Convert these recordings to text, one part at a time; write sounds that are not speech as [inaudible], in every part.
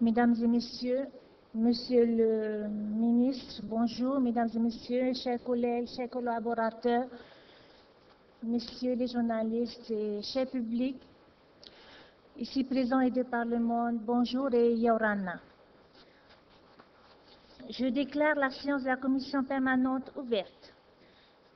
Mesdames et Messieurs, Monsieur le ministre, bonjour, Mesdames et Messieurs, chers collègues, chers collaborateurs, Messieurs les journalistes et chers publics, ici présents et de par le monde, bonjour et Yorana. Je déclare la séance de la commission permanente ouverte.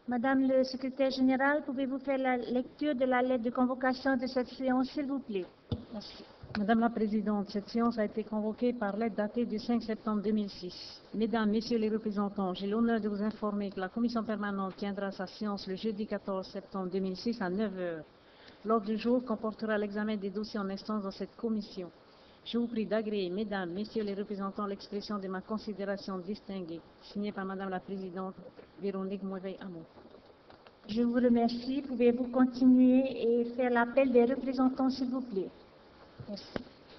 Madame le secrétaire général, pouvez-vous faire la lecture de la lettre de convocation de cette séance, s'il vous plaît? Merci. Madame la Présidente, cette séance a été convoquée par lettre datée du 5 septembre 2006. Mesdames, Messieurs les représentants, j'ai l'honneur de vous informer que la commission permanente tiendra sa séance le jeudi 14 septembre 2006 à 9 heures. L'ordre du jour comportera l'examen des dossiers en instance dans cette commission. Je vous prie d'agréer, Mesdames, Messieurs les représentants, l'expression de ma considération distinguée, signée par Madame la Présidente Véronique Mouveille-Amon. Je vous remercie. Pouvez-vous continuer et faire l'appel des représentants, s'il vous plaît?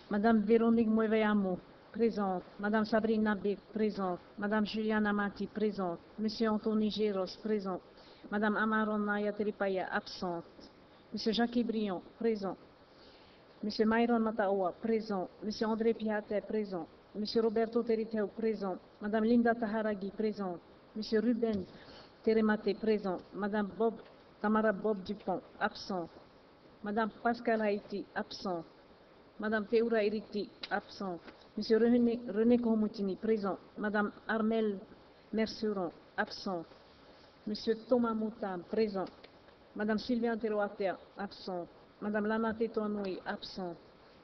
Madame Véronique Mouveille-Amon, présente. Madame Sabrina Bek, présente. Madame Juliana Mati, présente. Monsieur Anthony Géros, présent. Madame Amaron Naya Teripaya, absente. Monsieur Jacques Brion, présent. Monsieur Myron Mataoa, présent. Monsieur André Piatet, présent. Monsieur Roberto Teriteo, présent. Madame Linda Taharagi, présente. Monsieur Ruben Teremate, présent. Madame Bob, Tamara Bob Dupont, absent. Madame Pascal Haïti, absent. Madame Théoura Eriti, absent. Monsieur René, René présent. Madame Armel Merceron, absent. Monsieur Thomas Moutam, présent. Madame Sylviane Teroater, absent. Madame Lana Tetouanoui, absent.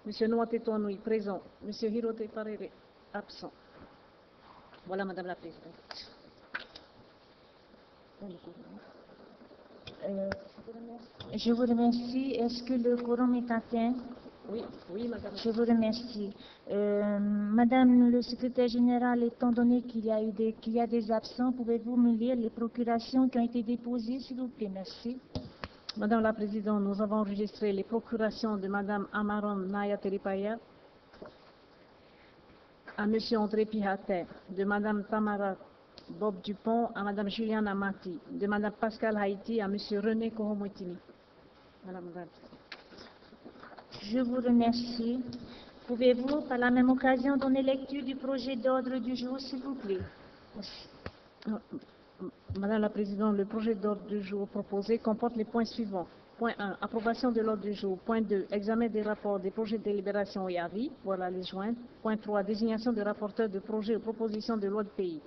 Monsieur Noah Tetouanoui, présent. Monsieur Hirote Parere, absent. Voilà, Madame la Présidente. Euh, je vous remercie. Est-ce que le quorum est atteint? Oui, oui, Madame. Je vous remercie. Euh, Madame le secrétaire général, étant donné qu'il y, a eu des- qu'il y a des absents, pouvez-vous me lire les procurations qui ont été déposées, s'il vous plaît? Merci. Madame la Présidente, nous avons enregistré les procurations de Madame Amaron Naya Teripaya à Monsieur André Pihatet, de Madame Tamara Bob Dupont à Madame Juliane Amati, de Madame Pascal Haïti à Monsieur René Kohomotini. Madame. Je vous remercie. Pouvez-vous, par la même occasion, donner lecture du projet d'ordre du jour, s'il vous plaît? Madame la Présidente, le projet d'ordre du jour proposé comporte les points suivants. Point 1, approbation de l'ordre du jour. Point 2, examen des rapports des projets de délibération et avis. Voilà les joints. Point 3, désignation de rapporteurs de projets ou propositions de loi de pays.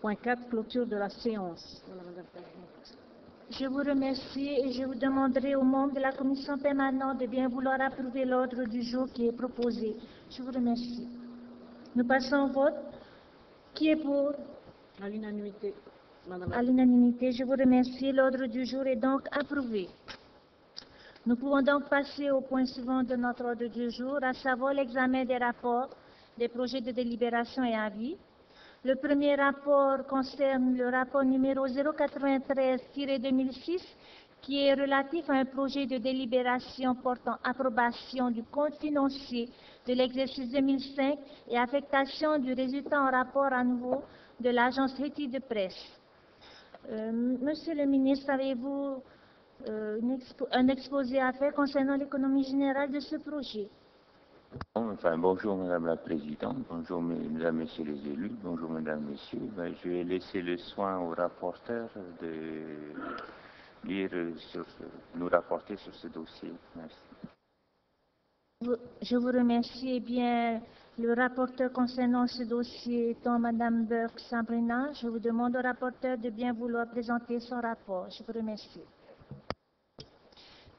Point 4, clôture de la séance. Voilà, Madame la Présidente. Je vous remercie et je vous demanderai aux membres de la commission permanente de bien vouloir approuver l'ordre du jour qui est proposé. Je vous remercie. Nous passons au vote. Qui est pour? À l'unanimité, Madame À l'unanimité, je vous remercie. L'ordre du jour est donc approuvé. Nous pouvons donc passer au point suivant de notre ordre du jour, à savoir l'examen des rapports, des projets de délibération et avis. Le premier rapport concerne le rapport numéro 093-2006 qui est relatif à un projet de délibération portant approbation du compte financier de l'exercice 2005 et affectation du résultat en rapport à nouveau de l'agence Réti de presse. Euh, Monsieur le ministre, avez-vous euh, un exposé à faire concernant l'économie générale de ce projet? Enfin, bonjour Madame la Présidente, bonjour Mesdames, Messieurs les élus, bonjour Mesdames, Messieurs. Ben, je vais laisser le soin au rapporteur de lire sur ce- nous rapporter sur ce dossier. Merci. Vous- Je vous remercie. Eh bien, le rapporteur concernant ce dossier étant Madame Burke Sabrina, je vous demande au rapporteur de bien vouloir présenter son rapport. Je vous remercie.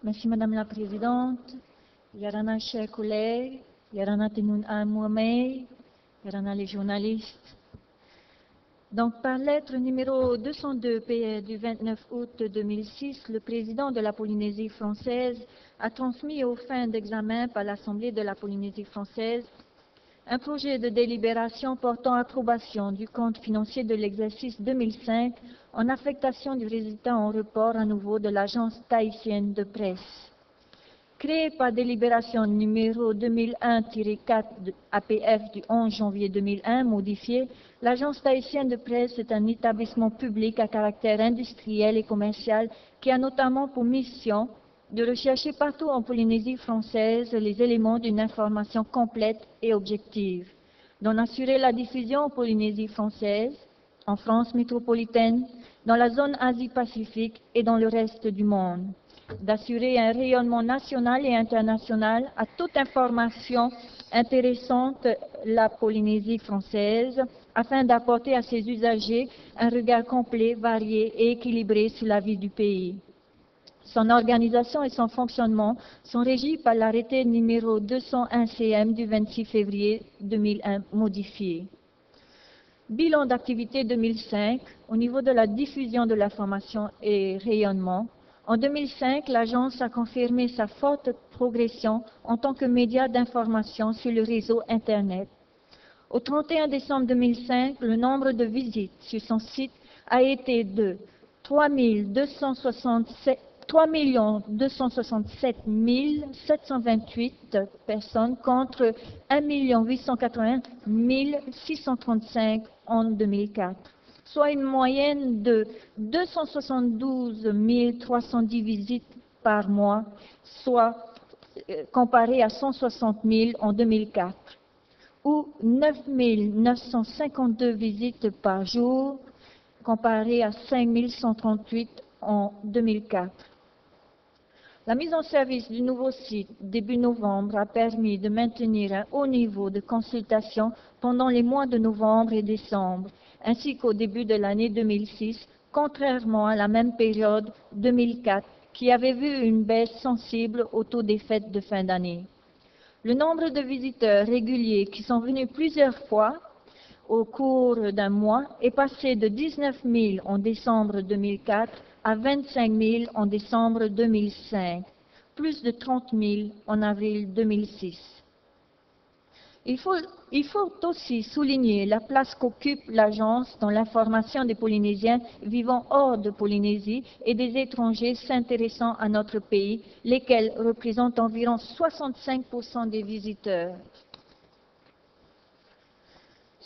Merci Madame la Présidente. Yarana, chers collègues, Yarana Tenoun Mohamed, Yarana les journalistes. Donc, par lettre numéro 202 PR du 29 août 2006, le président de la Polynésie française a transmis aux fins d'examen par l'Assemblée de la Polynésie française un projet de délibération portant approbation du compte financier de l'exercice 2005 en affectation du résultat en report à nouveau de l'agence tahitienne de presse. Créée par délibération numéro 2001-4 de APF du 11 janvier 2001 modifiée, l'agence tahitienne de presse est un établissement public à caractère industriel et commercial qui a notamment pour mission de rechercher partout en Polynésie française les éléments d'une information complète et objective. d'en assurer la diffusion en Polynésie française, en France métropolitaine, dans la zone Asie-Pacifique et dans le reste du monde, d'assurer un rayonnement national et international à toute information intéressante la Polynésie française, afin d'apporter à ses usagers un regard complet, varié et équilibré sur la vie du pays. Son organisation et son fonctionnement sont régis par l'arrêté numéro 201 CM du 26 février 2001 modifié. Bilan d'activité 2005 au niveau de la diffusion de l'information et rayonnement. En 2005, l'agence a confirmé sa forte progression en tant que média d'information sur le réseau Internet. Au 31 décembre 2005, le nombre de visites sur son site a été de 3 267 3 267 728 personnes contre 1 880 635 en 2004, soit une moyenne de 272 310 visites par mois, soit euh, comparé à 160 000 en 2004, ou 9 952 visites par jour, comparé à 5 138 en 2004. La mise en service du nouveau site début novembre a permis de maintenir un haut niveau de consultation pendant les mois de novembre et décembre, ainsi qu'au début de l'année 2006, contrairement à la même période 2004 qui avait vu une baisse sensible au taux des fêtes de fin d'année. Le nombre de visiteurs réguliers qui sont venus plusieurs fois au cours d'un mois est passé de 19 000 en décembre 2004 à 25 000 en décembre 2005, plus de 30 000 en avril 2006. Il faut, aussi souligner la place qu'occupe l'agence dans l'information des Polynésiens vivant hors de Polynésie et des étrangers s'intéressant à notre pays, lesquels représentent environ 65% des visiteurs.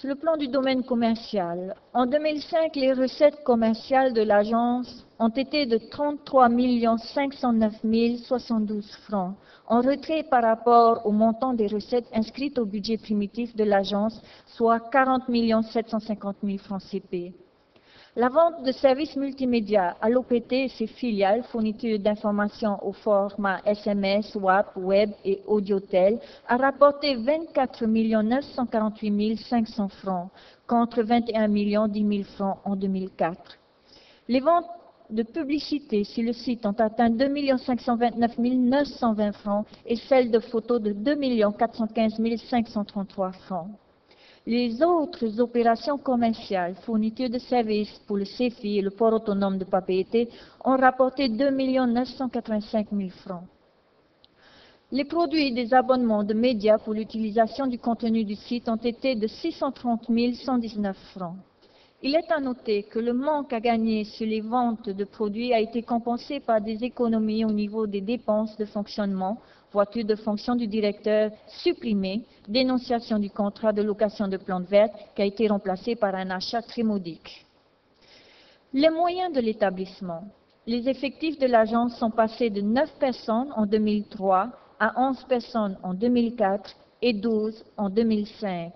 Sur le plan du domaine commercial, en 2005, les recettes commerciales de l'agence ont été de 33 509 072 francs, en retrait par rapport au montant des recettes inscrites au budget primitif de l'agence, soit 40 750 000 francs CP. La vente de services multimédia à l'OPT et ses filiales, fourniture d'informations au format SMS, WAP, Web et Audiotel, a rapporté 24 948 500 francs contre 21 10 000 francs en 2004. Les ventes de publicité sur le site ont atteint 2 529 920 francs et celles de photos de 2 415 533 francs. Les autres opérations commerciales, fourniture de services pour le CEFI et le port autonome de Papeete, ont rapporté 2 985 000 francs. Les produits des abonnements de médias pour l'utilisation du contenu du site ont été de 630 119 francs. Il est à noter que le manque à gagner sur les ventes de produits a été compensé par des économies au niveau des dépenses de fonctionnement voiture de fonction du directeur supprimée, dénonciation du contrat de location de plantes vertes qui a été remplacé par un achat très modique. Les moyens de l'établissement. Les effectifs de l'agence sont passés de 9 personnes en 2003 à 11 personnes en 2004 et 12 en 2005.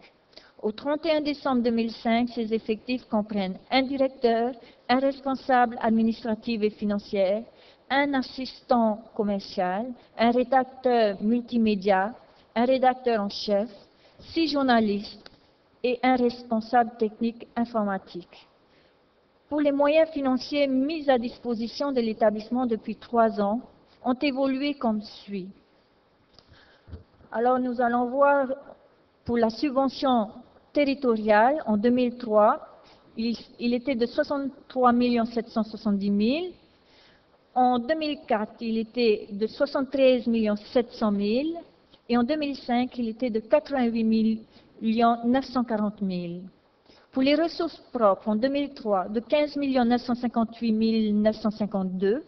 Au 31 décembre 2005, ces effectifs comprennent un directeur, un responsable administratif et financier, un assistant commercial, un rédacteur multimédia, un rédacteur en chef, six journalistes et un responsable technique informatique. Pour les moyens financiers mis à disposition de l'établissement depuis trois ans, ont évolué comme suit. Alors nous allons voir pour la subvention territoriale en 2003, il, était de 63 770 000 en 2004, il était de 73 700 000 et en 2005, il était de 88 940 000. Pour les ressources propres, en 2003, de 15 958 952.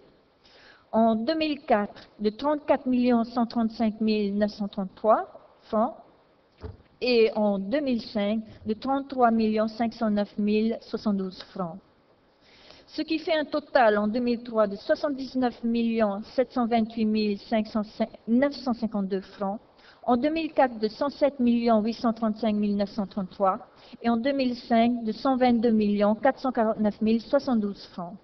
En 2004, de 34 135 933 francs. Et en 2005, de 33 509 072 francs ce qui fait un total en 2003 de 79 728 952 francs. en 2004 de 107 835 933 et en 2005 de 122 449 072 francs.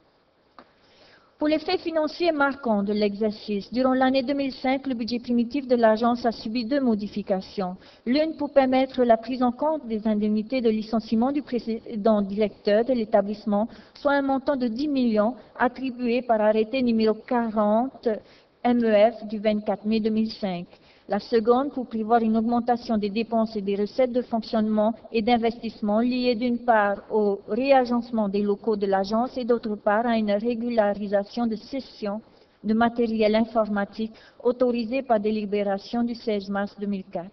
Pour les faits financiers marquants de l'exercice, durant l'année 2005, le budget primitif de l'agence a subi deux modifications. L'une pour permettre la prise en compte des indemnités de licenciement du précédent directeur de l'établissement, soit un montant de 10 millions attribué par arrêté numéro 40 MEF du 24 mai 2005. La seconde pour prévoir une augmentation des dépenses et des recettes de fonctionnement et d'investissement liées d'une part au réagencement des locaux de l'agence et d'autre part à une régularisation de cession de matériel informatique autorisé par délibération du 16 mars 2004.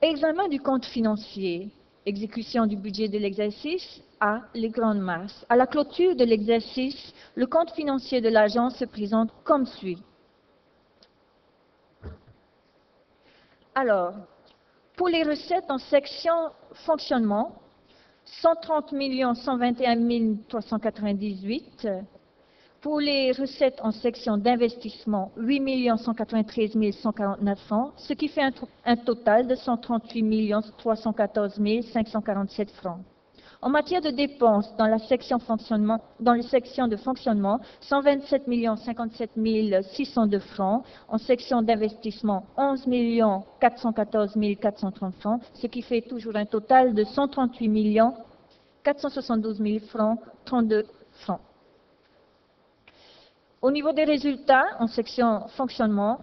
Examen du compte financier, exécution du budget de l'exercice à les grandes masses. À la clôture de l'exercice, le compte financier de l'agence se présente comme suit. Alors, pour les recettes en section fonctionnement, 130 121 398. Pour les recettes en section d'investissement, 8 193 149 francs, ce qui fait un, total de 138 314 547 francs. En matière de dépenses, dans la section, les sections de fonctionnement, 127 57 602 francs. En section d'investissement, 11 414 430 francs, ce qui fait toujours un total de 138 472 000 francs, 32 francs. Au niveau des résultats, en section fonctionnement,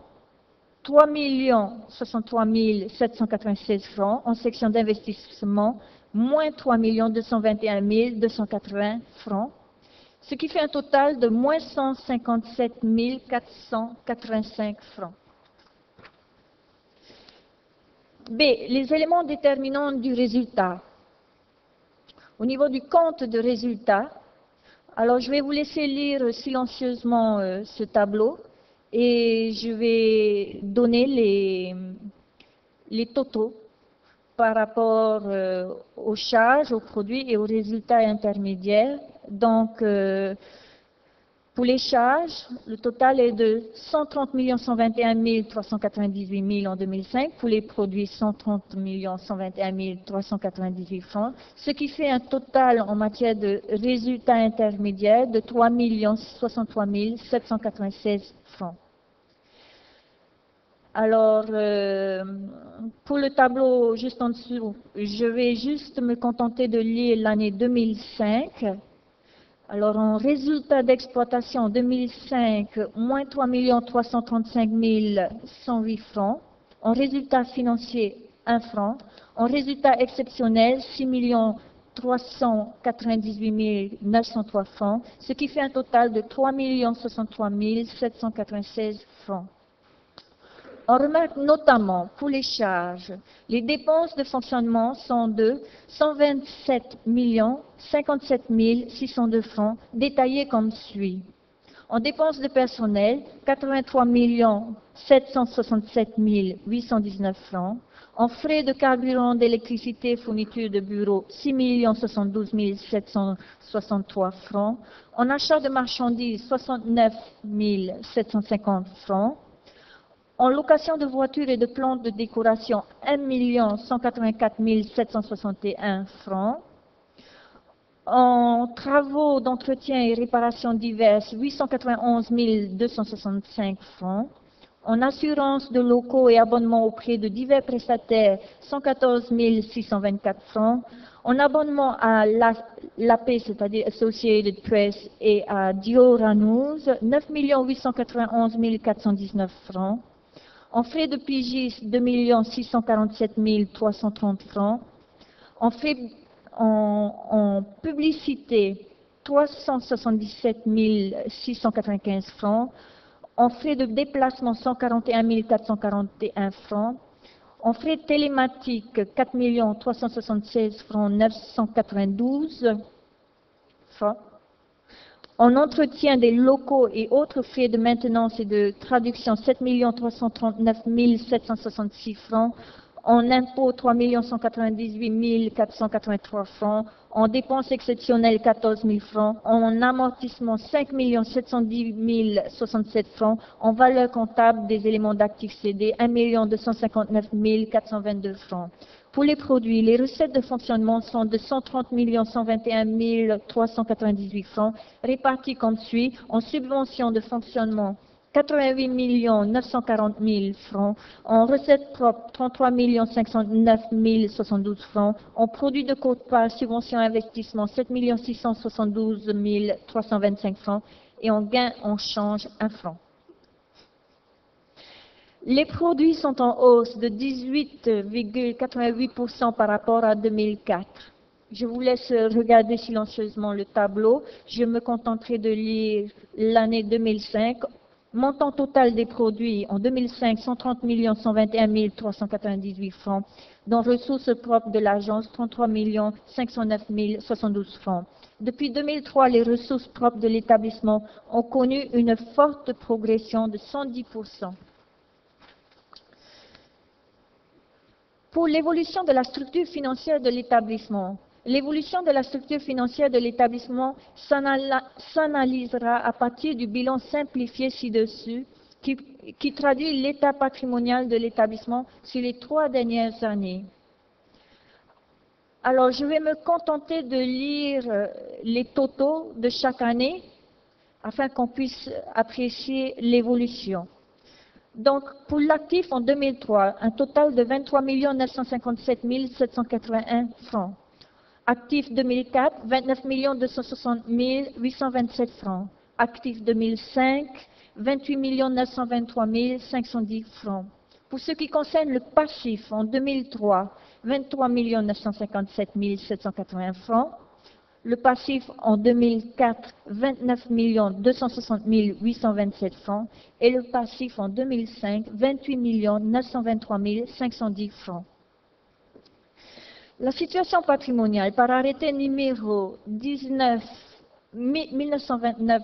3 63 796 francs. En section d'investissement, moins 3 221 280 francs, ce qui fait un total de moins 157 485 francs. B. Les éléments déterminants du résultat. Au niveau du compte de résultat, alors je vais vous laisser lire silencieusement euh, ce tableau et je vais donner les, les totaux par rapport euh, aux charges, aux produits et aux résultats intermédiaires. Donc, euh, pour les charges, le total est de 130 121 398 000 en 2005. Pour les produits, 130 121 398 francs. Ce qui fait un total en matière de résultats intermédiaires de 3 63 796 francs. Alors, euh, pour le tableau juste en dessous, je vais juste me contenter de lire l'année 2005. Alors, en résultat d'exploitation 2005, moins 3 335 108 francs. En résultat financier, 1 franc. En résultat exceptionnel, 6 398 903 francs, ce qui fait un total de 3 63 796 francs. On remarque notamment pour les charges, les dépenses de fonctionnement sont de 127 57 602 francs, détaillées comme suit. En dépenses de personnel, 83 767 819 francs. En frais de carburant, d'électricité, fourniture de bureau, 6 72 763 francs. En achat de marchandises, 69 750 francs. En location de voitures et de plantes de décoration, 1 184 761 francs. En travaux d'entretien et réparation diverses, 891 265 francs. En assurance de locaux et abonnements auprès de divers prestataires, 114 624 francs. En abonnement à l'AP, c'est-à-dire Associated Press, et à News, 9 891 419 francs. En frais de pigiste, 2 647 330 francs. En, fait, en, publicité, 377 695 francs. En frais de déplacement, 141 441 francs. En frais télématiques, 4 376 francs 992 francs en entretien des locaux et autres frais de maintenance et de traduction, 7 339 766 francs. En impôts, 3 198 483 francs. en dépenses exceptionnelles 14 000 francs, en amortissement 5 710 067 francs, en valeur comptable des éléments d'actifs cédés 1 259 422 francs. Pour les produits, les recettes de fonctionnement sont de 130 121 398 francs, réparties comme suit. En subventions de fonctionnement 88 940 000 francs, en recettes propres 33 509 072 francs, en produits de côte part subvention investissement 7 672 325 francs. Et en gain en change 1 franc. Les produits sont en hausse de 18,88% par rapport à 2004. Je vous laisse regarder silencieusement le tableau. Je me contenterai de lire l'année 2005. Montant total des produits en 2005, 130 121 398 francs, dont ressources propres de l'agence, 33 509 072 francs. Depuis 2003, les ressources propres de l'établissement ont connu une forte progression de 110 Pour l'évolution de la structure financière de l'établissement, l'évolution de la structure financière de l'établissement s'analysera à partir du bilan simplifié ci-dessus qui, traduit l'état patrimonial de l'établissement sur les trois dernières années. Alors, je vais me contenter de lire euh, les totaux de chaque année afin qu'on puisse apprécier l'évolution. Donc, pour l'actif en 2003, un total de 23 957 781 francs. Actif 2004, 29 260 827 francs. Actif 2005, 28 923 510 francs. Pour ce qui concerne le passif en 2003, 23 957 780 francs le passif en 2004, 29 260 827 francs, et le passif en 2005, 28 923 510 francs. La situation patrimoniale par arrêté numéro 19 1929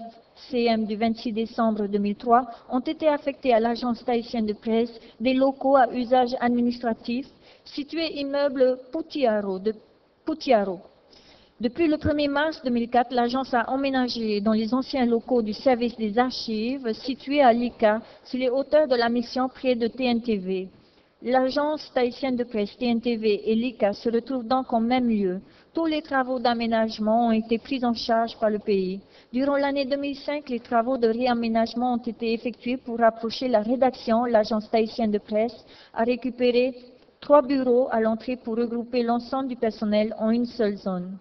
CM du 26 décembre 2003 ont été affectés à l'agence tahitienne de presse des locaux à usage administratif situés immeuble Poutiaro de Poutiaro depuis le 1er mars 2004, l'agence a emménagé dans les anciens locaux du service des archives situés à Lika, sur les hauteurs de la mission près de TNTV. L'agence tahitienne de presse TNTV et Lika se retrouvent donc en même lieu. Tous les travaux d'aménagement ont été pris en charge par le pays. Durant l'année 2005, les travaux de réaménagement ont été effectués pour rapprocher la rédaction. L'agence tahitienne de presse a récupéré trois bureaux à l'entrée pour regrouper l'ensemble du personnel en une seule zone.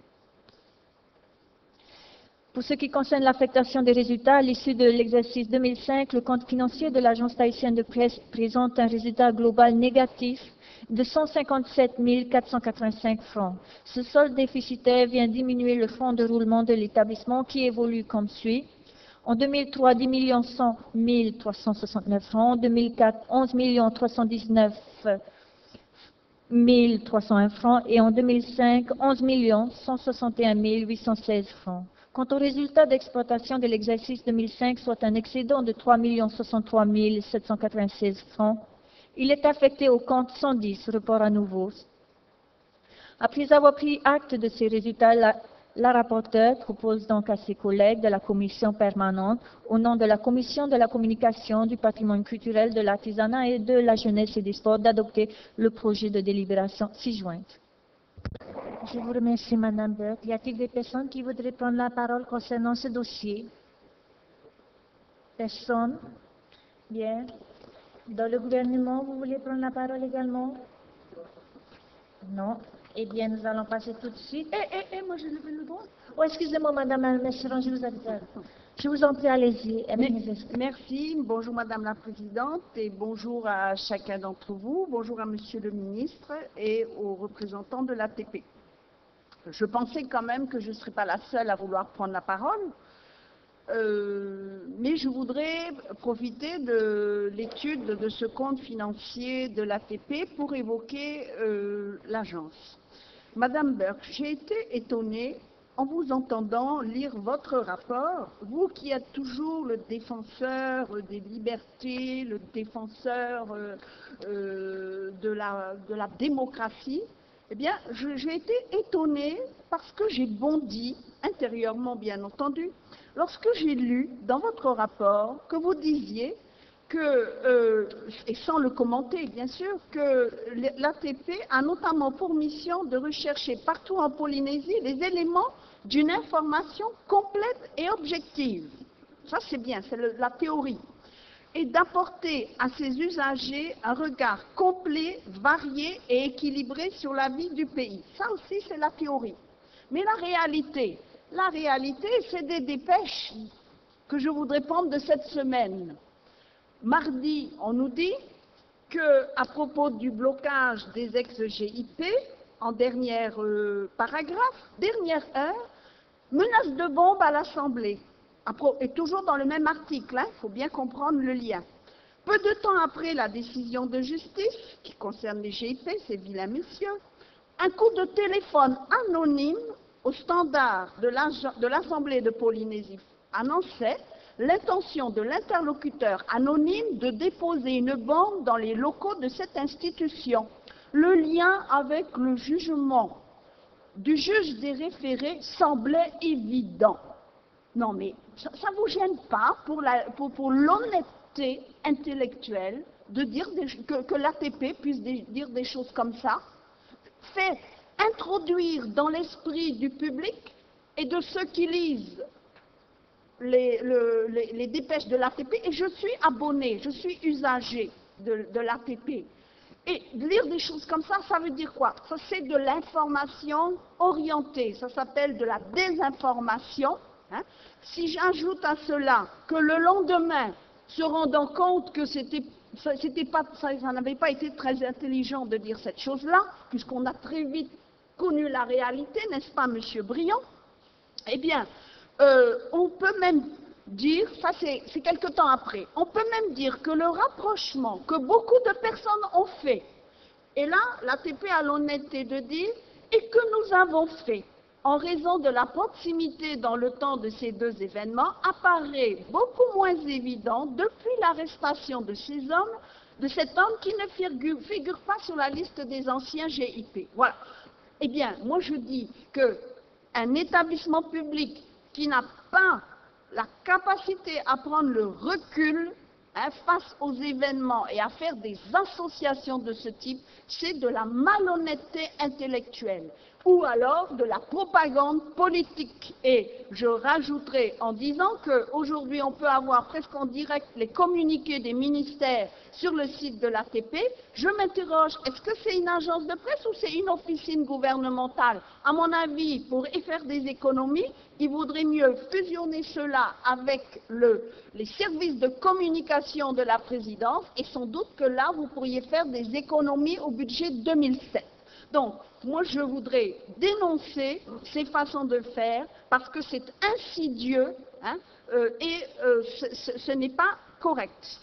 Pour ce qui concerne l'affectation des résultats, à l'issue de l'exercice 2005, le compte financier de l'Agence tahitienne de presse présente un résultat global négatif de 157 485 francs. Ce solde déficitaire vient diminuer le fonds de roulement de l'établissement qui évolue comme suit. En 2003, 10 100 369 francs. En 2004, 11 319 301 francs. Et en 2005, 11 161 816 francs. Quant au résultat d'exploitation de l'exercice 2005, soit un excédent de 3 63 796 francs, il est affecté au compte 110, report à nouveau. Après avoir pris acte de ces résultats, la, la rapporteure propose donc à ses collègues de la commission permanente, au nom de la commission de la communication, du patrimoine culturel, de l'artisanat et de la jeunesse et des sports, d'adopter le projet de délibération ci-jointe. Je vous remercie, Madame Burke. Y a-t-il des personnes qui voudraient prendre la parole concernant ce dossier? Personne? Bien. Dans le gouvernement, vous voulez prendre la parole également? Non. Eh bien, nous allons passer tout de suite. Eh, eh, eh, moi, je levé le droit. Oh, excusez-moi, Madame Messeron, je vous avais je vous en prie, allez-y. Merci. Bonjour Madame la Présidente et bonjour à chacun d'entre vous. Bonjour à Monsieur le Ministre et aux représentants de l'ATP. Je pensais quand même que je ne serais pas la seule à vouloir prendre la parole, euh, mais je voudrais profiter de l'étude de ce compte financier de l'ATP pour évoquer euh, l'agence. Madame Burke, j'ai été étonnée en vous entendant lire votre rapport, vous qui êtes toujours le défenseur des libertés, le défenseur euh, euh, de, la, démocratie, Eh bien, j'ai été étonnée parce que j'ai bondi, intérieurement bien entendu, lorsque j'ai lu dans votre rapport que vous disiez que, euh, et sans le commenter bien sûr, que l'ATP a notamment pour mission de rechercher partout en Polynésie les éléments d'une information complète et objective. Ça c'est bien, c'est la théorie. Et d'apporter à ses usagers un regard complet, varié et équilibré sur la vie du pays. Ça aussi c'est la théorie. Mais la réalité, la réalité c'est des dépêches que je voudrais prendre de cette semaine. Mardi, on nous dit que, à propos du blocage des ex-GIP, en dernière euh, paragraphe, dernière heure, menace de bombe à l'Assemblée. Et toujours dans le même article, il hein, faut bien comprendre le lien. Peu de temps après la décision de justice, qui concerne les GIP, ces vilains messieurs, un coup de téléphone anonyme au standard de l'Assemblée de Polynésie annonçait l'intention de l'interlocuteur anonyme de déposer une bombe dans les locaux de cette institution. Le lien avec le jugement du juge des référés semblait évident. Non, mais ça ne vous gêne pas pour l'honnêteté intellectuelle de dire que, que l'ATP puisse dire des choses comme ça? Fait introduire dans l'esprit du public et de ceux qui lisent les, dépêches de l'ATP et je suis abonné, je suis usager de, l'ATP. Et lire des choses comme ça, ça veut dire quoi? Ça, c'est de l'information orientée. Ça s'appelle de la désinformation. Hein. Si j'ajoute à cela que le lendemain, se rendant compte que c'était pas, ça, n'avait pas été très intelligent de dire cette chose-là, puisqu'on a très vite connu la réalité, n'est-ce pas, Monsieur Briand? Eh bien, euh, on peut même dire, ça c'est quelque temps après, on peut même dire que le rapprochement que beaucoup de personnes ont fait, et là, l'ATP a l'honnêteté de dire, et que nous avons fait, en raison de la proximité dans le temps de ces deux événements, apparaît beaucoup moins évident depuis l'arrestation de ces hommes, de cet homme qui ne figure, figure pas sur la liste des anciens GIP. Voilà. Eh bien, moi je dis qu'un établissement public qui n'a pas la capacité à prendre le recul hein, face aux événements et à faire des associations de ce type, c'est de la malhonnêteté intellectuelle ou alors de la propagande politique. Et je rajouterai en disant qu'aujourd'hui, on peut avoir presque en direct les communiqués des ministères sur le site de l'ATP. Je m'interroge, est-ce que c'est une agence de presse ou c'est une officine gouvernementale? À mon avis, pour y faire des économies, il vaudrait mieux fusionner cela avec les services de communication de la présidence et sans doute que là, vous pourriez faire des économies au budget 2007. Donc, moi, je voudrais dénoncer ces façons de faire parce que c'est insidieux hein, euh, et euh, ce, n'est pas correct.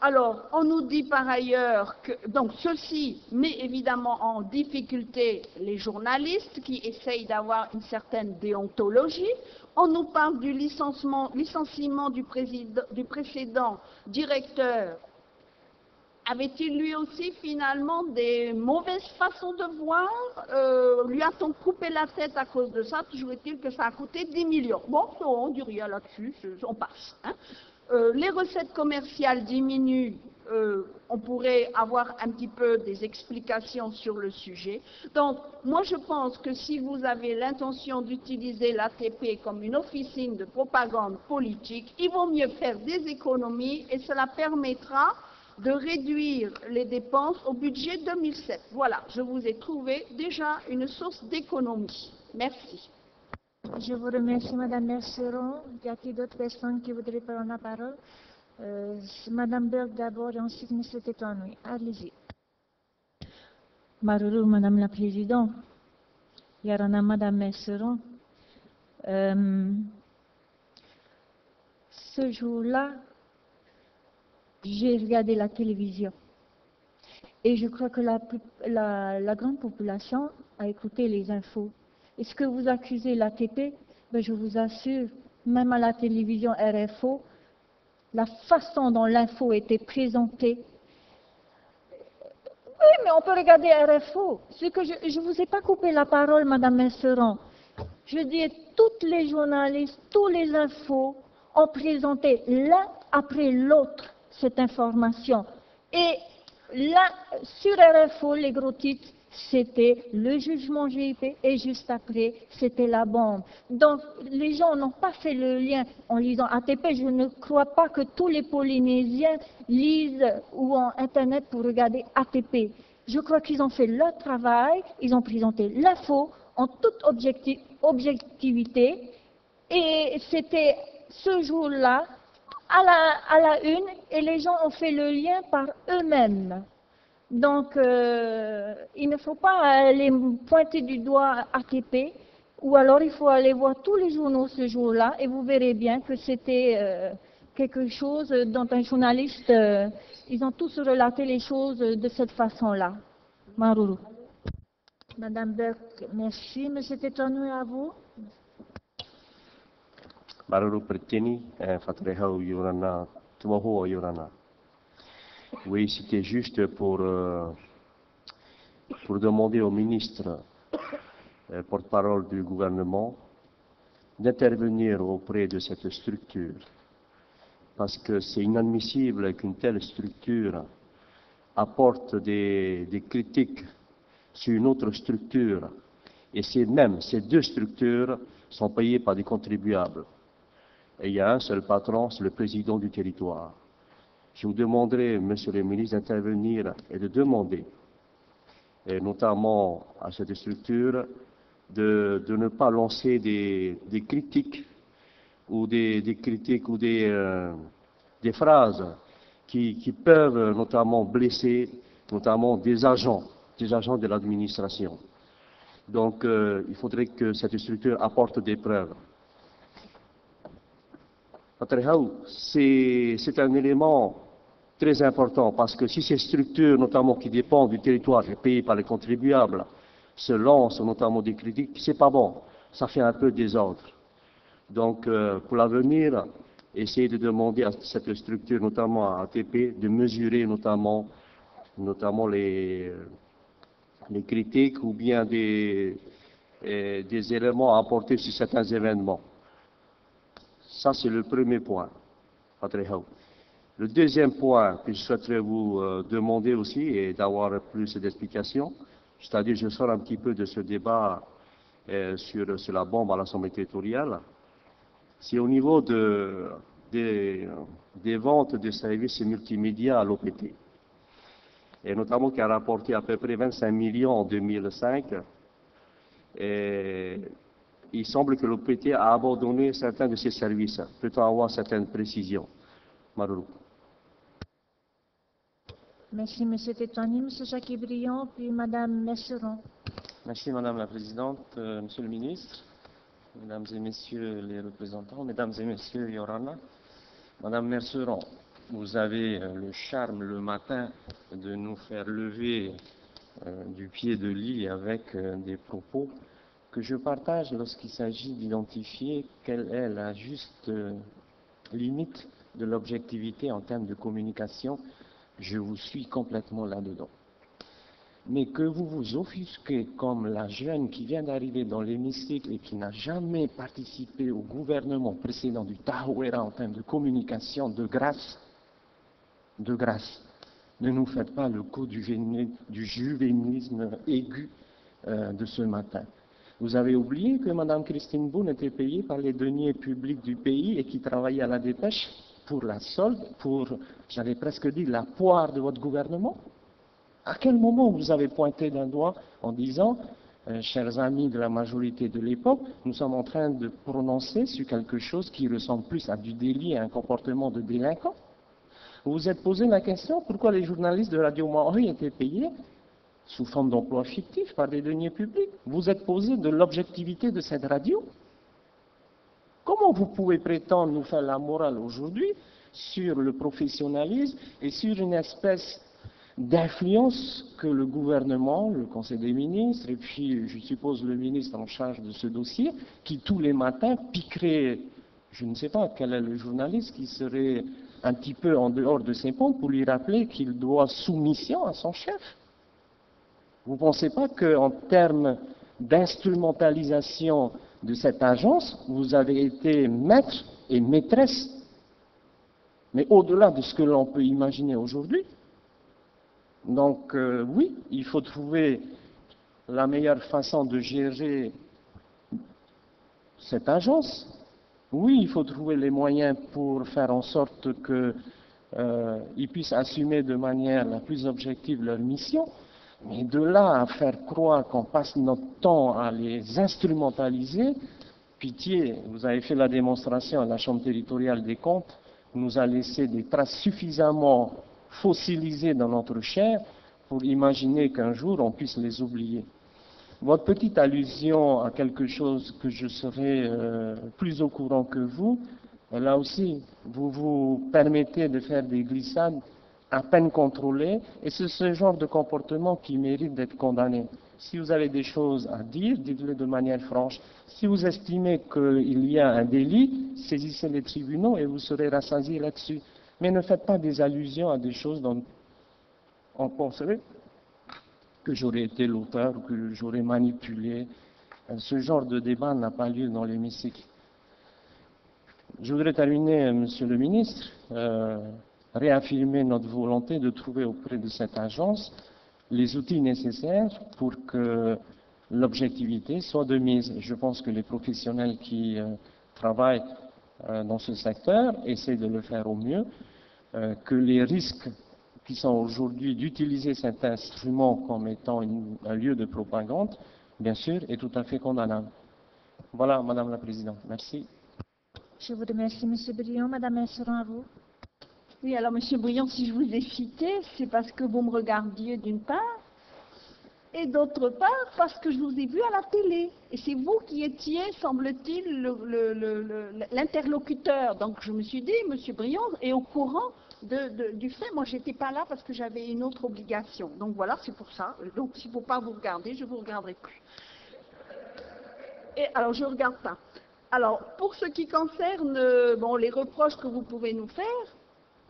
Alors, on nous dit par ailleurs que, donc, ceci met évidemment en difficulté les journalistes qui essayent d'avoir une certaine déontologie. On nous parle du licenciement, du précédent directeur avait-il lui aussi finalement des mauvaises façons de voir euh, Lui a-t-on coupé la tête à cause de ça Toujours est-il que ça a coûté 10 millions. Bon, on dit rien là-dessus, on passe. Hein. Euh, les recettes commerciales diminuent, euh, on pourrait avoir un petit peu des explications sur le sujet. Donc, moi je pense que si vous avez l'intention d'utiliser l'ATP comme une officine de propagande politique, il vaut mieux faire des économies et cela permettra de réduire les dépenses au budget 2007. Voilà, je vous ai trouvé déjà une source d'économie. Merci. Je vous remercie, Madame Merceron. Y a-t-il d'autres personnes qui voudraient prendre la parole? Euh, Madame Berg d'abord et ensuite M. Tétanoui. Allez-y. Maruru, Madame la Présidente. Yarana, Madame Merceron. Euh, ce jour-là, j'ai regardé la télévision. Et je crois que la, grande population a écouté les infos. Est-ce que vous accusez l'ATP ben, Je vous assure, même à la télévision RFO, la façon dont l'info était présentée. Oui, mais on peut regarder RFO. Que je ne vous ai pas coupé la parole, Madame Messeron. Je dis, toutes les journalistes, tous les infos ont présenté l'un après l'autre cette information. Et là, sur RFO, les gros titres, c'était le jugement GIP et juste après, c'était la bombe. Donc, les gens n'ont pas fait le lien en lisant ATP. Je ne crois pas que tous les Polynésiens lisent ou ont Internet pour regarder ATP. Je crois qu'ils ont fait leur travail, ils ont présenté l'info en toute objectivité et c'était ce jour-là à la, à la une et les gens ont fait le lien par eux-mêmes. Donc, euh, il ne faut pas aller pointer du doigt ATP, ou alors il faut aller voir tous les journaux ce jour-là, et vous verrez bien que c'était euh, quelque chose dont un journaliste, euh, ils ont tous relaté les choses de cette façon-là. Maruru. Madame Burke, merci. Monsieur Tétonu, à vous. Yorana, Tuaho Yorana. Oui, c'était juste pour, euh, pour demander au ministre, euh, porte-parole du gouvernement, d'intervenir auprès de cette structure. Parce que c'est inadmissible qu'une telle structure apporte des, des, critiques sur une autre structure. Et c'est même ces deux structures sont payées par des contribuables. Et il y a un seul patron, c'est le président du territoire je vous demanderai, Monsieur le ministre, d'intervenir et de demander, et notamment à cette structure, de, ne pas lancer des, critiques ou des, critiques ou des, euh, phrases qui, peuvent notamment blesser notamment des agents, des agents de l'administration. Donc, euh, il faudrait que cette structure apporte des preuves. C'est un élément très important parce que si ces structures, notamment qui dépendent du territoire payées par les contribuables, se lancent notamment des critiques, c'est pas bon. Ça fait un peu désordre. Donc, euh, pour l'avenir, essayer de demander à cette structure, notamment à ATP, de mesurer notamment, notamment les, les critiques ou bien des, euh, des éléments à apporter sur certains événements. Ça, c'est le premier point. Le deuxième point que je souhaiterais vous euh, demander aussi et d'avoir plus d'explications, c'est-à-dire je sors un petit peu de ce débat euh, sur, la bombe à l'Assemblée territoriale, c'est au niveau de, des, ventes de services multimédia à l'OPT, et notamment qui a rapporté à peu près 25 millions en 2005. Et il semble que l'OPT a abandonné certains de ses services. Peut-on avoir certaines précisions Marou. Merci, M. Tétani. M. Jacques Briand, puis Mme Messeron. Merci, Madame la Présidente, euh, Monsieur le Ministre, Mesdames et Messieurs les représentants, Mesdames et Messieurs Yorana, Madame Messeron, vous avez euh, le charme le matin de nous faire lever euh, du pied de lit avec des propos que je partage lorsqu'il s'agit d'identifier quelle est la juste limite de l'objectivité en termes de communication je vous suis complètement là-dedans. Mais que vous vous offusquez comme la jeune qui vient d'arriver dans l'hémicycle et qui n'a jamais participé au gouvernement précédent du Tahuera en termes de communication, de grâce, de grâce, ne nous faites pas le coup du, juvénisme aigu euh, de ce matin. Vous avez oublié que Mme Christine Boone était payée par les deniers publics du pays et qui travaillait à la dépêche pour la solde, pour, j'avais presque dit, la poire de votre gouvernement? À quel moment vous avez pointé d'un doigt en disant, euh, chers amis de la majorité de l'époque, nous sommes en train de prononcer sur quelque chose qui ressemble plus à du délit et à un comportement de délinquant? Vous vous êtes posé la question pourquoi les journalistes de Radio Maori étaient payés sous forme d'emploi fictif par des deniers publics Vous êtes posé de l'objectivité de cette radio Comment vous pouvez prétendre nous faire la morale aujourd'hui sur le professionnalisme et sur une espèce d'influence que le gouvernement, le Conseil des ministres, et puis je suppose le ministre en charge de ce dossier, qui tous les matins piquerait, je ne sais pas quel est le journaliste qui serait un petit peu en dehors de ses ponts pour lui rappeler qu'il doit soumission à son chef. Vous ne pensez pas qu'en termes d'instrumentalisation de cette agence, vous avez été maître et maîtresse, mais au-delà de ce que l'on peut imaginer aujourd'hui Donc euh, oui, il faut trouver la meilleure façon de gérer cette agence. Oui, il faut trouver les moyens pour faire en sorte qu'ils euh, puissent assumer de manière la plus objective leur mission. Mais de là à faire croire qu'on passe notre temps à les instrumentaliser, pitié, vous avez fait la démonstration à la Chambre territoriale des comptes, nous a laissé des traces suffisamment fossilisées dans notre chair pour imaginer qu'un jour on puisse les oublier. Votre petite allusion à quelque chose que je serai euh, plus au courant que vous, là aussi, vous vous permettez de faire des glissades à peine contrôlées, et c'est ce genre de comportement qui mérite d'être condamné. Si vous avez des choses à dire, dites-le de manière franche. Si vous estimez qu'il y a un délit, saisissez les tribunaux et vous serez rassasié là-dessus. Mais ne faites pas des allusions à des choses dont on penserait que j'aurais été l'auteur ou que j'aurais manipulé. Ce genre de débat n'a pas lieu dans l'hémicycle. Je voudrais terminer, Monsieur le ministre, euh, réaffirmer notre volonté de trouver auprès de cette agence les outils nécessaires pour que l'objectivité soit de mise. Je pense que les professionnels qui euh, travaillent euh, dans ce secteur essaient de le faire au mieux, que les risques qui sont aujourd'hui d'utiliser cet instrument comme étant un lieu de propagande, bien sûr, est tout à fait condamnable. Voilà, Madame la Présidente. Merci. Je vous remercie, M. Briand. Madame Messeron, à vous. Oui, alors, M. Briand, si je vous ai cité, c'est parce que vous me regardiez d'une part, et d'autre part, parce que je vous ai vu à la télé. Et c'est vous qui étiez, semble-t-il, l'interlocuteur. Donc, je me suis dit, M. Briand est au courant du fait, moi, j'étais pas là parce que j'avais une autre obligation. Donc voilà, c'est pour ça. Donc s'il ne faut pas vous regarder, je ne vous regarderai plus. Et alors, je ne regarde pas. Alors, pour ce qui concerne bon, les reproches que vous pouvez nous faire,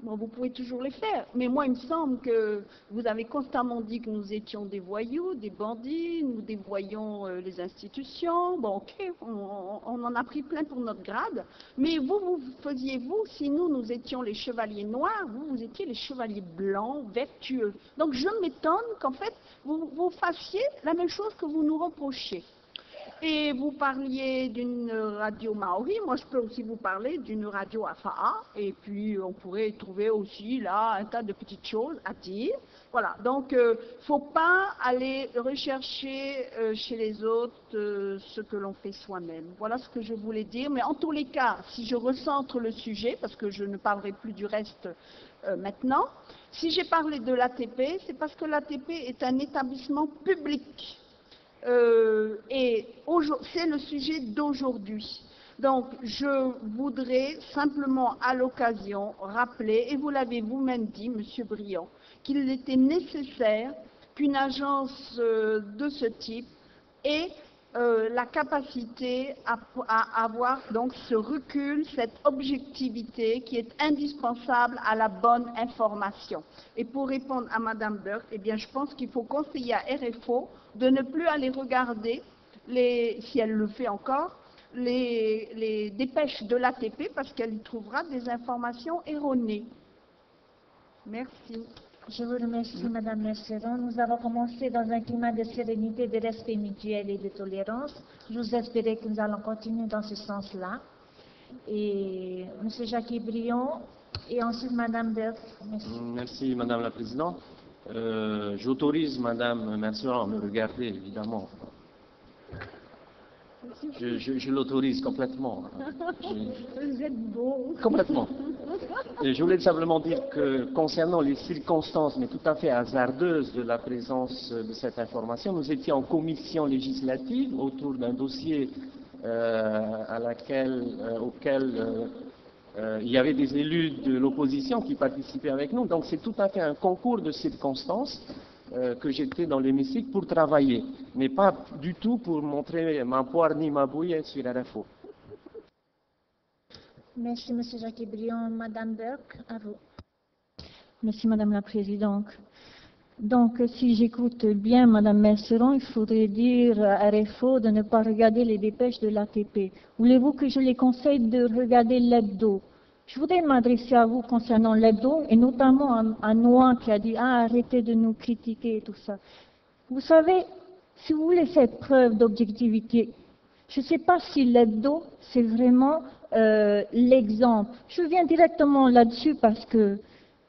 vous pouvez toujours les faire. Mais moi, il me semble que vous avez constamment dit que nous étions des voyous, des bandits, nous dévoyons euh, les institutions. Bon, ok, on, en a pris plein pour notre grade. Mais vous, vous faisiez vous, si nous, nous étions les chevaliers noirs, vous, vous étiez les chevaliers blancs, vertueux. Donc, je m'étonne qu'en fait, vous, fassiez la même chose que vous nous reprochez. Et vous parliez d'une radio maori, moi je peux aussi vous parler d'une radio AFA, et puis on pourrait trouver aussi là un tas de petites choses à dire. Voilà, donc il euh, ne faut pas aller rechercher euh, chez les autres euh, ce que l'on fait soi-même. Voilà ce que je voulais dire, mais en tous les cas, si je recentre le sujet, parce que je ne parlerai plus du reste maintenant, si j'ai parlé de l'ATP, c'est parce que l'ATP est un établissement public euh, et c'est le sujet d'aujourd'hui. Donc, je voudrais simplement à l'occasion rappeler, et vous l'avez vous-même dit, Monsieur Briand, qu'il était nécessaire qu'une agence euh, de ce type ait euh, la capacité à, avoir donc ce recul, cette objectivité qui est indispensable à la bonne information. Et pour répondre à Madame Burke, eh bien, je pense qu'il faut conseiller à RFO de ne plus aller regarder, les, si elle le fait encore, les, les dépêches de l'ATP parce qu'elle y trouvera des informations erronées. Merci. Je vous remercie, Madame Merceron. Nous avons commencé dans un climat de sérénité, de respect mutuel et de tolérance. Je vous espère que nous allons continuer dans ce sens-là. Et M. Jacques Brion et ensuite Madame Berthe. Merci. Merci, Madame la Présidente. Euh, j'autorise Madame Merceron à me regarder, évidemment. Je, l'autorise complètement. [laughs] Vous êtes beau. Complètement. je voulais simplement dire que concernant les circonstances, mais tout à fait hasardeuses de la présence de cette information, nous étions en commission législative autour d'un dossier euh, à laquelle, euh, auquel euh, il y avait des élus de l'opposition qui participaient avec nous. Donc c'est tout à fait un concours de circonstances euh, que j'étais dans l'hémicycle pour travailler, mais pas du tout pour montrer ma poire ni ma bouille sur RFO. Merci, M. Jacques Briand. Madame Burke, à vous. Merci, Madame la Présidente. Donc, si j'écoute bien Madame Merceron, il faudrait dire à RFO de ne pas regarder les dépêches de l'ATP. Voulez-vous que je les conseille de regarder l'hebdo? Je voudrais m'adresser à vous concernant l'hebdo, et notamment à, à Noah qui a dit Ah, arrêtez de nous critiquer et tout ça. Vous savez, si vous voulez faire preuve d'objectivité, je ne sais pas si l'hebdo, c'est vraiment euh, l'exemple. Je viens directement là-dessus parce que,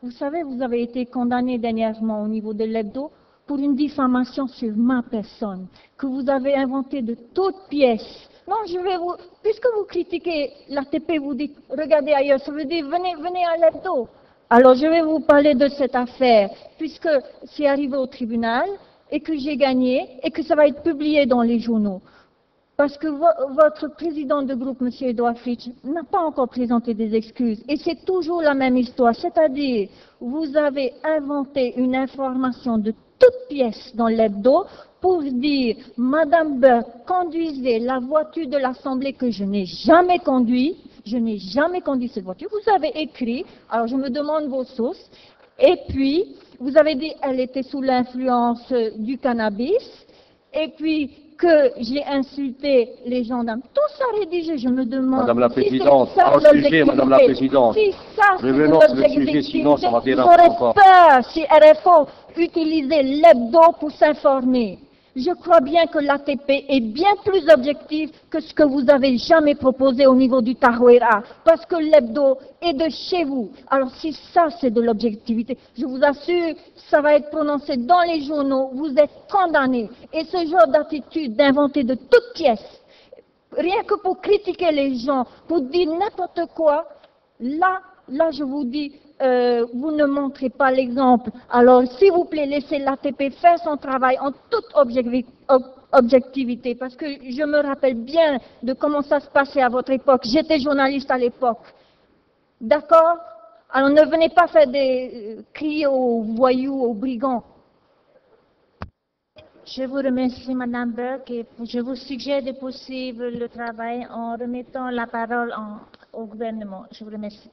vous savez, vous avez été condamné dernièrement au niveau de l'hebdo pour une diffamation sur ma personne, que vous avez inventé de toutes pièces. Non, je vais vous, puisque vous critiquez l'ATP, vous dites, regardez ailleurs, ça veut dire, venez, venez à l'hebdo. Alors, je vais vous parler de cette affaire, puisque c'est arrivé au tribunal et que j'ai gagné et que ça va être publié dans les journaux. Parce que votre président de groupe, M. Edouard Fritsch, n'a pas encore présenté des excuses. Et c'est toujours la même histoire. C'est-à-dire, vous avez inventé une information de toute pièce dans l'hebdo pour dire, Madame Burke, conduisez la voiture de l'Assemblée que je n'ai jamais conduite. Je n'ai jamais conduit cette voiture. Vous avez écrit, alors je me demande vos sources. Et puis, vous avez dit, elle était sous l'influence du cannabis. Et puis, que j'ai insulté les gendarmes. Tout ça rédigé, je me demande. Madame la si Présidente, en sujet, Madame la. Présidente. Si ça, c'est le sujet, sinon ça va déraper encore. peur si RFO utilisait l'hebdo pour s'informer. Je crois bien que l'ATP est bien plus objectif que ce que vous avez jamais proposé au niveau du Tarouera, parce que l'hebdo est de chez vous. Alors si ça c'est de l'objectivité, je vous assure, ça va être prononcé dans les journaux, vous êtes condamnés. Et ce genre d'attitude d'inventer de toutes pièces, rien que pour critiquer les gens, pour dire n'importe quoi, là, là je vous dis, euh, vous ne montrez pas l'exemple. Alors, s'il vous plaît, laissez l'ATP faire son travail en toute objecti- ob- objectivité, parce que je me rappelle bien de comment ça se passait à votre époque. J'étais journaliste à l'époque. D'accord? Alors, ne venez pas faire des euh, crier aux voyous, aux brigands. Je vous remercie, Madame Burke, et je vous suggère de poursuivre le travail en remettant la parole au gouvernement. Je vous remercie.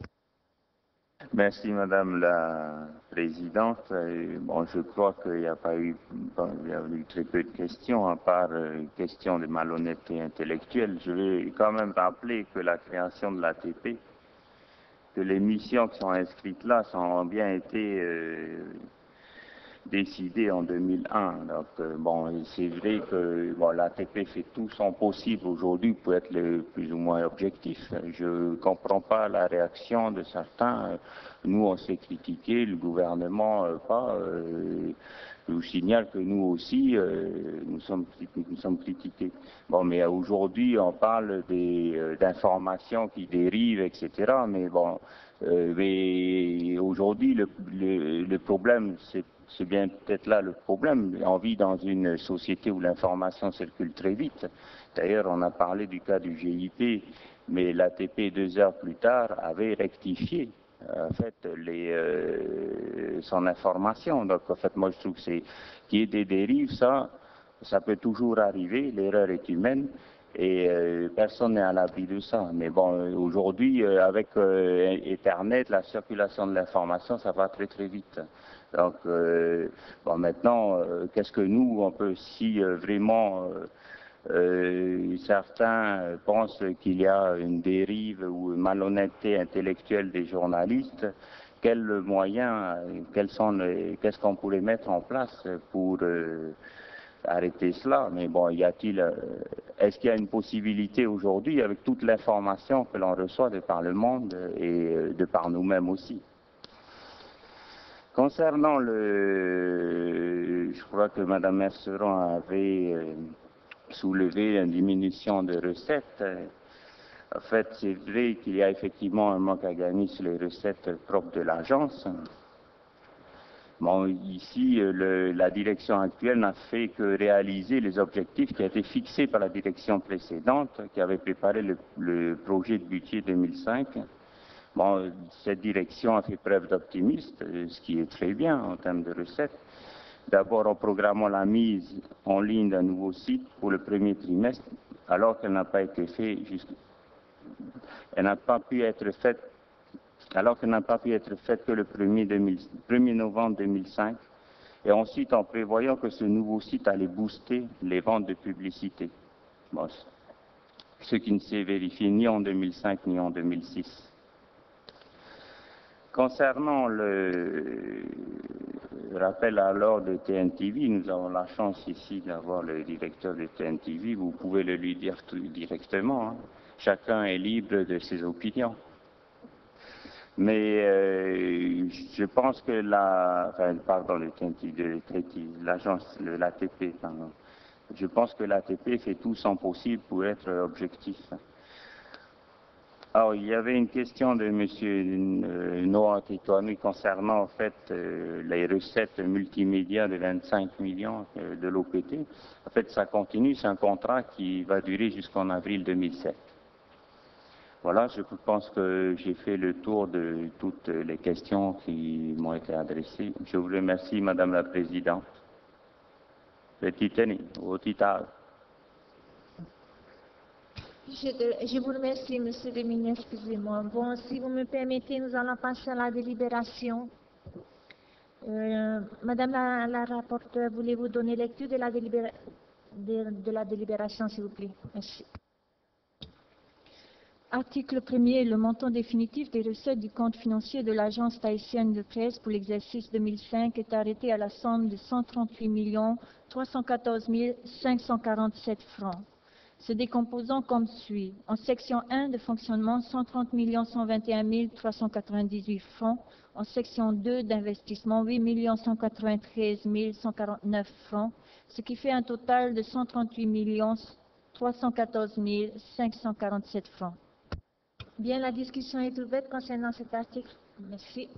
Merci Madame la Présidente. Euh, Bon, je crois qu'il n'y a pas eu, y a eu très peu de questions, à part euh, question de malhonnêteté intellectuelle. Je vais quand même rappeler que la création de l'ATP, que les missions qui sont inscrites là sont- ont bien été euh, décidées en 2001. Donc, euh, bon, c'est vrai que bon, l'ATP fait tout son possible aujourd'hui pour être le plus ou moins objectif. Je ne comprends pas la réaction de certains. Nous, on s'est critiqué, le gouvernement euh, pas. Euh, je vous signale que nous aussi, euh, nous, sommes, nous sommes critiqués. Bon, mais aujourd'hui, on parle euh, d'informations qui dérivent, etc. Mais bon, euh, mais aujourd'hui, le, le problème, c'est c'est bien peut-être là le problème. On vit dans une société où l'information circule très vite. D'ailleurs, on a parlé du cas du GIP, mais l'ATP, deux heures plus tard, avait rectifié en fait les, euh, son information. Donc, en fait, moi, je trouve que c'est qu'il y ait des dérives, ça, peut toujours arriver. L'erreur est humaine. Et euh, personne n'est à l'abri de ça. Mais bon, euh, aujourd'hui, euh, avec euh, Internet, la circulation de l'information, ça va très très vite. Donc, euh, bon, maintenant, euh, qu'est-ce que nous, on peut, si euh, vraiment certains pensent qu'il y a une dérive ou une malhonnêteté intellectuelle des journalistes, quels moyens, quels sont qu'est-ce qu'on pourrait mettre en place pour arrêter cela? Mais bon, y a-t-il, est-ce qu'il y a une possibilité aujourd'hui, avec toute l'information que l'on reçoit de par le monde et de par nous-mêmes aussi? Concernant le, je crois que Mme Merceron avait euh, soulevé une diminution de recettes. En fait, c'est vrai qu'il y a effectivement un manque à gagner sur les recettes propres de l'agence. Bon, ici, euh, la direction actuelle n'a fait que réaliser les objectifs qui été fixés par la direction précédente, qui avait préparé le projet de budget 2005. Bon, cette direction a fait preuve d'optimisme, ce qui est très bien en termes de recettes. D'abord en programmant la mise en ligne d'un nouveau site pour le premier trimestre, alors qu'elle n'a pas été faite jusqu'- elle n'a pas pu être faite alors qu'elle n'a pas pu être faite que le 1er, 2000 1er novembre 2005. Et ensuite, en prévoyant que ce nouveau site allait booster les ventes de publicité. Bon, ce qui ne s'est vérifié ni en 2005 ni en 2006. Concernant le rappel à l'ordre de TNTV, nous avons la chance ici d'avoir le directeur de TNTV. Vous pouvez le lui dire tout directement. hein. Chacun est libre de ses opinions. Mais euh, je pense que la, pardon, le l'agence, l'ATP, pardon. Je pense que l'ATP fait tout son possible pour être objectif. Alors, il y avait une question de M. euh, Noah Titoami concernant en fait euh, les recettes multimédia de 25 millions euh, de l'OPT. En fait, ça continue, c'est un contrat qui va durer jusqu'en avril 2007. Voilà, je pense que j'ai fait le tour de toutes les questions qui m'ont été adressées. Je vous remercie, Madame la Présidente. Petit. Je, vous remercie, Monsieur le ministre, excusez-moi. Bon, si vous me permettez, nous allons passer à la délibération. Euh, Madame la, rapporteure, voulez-vous donner lecture de la, de la délibération, s'il vous plaît? Merci. Article 1er. Le montant définitif des recettes du compte financier de l'Agence tahitienne de presse pour l'exercice 2005 est arrêté à la somme de 138 314 547 francs, se décomposant comme suit. En section 1 de fonctionnement, 130 121 398 francs. En section 2 d'investissement, 8 193 149 francs, ce qui fait un total de 138 314 547 francs. Bien, la discussion est ouverte concernant cet article. Merci.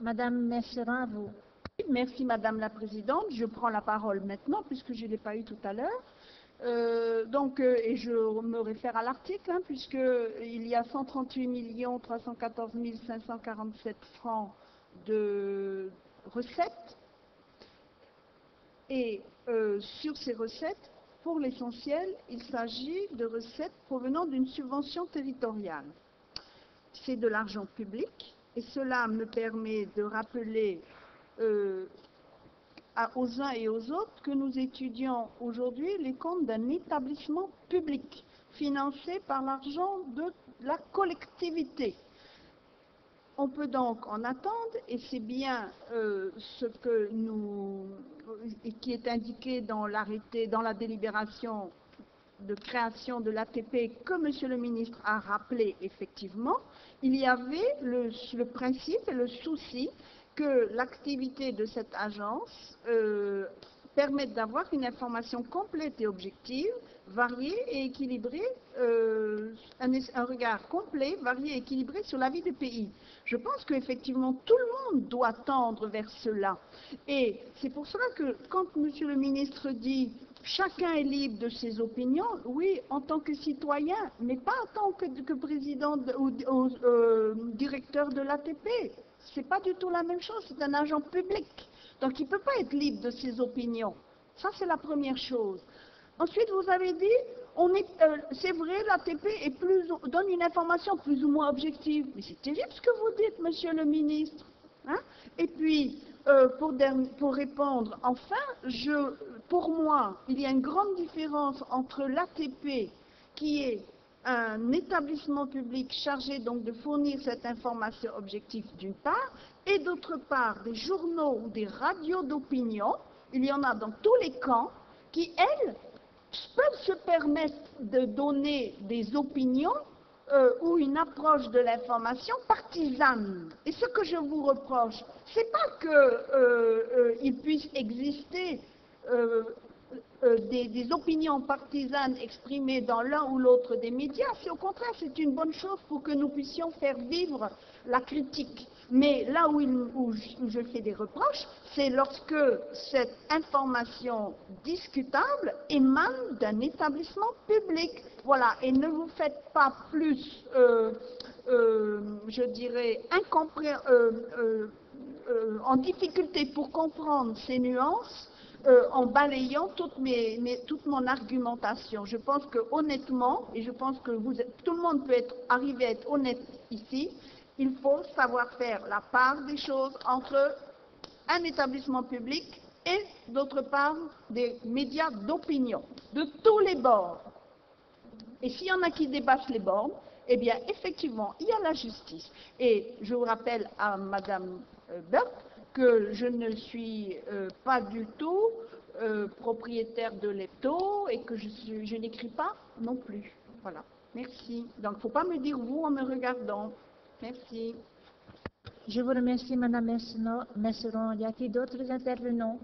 Madame Messerin, à vous. Merci Madame la Présidente. Je prends la parole maintenant puisque je ne l'ai pas eu tout à l'heure. Euh, donc, euh, et je me réfère à l'article, hein, puisqu'il y a 138 314 547 francs de recettes. Et euh, sur ces recettes, pour l'essentiel, il s'agit de recettes provenant d'une subvention territoriale. C'est de l'argent public et cela me permet de rappeler aux uns et aux autres que nous étudions aujourd'hui les comptes d'un établissement public financé par l'argent de la collectivité. On peut donc en attendre, et c'est bien euh, ce que nous, et qui est indiqué dans l'arrêté, dans la délibération de création de l'ATP que Monsieur le ministre a rappelé effectivement, il y avait le principe et le souci que l'activité de cette agence euh, permette d'avoir une information complète et objective, variée et équilibrée, euh, un, regard complet, varié et équilibré sur la vie du pays. Je pense qu'effectivement tout le monde doit tendre vers cela. Et c'est pour cela que quand Monsieur le ministre dit chacun est libre de ses opinions, oui, en tant que citoyen, mais pas en tant que, président de- ou, ou, euh, directeur de l'ATP. C'est pas du tout la même chose, c'est un agent public. Donc il ne peut pas être libre de ses opinions. Ça, c'est la première chose. Ensuite, vous avez dit, euh, c'est vrai, l'ATP donne une information plus ou moins objective. Mais c'est terrible ce que vous dites, monsieur le ministre. Hein Et puis, euh, pour, pour répondre, enfin, je, pour moi, il y a une grande différence entre l'ATP, qui est un établissement public chargé donc de fournir cette information objective d'une part, et d'autre part des journaux ou des radios d'opinion, il y en a dans tous les camps, qui, elles, peuvent se permettre de donner des opinions euh, ou une approche de l'information partisane. Et ce que je vous reproche, c'est pas que euh, euh, il puisse exister euh, des, opinions partisanes exprimées dans l'un ou l'autre des médias, c'est au contraire, c'est une bonne chose pour que nous puissions faire vivre la critique. Mais là où, je- fais des reproches, c'est lorsque cette information discutable émane d'un établissement public. Voilà, et ne vous faites pas plus, euh, euh, je dirais, en difficulté pour comprendre ces nuances euh, en balayant toute, mon argumentation. Je pense que honnêtement, et je pense que tout le monde peut être, arriver à être honnête ici, il faut savoir faire la part des choses entre un établissement public et d'autre part des médias d'opinion, de tous les bords. Et s'il y en a qui dépassent les bornes, eh bien, effectivement, il y a la justice. Et je vous rappelle à Madame euh, Burke que je ne suis euh, pas du tout euh, propriétaire de l'hebdo et que je, je n'écris pas non plus. Voilà. Merci. Donc, il ne faut pas me dire vous en me regardant. Merci. Je vous remercie, Madame. Messeron. Y a-t-il d'autres intervenants?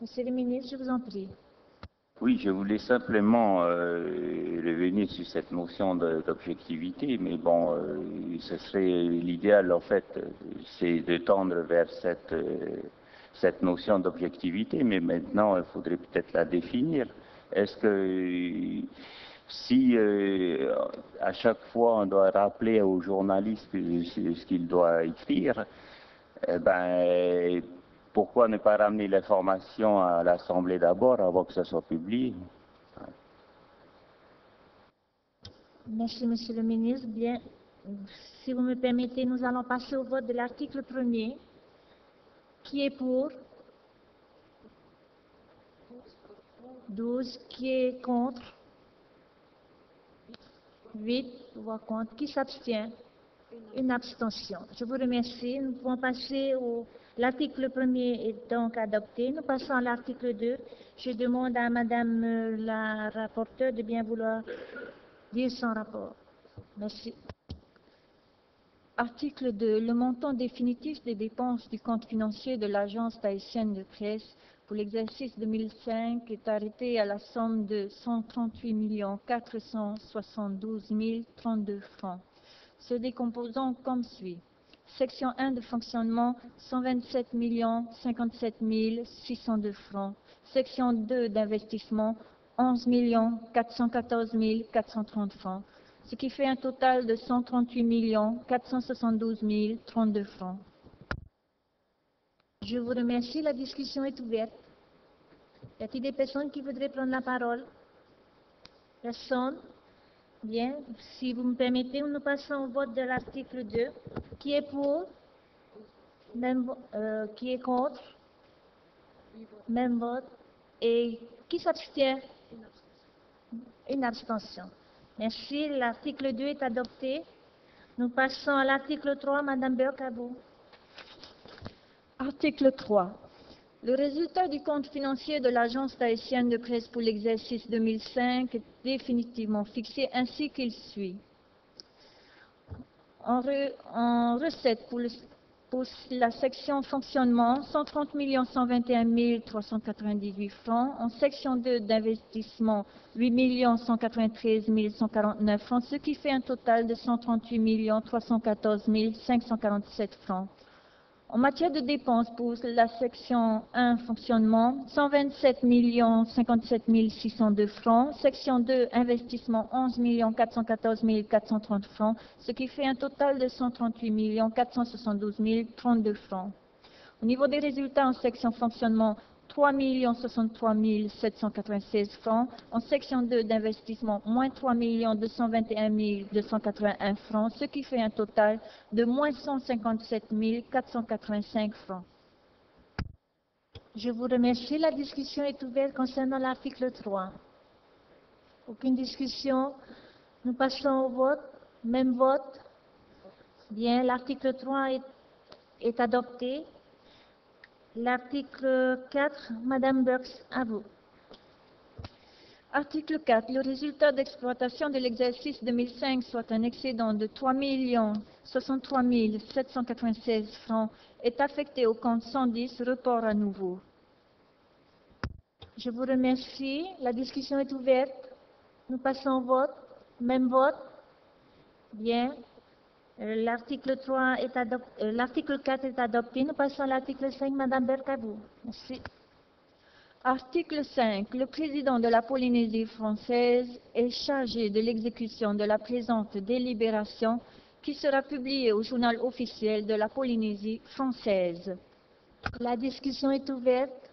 Monsieur le ministre, je vous en prie. Oui, je voulais simplement euh, revenir sur cette notion d'objectivité, mais bon, euh, ce serait l'idéal en fait, c'est de tendre vers cette, euh, cette notion d'objectivité, mais maintenant il faudrait peut-être la définir. Est-ce que si euh, à chaque fois on doit rappeler aux journalistes ce qu'ils doivent écrire, eh ben, pourquoi ne pas ramener l'information à l'Assemblée d'abord avant que ça soit publié? Merci, Monsieur le ministre. Bien, si vous me permettez, nous allons passer au vote de l'article premier. Qui est pour? 12. Qui est contre? 8. Voix contre. Qui s'abstient? Une abstention. Je vous remercie. Nous pouvons passer au... L'article premier est donc adopté. Nous passons à l'article 2. Je demande à Madame la rapporteure de bien vouloir dire son rapport. Merci. Article 2. Le montant définitif des dépenses du compte financier de l'Agence haïtienne de presse pour l'exercice 2005 est arrêté à la somme de 138 472 032 francs, se décomposant comme suit. Section 1 de fonctionnement, 127 57 602 francs. Section 2 d'investissement, 11 414 430 francs, ce qui fait un total de 138 472 032 francs. Je vous remercie. La discussion est ouverte. Y a-t-il des personnes qui voudraient prendre la parole? Personne? Bien. Si vous me permettez, nous passons au vote de l'article 2. Qui est pour Même euh, Qui est contre Même vote. Et qui s'abstient? Une abstention. Merci. L'article 2 est adopté. Nous passons à l'article 3. Madame vous. Article 3. Le résultat du compte financier de l'Agence haïtienne de presse pour l'exercice 2005 est définitivement fixé ainsi qu'il suit. En, re- en recette pour, pour la section fonctionnement, 130 121 398 francs. En section 2 d'investissement, 8 193 149 francs, ce qui fait un total de 138 314 547 francs. En matière de dépenses pour la section 1 fonctionnement, 127 57 602 francs. Section 2 investissement, 11 414 430 francs, ce qui fait un total de 138 472 032 francs. Au niveau des résultats en section fonctionnement, 3 63 796 francs. En section 2 d'investissement, moins 3 221 281 francs, ce qui fait un total de moins 157 485 francs. Je vous remercie. La discussion est ouverte concernant l'article 3. Aucune discussion. Nous passons au vote. Même vote. Bien, l'article 3 est, est adopté. L'article 4, Madame Burks, à vous. Article 4. Le résultat d'exploitation de l'exercice 2005, soit un excédent de 3 63 796 francs, est affecté au compte 110 report à nouveau. Je vous remercie. La discussion est ouverte. Nous passons au vote. Même vote. Bien. L'article 3 est adopté. euh, L'article 4 est adopté. Nous passons à l'article 5. Madame Bercabou. Merci. Article 5. Le président de la Polynésie française est chargé de l'exécution de la présente délibération qui sera publiée au journal officiel de la Polynésie française. La discussion est ouverte.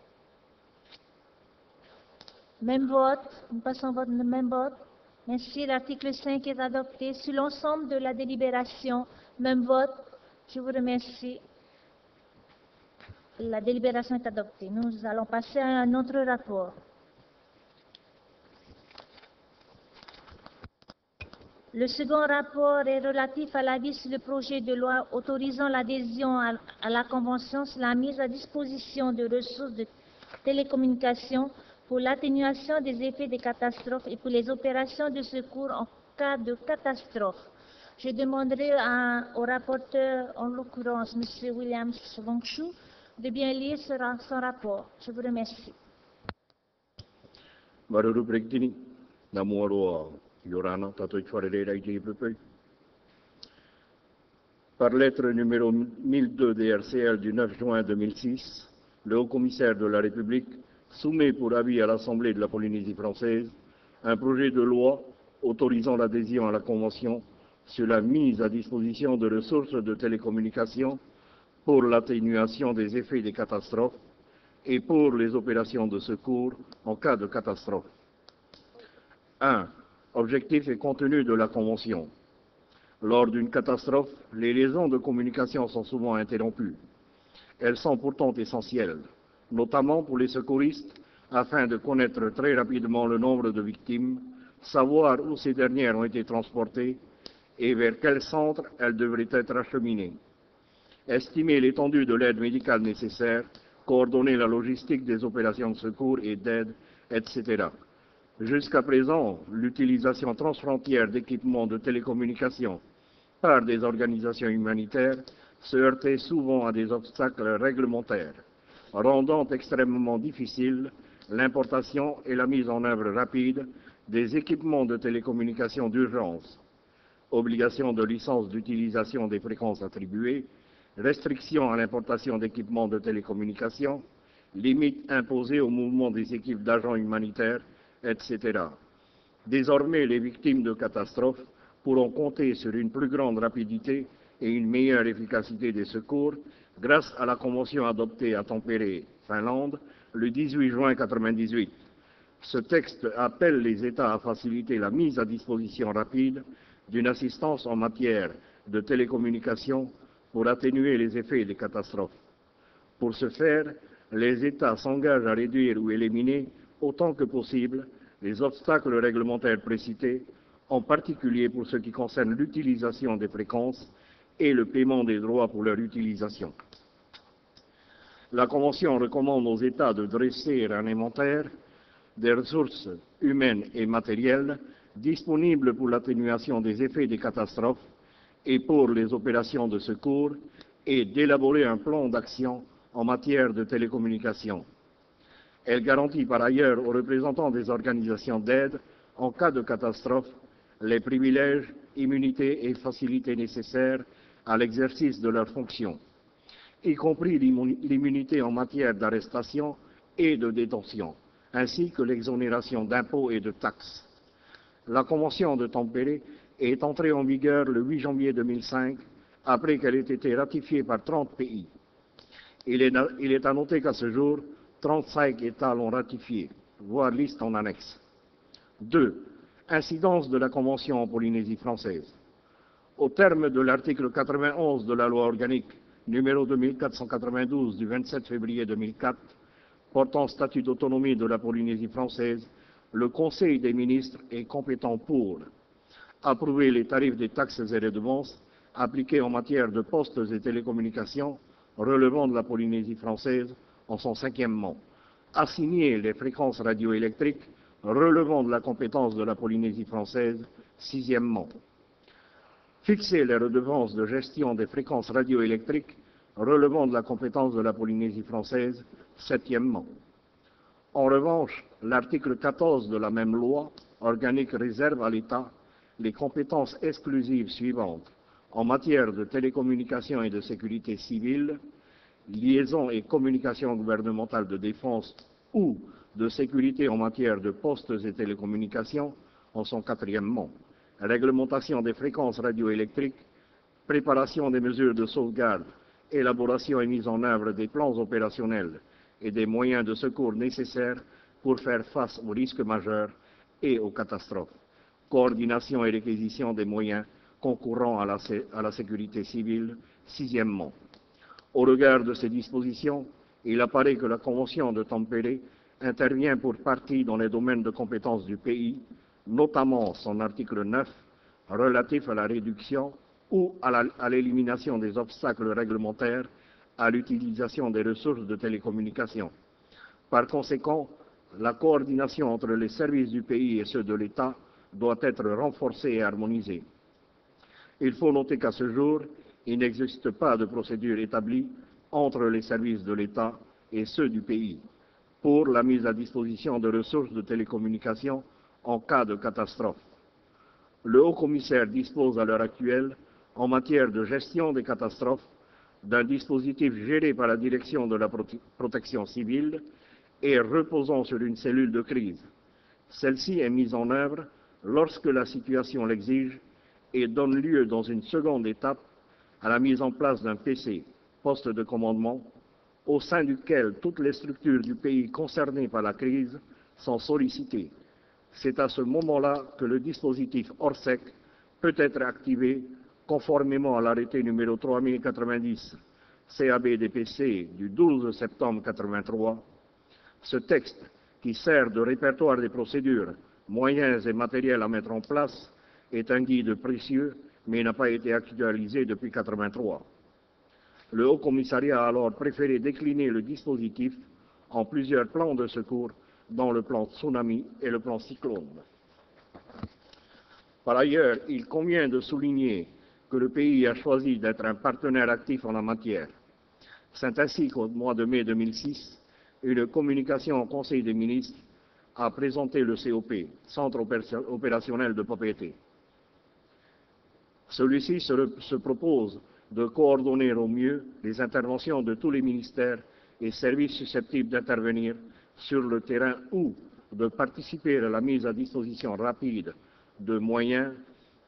Même vote. Nous passons au vote. Même vote. Merci. L'article 5 est adopté. Sur l'ensemble de la délibération, même vote. Je vous remercie. la délibération est adoptée. Nous allons passer à un autre rapport. Le second rapport est relatif à l'avis sur le projet de loi autorisant l'adhésion à, à la Convention sur la mise à disposition de ressources de télécommunications pour l'atténuation des effets des catastrophes et pour les opérations de secours en cas de catastrophe. Je demanderai au rapporteur, en l'occurrence M. William Wongchou, de bien lire son rapport. Je vous remercie. Par lettre numéro 1002 DRCL du 9 juin 2006, le haut-commissaire de la République soumet pour avis à l'Assemblée de la Polynésie française un projet de loi autorisant l'adhésion à la Convention sur la mise à disposition de ressources de télécommunications pour l'atténuation des effets des catastrophes et pour les opérations de secours en cas de catastrophe. 1. Objectif et contenu de la Convention. Lors d'une catastrophe, les liaisons de communication sont souvent interrompues. Elles sont pourtant essentielles, notamment pour les secouristes, afin de connaître très rapidement le nombre de victimes, savoir où ces dernières ont été transportées et vers quel centre elles devraient être acheminées estimer l'étendue de l'aide médicale nécessaire, coordonner la logistique des opérations de secours et d'aide, etc. Jusqu'à présent, l'utilisation transfrontière d'équipements de télécommunications par des organisations humanitaires se heurtait souvent à des obstacles réglementaires, rendant extrêmement difficile l'importation et la mise en œuvre rapide des équipements de télécommunications d'urgence obligation de licence d'utilisation des fréquences attribuées, restrictions à l'importation d'équipements de télécommunications, limites imposées au mouvement des équipes d'agents humanitaires, etc. Désormais, les victimes de catastrophes pourront compter sur une plus grande rapidité et une meilleure efficacité des secours grâce à la convention adoptée à Tampere, Finlande, le 18 juin 1998. Ce texte appelle les États à faciliter la mise à disposition rapide d'une assistance en matière de télécommunications pour atténuer les effets des catastrophes. Pour ce faire, les États s'engagent à réduire ou éliminer autant que possible les obstacles réglementaires précités, en particulier pour ce qui concerne l'utilisation des fréquences et le paiement des droits pour leur utilisation. La Convention recommande aux États de dresser un inventaire des ressources humaines et matérielles disponibles pour l'atténuation des effets des catastrophes et pour les opérations de secours et d'élaborer un plan d'action en matière de télécommunications. Elle garantit par ailleurs aux représentants des organisations d'aide en cas de catastrophe les privilèges, immunités et facilités nécessaires à l'exercice de leurs fonctions, y compris l'immunité en matière d'arrestation et de détention, ainsi que l'exonération d'impôts et de taxes. La Convention de Tampere est entrée en vigueur le 8 janvier 2005, après qu'elle ait été ratifiée par 30 pays. Il est, à noter qu'à ce jour, 35 États l'ont ratifiée, voir liste en annexe. 2. Incidence de la Convention en Polynésie française. Au terme de l'article 91 de la loi organique numéro 2492 du 27 février 2004, portant statut d'autonomie de la Polynésie française, le Conseil des ministres est compétent pour approuver les tarifs des taxes et redevances appliqués en matière de postes et télécommunications relevant de la Polynésie française en son cinquièmement, assigner les fréquences radioélectriques relevant de la compétence de la Polynésie française sixièmement, fixer les redevances de gestion des fréquences radioélectriques relevant de la compétence de la Polynésie française septièmement. En revanche, l'article 14 de la même loi organique réserve à l'État les compétences exclusives suivantes en matière de télécommunications et de sécurité civile, liaison et communication gouvernementale de défense ou de sécurité en matière de postes et télécommunications en son quatrièmement, réglementation des fréquences radioélectriques, préparation des mesures de sauvegarde, élaboration et mise en œuvre des plans opérationnels et des moyens de secours nécessaires pour faire face aux risques majeurs et aux catastrophes, coordination et réquisition des moyens concourant à la, sécurité civile, sixièmement. Au regard de ces dispositions, il apparaît que la Convention de Tampere intervient pour partie dans les domaines de compétences du pays, notamment son article 9 relatif à la réduction ou à l'élimination des obstacles réglementaires à l'utilisation des ressources de télécommunications. Par conséquent, la coordination entre les services du pays et ceux de l'État doit être renforcée et harmonisée. Il faut noter qu'à ce jour, il n'existe pas de procédure établie entre les services de l'État et ceux du pays pour la mise à disposition de ressources de télécommunications en cas de catastrophe. Le haut-commissaire dispose à l'heure actuelle, en matière de gestion des catastrophes, d'un dispositif géré par la direction de la protection civile et reposant sur une cellule de crise. Celle-ci est mise en œuvre lorsque la situation l'exige et donne lieu dans une seconde étape à la mise en place d'un PC, poste de commandement, au sein duquel toutes les structures du pays concernées par la crise sont sollicitées. C'est à ce moment-là que le dispositif ORSEC peut être activé conformément à l'arrêté numéro 3090 CAB-DPC du 12 septembre 1983, ce texte, qui sert de répertoire des procédures, moyens et matériels à mettre en place, est un guide précieux, mais n'a pas été actualisé depuis 1983. Le Haut Commissariat a alors préféré décliner le dispositif en plusieurs plans de secours, dont le plan tsunami et le plan cyclone. Par ailleurs, il convient de souligner que le pays a choisi d'être un partenaire actif en la matière. C'est ainsi qu'au mois de mai 2006, une communication au Conseil des ministres a présenté le COP, Centre opérationnel de propriété. Celui-ci se, propose de coordonner au mieux les interventions de tous les ministères et services susceptibles d'intervenir sur le terrain ou de participer à la mise à disposition rapide de moyens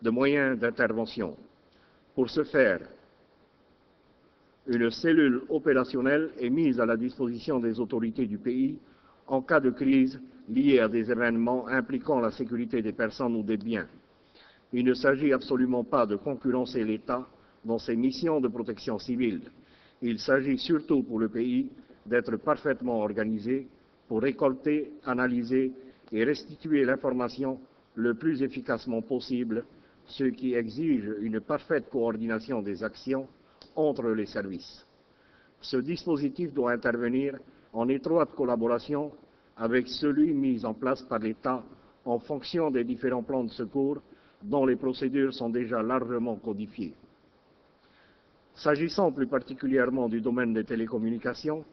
d'intervention. Pour ce faire, une cellule opérationnelle est mise à la disposition des autorités du pays en cas de crise liée à des événements impliquant la sécurité des personnes ou des biens. Il ne s'agit absolument pas de concurrencer l'État dans ses missions de protection civile. Il s'agit surtout pour le pays d'être parfaitement organisé pour récolter, analyser et restituer l'information le plus efficacement possible ce qui exige une parfaite coordination des actions entre les services. Ce dispositif doit intervenir en étroite collaboration avec celui mis en place par l'État en fonction des différents plans de secours dont les procédures sont déjà largement codifiées. S'agissant plus particulièrement du domaine des télécommunications,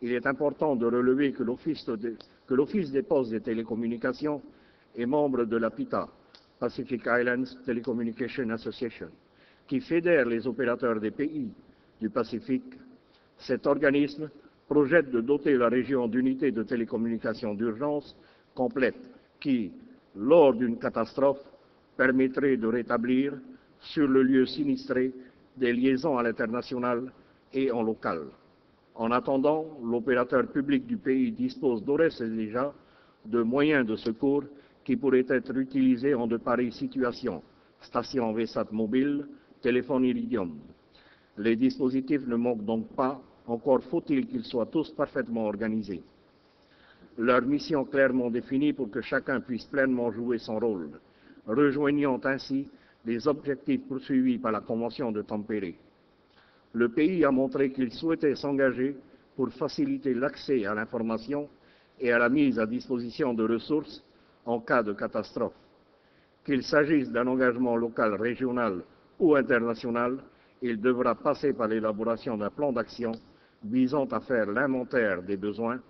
il est important de relever que l'Office des postes des télécommunications est membre de l'APITA, Pacific Islands Telecommunication Association, qui fédère les opérateurs des pays du Pacifique. Cet organisme projette de doter la région d'unités de télécommunication d'urgence complètes qui, lors d'une catastrophe, permettraient de rétablir sur le lieu sinistré des liaisons à l'international et en local. En attendant, l'opérateur public du pays dispose d'ores et déjà de moyens de secours qui pourraient être utilisés en de pareilles situations. Station VSAT mobile, téléphone Iridium. Les dispositifs ne manquent donc pas, encore faut-il qu'ils soient tous parfaitement organisés. Leur mission clairement définie pour que chacun puisse pleinement jouer son rôle, rejoignant ainsi les objectifs poursuivis par la Convention de Tampere. Le pays a montré qu'il souhaitait s'engager pour faciliter l'accès à l'information et à la mise à disposition de ressources en cas de catastrophe. Qu'il s'agisse d'un engagement local, régional ou international, il devra passer par l'élaboration d'un plan d'action visant à faire l'inventaire des besoins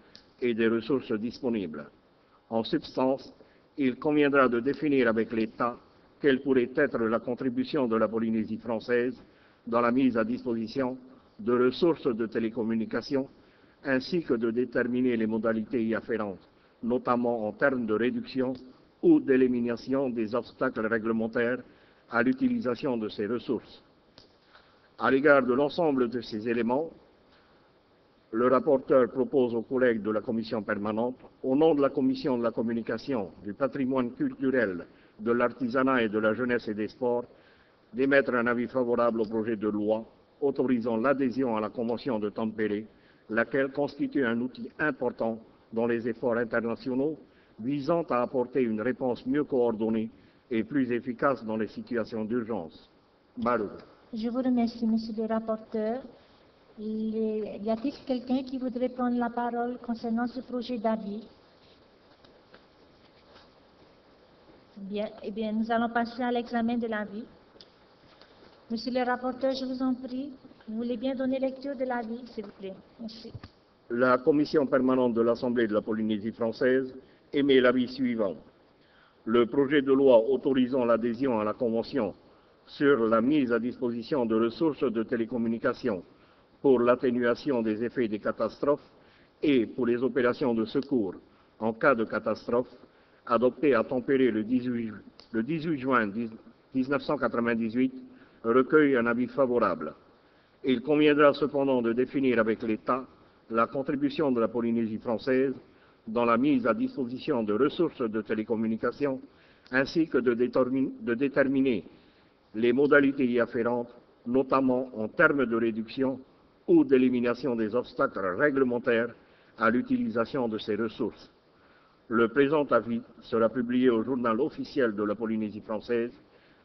et des ressources disponibles. En substance, il conviendra de définir avec l'État quelle pourrait être la contribution de la Polynésie française dans la mise à disposition de ressources de télécommunications, ainsi que de déterminer les modalités y afférentes notamment en termes de réduction ou d'élimination des obstacles réglementaires à l'utilisation de ces ressources. À l'égard de l'ensemble de ces éléments, le rapporteur propose aux collègues de la commission permanente, au nom de la commission de la communication, du patrimoine culturel, de l'artisanat et de la jeunesse et des sports, d'émettre un avis favorable au projet de loi autorisant l'adhésion à la Convention de Tampere laquelle constitue un outil important dans les efforts internationaux visant à apporter une réponse mieux coordonnée et plus efficace dans les situations d'urgence. Je vous remercie, monsieur le rapporteur. Y a-t-il quelqu'un qui voudrait prendre la parole concernant ce projet d'avis? Bien, eh bien, nous allons passer à l'examen de l'avis. Monsieur le rapporteur, je vous en prie, vous voulez bien donner lecture de l'avis, s'il vous plaît? Merci. La commission permanente de l'Assemblée de la Polynésie française émet l'avis suivant. Le projet de loi autorisant l'adhésion à la Convention sur la mise à disposition de ressources de télécommunications pour l'atténuation des effets des catastrophes et pour les opérations de secours en cas de catastrophe, adopté à Tempéré le 18, ju- le 18 juin 1998, recueille un avis favorable. Il conviendra cependant de définir avec l'État la contribution de la Polynésie française dans la mise à disposition de ressources de télécommunications, ainsi que de, détermi- de déterminer les modalités y afférentes, notamment en termes de réduction ou d'élimination des obstacles réglementaires à l'utilisation de ces ressources. Le présent avis sera publié au journal officiel de la Polynésie française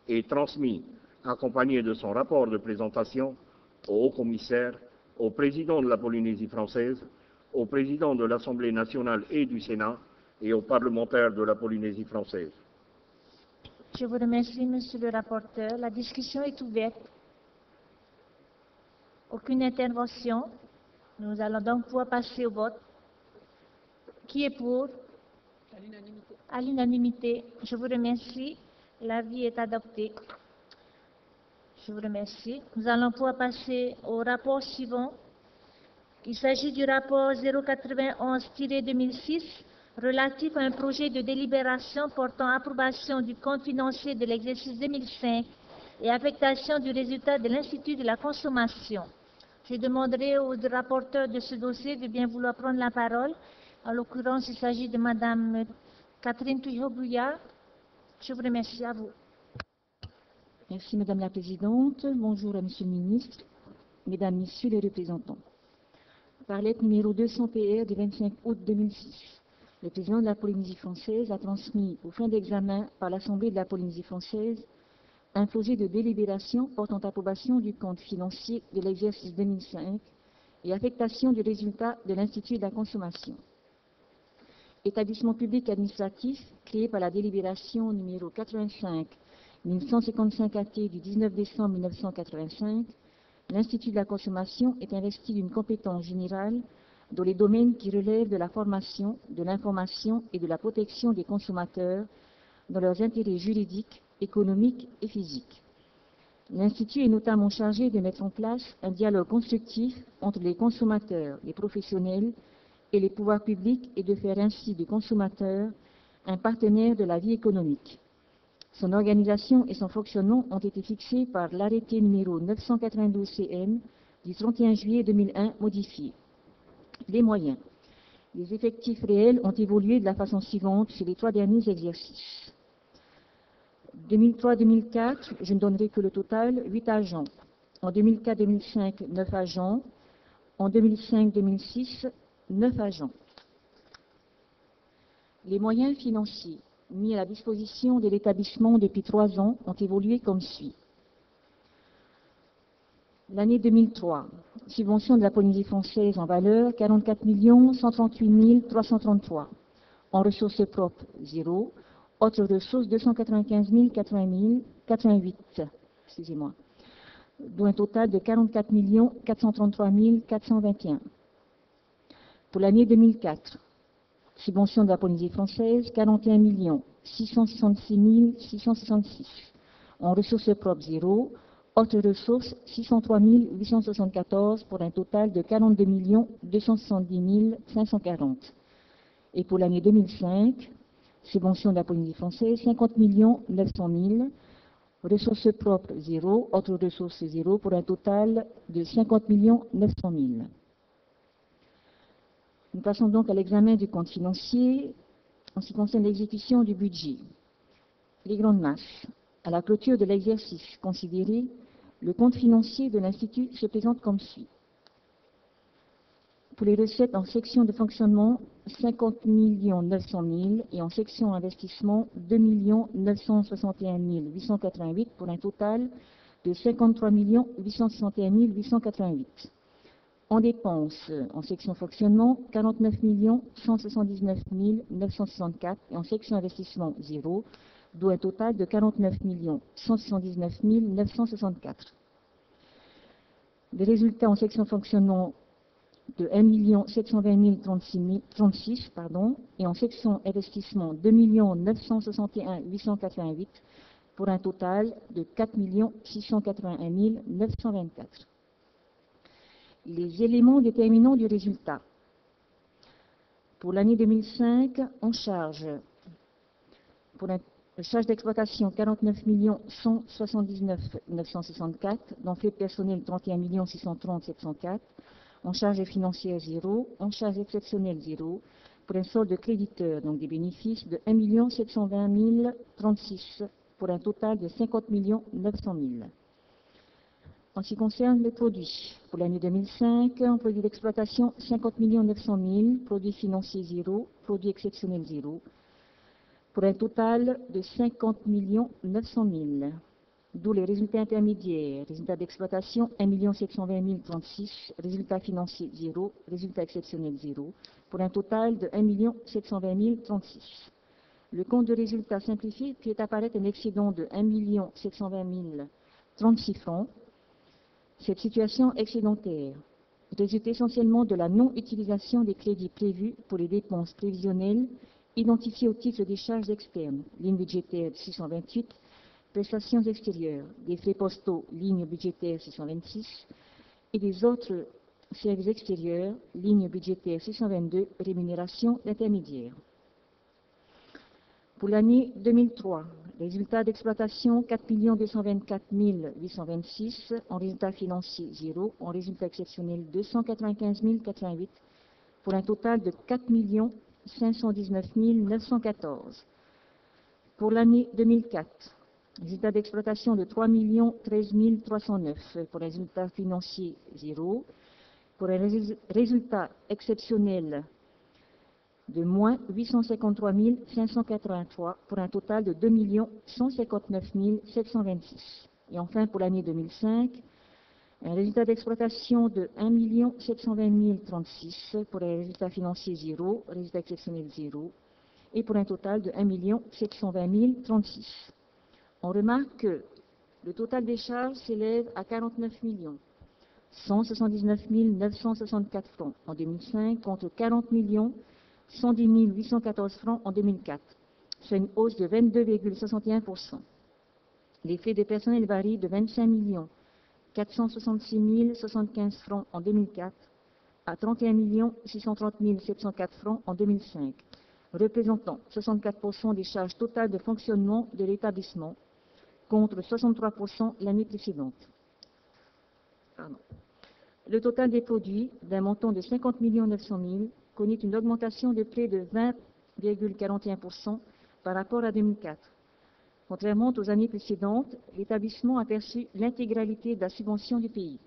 et transmis, accompagné de son rapport de présentation, au haut commissaire, au président de la Polynésie française, au président de l'Assemblée nationale et du Sénat et aux parlementaires de la Polynésie française. Je vous remercie, monsieur le rapporteur. La discussion est ouverte. Aucune intervention. Nous allons donc pouvoir passer au vote. Qui est pour? À l'unanimité. Je vous remercie. L'avis est adopté. Je vous remercie. Nous allons pouvoir passer au rapport suivant. Il s'agit du rapport 091-2006 relatif à un projet de délibération portant approbation du compte financier de l'exercice 2005 et affectation du résultat de l'Institut de la consommation. Je demanderai au rapporteur de ce dossier de bien vouloir prendre la parole. En l'occurrence, il s'agit de Madame Catherine Touillot-Bouillard. Je vous remercie à vous. Merci Madame la Présidente. Bonjour à Monsieur le Ministre, Mesdames, Messieurs les représentants. Par lettre numéro 200 PR du 25 août 2006, le président de la Polynésie française a transmis au fin d'examen par l'Assemblée de la Polynésie française un projet de délibération portant approbation du compte financier de l'exercice 2005 et affectation du résultat de l'Institut de la consommation. Établissement public administratif créé par la délibération numéro 85 1155 AT du 19 décembre 1985, l'Institut de la consommation est investi d'une compétence générale dans les domaines qui relèvent de la formation, de l'information et de la protection des consommateurs dans leurs intérêts juridiques, économiques et physiques. L'Institut est notamment chargé de mettre en place un dialogue constructif entre les consommateurs, les professionnels et les pouvoirs publics et de faire ainsi des consommateurs un partenaire de la vie économique. Son organisation et son fonctionnement ont été fixés par l'arrêté numéro 992 CM du 31 juillet 2001 modifié. Les moyens. Les effectifs réels ont évolué de la façon suivante sur les trois derniers exercices. 2003-2004, je ne donnerai que le total, 8 agents. En 2004-2005, 9 agents. En 2005-2006, 9 agents. Les moyens financiers mis à la disposition de l'établissement depuis trois ans ont évolué comme suit. L'année 2003, subvention de la Polynésie française en valeur 44 138 333. En ressources propres, 0. Autres ressources, 295 080 88. Excusez-moi. Dont un total de 44 433 421. Pour l'année 2004, subvention de la Polynésie française, 41 666 666. En ressources propres, 0. Autres ressources, 603 874 pour un total de 42 270 540. Et pour l'année 2005, subvention de la Polynésie française, 50 900 000. Ressources propres, 0. Autres ressources, 0 pour un total de 50 900 000. Nous passons donc à l'examen du compte financier en ce qui concerne l'exécution du budget. Les grandes masses. À la clôture de l'exercice considéré, le compte financier de l'Institut se présente comme suit. Pour les recettes en section de fonctionnement, 50 900 000 et en section investissement, 2 961 888 pour un total de 53 861 888. En dépenses, en section fonctionnement, 49 179 964 et en section investissement, 0, d'où un total de 49 179 964. Les résultats en section fonctionnement de 1 720 036, pardon, et en section investissement 2 961 888 pour un total de 4 681 924. Les éléments déterminants du résultat. Pour l'année 2005, on charge pour la d'exploitation 49 179 964, dont fait personnel 31 630 704, en charge financière 0, en charge exceptionnelle 0, pour un solde de créditeurs, donc des bénéfices de 1 720 036, pour un total de 50 900 000. En ce qui concerne les produits, pour l'année 2005, en produit d'exploitation 50 900 000, produits financiers 0, produits exceptionnels 0, pour un total de 50 900 000 d'où les résultats intermédiaires, résultats d'exploitation 1 720 036, résultats financiers 0, résultats exceptionnels 0, pour un total de 1 720 036. Le compte de résultats simplifié fait apparaître un excédent de 1 720 036 francs. Cette situation excédentaire résulte essentiellement de la non-utilisation des crédits prévus pour les dépenses prévisionnelles identifiées au titre des charges externes, ligne budgétaire 628, prestations extérieures, des frais postaux, ligne budgétaire 626, et des autres services extérieurs, ligne budgétaire 622, rémunération d'intermédiaires. Pour l'année 2003, résultat d'exploitation 4 224 826, en résultat financier 0, en résultat exceptionnel 295 088, pour un total de 4 519 914. Pour l'année 2004, Résultat d'exploitation de 3 13 309 pour un résultat financier 0. Pour un résultat exceptionnel de moins 853 583 pour un total de 2 159 726. Et enfin, pour l'année 2005, un résultat d'exploitation de 1 720 036 pour un résultat financier 0, résultat exceptionnel 0, et pour un total de 1 720 036 on remarque que le total des charges s'élève à 49 179 964 francs en 2005 contre 40 110 814 francs en 2004, soit une hausse de 22,61%. Les frais de personnel varient de 25 466 075 francs en 2004 à 31 630 704 francs en 2005, représentant 64% des charges totales de fonctionnement de l'établissement contre 63% l'année précédente. Le total des produits, d'un montant de 50 900 000, connaît une augmentation de près de 20,41% par rapport à 2004. Contrairement aux années précédentes, l'établissement a perçu l'intégralité de la subvention du pays.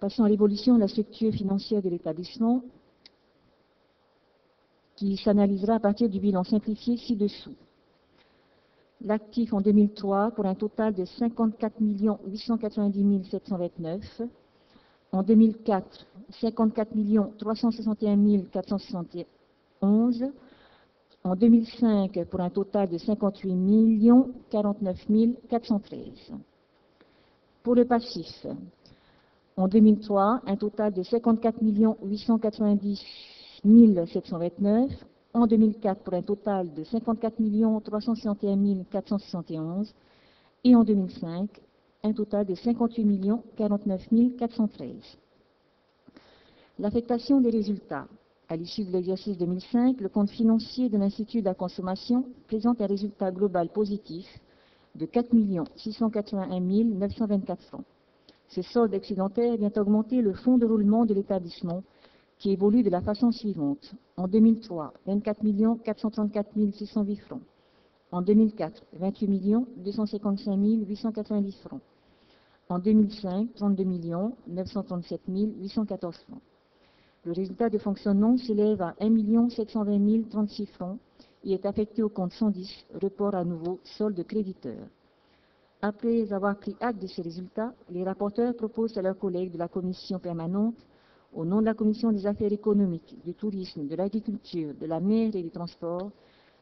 Passons à l'évolution de la structure financière de l'établissement, qui s'analysera à partir du bilan simplifié ci-dessous l'actif en 2003 pour un total de 54 890 729. En 2004, 54 361 471. En 2005, pour un total de 58 49 413. Pour le passif, en 2003, un total de 54 890 729 en 2004 pour un total de 54 361 471 et en 2005 un total de 58 49 413. L'affectation des résultats. À l'issue de l'exercice 2005, le compte financier de l'Institut de la consommation présente un résultat global positif de 4 681 924 francs. Ce solde excédentaire vient augmenter le fonds de roulement de l'établissement qui évolue de la façon suivante. En 2003, 24 434 608 francs. En 2004, 28 255 890 francs. En 2005, 32 937 814 francs. Le résultat de fonctionnement s'élève à 1 720 036 francs et est affecté au compte 110, report à nouveau, solde créditeur. Après avoir pris acte de ces résultats, les rapporteurs proposent à leurs collègues de la commission permanente, au nom de la commission des affaires économiques, du tourisme, de l'agriculture, de la mer et des transports,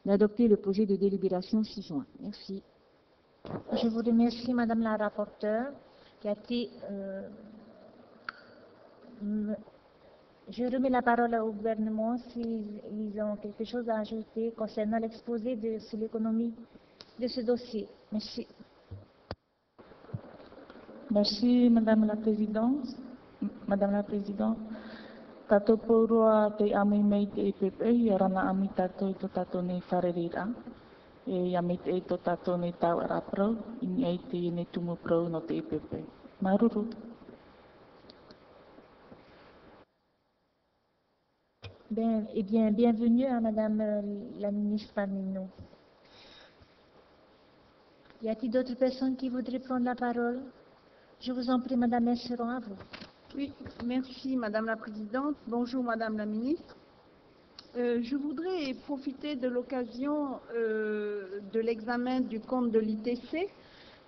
d'adopter le projet de délibération 6 juin. Merci. Je vous remercie, Madame la rapporteure, qui a été... euh, m- je remets la parole au gouvernement s'ils ils ont quelque chose à ajouter concernant l'exposé de, sur l'économie de ce dossier. Merci. Merci, Madame la Présidente. Madame la Présidente, tato porua te ami mei te EPP, ia rana ami tato i to tato nei wharerira. E e tau ara pro, ini ei te i ne tumu no te. Maruru. Ben, eh bien, bienvenue à Madame la ministre parmi nous. Y a-t-il d'autres personnes qui voudraient prendre la parole Je vous en prie, Madame Messeron, à vous. Oui, merci Madame la Présidente. Bonjour Madame la Ministre. Euh, je voudrais profiter de l'occasion euh, de l'examen du compte de l'ITC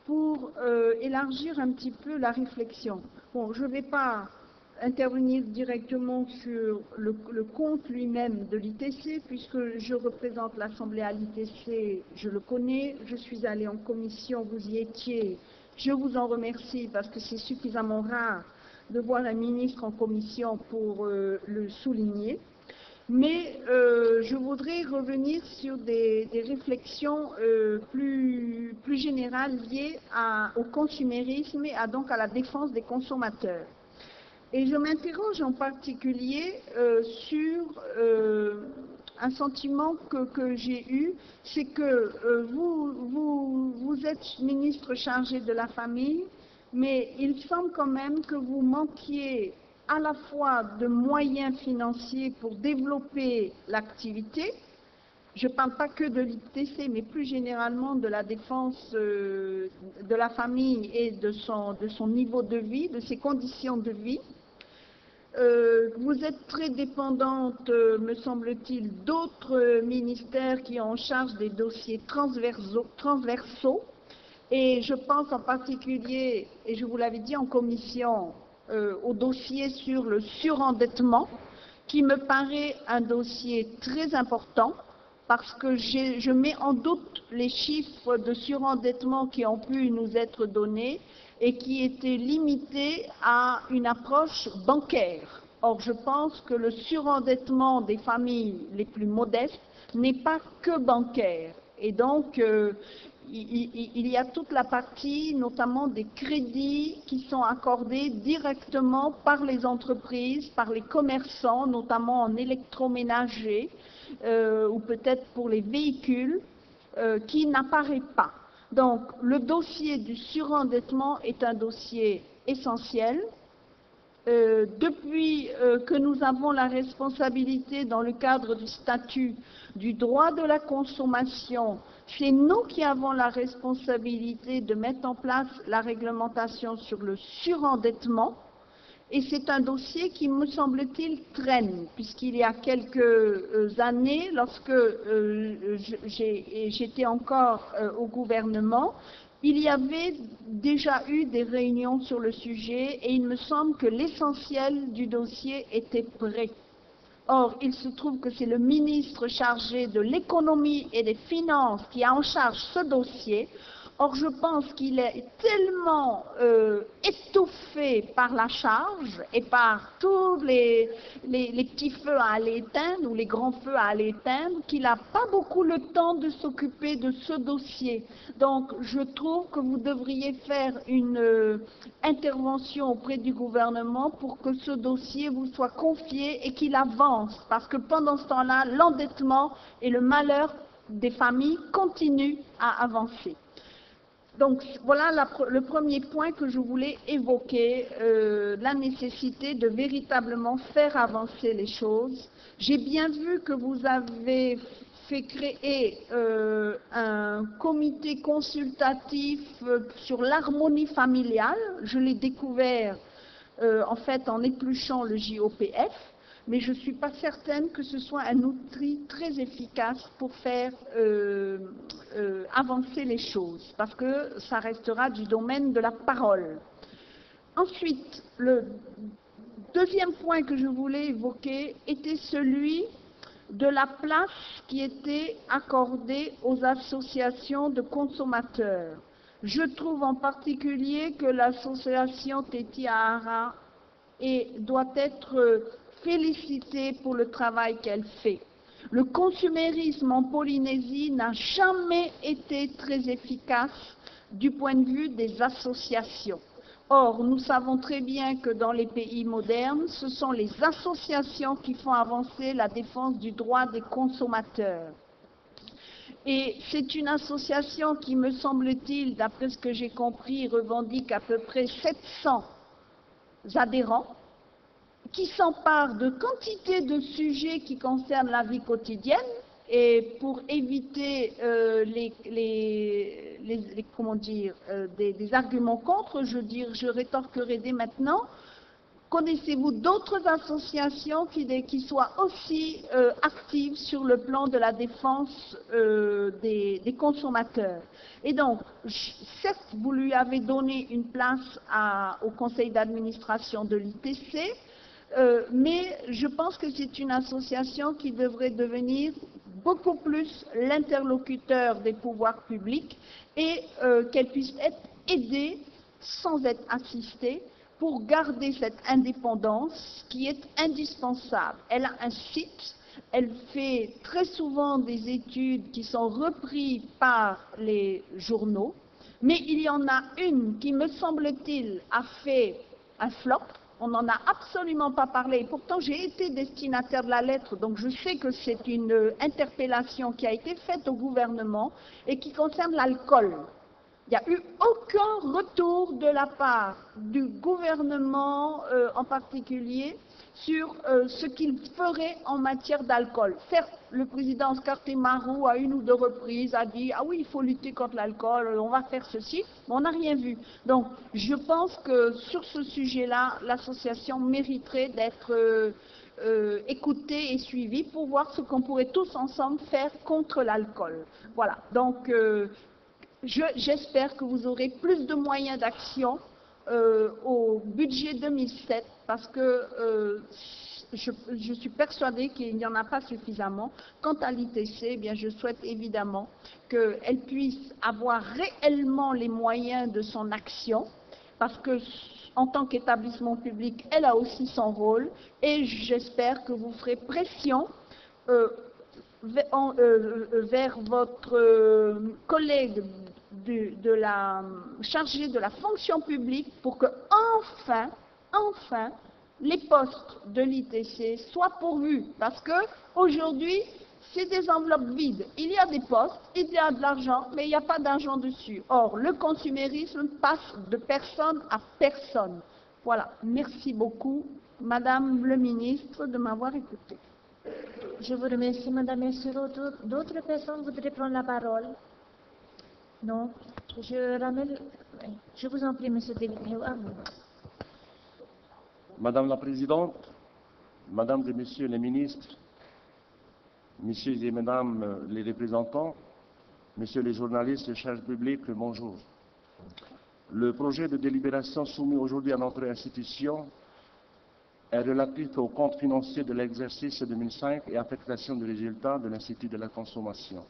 pour euh, élargir un petit peu la réflexion. Bon, je ne vais pas intervenir directement sur le, le compte lui-même de l'ITC, puisque je représente l'Assemblée à l'ITC, je le connais, je suis allée en commission, vous y étiez, je vous en remercie parce que c'est suffisamment rare de voir un ministre en commission pour le souligner. Mais euh, je voudrais revenir sur des, réflexions euh, plus, plus générales liées au consumérisme et à, donc à la défense des consommateurs. Et je m'interroge en particulier euh, sur un sentiment que, que j'ai eu, c'est que vous, vous, vous êtes ministre chargé de la famille, mais il semble quand même que vous manquiez à la fois de moyens financiers pour développer l'activité, je ne parle pas que de l'ITC, mais plus généralement de la défense euh, de la famille et de son, de son niveau de vie, de ses conditions de vie. Euh, vous êtes très dépendante, euh, me semble-t-il, d'autres ministères qui ont en charge des dossiers transversaux, transversaux. Et je pense en particulier, et je vous l'avais dit en commission, euh, au dossier sur le surendettement, qui me paraît un dossier très important parce que je mets en doute les chiffres de surendettement qui ont pu nous être donnés et qui étaient limités à une approche bancaire. Or, je pense que le surendettement des familles les plus modestes n'est pas que bancaire. Et donc, euh, il, y a toute la partie, notamment des crédits qui sont accordés directement par les entreprises, par les commerçants, notamment en électroménager euh, ou peut-être pour les véhicules, euh, qui n'apparaît pas. Donc, le dossier du surendettement est un dossier essentiel. Euh, depuis que nous avons la responsabilité dans le cadre du statut du droit de la consommation, c'est nous qui avons la responsabilité de mettre en place la réglementation sur le surendettement. Et c'est un dossier qui, me semble-t-il, traîne, puisqu'il y a quelques euh, années, lorsque euh, j'étais encore euh, au gouvernement, il y avait déjà eu des réunions sur le sujet et il me semble que l'essentiel du dossier était prêt. Or, il se trouve que c'est le ministre chargé de l'économie et des finances qui a en charge ce dossier. Or, je pense qu'il est tellement euh, étouffé par la charge et par tous les, les- les petits feux à aller éteindre ou les grands feux à aller éteindre qu'il n'a pas beaucoup le temps de s'occuper de ce dossier. Donc, je trouve que vous devriez faire une euh, intervention auprès du gouvernement pour que ce dossier vous soit confié et qu'il avance. Parce que pendant ce temps-là, l'endettement et le malheur des familles continuent à avancer. Donc voilà le premier point que je voulais évoquer, euh, la nécessité de véritablement faire avancer les choses. J'ai bien vu que vous avez fait créer euh, un comité consultatif euh, sur l'harmonie familiale. Je l'ai découvert en fait en épluchant le JOPF, mais je ne suis pas certaine que ce soit un outil très efficace pour faire avancer les choses, parce que ça restera du domaine de la parole. Ensuite, le deuxième point que je voulais évoquer était celui de la place qui était accordée aux associations de consommateurs. Je trouve en particulier que l'association Tetiahara doit être félicitée pour le travail qu'elle fait. Le consumérisme en Polynésie n'a jamais été très efficace du point de vue des associations. Or, nous savons très bien que dans les pays modernes, ce sont les associations qui font avancer la défense du droit des consommateurs. Et c'est une association qui, me semble-t-il, d'après ce que j'ai compris, revendique à peu près 700 adhérents, qui s'emparent de quantité de sujets qui concernent la vie quotidienne, et pour éviter euh, les, comment dire, euh, des, arguments contre, je, dire, je rétorquerai dès maintenant, connaissez-vous d'autres associations qui, qui, soient aussi euh, actives sur le plan de la défense des, des, consommateurs? Et donc, certes, vous lui avez donné une place à, au conseil d'administration de l'ITC, mais je pense que c'est une association qui devrait devenir beaucoup plus l'interlocuteur des pouvoirs publics et euh, qu'elle puisse être aidée sans être assistée pour garder cette indépendance qui est indispensable. Elle a un site, elle fait très souvent des études qui sont reprises par les journaux, mais il y en a une qui, me semble-t-il, a fait un flop, on n'en a absolument pas parlé. Pourtant, j'ai été destinataire de la lettre, donc je sais que c'est une euh, interpellation qui a été faite au gouvernement et qui concerne l'alcool. Il n'y a eu aucun retour de la part du gouvernement euh, en particulier sur euh, ce qu'il ferait en matière d'alcool. Certes, le président Oscar Marou, à une ou deux reprises, a dit Ah oui, il faut lutter contre l'alcool, on va faire ceci, mais on n'a rien vu. Donc, je pense que sur ce sujet-là, l'association mériterait d'être euh, euh, écoutée et suivie pour voir ce qu'on pourrait tous ensemble faire contre l'alcool. Voilà. Donc, j'espère que vous aurez plus de moyens d'action au budget 2007 parce que euh, je, suis persuadée qu'il n'y en a pas suffisamment. Quant à l'ITC, eh bien, je souhaite évidemment qu'elle puisse avoir réellement les moyens de son action, parce que en tant qu'établissement public, elle a aussi son rôle, et j'espère que vous ferez pression euh, euh, vers votre collègue de, la chargé de la fonction publique pour que enfin enfin les postes de l'ITC soient pourvus. Parce que aujourd'hui, c'est des enveloppes vides. Il y a des postes, il y a de l'argent, mais il n'y a pas d'argent dessus. Or, le consumérisme passe de personne à personne. Voilà. Merci beaucoup, Madame le ministre, de m'avoir écouté. Je vous remercie, Madame Messieurs. D'autres personnes voudraient prendre la parole? Non? Je ramène. Je vous en prie, Monsieur David à. Madame la Présidente, Madame et Messieurs les ministres, Messieurs et Mesdames les représentants, Messieurs les journalistes, chers publics, bonjour. Le projet de délibération soumis aujourd'hui à notre institution est relatif au compte financier de l'exercice 2005 et affectation des résultats de l'Institut de la consommation.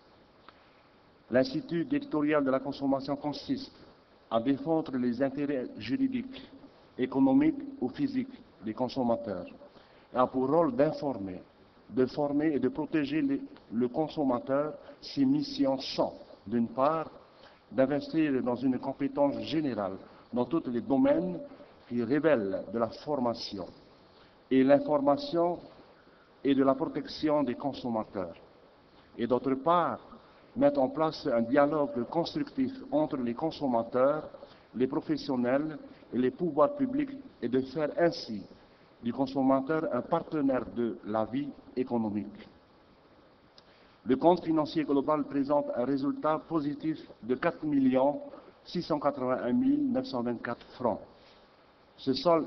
L'Institut éditorial de la consommation consiste à défendre les intérêts juridiques économique ou physique des consommateurs a pour rôle d'informer, de former et de protéger le consommateur. Ses missions sont, d'une part, d'investir dans une compétence générale dans tous les domaines qui révèlent de la formation et l'information et de la protection des consommateurs. Et d'autre part, mettre en place un dialogue constructif entre les consommateurs, les professionnels les pouvoirs publics et de faire ainsi du consommateur un partenaire de la vie économique. le compte financier global présente un résultat positif de 4 681 924 francs. Ce solde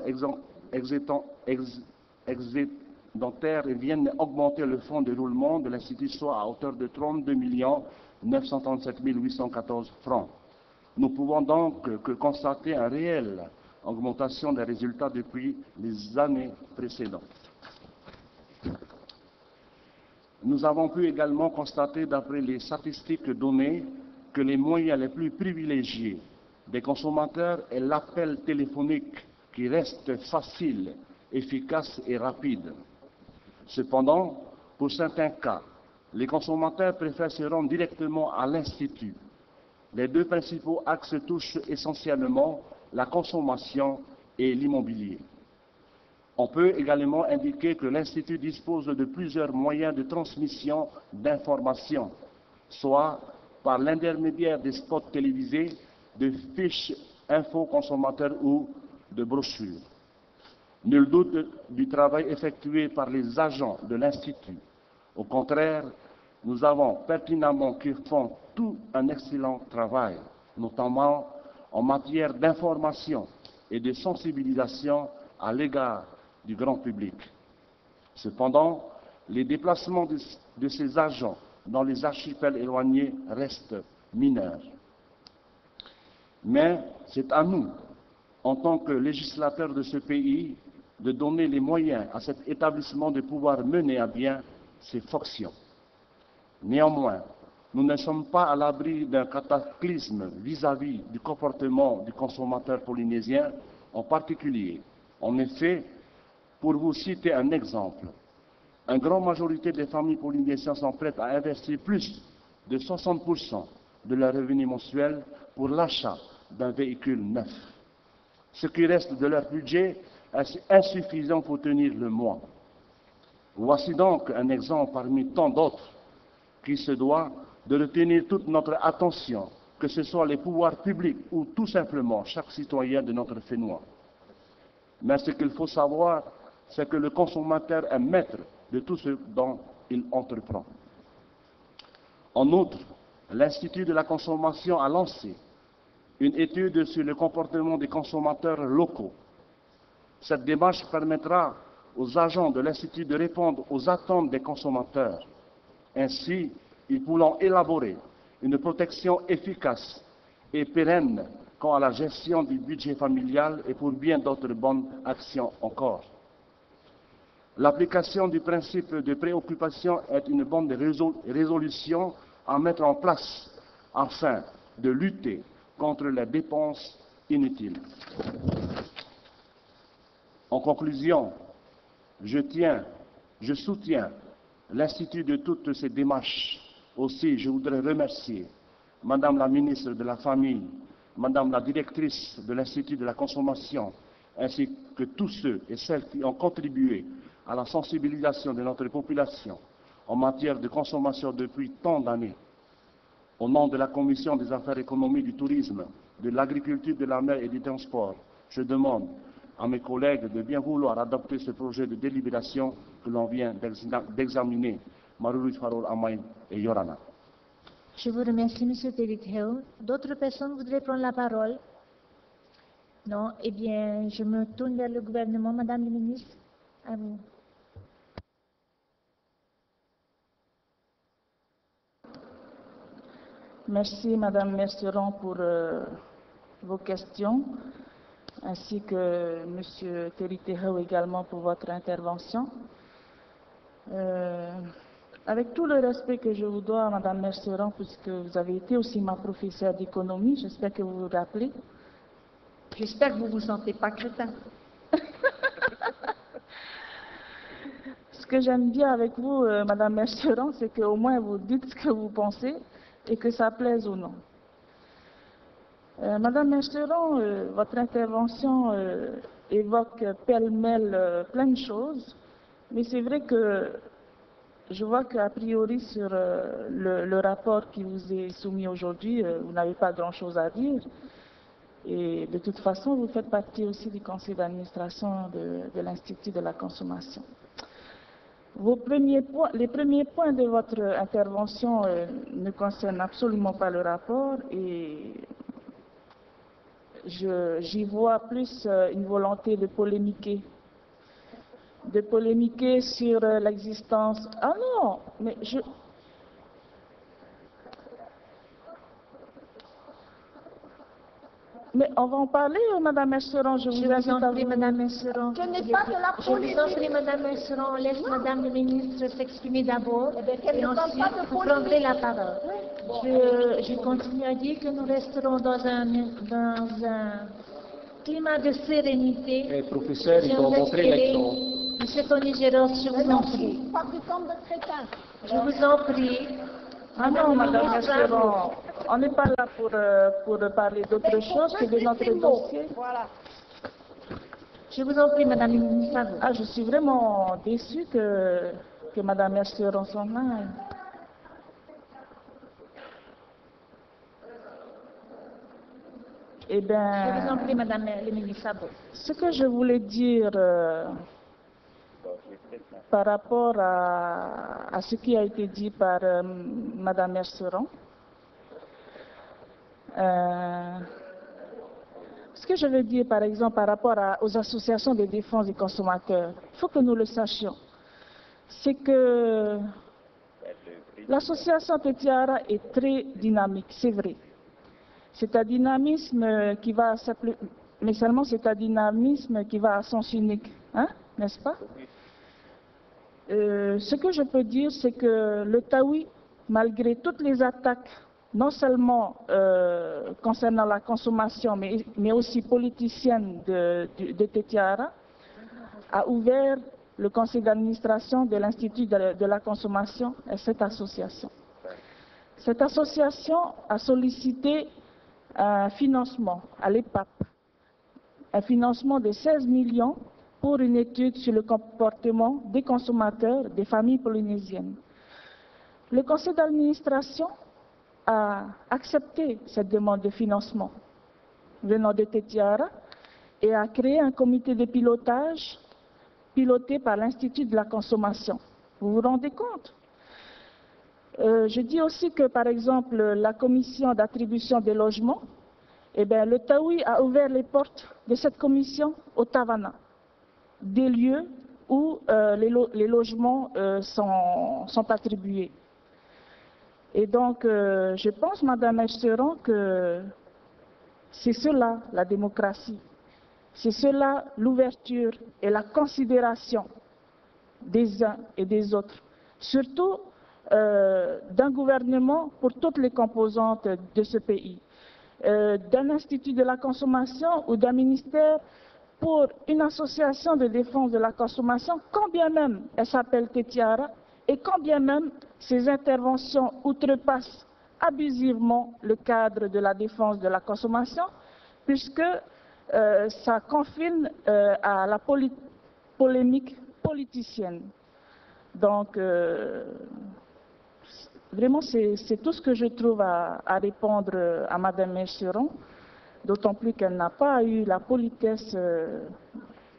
excédentaire vient augmenter le fonds de roulement de l'institution à hauteur de 32 937 814 francs. Nous pouvons donc que constater une réelle augmentation des résultats depuis les années précédentes. Nous avons pu également constater, d'après les statistiques données, que les moyens les plus privilégiés des consommateurs est l'appel téléphonique qui reste facile, efficace et rapide. Cependant, pour certains cas, les consommateurs préfèrent se rendre directement à l'Institut. Les deux principaux axes touchent essentiellement la consommation et l'immobilier. On peut également indiquer que l'Institut dispose de plusieurs moyens de transmission d'informations, soit par l'intermédiaire des spots télévisés, de fiches info consommateurs ou de brochures. Nul doute du travail effectué par les agents de l'Institut. Au contraire, nous avons pertinemment qu'ils font tout un excellent travail, notamment en matière d'information et de sensibilisation à l'égard du grand public. Cependant, les déplacements de, ces agents dans les archipels éloignés restent mineurs. Mais c'est à nous, en tant que législateurs de ce pays, de donner les moyens à cet établissement de pouvoir mener à bien ses fonctions. Néanmoins, nous ne sommes pas à l'abri d'un cataclysme vis-à-vis -vis du comportement du consommateur polynésien en particulier. En effet, pour vous citer un exemple, une grande majorité des familles polynésiennes sont prêtes à investir plus de 60% de leur revenu mensuel pour l'achat d'un véhicule neuf. Ce qui reste de leur budget est insuffisant pour tenir le mois. Voici donc un exemple parmi tant d'autres qui se doit de retenir toute notre attention, que ce soit les pouvoirs publics ou tout simplement chaque citoyen de notre Fénois. Mais ce qu'il faut savoir, c'est que le consommateur est maître de tout ce dont il entreprend. En outre, l'Institut de la consommation a lancé une étude sur le comportement des consommateurs locaux. Cette démarche permettra aux agents de l'Institut de répondre aux attentes des consommateurs. Ainsi, ils pourront élaborer une protection efficace et pérenne quant à la gestion du budget familial et pour bien d'autres bonnes actions encore. L'application du principe de préoccupation est une bonne résolution à mettre en place afin de lutter contre les dépenses inutiles. En conclusion, je tiens, je soutiens l'Institut de toutes ces démarches. Aussi, je voudrais remercier Madame la ministre de la Famille, Madame la directrice de l'Institut de la Consommation, ainsi que tous ceux et celles qui ont contribué à la sensibilisation de notre population en matière de consommation depuis tant d'années. Au nom de la Commission des affaires économiques, du tourisme, de l'agriculture, de la mer et du transport, je demande à mes collègues de bien vouloir adopter ce projet de délibération que l'on vient d'examiner. Maruri Farol Amain et Yorana. Je vous remercie, M. Hill. D'autres personnes voudraient prendre la parole Non Eh bien, je me tourne vers le gouvernement. Madame la ministre, à vous. Merci, Madame Merceron, pour euh, vos questions, ainsi que Monsieur Teriteho également pour votre intervention. Euh, avec tout le respect que je vous dois, Madame Merceron, puisque vous avez été aussi ma professeure d'économie, j'espère que vous vous rappelez. J'espère que vous ne vous sentez pas crétin. [laughs] ce que j'aime bien avec vous, euh, Madame Merceron, c'est qu'au moins vous dites ce que vous pensez et que ça plaise ou non. Euh, Madame Merceron, euh, votre intervention évoque pêle-mêle plein de choses, mais c'est vrai que je vois qu'a priori sur euh, le, rapport qui vous est soumis aujourd'hui, euh, vous n'avez pas grand-chose à dire. Et de toute façon, vous faites partie aussi du conseil d'administration de, l'Institut de la consommation. Les premiers points de votre intervention euh, ne concernent absolument pas le rapport et j'y vois plus une volonté de polémiquer. De polémiquer sur euh, l'existence. Ah non, mais je. Mais on va en parler, euh, Madame Esseron, je vous Je vous invite en à prie, vous- Madame Messeron. Ce n'est pas de la Je vous en polémique. prie, Madame Messeron. Laisse Madame le ministre s'exprimer d'abord qu'elle et ensuite pas de vous polémique. prendrez la parole. Je, je continue à dire que nous resterons dans un, dans un climat de sérénité. Eh, professeur, il doit J'aimerais montrer je vous en prie. Ah non, Madame Esseron, on n'est pas là pour, euh, pour parler d'autre chose que de notre dossier. Voilà. Je vous en prie, Madame la ministre. Ah, je suis vraiment déçue que, que Madame Esseron s'en aille. Eh Je vous en bien, prie, Madame la ministre. ce que je voulais dire euh, par rapport à, ce qui a été dit par euh, Madame Esseron, euh, ce que je veux dire, par exemple, par rapport aux associations de défense des consommateurs, il faut que nous le sachions. C'est que l'association Petiara est très dynamique, c'est vrai. C'est un dynamisme qui va mais seulement c'est un dynamisme qui va à sens unique, hein, n'est-ce pas? Euh, Ce que je peux dire, c'est que le Taoui, malgré toutes les attaques, non seulement euh, concernant la consommation, mais, aussi politicienne de Tetiara, a ouvert le conseil d'administration de l'Institut de, de la consommation et cette association. Cette association a sollicité un financement à l'EPAP, un financement de 16 millions pour une étude sur le comportement des consommateurs des familles polynésiennes. Le conseil d'administration a accepté cette demande de financement venant de Tetiara et a créé un comité de pilotage piloté par l'Institut de la consommation. Vous vous rendez compte? Euh, je dis aussi que, par exemple, la commission d'attribution des logements, eh bien, le Taoui a ouvert les portes de cette commission au Tavana, des lieux où euh, les, lo- les logements euh, sont, attribués. Et donc, euh, je pense, Madame Esteron, que c'est cela la démocratie. C'est cela l'ouverture et la considération des uns et des autres. Surtout d'un gouvernement pour toutes les composantes de ce pays, d'un institut de la consommation ou d'un ministère pour une association de défense de la consommation, quand bien même elle s'appelle Tetiara, et quand bien même ces interventions outrepassent abusivement le cadre de la défense de la consommation, puisque euh, ça confine euh, à la polémique politicienne. Donc, euh, vraiment, c'est tout ce que je trouve à, répondre à Madame Merceron, d'autant plus qu'elle n'a pas eu la politesse euh,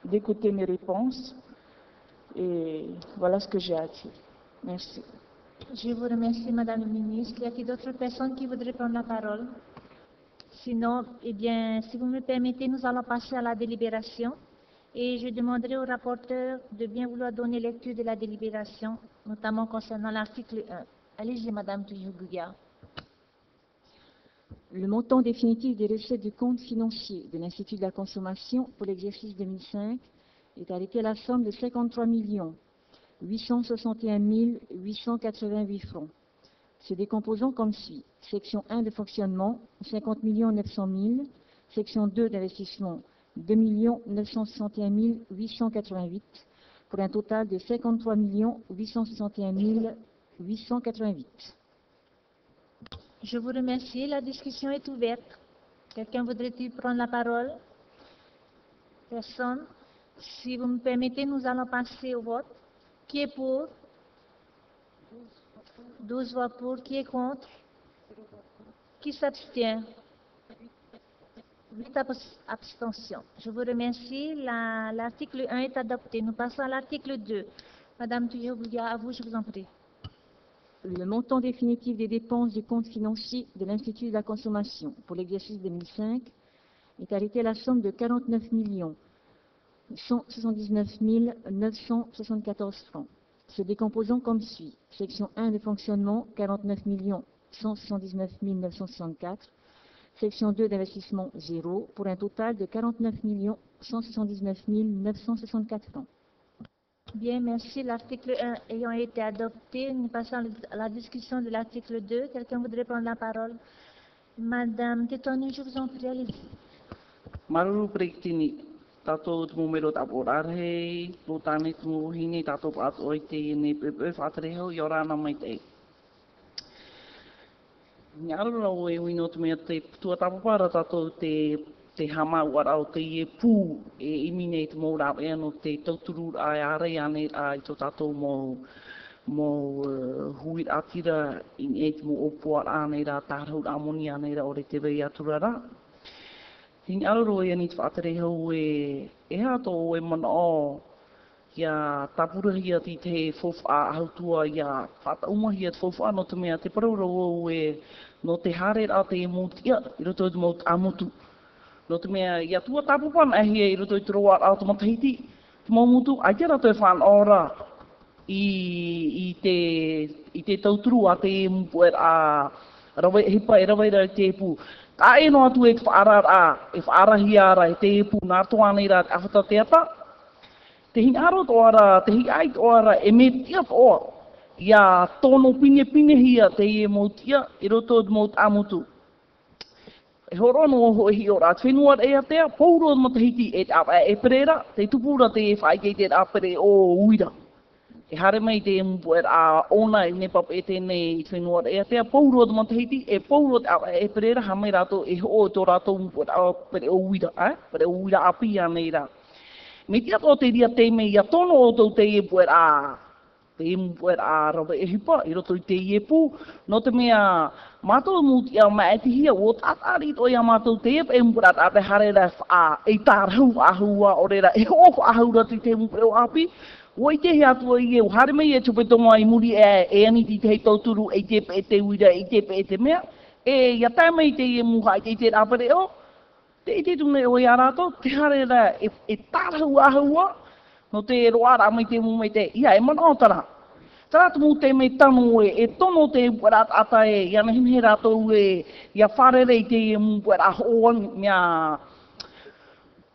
d'écouter mes réponses. Et voilà ce que j'ai à dire. Merci. Je vous remercie, Madame la ministre. Y a-t-il d'autres personnes qui voudraient prendre la parole? Sinon, eh bien, si vous me permettez, nous allons passer à la délibération. Et je demanderai au rapporteur de bien vouloir donner lecture de la délibération, notamment concernant l'article 1. Allez-y, Madame Tuyuguya. Le montant définitif des recettes du compte financier de l'Institut de la consommation pour l'exercice 2005 est arrêté à la somme de 53 861 888 francs, se décomposant comme suit. Section 1 de fonctionnement, 50 900 000. Section 2 d'investissement, 2 961 888, pour un total de 53 861 888. Je vous remercie. La discussion est ouverte. Quelqu'un voudrait-il prendre la parole? Personne. Si vous me permettez, nous allons passer au vote. Qui est pour? 12 voix pour. Qui est contre? Qui s'abstient? 8 abstentions. Je vous remercie. La- L'article 1 est adopté. Nous passons à l'article 2. Madame Tuyoboulia, à vous, je vous en prie. Le montant définitif des dépenses du compte financier de l'Institut de la consommation pour l'exercice 2005 est arrêté à la somme de 49 179 974 francs, se décomposant comme suit. Section 1 de fonctionnement, 49 179 964. Section 2 d'investissement, 0, pour un total de 49 179 964 francs. Bien, merci. L'article 1 ayant été adopté, nous passons à la discussion de l'article 2. Quelqu'un voudrait prendre la parole? Madame Tétoni, je vous en prie, te te hama warau te e pū e imine te mō e ano te tauturu ai are ane ai tō tātou mō mō uh, huit atira in e te mō opua ane rā tāhau amoni ane rā ore te vei aturara. Hini aroro e ani te whaatere hau e e hato e mana o ia tapurahia ti te fofa a hautua ia whata uma te fof no te mea te paraura au e no te hare rā te e mūtia i roto e te mōt. No te mea, ia tua tapu pan a hia i roto i te roa au matahiti. Te maumutu, mutu, ai te rato e whan ora i, i, te, i te tauturu a te mpuer a rawe, hipa e rawe rai te pu. Ka e no atu e te whaarar a, e whaarahi ara e te pu nā toa nei rā te awhata te ata. Te hing aro to ara, te hing ai tō ara, e me tia tō. Ia tono pine pine hia te e mō tia, i roto i mō amutu e horo no ho hi ora whenua e atea pouro mo te hiti e apa e perera te tupura te e whai kei te apere o uira e hare mai te mpu e a ona e ne pap e tēne i whenua e atea pouro mo te hiti e pouro te apa e perera ha mai rato e ho tō rato mpu e a apere o uira eh? pere o uira api nei ra me tia tō te ria te mei a tono o tō te e puer a te imu mpu e a rawa e hipa i roto i te i e no te mea mātou mūti au mai te hia o tātari to ia mātou te e mpura tā te hare ra wha e tārau ahua o reira e o ahura ti te mpura o api. O i te hea tua i e o hare mei e tupe tonga i muri e e ani ti te hei tauturu e te pe te uira e te pe te mea. E ia tai mei te i e muha e te te rapare o. Te i te tune o i arato te hare e, e tārau ahua no te roara mai te mumei te ia e mana o tara Tara tumu te mei tanu e, e tono te upuera ata e, ia na himhe rātou e, ia wharere i te e upuera hoa mea,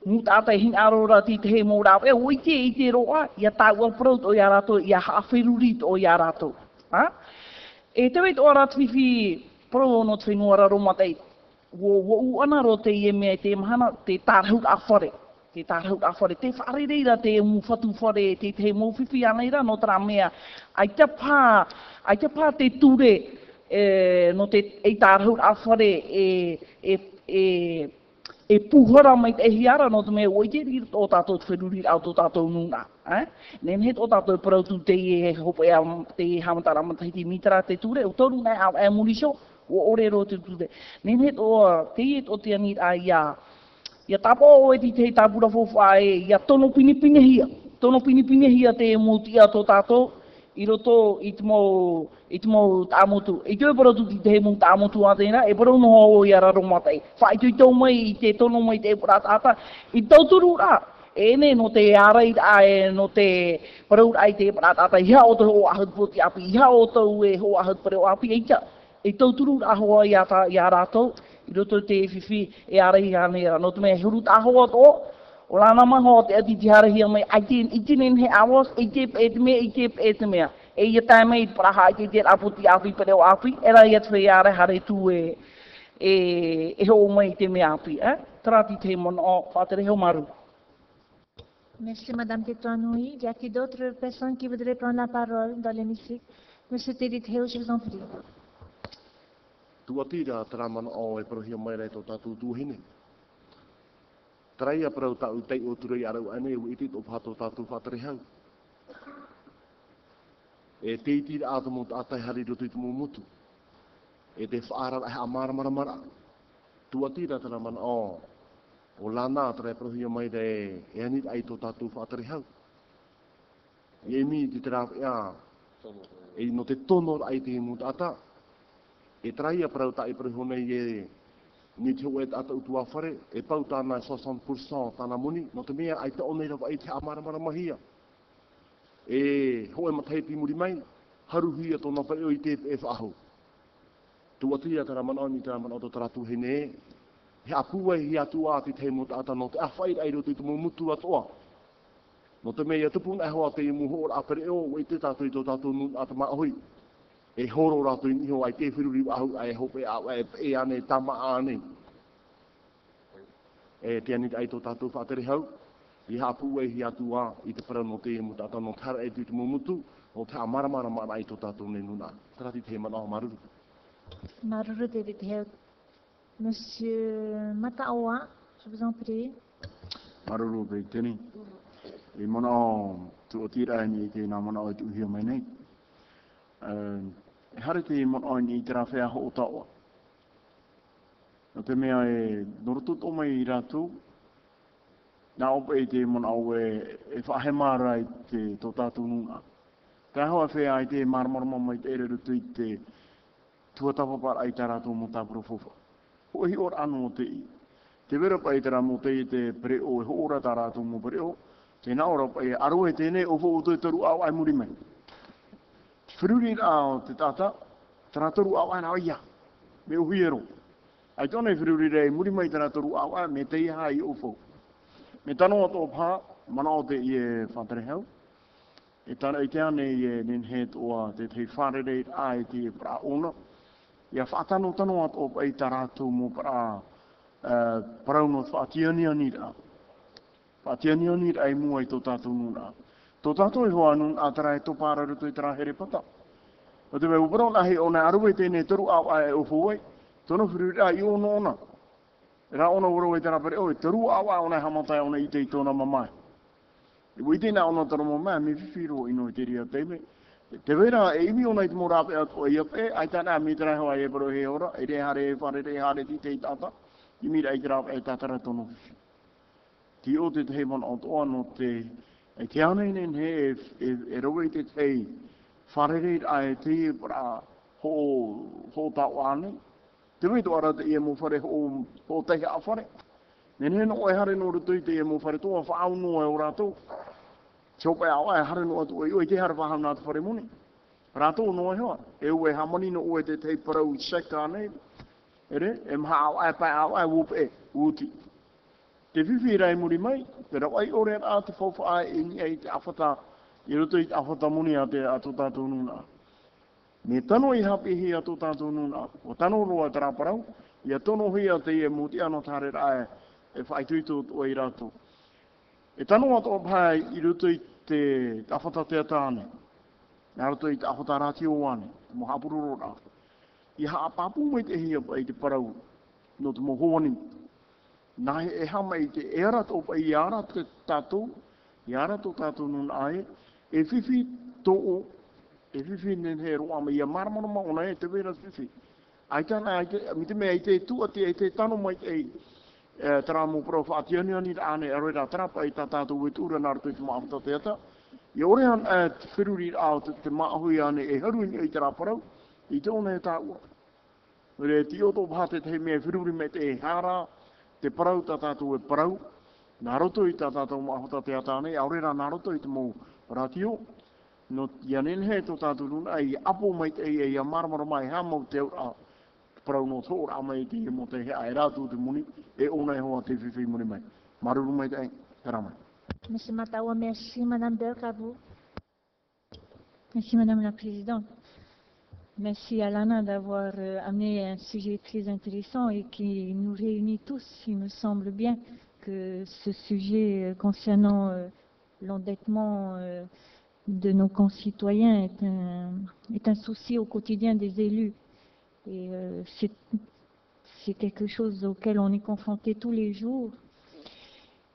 muta ata e arora ti te he mō e oi te i te roa, ia tā ua prout o ia rato, ia hawhirurit o ia rato. Ha? E te weit o ara pro no te whenua raro matei, wo, wo u ana ro te ie mea te mahana, te tārhut a whare te tāhau a whare, te whaarereira te mu whatu whare, te te mō whiwhi aneira no tera mea, ai te pā, ai te pā te ture, e, no te e tāhau a whare, e, e, e, e puhora mai te hiara no te mea, oi te rira o tātou te whenuri au tō tātou nuna. Eh? Nen he tō tātou parautu te e hopo e te e hamatara te mitara te ture, o tōru nei au e murisho, o ore ro te ture. Nen he tō te e tō te anit a ia tapo o e te hei tāpura fōwha e ia tono pinipine hia. Tono pinipine hia te mūti ia tō tātō i roto i te mou, i te tāmotu. I te tu te hei tāmotu a tēnā, e parau noho o i araro matai. Whai tui tō mai i te tono mai te epura tātā, i tau turu rā. E ne, no te arai rā e no te parau rā i te epura tātā, hea o tau ahad po te api, hea o tau e ho ahad pareo api, e tau turu rā hoa i a rātou. I roto te whiwhi e. Y a-t-il d'autres personnes qui voudraient prendre la parole dans l'hémicycle Monsieur je vous en prie. Tua tira tara mana o e parohia mai rei tō tātou tūhine. Trai a parau tāu tei o turei arau ane u iti tō pato tātou whātarehau. E te iti tātai hari roto i tumu mutu. E te whaara e a maramara mara. Tua tira tara mana o o lana tara parohia mai rei e anit ai tō tātou whātarehau. e mi te tera ia e no te tono ai te mu tata e trai a prau ta i prau hone e ni te wet ata utu fare e pau tana 60% tana muni no te mea ai te one rawa i te amara mara mahia. E ho e matai pi muri mai haru hui ato na whare o i te e whaahu tu atu ia tara mana ni tara mana o tara tu hene he apua hi atu a te te mo ata no te awhai ai roto i tumu mutu atoa. No te mea tupu na hoa te imu hora apere eo, wei te tātou i tō tātou nun atama ahoi. E horo rātou i niho ai te whiruri wahu ai hope a e e ane tama ane. E te anit ai tō tātou whātere hau, i hapu e hi atu a i te para no te imu tātou no tara e tutu mutu, o te amara mara mara ai tō tātou ne nuna. Tarati te mana o maruru. Maruru te te heo. Monsieur Mataoa, je vous en prie. Maruru pe tini. i mana o tu o tira ni i te nā mana o tu hia mai nei. E hare te mon o ni te rāwhea ho o taua. No te mea e norotut o mai i rātu, nā opa e te mon au e, e whahe mara i te tō tātu nunga. Ka hoa whea i te marmarama mai te ere rutu i te tuatapapar ai tā rātu mo tā profofa. Ho hi or anō te i. Te vera pa i te rā te i te pre o e ho ora tā rātu mo pre o, Te nā ora e aro e tēnei o fō uto taru au ai muri mai. Whiruri rā o te tata, tana toru au ana oia, me uhiero. Ai tōnei whiruri rei, muri mai tana toru au ai me te iha i ufo. Me tano o tō pā, mana o te i e whantere hau. E tana i te ane i e nin het oa te tei whare reit a e te pra ona. Ia whātano tano at o pai tarātou mō pra uh, parauno whaatiani ani rā. Pa ai mua i tō tātou nuna. Tō tātou i hoa nun ātara e tō pāra ruto i tara here pata. O te wei upara nahi o nei aruwe tēnei toru au ai o wei, tono whiru rea i ono ona. E rā ona uro i tara pere, oi, toru au ai o nei hamatai o nei i te i tōna mamai. I wei tēnā ona tara mamai, mi whiwhiro ino i te ria teime. Te wera e iwi ona i te mō rāpe atu e ia ai tāna mi tara hoa e paro he ora, e re hare e whare re hare ti te i tāta, i mira i te rāpe e tātara tono whiwhi Ti o te te mon o toa no te e te ane nen he e, e, e rowe te te wharere a e te pra ho, ho tau ane. te wei tō ara te e mō whare ho, ho te a whare. Nen he no e hare no rutu i te e mō whare toa whaau no e o rato Te opa e awa e hare no atu e te hare whaham nā te whare muni rato no e hoa. E ue hamani no ue te te parau i seka nei. Ere e maha awa e pai awa e wupe e uti te whiwhi rai muri mai, pero ai ore a te whauwha ai e ni ai te awhata, i roto i te awhata muni a te ato tātou nuna. Me tano i hapi hi ato tātou nuna, o tano roa te raparau, i a tono hi a te e muti ano tāre rai e whaituitu o i rato. E tano ato pai i roto i te awhata te atāne, i roto i te awhata rāti o wane, mo hapururo rā. I ha papu mai te hi a te parau, no te mo Nā he e hama i te era tō pa i ara te tātou, i ara tō tātou nun ai, e whiwhi tō o, e whiwhi nen he roa ma i a maramono ma ona e te wera whiwhi. Ai tāna, ai te, mi te mea i te tua te, te tano mai te ei, e, tara mō pro whaatiani ani ra ane, e roi rā trapa i tā tātou e tūra nāra tui te maafata te ata. I ore han e te whiruri rā te, te maahui ane e haruini i te rāparau, i te ona e tā ua. Re ti o tō pāte te mea whiruri me te e hārā, te parau tā tātou e parau, nā roto i tā tātou mahota te atāne, au rera nā roto i te mō ratio, no ia nen he tō tātou runa, ai apo mai te ei a maramara mai, ha mau te ora, parau no tō rā mai te e mo te hea, ai rātou te muni, e ona e hoa te whiwhi muni mai. Maruru mai te ai, te ramai. Monsieur Matawa, merci. Madame Berg. Merci Madame la Présidente. Merci Alana d'avoir euh, amené un sujet très intéressant et qui nous réunit tous. Il me semble bien que ce sujet euh, concernant euh, l'endettement de nos concitoyens est un, est un souci au quotidien des élus. Et c'est c'est quelque chose auquel on est confronté tous les jours.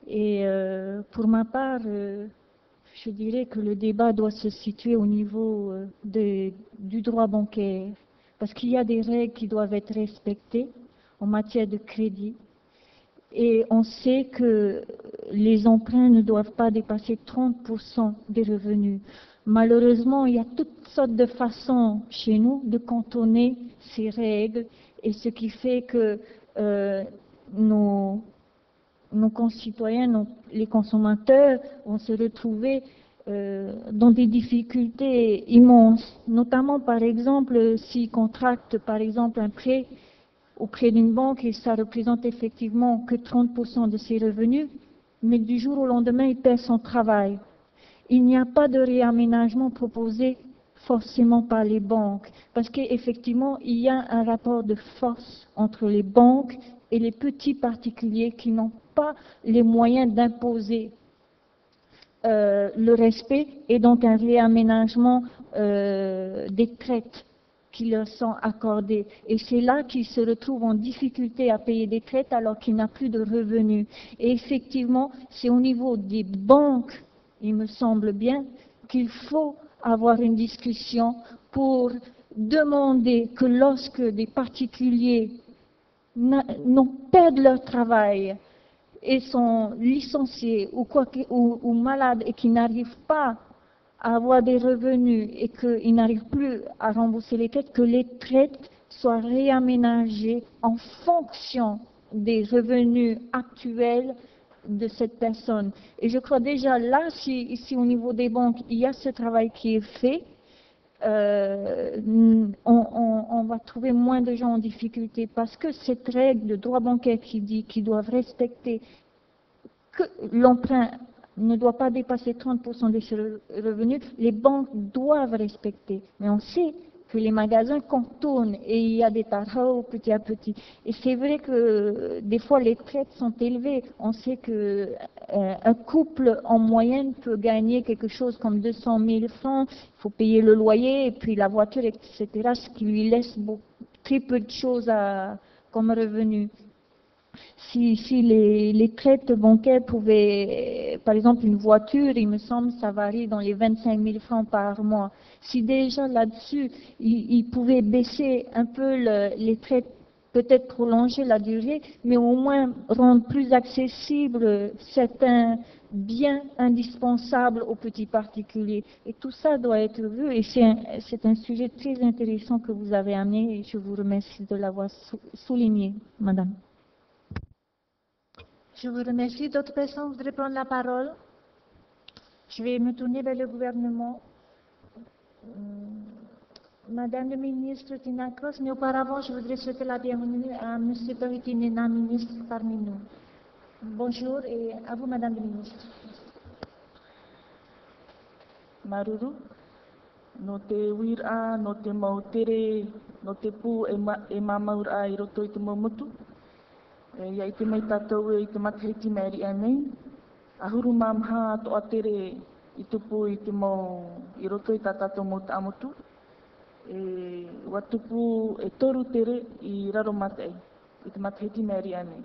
Et pour ma part, je dirais que le débat doit se situer au niveau euh, du droit bancaire, parce qu'il y a des règles qui doivent être respectées en matière de crédit. Et on sait que les emprunts ne doivent pas dépasser 30% des revenus. Malheureusement, il y a toutes sortes de façons chez nous de contourner ces règles et ce qui fait que euh, nos, nos, concitoyens, les consommateurs vont se retrouver euh, dans des difficultés immenses, notamment par exemple s'ils contractent par exemple un prêt auprès d'une banque et ça représente effectivement que 30% de ses revenus, mais du jour au lendemain, il perd son travail. Il n'y a pas de réaménagement proposé forcément par les banques, parce qu'effectivement, il y a un rapport de force entre les banques et les petits particuliers qui n'ont pas les moyens d'imposer euh, le respect et donc un réaménagement euh, des traites qui leur sont accordées. Et c'est là qu'ils se retrouvent en difficulté à payer des traites alors qu'il n'a plus de revenus. Et effectivement, c'est au niveau des banques, il me semble bien, qu'il faut avoir une discussion pour demander que lorsque des particuliers n'ont perdent leur travail et sont licenciés ou, quoi ou, malades et qui n'arrivent pas avoir des revenus et qu'ils n'arrivent plus à rembourser les traites, que les traites soient réaménagées en fonction des revenus actuels de cette personne. Et je crois déjà là, si ici au niveau des banques, il y a ce travail qui est fait, euh, on, on, va trouver moins de gens en difficulté parce que cette règle de droit bancaire qui dit qu'ils doivent respecter que l'emprunt ne doit pas dépasser 30% des revenus, les banques doivent respecter. Mais on sait que les magasins contournent et il y a des tarots petit à petit. Et c'est vrai que des fois les traites sont élevées. On sait que euh, un couple en moyenne peut gagner quelque chose comme 200 000 francs. Il faut payer le loyer et puis la voiture, etc. Ce qui lui laisse très peu de choses comme revenu si, si les, les, traites bancaires pouvaient, par exemple une voiture, il me semble, ça varie dans les 25 000 francs par mois. Si déjà là-dessus, ils, pouvaient baisser un peu les traites, peut-être prolonger la durée, mais au moins rendre plus accessibles certains biens indispensables aux petits particuliers. Et tout ça doit être vu, et c'est un, sujet très intéressant que vous avez amené, et je vous remercie de l'avoir souligné, Madame. Je vous remercie. D'autres personnes voudraient prendre la parole? Je vais me tourner vers le gouvernement. Hmm. Madame le ministre Tina Cross, mais auparavant, je voudrais souhaiter la bienvenue à M. Peritinena, ministre parmi nous. Bonjour et à vous, Madame le ministre. Maruru, no wira, no te mautere, no te pu e. E ia i te mai tātou e i te matahiti meri anei. Ahuru mamha to atere i tupu i te mau i roto i tā tātou mō amotu. E watupu e toru tere i raro matai i te matahiti meri anei.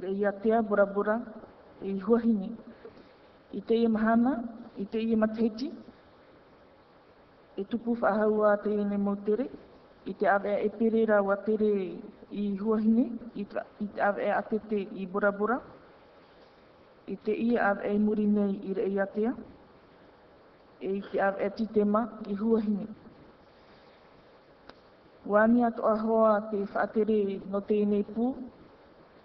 I ia tea bora bora i huahini. I te ia mahana, i te ia matahiti. E tupu whahaua te nei mō tere. I te awea e perera wa tere i huahine, i, tra, i te e atete i Bora Bora, i te i ave e muri nei i rei atea, e i te ave e titema i huahine. Wani atu ahoa te whaatere no te pū,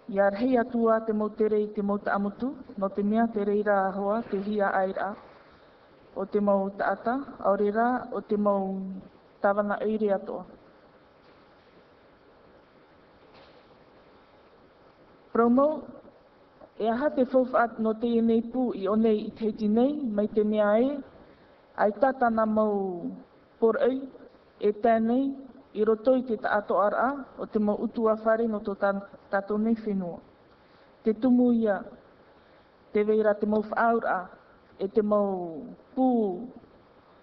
i ar atua te mautere i te mauta amutu, no te mea te reira ahoa te hia aira, o te mau taata, aurera, o te mau tawana eire atoa. Promo e aha te whawhaat no te enei pū i one i teiti nei, mai te mea e, ai tatana mau por ei, e tēnei, i roto i te taato ara o te mau utu whare no tō tato nei whenua. Te tumu ia, te veira te mau whaura, e te mau pū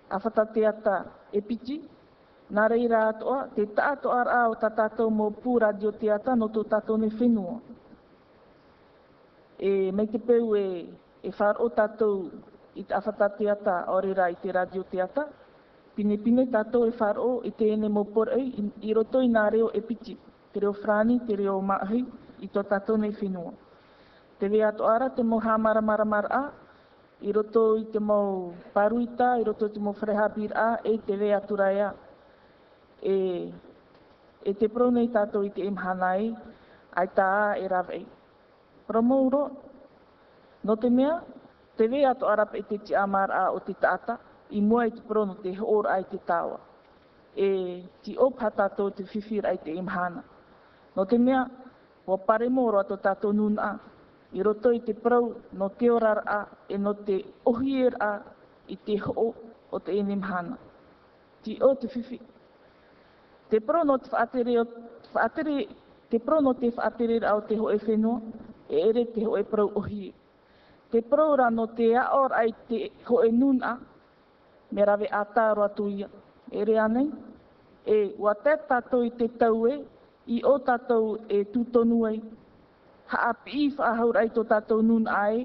a whatateata e piti, Nā reira atoa, te tāto ara o tā tātou mō pū radio teata no tō tātou nei whenua e mai te peu e, e whar o tātou i te awhata teata orera i te radio teata. Pine pine tātou e whar o i te ene mōpore i, i roto i nā reo e piti. Te reo frani, te reo mahi, i tō tātou nei whenua. Te wea to ara, te mō hamara a, i roto i te mō paruita, i roto i te mo wharehabir a, e te wea turai a. E, e te pro nei tātou i te imhanai, ai tā e rawei. Ramouro. no te mea, te wea to arapa i te ti amara a o te tata, i mua i te prono te hoor ai te tawa. E ti opha tātou te whiwhira ai te imhana. No te mea, wa pare moro ato tātou nun a, i roto i te prau no te orar a e no te ohier a i te ho o te inimhana. Ti o te whiwhi. Te prono te whaatere, te prono te whaatere au te ho e whenua, e ere te ho prau ohi. Te prau ra no te aor ai te ho e nun me rawe a tāro atu ia. E rea e ua te tātou i te tau e, i o tātou e tūtonu ai. ha api i whahaur ai tō tātou nun ai,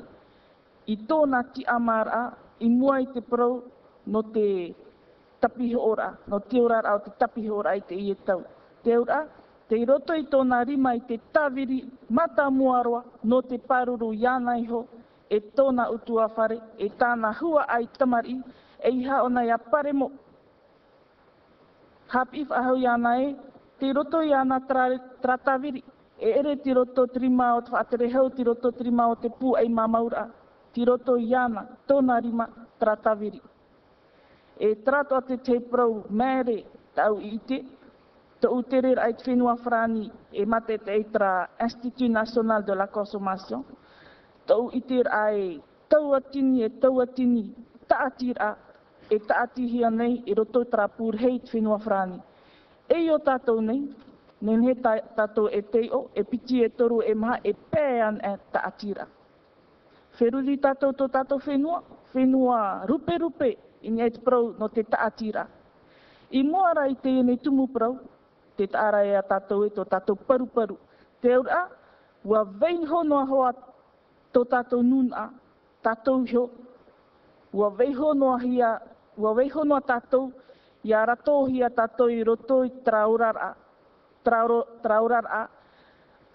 i tōna ti amara, i mua i te pro no te tapiho ora, no te ora au te tapiho ora i te i e tau. Te ora, te i roto i tōna rima i te taviri mata muaroa no te paruru iana iho, e tōna utua whare, e tāna hua ai tamari, e iha ona ia pare mo. ahau whahau iana e, te roto iana tratawiri, e ere ti roto trima o te whaatere hau, ti roto trima o te pū ei mamaura, ti roto iana, tōna rima, tratawiri. E trato a te te prau mēre tau i te, Te utere ait te whenua whrani e mate te eitra Institut National de la Consommation. Te utere ai tauatini e tauatini taatira e taatihia nei e roto tra pūr hei te whenua whrani. Ei o tātou nei, nen he tātou e teo, e piti e toru e maha e pēan e taatira. Wheruri tātou tō tātou whenua, whenua rupe rupe i ngai te prou no te taatira. I moara i te tumu prou, te tāra e a tātou e tō tātou paruparu. Te ura, ua vein honoa hoa tō tātou nuna, tātou hio, ua vei honoa hia, ua vei honoa tātou, i a rato hia tātou i roto i traurara, traurara,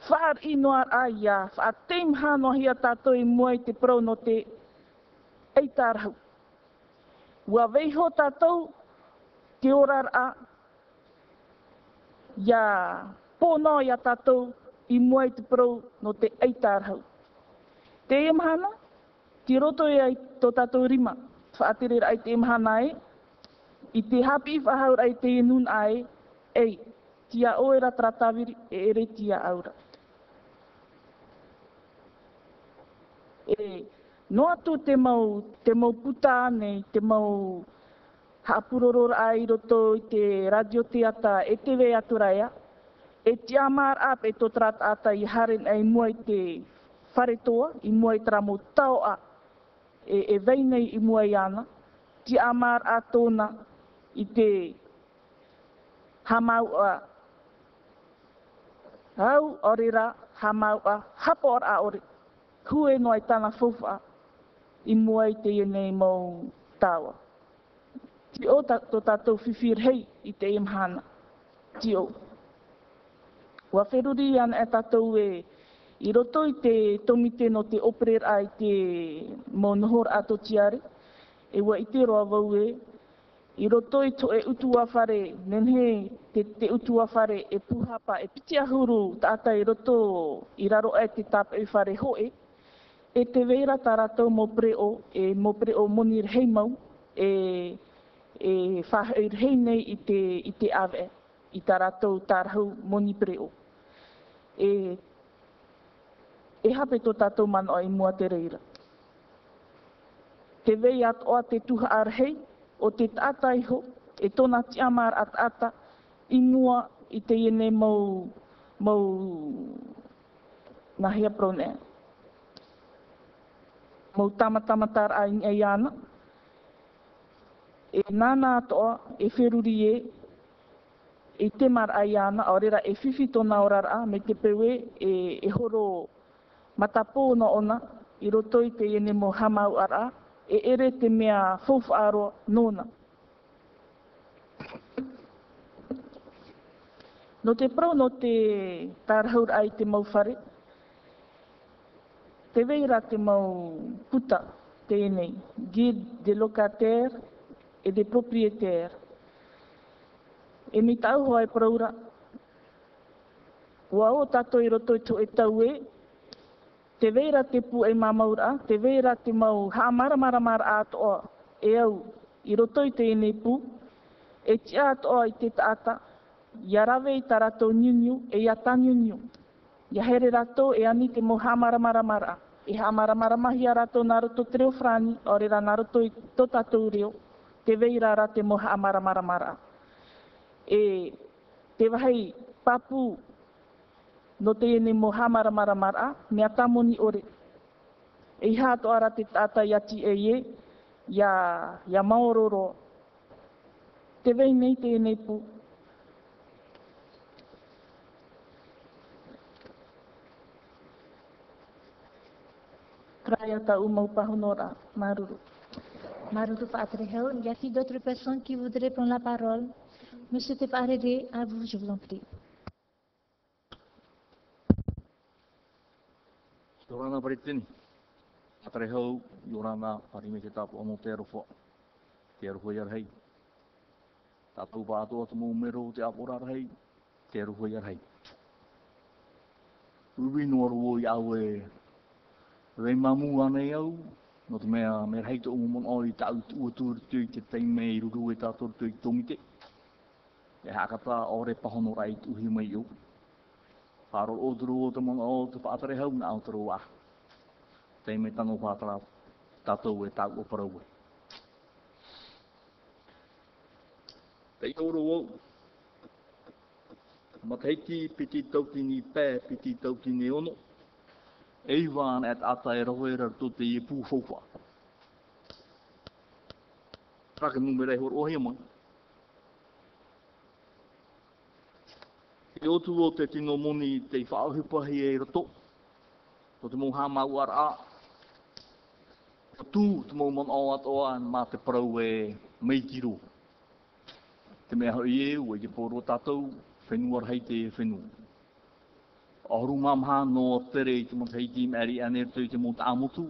whaar inoa a ia, whaateim hanoa hia tātou i muai te prou no te eitarahu. Ua vei ho tātou, te orara a, ia pōno ia tātou i mua i te pro no te eitarhau. Te imhana, ti roto ia i tō tātou rima, whaaterera ai te imhana e, i te hapi whahaur ai te enun ai, ei, tia oera tratawiri e ere tia aura. E no tō te mau, te mau puta nei, te mau hapuroror ai roto i te radio teata e te wea turaia, e te amar ap e to trat ata i haren ai mua i te wharetoa, i mua i tramo tau a, e, e veinei i mua i ana, te amar a tōna i te hamau a Hau orira hamau a, a hapor a ori. Hue no ai tana fufa i mua i te nei mou tawa. Ti o ta, to tātou whiwhir hei i te imhana. Ti o. Wa wheruri ana e tātou e i roto i te tomite no te operer ai te monohor ato tiare. E wa i te roa vau e I roto i to e utua whare, nenhe te, te utua whare e puhapa, e piti ahuru tāta i roto i raro e te tāpa i whare hoe, e te veira tā rātou mo preo, e mo preo monir heimau, e, e whahaurhei nei i te, i te awe, i tā rātou tā moni preo. E, e hape tō tātou mano i mua te reira. Te vei at oa te tuha arhei, o te tata iho, e tōna ti amar at ata, i mua i te iene mau, mau nahia prone. Mau tamatamatar ai i ana. E nana atoa, e wheruri e, e te mar a ana, a e whiwhi tōna orara, me te pewe, e, e horo matapōna ona, i roto i te ene mo hamau ara, e ere te mea whawhaaro nōna. No te prau no te tarhaur ai te mauwhare, te veira te mau puta te enei, guide de locataires et des propriétaires. E mi tau hoa e praura, ua o tato i roto i to e tau e, te veira te pu e mamaura, te veira te mau ha maramara mara atoa e au i roto i te ene pu, e ti atoa i te taata, ia rawe i ta rato nyunyu e ia ta nyunyu. Ia here rato e ani te mo ha maramara mara. E ha maramara mahi a rato naruto treo frani, o ra i to tatou reo, te veira ra te moha a mara mara. E te wahi papu no te ene moha mara tamoni ore. E iha hato ara te tata yati e ye, ya, ya maororo. Te vei nei te ene pu. Praia ta umau pahonora, maruru. Maruru Patrehel. Y a-t-il d'autres personnes qui voudraient prendre la parole? Monsieur Teparede, à vous, je vous en prie. Torana paritini. Atare hau, yorana parime te tapu amo te arofo. Te arofo iar hei. Tātou pāto atu mō mero te aporar hei. Te arofo iar hei. Uwi noaru o i au Rei. No te mea, mea hei te umu mon oi tau ua tūru tui te tei mei ruru e tātou tui tomite. E hakata ore pahono rai tuhi mai iu. Paro o turu o te mon o te whaatare hau na autaro wā. Tei me tano whaatara tātou e tau o parau e. Tei tōru o. Mateiki piti tautini pē, piti tautini ono. Eivan et ata e rohera to te i pū fofa. Raka numere hor ohi man. E otu o te tino moni te i whaohipahi e rato. Tō te mō mau ar a. O tū te mō mon o atoa mā te parau e meikiro. Te mea hoi e ua i pōro tātou, whenua hei te whenua. Ahuru mamha no tere i te mo teiti meri ane tu te mo tāmutu.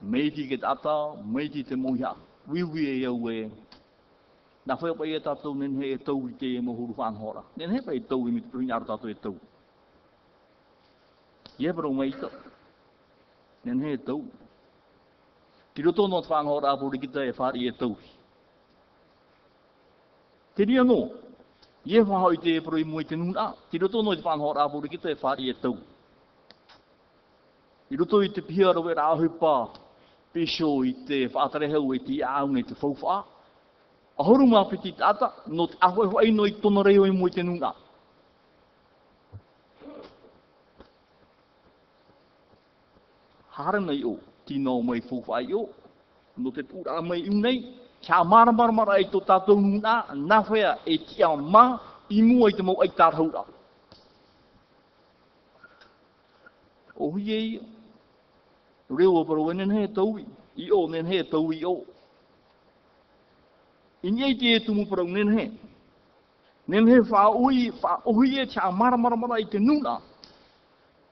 Meiti ke tata, meiti te mohiha. Wiwi e iau e. Nā whai pa e tātou nen he e tau i te e mohuru whanhora. Nen he pa e tau i mi pruhi puhi aru tātou e tau. Ie pero mai tau. Nen he e tau. Ki roto no te whanhora apurikita e whari e tau. Te ria no. Ie whahau i te pro i mua i te nuna. Ti roto no i te whanhora apuri kita e whari e tau. I roto i te piara we rāhui pā. Pisho i te whaatarehau e ti aunga i te whauwha. Ahoru mā piti tata, no te ahoi hoi no i yo reo i mua i te nuna. Hara nei o, tino mai whauwha i o. No te pūra mai i nei, kia mara mara mara i tō tātou nuna, nā whea e kia mā i mua i te mau ai tāraura. O hui e ia. Reo o paro enen he taui, i o nen he o. I nei te e tumu parau nen he. Nen he wha ui, wha ui e tia mara mara mara i te nuna.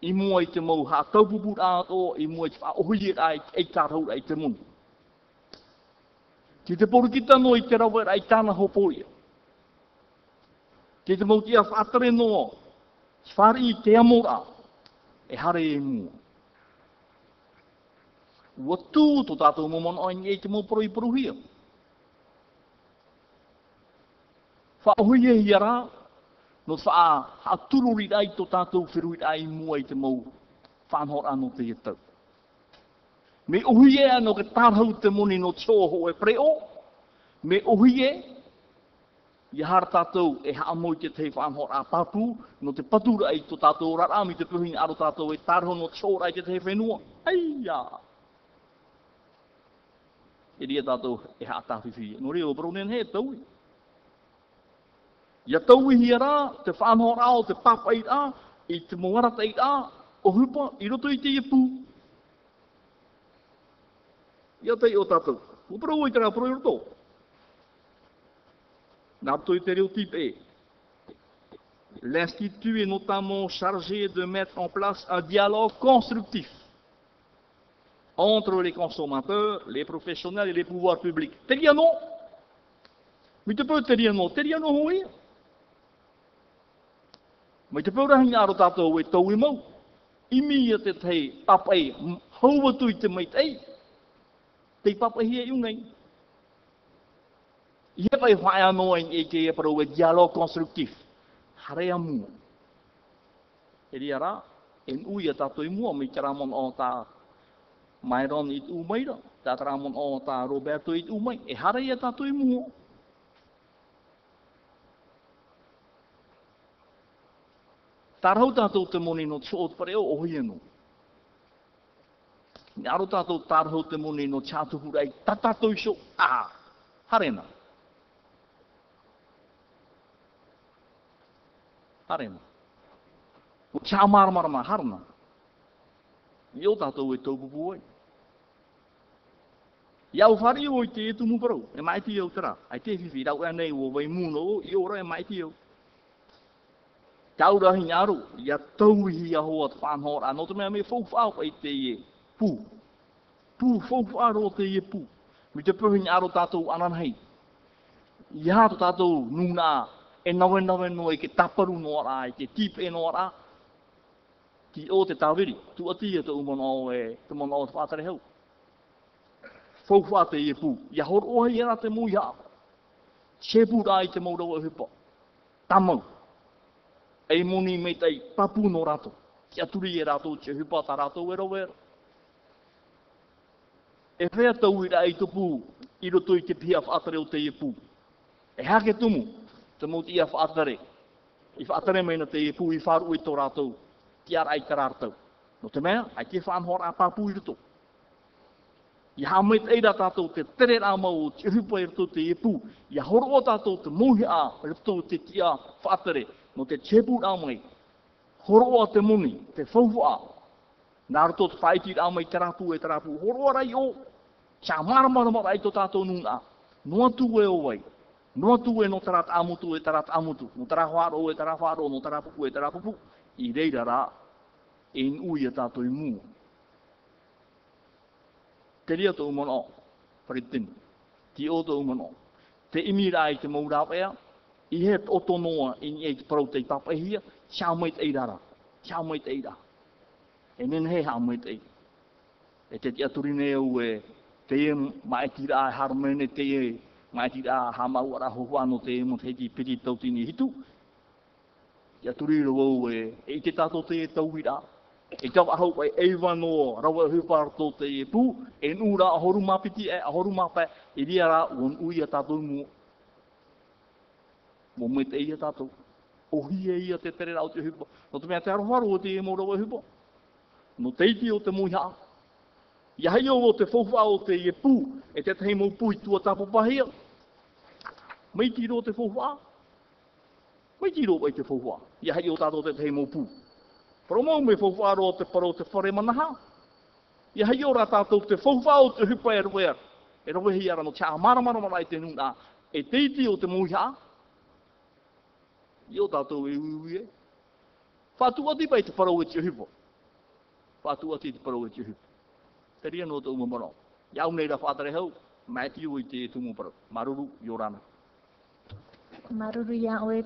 I mua i te mau ha taupupu rāto, i mua i te wha ui e ai, ai tāraura i te munu. Ki te porukita no i te rawa ai tāna hopoia. Ki te mautia whātare no, whare i te amora, e hare e mua. Ua tū tō tātou momon oi ngei te mōporo i poruhia. Whaohui e hiara, no wha ha tururi rai tō tātou whirui rai mua i te mō whanhor anō te i tau. Me uhi e ano ke tarhau te moni no tōho e preo. Me uhi e, i har tātou e haamoi te tei whanhor a papu, no te patura ai tō tātou rarami te puhini aro tātou e tarho no tōra i te tei whenua. Aia! E ria tātou e haa tāwhiwhi. No reo bronen he taui. Ia taui hi ara, te whanhor ao, te papa i a, i te moarata i a, o hupa, i roto i te ipu, iatei o tātou. O parau i tanga parau roto. Nā stéréotype est L'Institut est notamment chargé de mettre en place un dialogue constructif entre les consommateurs, les professionnels et les pouvoirs publics. T'es bien non? Mais tu peux te dire non. T'es bien non, oui? Mais tu peux rien à toi, oui, toi, oui, moi. Immédiatement, après, how would? 2021. jongen vai vai no en ik pro het dialoog constructief. Hareamu. Eliara en uya tatoimu mi tramon ota. Myron it dat Tatramon ota Roberto it umai. E haraya tatoimu. Tarhou tatou te moni voor tsoot oh o hienu. Ni aro tātou tārho te mone no chātuhurai, tatato iso, aha, harena. Harena. O chā maramarama, harena. Io tātou e tōpupu oi. Iau whari o i te e tumu parau, e mai te iau tera. Ai te whiwhi, rau e nei o vai mūno o, i ora e mai te iau. Tau rahi ngaru, ia tauhi a hoa te whanhora, anotu mea me fau whau i te e pu. Pu, fau aro o te ie pu. Mi te puhi aro tātou ananhei. Ia to tātou nuna e nawe nawe no e ke taparu no ara, e ke tipe no ara. Ki o te tāwiri, tu ati e te umono e, te mana o te whātare hau fauwha te e pū. Ia hor ohe i era te mui hā. Che rā i te maura e hupa. Tamau. Ei moni me tei papu no rato. Kia turi e rato che hupa ta rato e ro era. E whea tau i rai i i roto i te pia whaatare o te iepu. E hake tumu te mot ia whaatare. I whaatare meina te iepu i wharu i tō rato. Tiara i rātou. No te mea, ai te whanhora a pāpū i roto. I ha mai te eira tātou te tere rā mau o te rupa i roto te iepu. I horo o tātou te mohi a roto te tia whaatare. no te chepu rā mai. Horo o te muni, te whauhu a. Nā roto te whaiti rā mai te e te rapu. Horoa rai o, kia mara mara ai tō tātou nūna. Noa tu e o wai. Noa tu e no tarat amutu e tarat amutu. No tara rahu aro e tara rahu aro, no tara rapu e tara rapu. I reira rā, e in ui e tātou i mū. Te ria tō umano, whare tini. Ti o tō mono Te imi rā i te maurāp ea, i het otonoa i ni e te parau te i papa hia, rara. Kia mait rara. E nen he hā mai te. E te tia turine au e, te e mai tira e harmene, te e mai tira hamau mau ara hohu no te e mo te heki piti tau tini hitu. Tia ro au e, e te tato te e tau e tau ahau e eiwa no rawa hupar tō te e pū, e nura ahoru mapiti e ahoru mapa e ria rā uon ui a tato mu. Mo me te ia tato. O hi e ia te tere rau te hupa. No te mea te aroharu o te e mo rawa hupa. No te iti o te muiha. Ia hei o te fofa o te e pū, e te te mou pū i tua tapo pahia. Mai tiro te fofa. Mai tiro pai te fofa. Ia hei o tātou te te mo pū. Pero mau me fōwharo te paro te whare manaha. Ia hei ora tātou te fōwhao te hupa e roer. E roe hi ara no tia maramara marai te nuna. E teiti o te muiha. Ia o tātou e ui ui e. Whātua di pai te paro e te hupa. Whātu ati te paro e te hupa. Te ria no te umamaro. Iau nei ra whātare hau. Mai ti ui te tumu paro. Maruru i orana. Maruru ia oe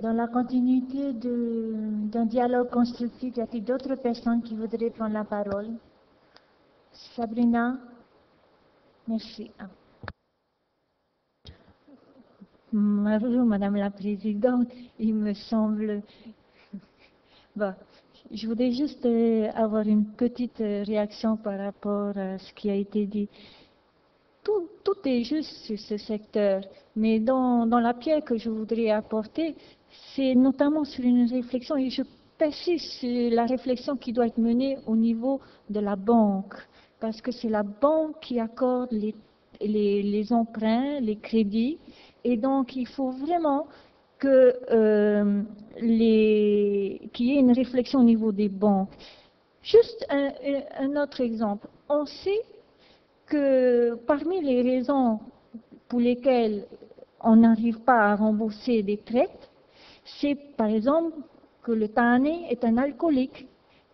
Dans la continuité d'un dialogue constructif, y a-t-il d'autres personnes qui voudraient prendre la parole? Sabrina Merci. Bonjour, Madame la Présidente. Il me semble... Je voudrais juste euh, avoir une petite euh, réaction par rapport à ce qui a été dit. Tout, tout est juste sur ce secteur, mais dans, dans la pierre que je voudrais apporter, c'est notamment sur une réflexion, et je persiste sur la réflexion qui doit être menée au niveau de la banque, parce que c'est la banque qui accorde les, les, emprunts, les crédits, et donc il faut vraiment euh, qu'il y ait une réflexion au niveau des banques. Juste un, un autre exemple. On sait que parmi les raisons pour lesquelles on n'arrive pas à rembourser des traites, c'est par exemple que le tanné est un alcoolique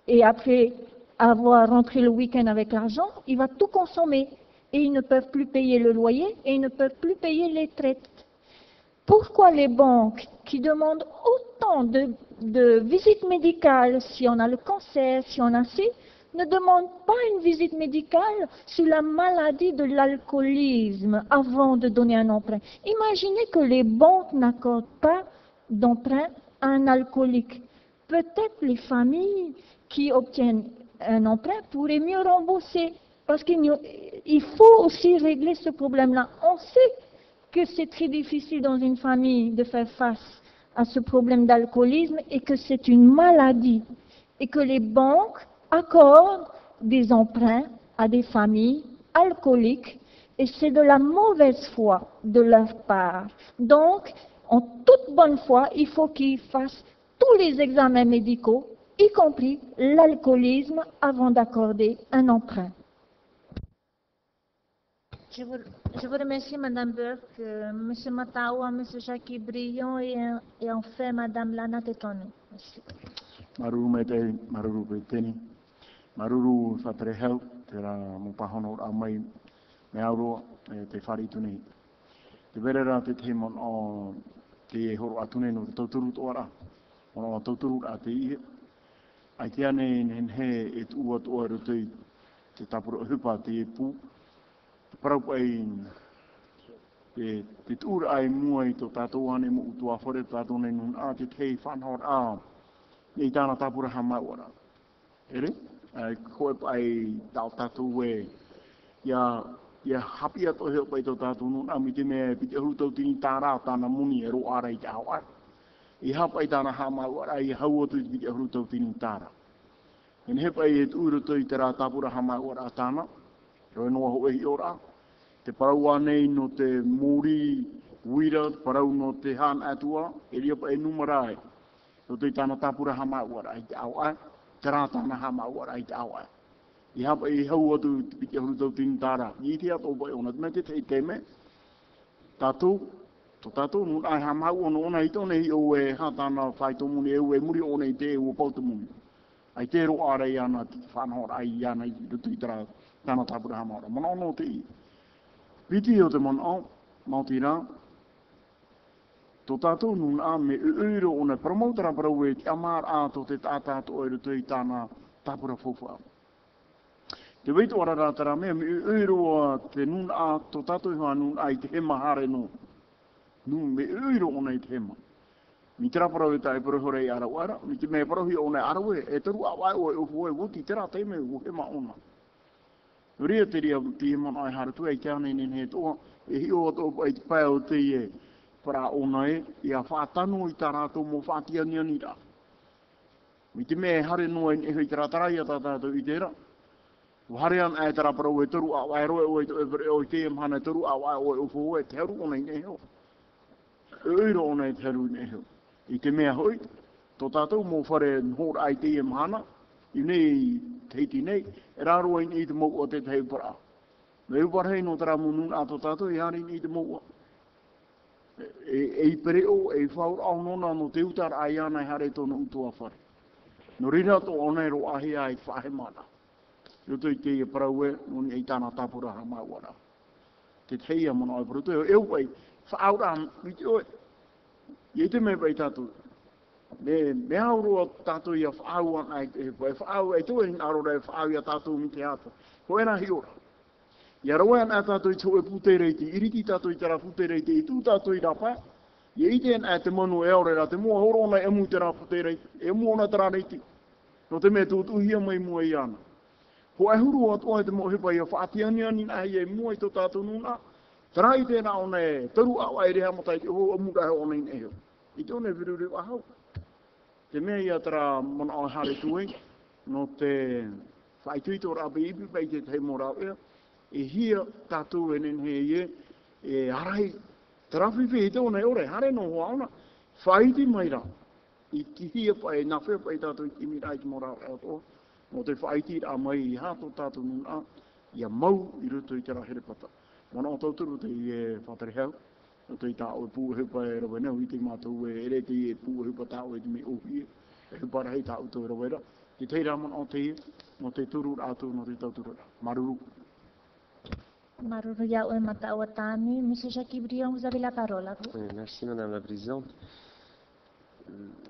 et après avoir rentré le week-end avec l'argent, il va tout consommer. Et ils ne peuvent plus payer le loyer et ils ne peuvent plus payer les traites. Pourquoi les banques qui demandent autant de, de visites médicales si on a le cancer, si on a ci, ne demandent pas une visite médicale sur la maladie de l'alcoolisme avant de donner un emprunt? Imaginez que les banques n'accordent pas d'emprunt à un alcoolique. Peut-être les familles qui obtiennent un emprunt pourraient mieux rembourser parce qu'il faut aussi régler ce problème-là. On sait que c'est très difficile dans une famille de faire face à ce problème d'alcoolisme et que c'est une maladie et que les banques accordent des emprunts à des familles alcooliques et c'est de la mauvaise foi de leur part. Donc, en toute bonne foi, il faut qu'ils fassent tous les examens médicaux, y compris l'alcoolisme, avant d'accorder un emprunt. Je vous, je vous remercie, Madame Burke, Monsieur Matawa, Monsieur Jacques Brion et, et enfin Madame Lana. Maruru maruru. Maruru whatere hau, te ra mo pahono a mai me auro e te whari tuni. Te vere ra te o te e horo atune no te. Ono o tauturu a te te hen he e tu ua to ara te hupa te e. Parau ai te, te tūra ai mua i tō tātou ane mo utua whare tātou nei nun a te kei whanhor a i tāna tāpura ha mai wara. Ere? Ai koe pai tau tātou e ia ia hapi ato heo pai tō tātou nun a mi te mea pite huru tau tini tārā tāna muni e ro ara i te hao ai. I hapa i tāna ha mai wara i hau atu i pite huru tau tini tārā. En he e tūra tō i te rā tāpura ha mai wara tāna. Roi noa ho e ora. Te parau anei no te muri wira, parau no te han atua, e ria pa e numarai. No te tāna tāpura hama uara ai te au ai, te rā tāna hama uara ai te au ai. I hapa i hau atu te piti ahuru tau tini tāra. I te ato pai ona, te me te tei te me. Tātou, to tātou, nun ai hama ua no ona i tōne i o e ha tāna whai tō muni e u e muri ona i te e u pauta muni. Ai te ro ara i ana, te whanahora ai ana i rutu i tāna tāpura hama uara. Mana ono te i. Piti o te mana o, Māti rā, tō tātou nun a me uiro o ne promotora parau e ki amār a tō te tātātou o tui tāna tāpura fōwha. Te weitu ara rātara mea me uiro o te nun a tō tātou hua nun a i te hema hare no. Nun me uiro o ne i te hema. Mi tera parau e tai parau i ara wara, mi te me parau hi o ne ara we, e taru a wai o e ufu e wuti, tera te me u hema ona. Ria te ria ti hema ai hara tu e kia nei nei he toa, e hi o tō pai te pai o te e, para ona e, i a whātanu i tā rātou mō whātia ni ani rā. Mi te me hare noa e hui te rātarai a tātātou i tērā. Whare an e tara para ue toru a wai roe ue vere i te mhana toru a wai oe ufo oe te haru ona i ne heo. E uiro ona i te haru i ne heo. I te mea hoi, tō tātou mō whare nhor ai te mhana, i nei teiti nei, e rāro i te mō o te tei para. Me upar hei no tara munun a tō tātou i hari i te mō o e, e i pere o, e i whaur au nona no te utar ai ana i hare tono utua whare. No rira to ona ro ahi ai whahe mana. Yo tui te i paraue, noni ei tāna tāpura ha mauara. Te teia mana ai paruto, e eu pai, whaura, i te oe, Ie te me pai tātou me me auru o tatu ia fau ai e poe fau e tuen aro re fau ia tatu mi te ata ko ena hi ia roa ata to tu e pute re iriti tatu i tara pute re ti tatu i rapa ye i den te monu e ora te mo horo na e mu te ra pute re e mu ona tara nei ti no te me tu tu hi mai mu ai ana. Ko e huru o to te mo hi pa ia fa ti ani ani ai e mu to tatu nuna Traide na one, teru awa ere hamotai, o amura hao i eo. Ito ne virure wa hauka. Te mea ia a tara mana o hare tueng, no te whaituito rāpe ipi pei te te mora ea, e hia tātou e nen he ie, e harai, tarafi fi he tōna ore, hare no hoa ona, whaiti mai rā, i ti hia pai, nā whea pai tātou i kimi rai ki mora ea tō, no te whaiti a mai i hātou tātou nun a, ia mau i ruto i te rahere pata. Mana o tauturu te i e whatare hau, o te i tā o e pūa hupa e rawe neu i te mātou e ere te e pūa hupa tā o e te me ohi e, e hupa rahi tā uto e rawe ra, Te teira mon o te no te turu atu no te tauturu. Maruru. Maruru Yaoue Mataouatani. Monsieur Jacques Briand, vous avez la parole. Oui, merci Madame la Présidente.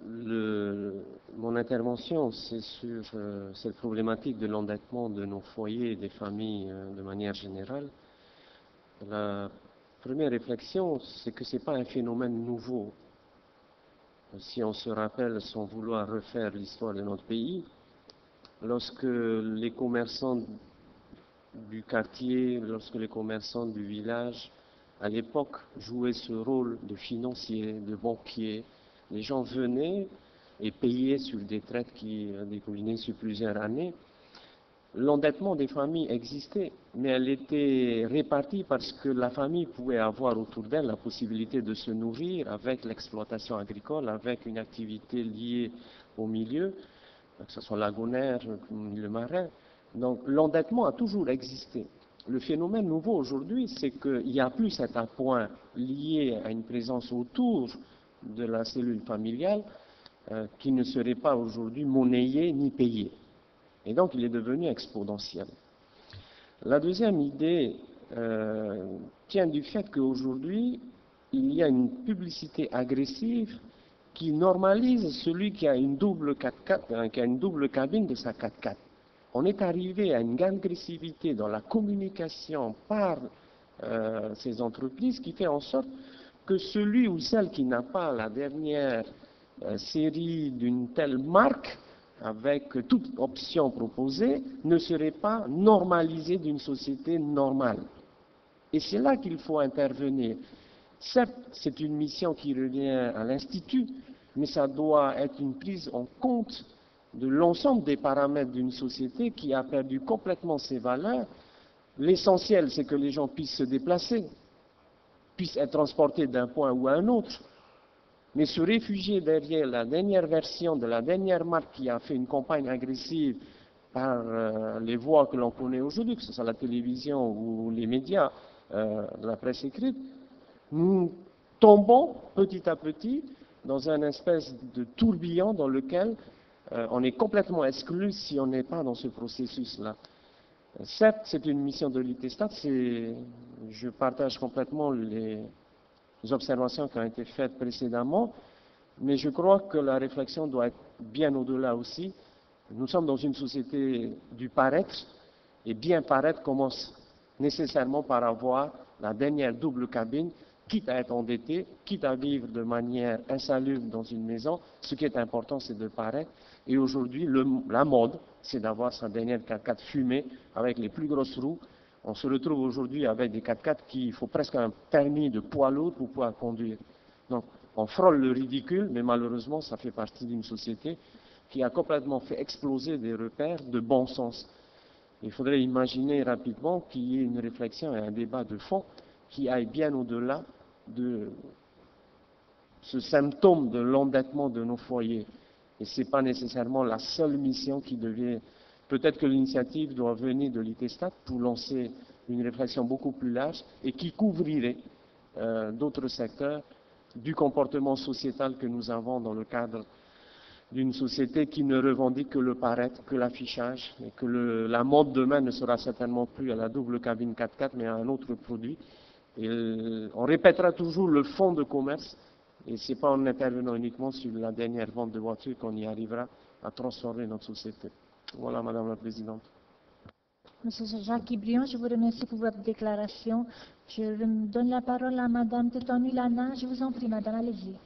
Le- mon intervention, c'est sur euh, cette problématique de l'endettement de nos foyers et des familles euh, de manière générale. La première réflexion, c'est que ce n'est pas un phénomène nouveau. Si on se rappelle, sans vouloir refaire l'histoire de notre pays, lorsque les commerçants du quartier, lorsque les commerçants du village, à l'époque, jouaient ce rôle de financier, de banquier, les gens venaient et payaient sur des traites qui déclinaient sur plusieurs années. L'endettement des familles existait, mais elle était répartie parce que la famille pouvait avoir autour d'elle la possibilité de se nourrir avec l'exploitation agricole, avec une activité liée au milieu, que ce soit lagonaire, le marin. Donc l'endettement a toujours existé. Le phénomène nouveau aujourd'hui, c'est qu'il n'y a plus cet appoint lié à une présence autour de la cellule familiale euh, qui ne serait pas aujourd'hui monnayé ni payé. Et donc il est devenu exponentiel. La deuxième idée euh, tient du fait qu'aujourd'hui, il y a une publicité agressive qui normalise celui qui a une double 4x4, hein, qui a une double cabine de sa 4x4. On est arrivé à une agressivité dans la communication par euh, ces entreprises qui fait en sorte que celui ou celle qui n'a pas la dernière euh, série d'une telle marque, avec toute option proposée, ne serait pas normalisé d'une société normale. Et c'est là qu'il faut intervenir. Certes, c'est une mission qui revient à l'Institut, mais ça doit être une prise en compte de l'ensemble des paramètres d'une société qui a perdu complètement ses valeurs. L'essentiel, c'est que les gens puissent se déplacer, puissent être transportés d'un point ou à un autre. Mais se réfugier derrière la dernière version de la dernière marque qui a fait une campagne agressive par euh, les voies que l'on connaît aujourd'hui, que ce soit la télévision ou les médias, euh, la presse écrite, nous tombons petit à petit dans un espèce de tourbillon dans lequel euh, on est complètement exclu si on n'est pas dans ce processus-là. Certes, c'est une mission de l'ITESTAT, je partage complètement les observations qui ont été faites précédemment, mais je crois que la réflexion doit être bien au-delà aussi. Nous sommes dans une société du paraître, et bien paraître commence nécessairement par avoir la dernière double cabine, quitte à être endetté, quitte à vivre de manière insalubre dans une maison. Ce qui est important, c'est de paraître. Et aujourd'hui, la mode, c'est d'avoir sa dernière 4x4 fumée avec les plus grosses roues. On se retrouve aujourd'hui avec des 4x4 qui il faut presque un permis de poids lourd pour pouvoir conduire. Donc, on frôle le ridicule, mais malheureusement, ça fait partie d'une société qui a complètement fait exploser des repères de bon sens. Il faudrait imaginer rapidement qu'il y ait une réflexion et un débat de fond qui aille bien au-delà de ce symptôme de l'endettement de nos foyers. Et ce n'est pas nécessairement la seule mission qui devient. Peut-être que l'initiative doit venir de l'ITESTAT pour lancer une réflexion beaucoup plus large et qui couvrirait euh, d'autres secteurs du comportement sociétal que nous avons dans le cadre d'une société qui ne revendique que le paraître, que l'affichage, et que le- la mode demain ne sera certainement plus à la double cabine 4x4, mais à un autre produit. Et euh, on répétera toujours le fond de commerce, et ce n'est pas en intervenant uniquement sur la dernière vente de voitures qu'on y arrivera à transformer notre société. Voilà, Madame la Présidente. Monsieur Jacques Briand, je vous remercie pour votre déclaration. Je donne la parole à Madame Tetoni Lana. Je vous en prie, Madame, allez-y.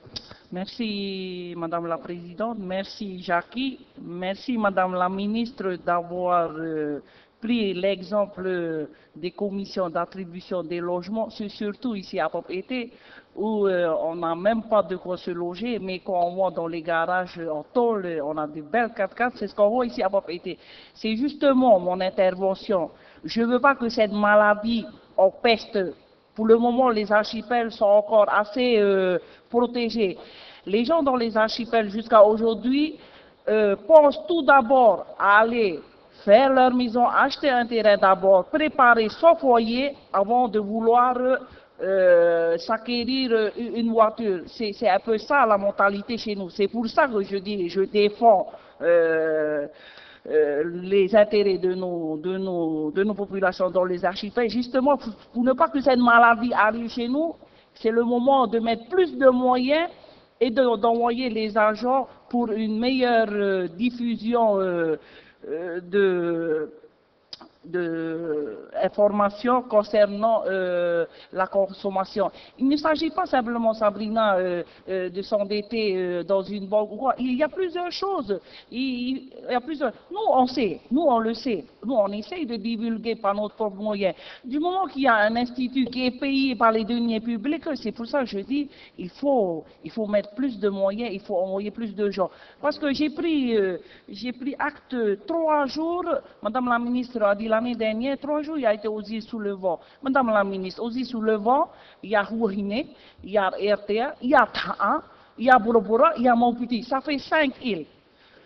Merci, Madame la Présidente. Merci, Jackie. Merci, Madame la Ministre, d'avoir euh, pris l'exemple des commissions d'attribution des logements, C'est surtout ici à Pop-Été, où euh, on n'a même pas de quoi se loger, mais quand on voit dans les garages euh, en tôle, euh, on a de belles 4x4, c'est ce qu'on voit ici à Pop-Été. C'est justement mon intervention. Je ne veux pas que cette maladie empeste pour le moment, les archipels sont encore assez euh, protégés. Les gens dans les archipels jusqu'à aujourd'hui euh, pensent tout d'abord à aller faire leur maison, acheter un terrain d'abord, préparer son foyer avant de vouloir euh, s'acquérir euh, une voiture. C'est un peu ça la mentalité chez nous. C'est pour ça que je dis, je défends euh, euh, les intérêts de nos, de, nos, de nos populations dans les archipels. Justement, pour, ne pas que cette maladie arrive chez nous, c'est le moment de mettre plus de moyens et de- d'envoyer les agents pour une meilleure euh, diffusion euh, de de informations concernant euh, la consommation. Il ne s'agit pas simplement, Sabrina, euh, euh, de s'endetter euh, dans une banque ou quoi. Il y a plusieurs choses. Il, y a plusieurs. Nous, on sait. Nous, on le sait. Nous, on essaye de divulguer par notre propre moyen. Du moment qu'il y a un institut qui est payé par les deniers publics, c'est pour ça que je dis, il faut, il faut mettre plus de moyens, il faut envoyer plus de gens. Parce que j'ai pris, euh, j'ai pris acte trois jours, Madame la ministre a dit l'année dernière, trois jours, il a été aux îles sous le vent. Madame la ministre, aux îles sous le vent, il y a Rouhine, il y a RTA, il y a Ta'a, il y a Burabura, il y a Montpetit. Ça fait cinq îles.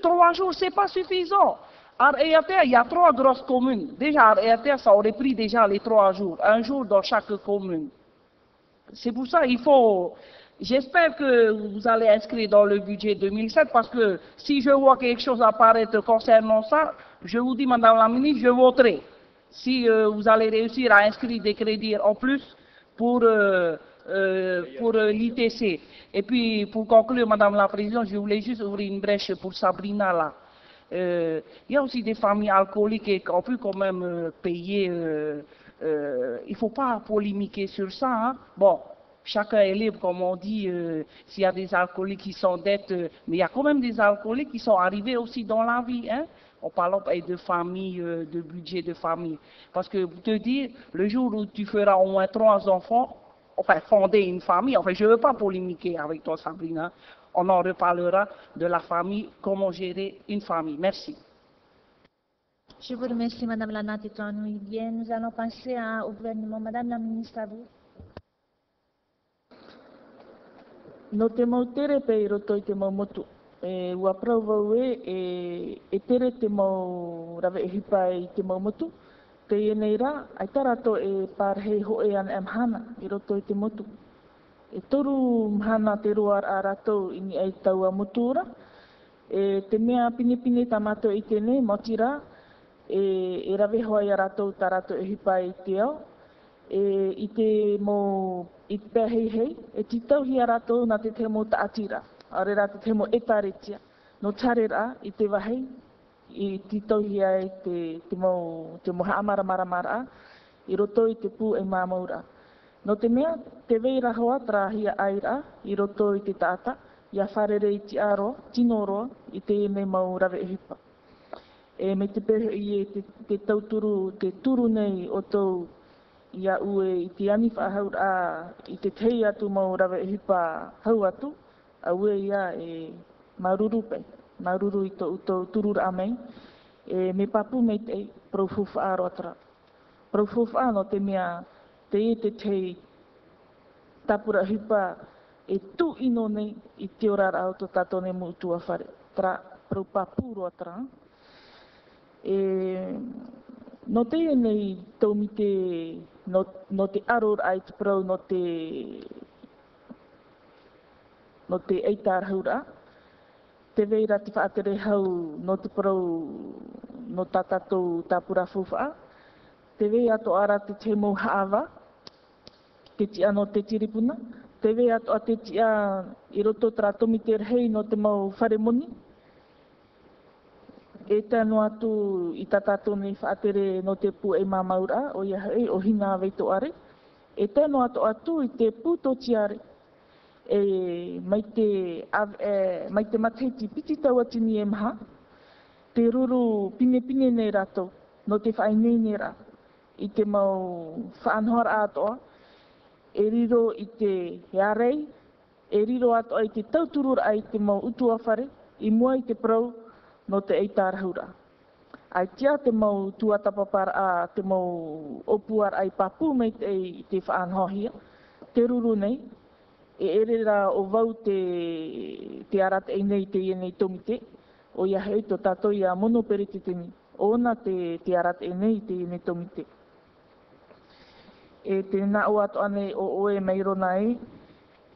Trois jours, c'est pas suffisant. À RTA, il y a trois grosses communes. Déjà, à RTA, ça aurait pris déjà les trois jours. Un jour dans chaque commune. C'est pour ça qu'il faut. J'espère que vous allez inscrire dans le budget 2007 parce que si je vois quelque chose apparaître concernant ça, je vous dis, Madame la ministre, je voterai. Si euh, vous allez réussir à inscrire des crédits en plus pour, euh, euh, pour l'ITC. Et puis, pour conclure, Madame la Présidente, je voulais juste ouvrir une brèche pour Sabrina là. Il y a aussi des familles alcooliques et qu'on peut quand même payer. il ne faut pas polémiquer sur ça. hein. Bon, chacun est libre, comme on dit, s'il y a des alcooliques qui sont dettes, euh, mais il y a quand même des alcooliques qui sont arrivés aussi dans la vie. Hein. On parle de famille, euh, de budget de famille. Parce que vous te dire, le jour où tu feras au moins trois enfants, enfin fonder une famille, enfin je ne veux pas polémiquer avec toi Sabrina, on en reparlera de la famille, comment gérer une famille. Merci. Je vous remercie, Madame la Natitouanou. Bien, nous allons passer à- au gouvernement. Madame la ministre, à vous. No te pe i te. E ua parau vau e, e, e tere te mau rawe e hipa i te mau motu. Te ienei rā, ai tarato e pārhei hoe e ana em hana i roto i te motu. E toru mhana te roar a ratou i ni ai taua motu ora. E te mea pinipini ta mato i tēnei, moti rā, e, e rawe hoa i a ratou ta ratou e hipa i te ao. E, i te mo i te pēhei hei e titau hi a rātou na te te mō ta atira, a re te mo e tāretia. No tare rā, i te wahi, i ti tau te, te mo, te moha amara mara mara a, i roto i te pū e māmaura. No te mea, te vei rahoa tra hi ai rā, i roto i te tāta, ia wharere i te aro, tino roa, i te e mau rawe e hipa. E me te pehe i e te, te tauturu, te turu nei o tau ia ue i te ani whahau a i te tei atu mau rawe e hipa hau atu, aue ia e maruru pe, maruru i tō uto turura amei, e me papu mei te profufa a rotra. Profufa no te mea te e te tei tapura hipa e tu ino nei i te orara au tō tato ne mu utua whare. Tra propapu rotra. E, no te e nei tau mi te, no, no te aror ai te prau no te, no te eitar haura, te veira te whaatere hau no te parau no tatatou tāpura fufa. te vei ato ara te te mou haawa, te tia no te tiripuna, te vei ato a te tia i roto tra tomi te rhei no te mau wharemoni, e tano atu i tatatou nei whaatere no te pu e mamaura o ia hei o hina veito are. E tano atu atu i te puto tiare. E mai te, av, e, mai te mateiti piti tau atini e maha. Te ruru pine pine nei rato no te whainei nei rā. I te mau whaanhoara atoa. E riro i te hearei. E riro atoa i te tauturura ai te mau utua whare. I mua i te prau no te eitarahura. Ai tia te mau tuatapapara a te mau opuar ai papu mei te, te whaanhohia, te ruru nei, e ere rā o vau te, te arat e nei te ienei tomite, o ia hei to tato ia mono perete te tini, ona te, te arat e nei te ienei tomite. E te o ato ane o oe mai rona e,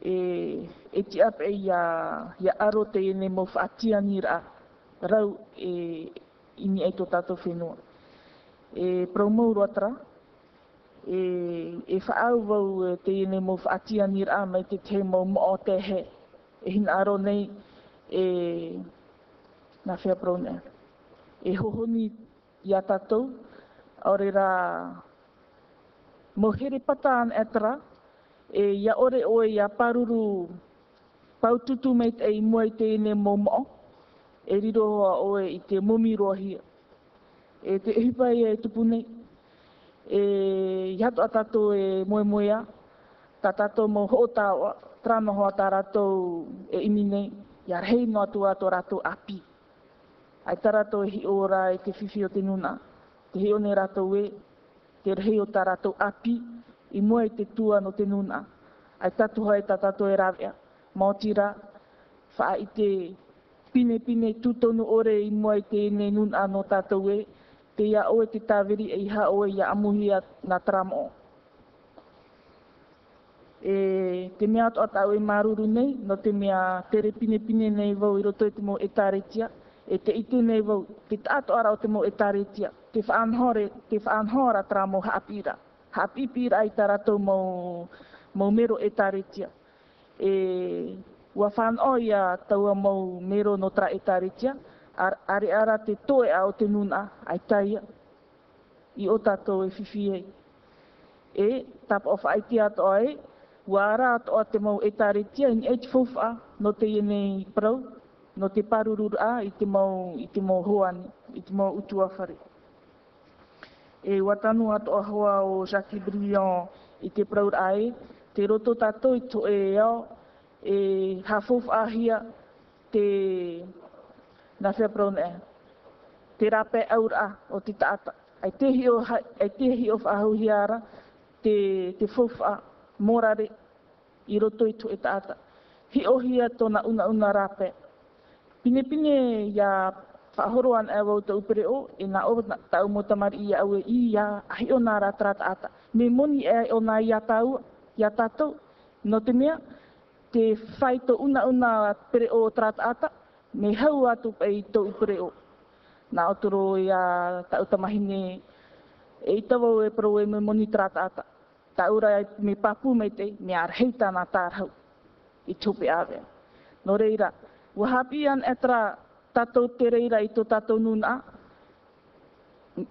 e, e ti ape ia, ia aro te ienei mo whaatia ni rā, rau e ini e tō tātou whenua. E promo roatra, e, e whaau wau e te ine mo whaatia mai te te mo mo o te he. E hina aro nei e na whea prone. E hohoni i a tātou, ore rā mo here pataan etra, e ia ore oe ia paruru paututu mai te i mua i te ine mo mo, e riro hoa oe i te mumi. E te hipai e tupunei, e hato atato e moe moea, ta tato mo ho tawa, trano hoa ta rato e imine, ia rei no atu ato rato api. Ai ta rato e hi ora e te whiwhi o te nuna, te hi ne rato e, te rei o ta rato api, i moe te tua no te nuna. Ai tatu hai ta tato e ravea, maotira, wha i te pine pine tutonu ore i moe te ne nuna no tato e, te ia oe te tāwiri e iha oe ia amuhia a tramo. E, te mea ato atau e maruru nei, no te mea tere pine pine nei vau i roto e te mo e tāretia, e te itu nei vau, te tato ara o te mo e tāretia, te whaanhore, te whaanhora tramo haapira. Haapipira ai tā ratou mo, mo mero e tāretia. E, ua whaan oia taua mo mero no tra e tāretia, ar, are ara te toe a o te nuna ai taia i o tātou e whiwhi ei. E, tap of aiti ato ai, wāra ato a te mau e tāre tia in eit fufa no te iene prau, no te parurur a i te mau, i te mau hoani, i te mau utua. E watanu ato a hoa o Jacques Briand i te prau ai, te roto tātou i to e ao, e hafuf ahia te na se prone e. Te rape aura o te taata. Ai tehi o, ai tehi o whahuhiara, te, te fofa morare i roto i tu e taata. Hi ohia tona una una rape. Pine pine ia whahoroan e wau te upere o, e nā o tau mo tamari ia au e i ia ahi o nā rata ata. Me moni e o nā ia tau, ia tātou, no te mea, te whaito una una pere o trata me hau atu pei i tō upere o. Nā otoro i a tau tamahine e i tawau e pro e me moni trata ata. Ta ura e me papu me te, me ar heita nā tārhau i tupe awea. Nō reira, wahapi an e etra tatou te reira i tō tatou nuna,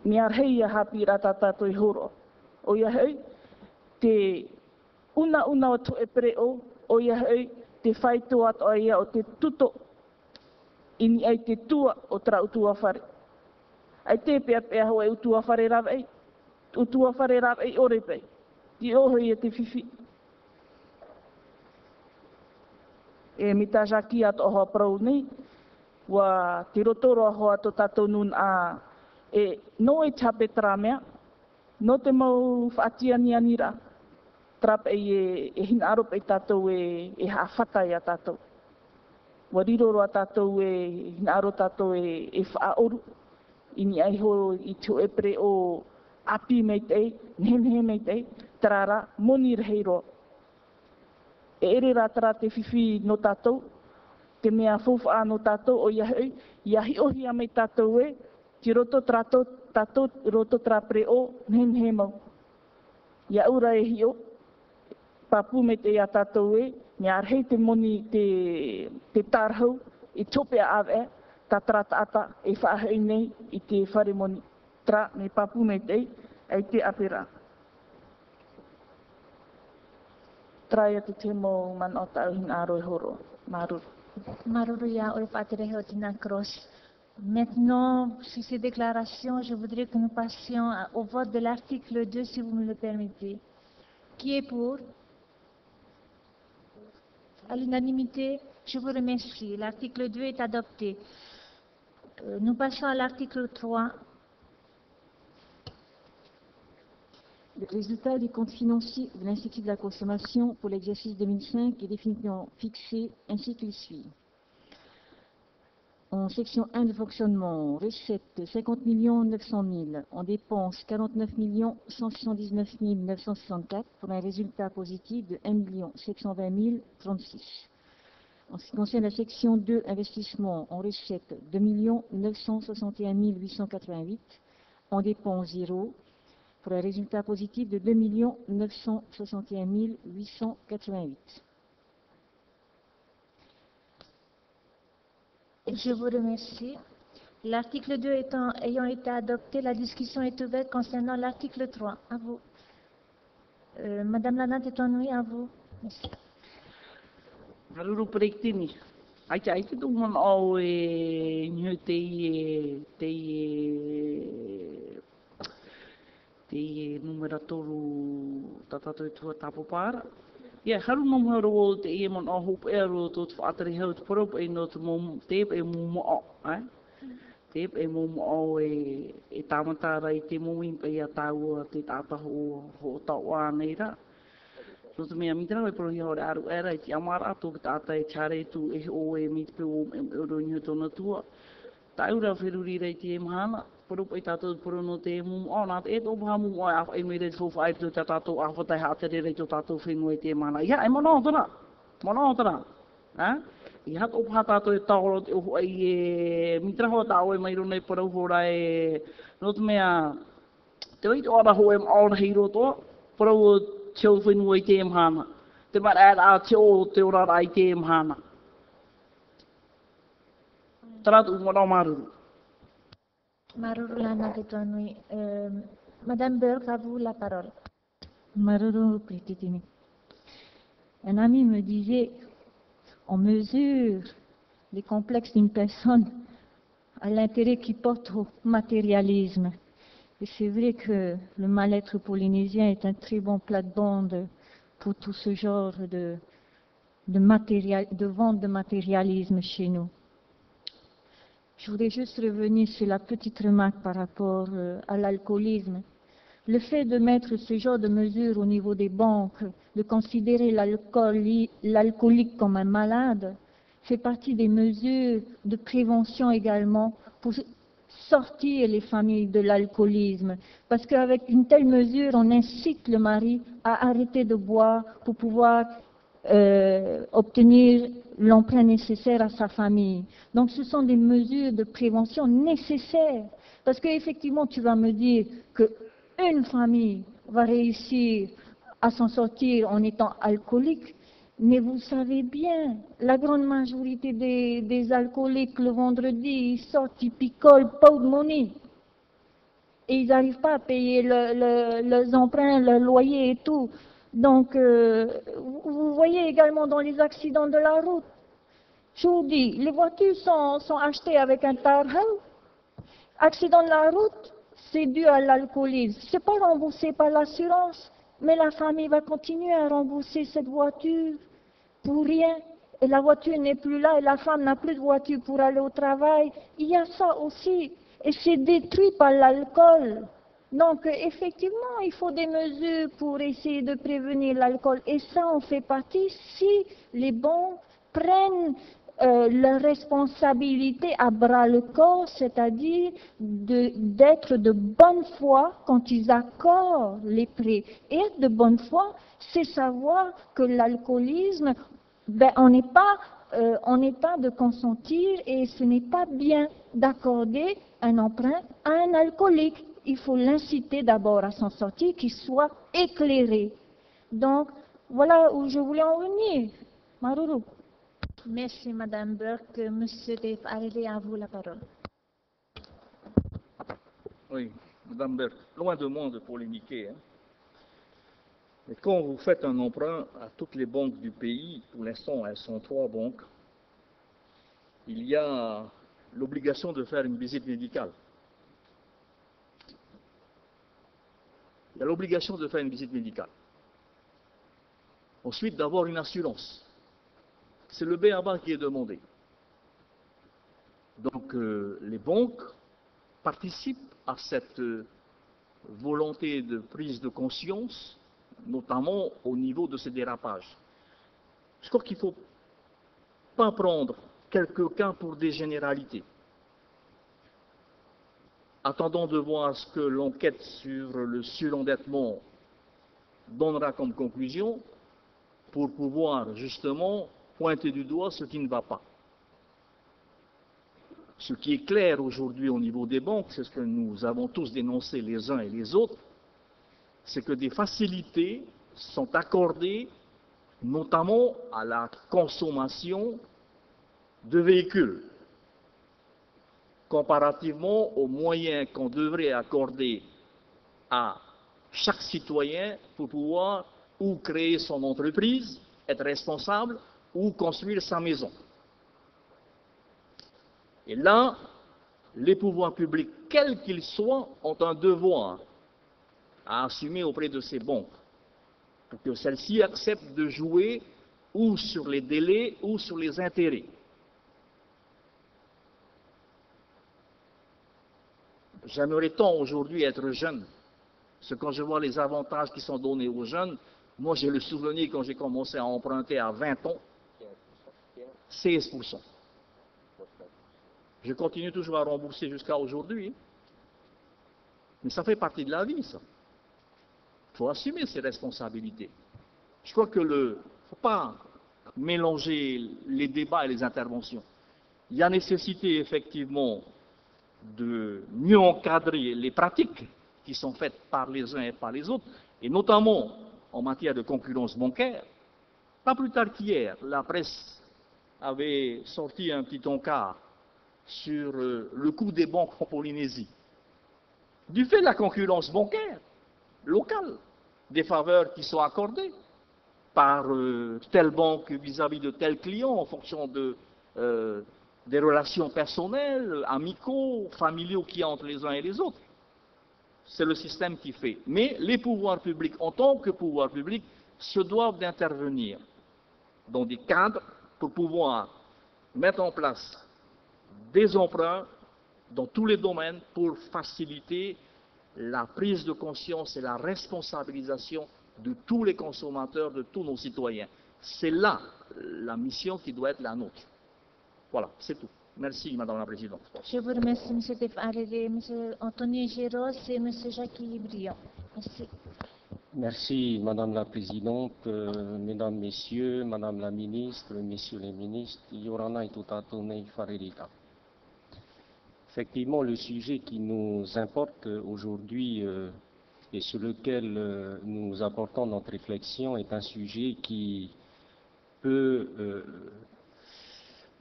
me ar hei a hapi ra tā tatou i horo. O ia hei, te una una o tō e pere o, o ia hei, te whaitu ato ia o te tuto ini ai te tua o tra utua whare. Ai te pea pea hoa e utua whare rawa ei. Utua whare rawa ei ore pei. Ti oho i e te whiwhi. E mita jaki ato hoa prau nei, wa te rotoro a hoa to tatou nun a e no e chape tramea, no te mau whaatia ni anira. Trap e e, e arop e tatou e, e hawhata i a tatou wa riro roa tātou e, hina aro tātou e, e whaoru, i ni ai ho i tu e pre o api mei tei, nehe mei tei, tarara, moni rehei roa. E ere rā tara te whiwhi no tātou, te mea fōwha no tātou o iahei, iahi ohi a mei tātou e, ti roto trato, tātou roto tra pre o, nehe mau. Ia ura e hi o, papu me te ia tātou e, arhei te moni te, te tarhau, i tope a awe, ta trata ata e whaahei nei i te whare moni tra me papu me te, e te apera. Trai atu te mo man o tau hin aro e horo, maruru. Maruru ya ore patere o tina cross. Maintenant, sur ces déclarations, je voudrais que nous passions au vote de l'article 2, si vous me le permettez. Qui est pour? À l'unanimité. Je vous remercie. L'article 2 est adopté. Euh, nous passons à l'article 3. Le résultat des comptes financiers de l'Institut de la consommation pour l'exercice 2005 est définitivement fixé ainsi qu'il suit. En section 1 de fonctionnement, recettes 50 900 000, en dépenses 49 179 964 pour un résultat positif de 1 720 036. En ce qui concerne la section 2, investissement en recette, 2 961 888, en dépenses zéro, pour un résultat positif de 2 961 888. Je vous remercie. L'article 2 étant, ayant été adopté, la discussion est ouverte concernant l'article 3. À vous. Euh, Madame Lana Tétanoui, à vous. Merci. Ia, haru mamu haru o te ia mon ahu pa ea roa tō te whaatari hau te porau e no te mōmu, tep e pa o, ai? Tep e pa o e, e tamata rai te mom in pe ia tau te tata ho ho tau a nei rā. So te mea mitra koe porohi haure aru era ti te amara tō ki e chare tu e o e mitpe o e ro ni hu tōna tua. Tāura whiruri rei te e mahana, Poro pai tātou poro no te e ona e tō paha mumu ai a e me rei tōwha ai tō tātou a awha tai hātere re tō tātou whenua i te mana. Ia, e mana o tana. Mana o tana. Ha? I hat o paha tātou e tāoro te ohu ai e mitra hoa tāo e mai rona i poro hora e no te mea te wei tō ara hoa e maora hei roto. Poro o teo whenua i te mhana. Te mara a teo te ora ai te mhana. Taratu umara o Maruru Euh, Madame Burke, à vous la parole. Un ami me disait, on mesure les complexes d'une personne à l'intérêt qu'il porte au matérialisme. Et c'est vrai que le mal-être polynésien est un très bon plate-bande pour tout ce genre de, de, matéria- de vente de matérialisme chez nous. Je voudrais juste revenir sur la petite remarque par rapport euh, à l'alcoolisme. Le fait de mettre ce genre de mesures au niveau des banques, de considérer l'alcooli- l'alcoolique comme un malade, fait partie des mesures de prévention également pour sortir les familles de l'alcoolisme. Parce qu'avec une telle mesure, on incite le mari à arrêter de boire pour pouvoir euh, obtenir l'emprunt nécessaire à sa famille. Donc ce sont des mesures de prévention nécessaires. Parce qu'effectivement, tu vas me dire qu'une famille va réussir à s'en sortir en étant alcoolique, mais vous savez bien, la grande majorité des, alcooliques le vendredi, ils sortent, ils picolent pas de monnaie. Et ils n'arrivent pas à payer le- leurs emprunts, le loyer et tout. Donc, euh, vous- voyez également dans les accidents de la route. Je vous dis, les voitures sont, achetées avec un tarhau. Accident de la route, c'est dû à l'alcoolisme. C'est pas remboursé par l'assurance, mais la famille va continuer à rembourser cette voiture pour rien. Et la voiture n'est plus là et la femme n'a plus de voiture pour aller au travail. Il y a ça aussi. Et c'est détruit par l'alcool. Donc, effectivement, il faut des mesures pour essayer de prévenir l'alcool. Et ça, on fait partie si les banques prennent euh, leur responsabilité à bras le corps, c'est-à-dire d'être de bonne foi quand ils accordent les prêts. Et être de bonne foi, c'est savoir que l'alcoolisme, ben, on n'est pas, euh, on pas de consentir et ce n'est pas bien d'accorder un emprunt à un alcoolique. Il faut l'inciter d'abord à s'en sortir, qu'il soit éclairé. Donc, voilà où je voulais en venir. Maruru. Merci, Madame Burke. Monsieur Dave, arrivez à vous la parole. Oui, Madame Berg, loin de moi de polémiquer. hein. Mais quand vous faites un emprunt à toutes les banques du pays, pour l'instant elles sont trois banques, il y a l'obligation de faire une visite médicale. Il y a l'obligation de faire une visite médicale. Ensuite, d'avoir une assurance. C'est le BABA qui est demandé. Donc, euh, les banques participent à cette euh, volonté de prise de conscience, notamment au niveau de ces dérapages. Je crois qu'il ne faut pas prendre quelques cas pour des généralités. Attendons de voir ce que l'enquête sur le surendettement donnera comme conclusion pour pouvoir justement pointer du doigt ce qui ne va pas. Ce qui est clair aujourd'hui au niveau des banques, c'est ce que nous avons tous dénoncé les uns et les autres, c'est que des facilités sont accordées notamment à la consommation de véhicules, comparativement aux moyens qu'on devrait accorder à chaque citoyen pour pouvoir ou créer son entreprise, être responsable, ou construire sa maison. Et là, les pouvoirs publics, quels qu'ils soient, ont un devoir à assumer auprès de ces banques pour que celles-ci acceptent de jouer ou sur les délais ou sur les intérêts. J'aimerais tant aujourd'hui être jeune, parce que quand je vois les avantages qui sont donnés aux jeunes, moi j'ai le souvenir quand j'ai commencé à emprunter à 20 ans, 16%. Je continue toujours à rembourser jusqu'à aujourd'hui. Mais ça fait partie de la vie, ça. Il faut assumer ses responsabilités. Je crois que le. ne faut pas mélanger les débats et les interventions. Il y a nécessité, effectivement, de mieux encadrer les pratiques qui sont faites par les uns et par les autres, et notamment en matière de concurrence bancaire. Pas plus tard qu'hier, la presse avait sorti un petit encart sur euh, le coût des banques en Polynésie. Du fait de la concurrence bancaire locale, des faveurs qui sont accordées par euh, telle banque vis-à-vis de tel client en fonction de, euh, des relations personnelles, amicaux, familiaux qu'il y a entre les uns et les autres. C'est le système qui fait. Mais les pouvoirs publics, en tant que pouvoirs publics, se doivent d'intervenir dans des cadres pour pouvoir mettre en place des emprunts dans tous les domaines pour faciliter la prise de conscience et la responsabilisation de tous les consommateurs, de tous nos citoyens. C'est là la mission qui doit être la nôtre. Voilà, c'est tout. Merci, Madame la Présidente. Je vous remercie, M. Tefarele, M. Anthony Géros et M. Jacques Libriand. Merci. Merci, Madame la Présidente, euh, Mesdames, Messieurs, Madame la Ministre, Messieurs les Ministres, Yorana et Tutatone Farerita. Effectivement, le sujet qui nous importe aujourd'hui euh, et sur lequel euh, nous apportons notre réflexion est un sujet qui peut euh,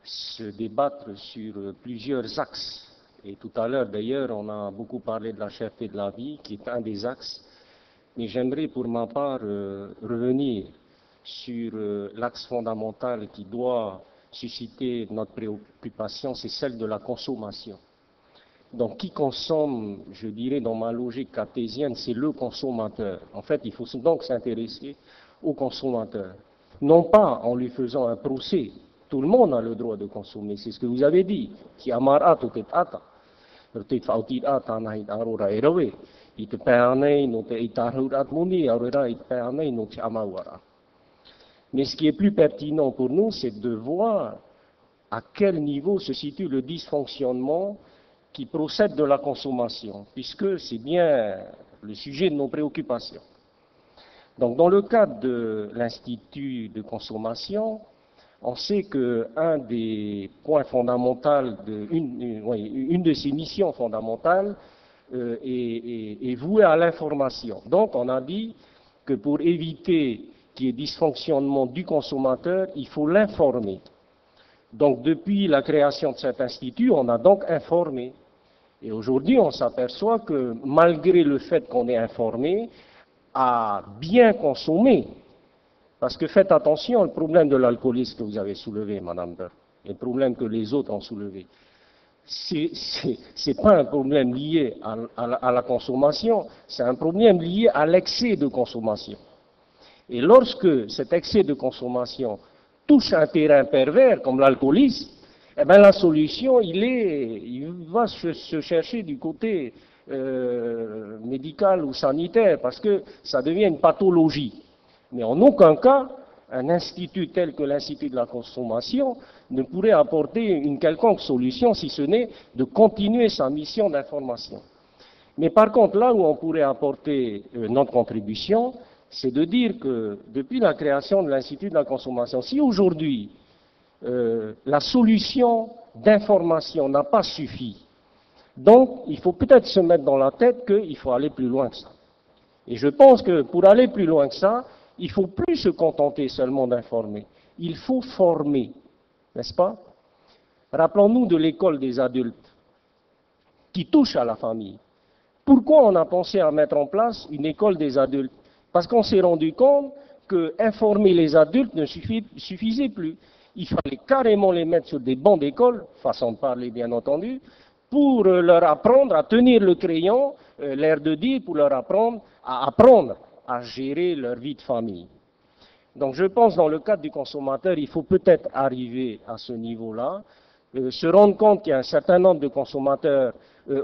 se débattre sur plusieurs axes. Et tout à l'heure, d'ailleurs, on a beaucoup parlé de la cherté de la vie, qui est un des axes. Mais j'aimerais, pour ma part, revenir sur l'axe fondamental qui doit susciter notre préoccupation, c'est celle de la consommation. Donc, qui consomme, je dirais, dans ma logique cartésienne, c'est le consommateur. En fait, il faut donc s'intéresser au consommateur. Non pas en lui faisant un procès. Tout le monde a le droit de consommer, c'est ce que vous avez dit. Mais ce qui est plus pertinent pour nous, c'est de voir à quel niveau se situe le dysfonctionnement qui procède de la consommation, puisque c'est bien le sujet de nos préoccupations. Donc, dans le cadre de l'Institut de consommation, on sait qu'un des points fondamentaux, de, une, de ses missions fondamentales euh, est, est, vouée à l'information. Donc, on a dit que pour éviter qu'il y ait dysfonctionnement du consommateur, il faut l'informer. Donc, depuis la création de cet institut, on a donc informé. Et aujourd'hui, on s'aperçoit que malgré le fait qu'on est informé, à bien consommer, parce que faites attention, le problème de l'alcoolisme que vous avez soulevé, Madame Burke, et le problème que les autres ont soulevé, c'est pas un problème lié à la consommation, c'est un problème lié à l'excès de consommation. Et lorsque cet excès de consommation touche un terrain pervers comme l'alcoolisme, eh bien la solution, il, est, il va se, chercher du côté euh, médical ou sanitaire, parce que ça devient une pathologie. Mais en aucun cas, un institut tel que l'Institut de la consommation ne pourrait apporter une quelconque solution, si ce n'est de continuer sa mission d'information. Mais par contre, là où on pourrait apporter euh, notre contribution, c'est de dire que depuis la création de l'Institut de la consommation, si aujourd'hui euh, la solution d'information n'a pas suffi. Donc, il faut peut-être se mettre dans la tête qu'il faut aller plus loin que ça. Et je pense que pour aller plus loin que ça, il ne faut plus se contenter seulement d'informer. Il faut former, n'est-ce pas? Rappelons-nous de l'école des adultes qui touche à la famille. Pourquoi on a pensé à mettre en place une école des adultes? Parce qu'on s'est rendu compte que informer les adultes ne suffisait plus. Il fallait carrément les mettre sur des bancs d'école, façon de parler bien entendu, pour euh, leur apprendre à tenir le crayon, euh, l'air de dire, pour leur apprendre à apprendre à gérer leur vie de famille. Donc je pense dans le cadre du consommateur, il faut peut-être arriver à ce niveau-là, euh, se rendre compte qu'il y a un certain nombre de consommateurs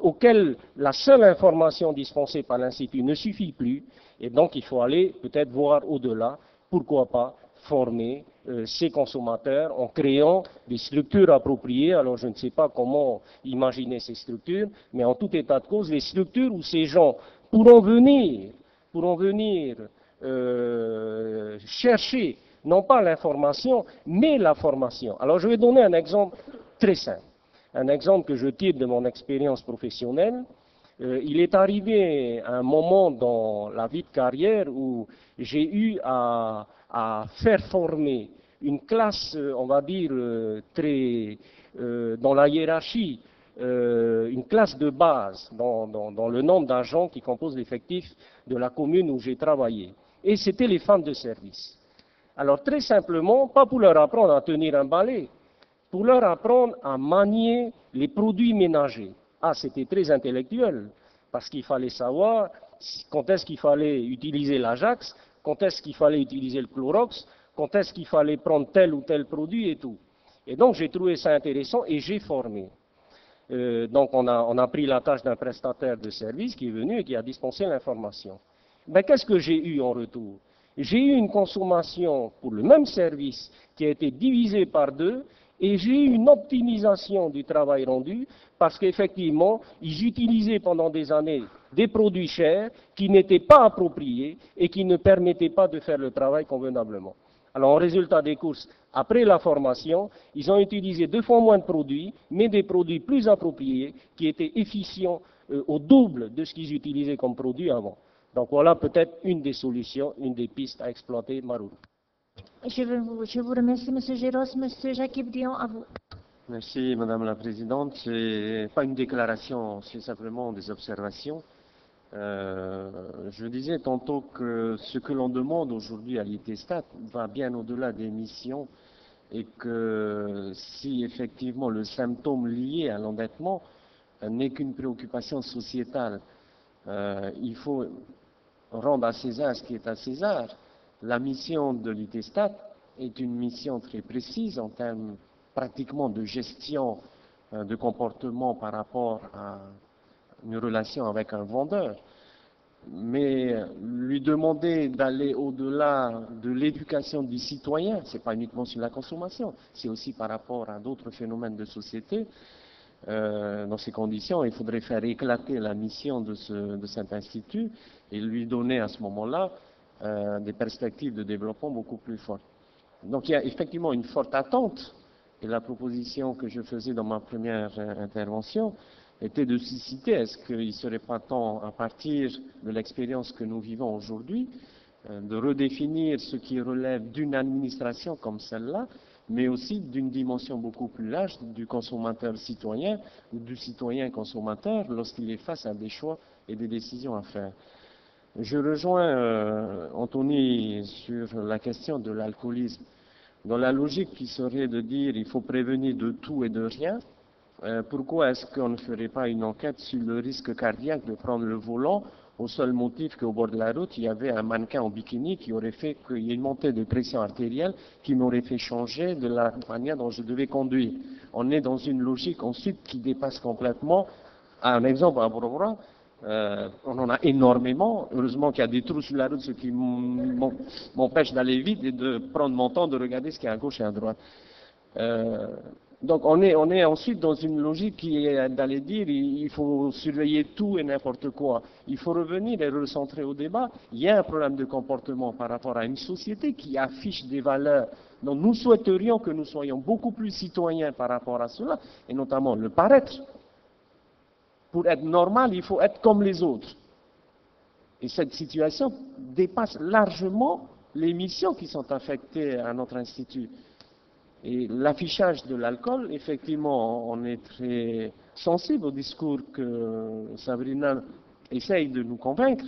auxquels la seule information dispensée par l'Institut ne suffit plus, et donc il faut aller peut-être voir au-delà, pourquoi pas former euh, ces consommateurs en créant des structures appropriées. Alors je ne sais pas comment imaginer ces structures, mais en tout état de cause, les structures où ces gens pourront venir, pourront venir euh, chercher non pas l'information, mais la formation. Alors je vais donner un exemple très simple, un exemple que je tire de mon expérience professionnelle. Euh, il est arrivé un moment dans la vie de carrière où j'ai eu à faire former une classe, euh, on va dire, très dans la hiérarchie, une classe de base dans, dans le nombre d'agents qui composent l'effectif de la commune où j'ai travaillé. Et c'était les femmes de service. Alors très simplement, pas pour leur apprendre à tenir un balai, pour leur apprendre à manier les produits ménagers. Ah, c'était très intellectuel, parce qu'il fallait savoir quand est-ce qu'il fallait utiliser l'Ajax, quand est-ce qu'il fallait utiliser le Clorox, quand est-ce qu'il fallait prendre tel ou tel produit et tout. Et donc j'ai trouvé ça intéressant et j'ai formé. Euh, donc on a, pris la tâche d'un prestataire de service qui est venu et qui a dispensé l'information. Mais qu'est-ce que j'ai eu en retour? J'ai eu une consommation pour le même service qui a été divisée par deux et j'ai eu une optimisation du travail rendu parce qu'effectivement, ils utilisaient pendant des années des produits chers qui n'étaient pas appropriés et qui ne permettaient pas de faire le travail convenablement. Alors, en résultat des courses, après la formation, ils ont utilisé deux fois moins de produits, mais des produits plus appropriés, qui étaient efficients euh, au double de ce qu'ils utilisaient comme produit avant. Donc voilà peut-être une des solutions, une des pistes à exploiter, Marou. Je vous, remercie, M. Géros. M. Jacques Brion, à vous. Merci, Madame la Présidente. Ce n'est pas une déclaration, c'est simplement des observations. Euh, je disais tantôt que ce que l'on demande aujourd'hui à l'ITESTAT va bien au-delà des missions et que si effectivement le symptôme lié à l'endettement n'est qu'une préoccupation sociétale, euh, il faut rendre à César ce qui est à César. La mission de l'ITESTAT est une mission très précise en termes pratiquement de gestion euh, de comportement par rapport à une relation avec un vendeur. Mais lui demander d'aller au-delà de l'éducation du citoyen, ce n'est pas uniquement sur la consommation, c'est aussi par rapport à d'autres phénomènes de société. Euh, dans ces conditions, il faudrait faire éclater la mission de, cet institut et lui donner à ce moment-là euh, des perspectives de développement beaucoup plus fortes. Donc il y a effectivement une forte attente, et la proposition que je faisais dans ma première euh, intervention était de susciter, est-ce qu'il serait pas temps, à partir de l'expérience que nous vivons aujourd'hui, euh, de redéfinir ce qui relève d'une administration comme celle-là, mais aussi d'une dimension beaucoup plus large du consommateur citoyen ou du citoyen consommateur lorsqu'il est face à des choix et des décisions à faire. Je rejoins euh, Anthony sur la question de l'alcoolisme. Dans la logique qui serait de dire il faut prévenir de tout et de rien, euh, pourquoi est-ce qu'on ne ferait pas une enquête sur le risque cardiaque de prendre le volant au seul motif qu'au bord de la route, il y avait un mannequin en bikini qui aurait fait qu'il y ait une montée de pression artérielle qui m'aurait fait changer de la manière dont je devais conduire. On est dans une logique ensuite qui dépasse complètement, un exemple à Borora, euh, on en a énormément. Heureusement qu'il y a des trous sur la route, ce qui m'empêche d'aller vite et de prendre mon temps de regarder ce qui est à gauche et à droite. Euh, Donc on est, ensuite dans une logique qui est d'aller dire il faut surveiller tout et n'importe quoi. Il faut revenir et recentrer au débat. Il y a un problème de comportement par rapport à une société qui affiche des valeurs dont nous souhaiterions que nous soyons beaucoup plus citoyens par rapport à cela, et notamment le paraître. Pour être normal, il faut être comme les autres. Et cette situation dépasse largement les missions qui sont affectées à notre institut. Et l'affichage de l'alcool, effectivement, on est très sensible au discours que Sabrina essaye de nous convaincre.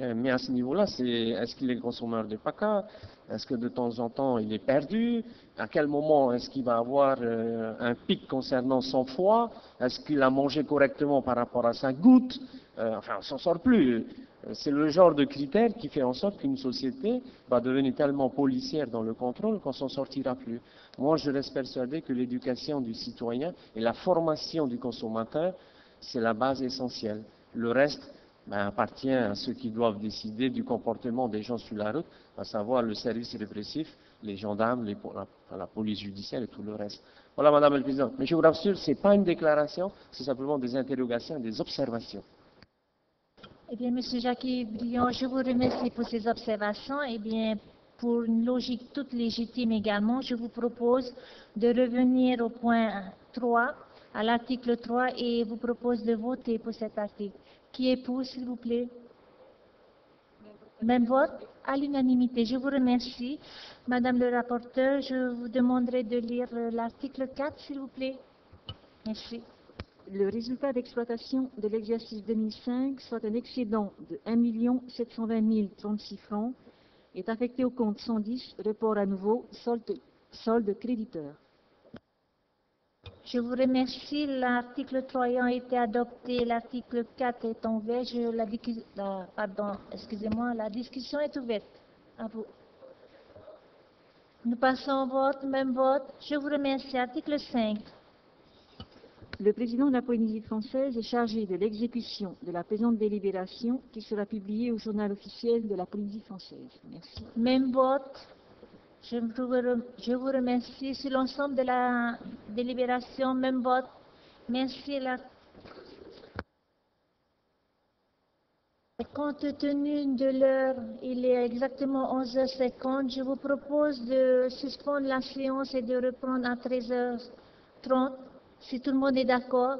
Euh, mais à ce niveau-là, c'est est-ce qu'il est consommateur de PACA? Est-ce que de temps en temps il est perdu? À quel moment est-ce qu'il va avoir euh, un pic concernant son foie? Est-ce qu'il a mangé correctement par rapport à sa goutte? Euh, Enfin, on s'en sort plus. C'est le genre de critère qui fait en sorte qu'une société va devenir tellement policière dans le contrôle qu'on s'en sortira plus. Moi, je reste persuadé que l'éducation du citoyen et la formation du consommateur, c'est la base essentielle. Le reste ben, appartient à ceux qui doivent décider du comportement des gens sur la route, à savoir le service répressif, les gendarmes, la, police judiciaire et tout le reste. Voilà, Madame la Présidente. Mais je vous rassure, ce n'est pas une déclaration, c'est simplement des interrogations, des observations. Eh bien, Monsieur Jacques Briand, je vous remercie pour ces observations. Eh bien, pour une logique toute légitime également, je vous propose de revenir au point 3, à l'article 3, et vous propose de voter pour cet article. Qui est pour, s'il vous plaît? Même vote? À l'unanimité. Je vous remercie. Madame le rapporteur, je vous demanderai de lire l'article 4, s'il vous plaît. Merci le résultat d'exploitation de l'exercice 2005, soit un excédent de 1 720 036 francs, est affecté au compte 110, report à nouveau, solde, créditeur. Je vous remercie. L'article 3 ayant été adopté, l'article 4 est ouvert. Pardon, excusez-moi, la discussion est ouverte. À vous. Nous passons au vote, même vote. Je vous remercie. Article 5. Le président de la Polynésie française est chargé de l'exécution de la présente délibération qui sera publiée au journal officiel de la Polynésie française. Merci. Même vote. Je vous remercie sur l'ensemble de la délibération. Même vote. Merci. Compte tenu de l'heure, il est exactement 11h50. Je vous propose de suspendre la séance et de reprendre à 13h30. Si tout le monde est d'accord,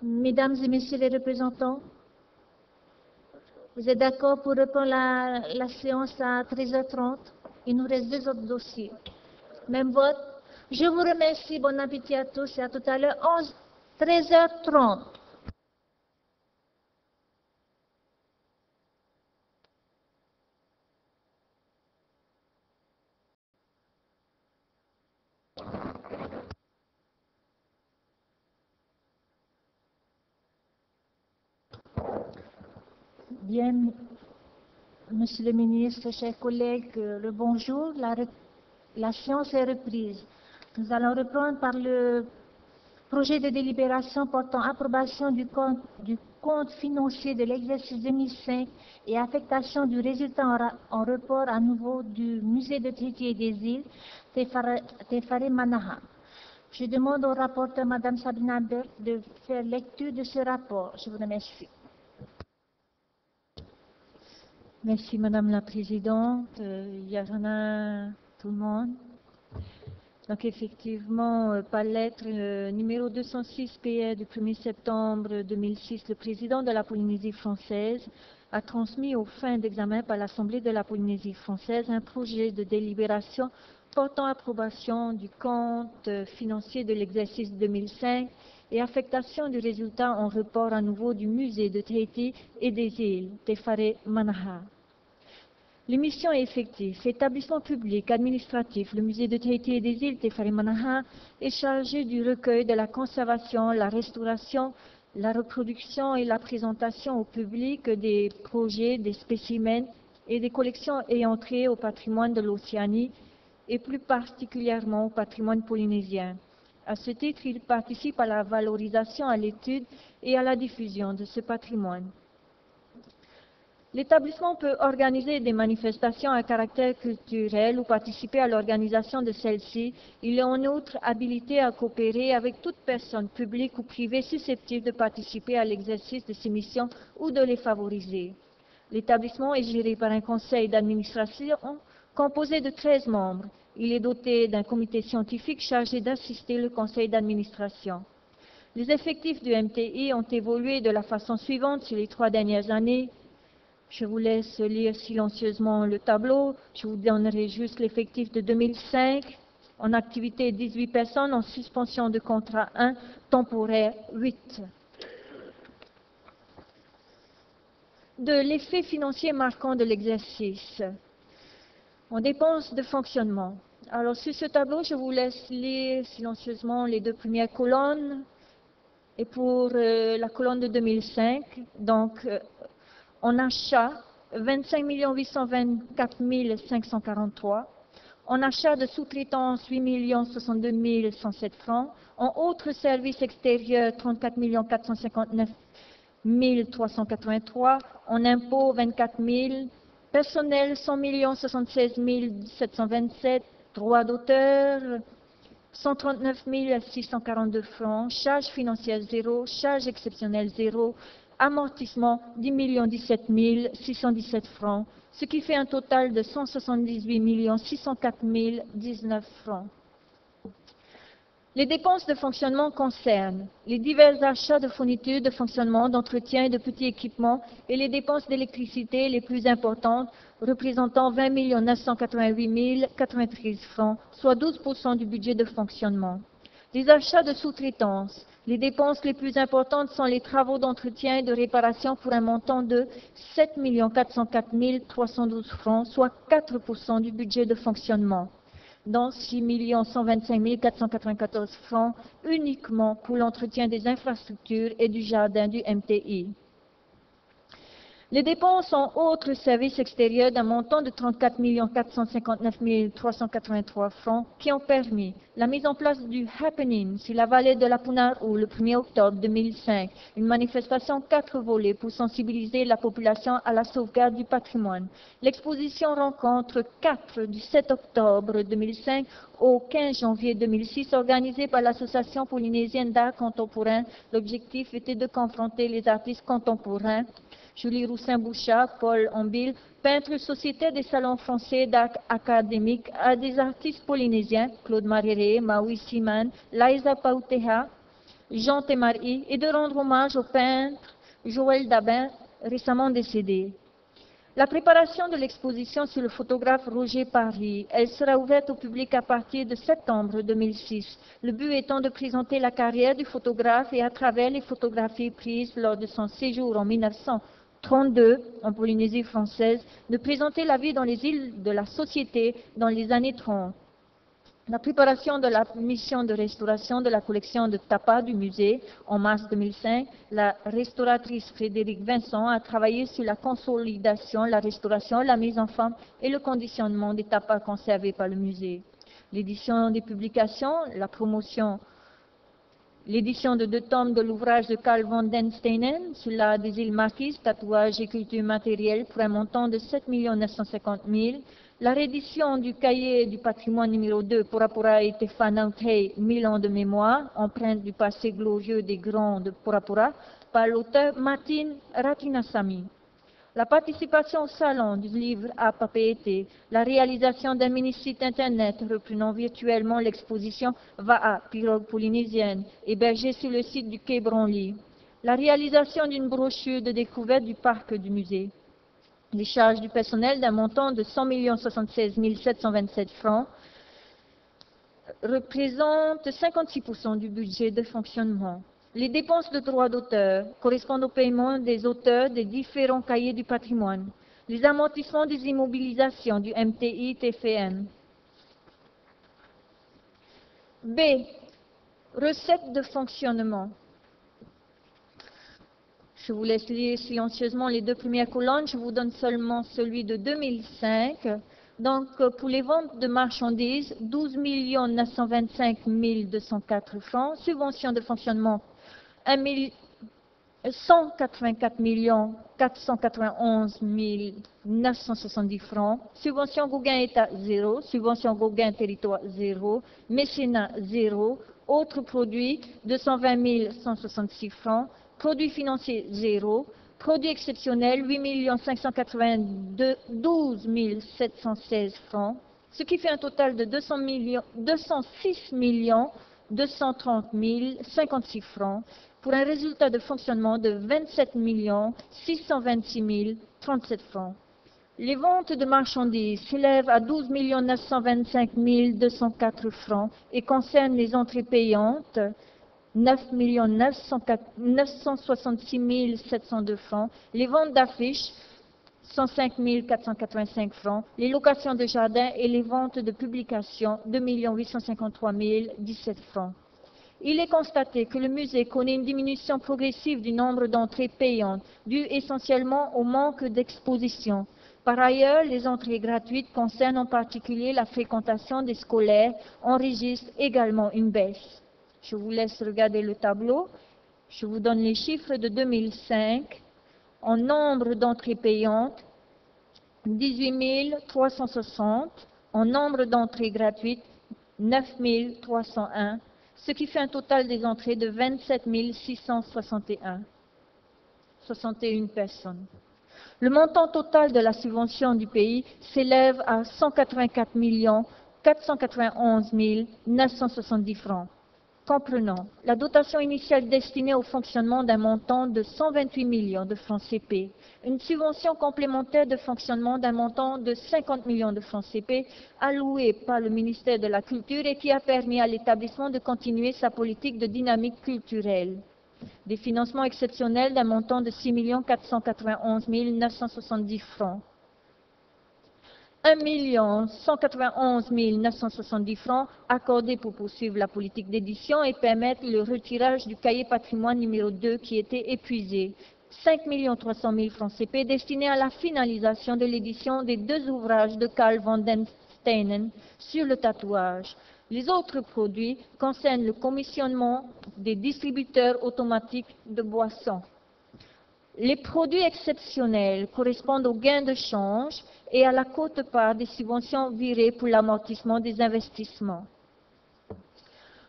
mesdames et messieurs les représentants, vous êtes d'accord pour reprendre la, séance à 13h30 Il nous reste deux autres dossiers. Même vote. Je vous remercie. Bon appétit à tous et à tout à l'heure. 13h30. Bien, Monsieur le ministre, chers collègues, le bonjour. La, séance est reprise. Nous allons reprendre par le projet de délibération portant approbation du compte, financier de l'exercice 2005 et affectation du résultat en, report à nouveau du musée de traité des îles, Tefare Manaha. Je demande au rapporteur, Mme Sabina Bert, de faire lecture de ce rapport. Je vous remercie. Merci Madame la Présidente. Euh, Yarana, tout le monde. Donc effectivement, euh, par lettre euh, numéro 206 PR du 1er septembre 2006, le président de la Polynésie française a transmis aux fins d'examen par l'Assemblée de la Polynésie française un projet de délibération portant approbation du compte financier de l'exercice 2005 et affectation du résultat en report à nouveau du musée de Tahiti et des îles Tefare Manaha. L'émission est effective. L'établissement public administratif, le musée de Tahiti et des îles Tefare Manaha, est chargé du recueil, de la conservation, la restauration, la reproduction et la présentation au public des projets, des spécimens et des collections ayant trait au patrimoine de l'Océanie et plus particulièrement au patrimoine polynésien. À ce titre, il participe à la valorisation, à l'étude et à la diffusion de ce patrimoine. L'établissement peut organiser des manifestations à caractère culturel ou participer à l'organisation de celles-ci. Il est en outre habilité à coopérer avec toute personne publique ou privée susceptible de participer à l'exercice de ses missions ou de les favoriser. L'établissement est géré par un conseil d'administration composé de 13 membres. Il est doté d'un comité scientifique chargé d'assister le conseil d'administration. Les effectifs du MTI ont évolué de la façon suivante sur les trois dernières années. Je vous laisse lire silencieusement le tableau. Je vous donnerai juste l'effectif de 2005. En activité, 18 personnes. En suspension de contrat 1, temporaire 8. De l'effet financier marquant de l'exercice. En dépenses de fonctionnement. Alors sur ce tableau, je vous laisse lire silencieusement les deux premières colonnes. Et pour euh, la colonne de 2005, donc euh, en achat 25 824 543, en achat de sous-traitance 8 62 107 francs, en autres services extérieurs 34 459 383, en impôts 24 000, personnel 100 76 727, droits d'auteur 139 642 francs, charges financières zéro, charges exceptionnelles zéro, amortissement 10 17 617 francs, ce qui fait un total de 178 604 019 francs. Les dépenses de fonctionnement concernent les divers achats de fournitures de fonctionnement, d'entretien et de petits équipements et les dépenses d'électricité les plus importantes, représentant 20 988 093 francs, soit 12 du budget de fonctionnement. Les achats de sous-traitance, les dépenses les plus importantes sont les travaux d'entretien et de réparation pour un montant de 7 404 312 francs, soit 4 du budget de fonctionnement, dont 6 125 494 francs uniquement pour l'entretien des infrastructures et du jardin du MTI. Les dépenses en autres services extérieurs d'un montant de 34 459 383 francs qui ont permis la mise en place du Happening sur la vallée de la Punarou le 1er octobre 2005, une manifestation quatre volets pour sensibiliser la population à la sauvegarde du patrimoine. L'exposition rencontre 4 du 7 octobre 2005 au 15 janvier 2006 organisée par l'Association polynésienne d'art contemporain. L'objectif était de confronter les artistes contemporains Julie Roussin-Bouchard, Paul Ambil, peintres sociétaires des salons français d'art académique, à des artistes polynésiens, Claude Maréré, Maui Siman, Laïsa Pauteha, Jean Temari, et de rendre hommage au peintre Joël Dabin, récemment décédé. La préparation de l'exposition sur le photographe Roger Paris, elle sera ouverte au public à partir de septembre 2006. Le but étant de présenter la carrière du photographe et à travers les photographies prises lors de son séjour en 1900 32 en Polynésie française, de présenter la vie dans les îles de la société dans les années 30. La préparation de la mission de restauration de la collection de tapas du musée en mars 2005, la restauratrice Frédéric Vincent a travaillé sur la consolidation, la restauration, la mise en forme et le conditionnement des tapas conservés par le musée. L'édition des publications, la promotion L'édition de deux tomes de l'ouvrage de Carl von den Steinen la des îles Marquises, tatouage et culture matérielle pour un montant de 7 950 000. La réédition du cahier du patrimoine numéro 2 pour Apura et Tefanauthei, Mille ans de mémoire, empreinte du passé glorieux des grands de Purapura, par l'auteur Martin Ratinasamy la participation au salon du livre à papier la réalisation d'un mini-site internet reprenant virtuellement l'exposition Va à pirogue polynésienne, hébergée sur le site du Quai Branly, la réalisation d'une brochure de découverte du parc du musée, les charges du personnel d'un montant de 100 76 727 francs représentent 56% du budget de fonctionnement. Les dépenses de droits d'auteur correspondent au paiement des auteurs des différents cahiers du patrimoine, les amortissements des immobilisations du MTI TFM. B. Recettes de fonctionnement. Je vous laisse lire silencieusement les deux premières colonnes. Je vous donne seulement celui de 2005. Donc, pour les ventes de marchandises, 12 925 204 francs. Subvention de fonctionnement 1 184 491 970 francs. Subvention Gauguin État 0, subvention Gauguin Territoire 0, mécénat 0, autres produits 220 166 francs, produits financiers 0, produits exceptionnels 8 592 716 francs, ce qui fait un total de 200 millions, 206 230 056 francs pour un résultat de fonctionnement de 27 626 037 francs. Les ventes de marchandises s'élèvent à 12 925 204 francs et concernent les entrées payantes 9 966 702 francs, les ventes d'affiches 105 485 francs, les locations de jardins et les ventes de publications 2 853 017 francs. Il est constaté que le musée connaît une diminution progressive du nombre d'entrées payantes, due essentiellement au manque d'exposition. Par ailleurs, les entrées gratuites concernent en particulier la fréquentation des scolaires, enregistrent également une baisse. Je vous laisse regarder le tableau. Je vous donne les chiffres de 2005. En nombre d'entrées payantes, 18 360. En nombre d'entrées gratuites, 9 301 ce qui fait un total des entrées de 27 661 61 personnes. Le montant total de la subvention du pays s'élève à 184 491 970 francs. Comprenons, la dotation initiale destinée au fonctionnement d'un montant de 128 millions de francs CP, une subvention complémentaire de fonctionnement d'un montant de 50 millions de francs CP allouée par le ministère de la Culture et qui a permis à l'établissement de continuer sa politique de dynamique culturelle. Des financements exceptionnels d'un montant de 6 491 970 francs 1 191 970 francs accordés pour poursuivre la politique d'édition et permettre le retirage du cahier patrimoine numéro 2 qui était épuisé. 5 300 000 francs CP destinés à la finalisation de l'édition des deux ouvrages de Karl von den Steinen sur le tatouage. Les autres produits concernent le commissionnement des distributeurs automatiques de boissons. Les produits exceptionnels correspondent aux gains de change et à la cote-part des subventions virées pour l'amortissement des investissements.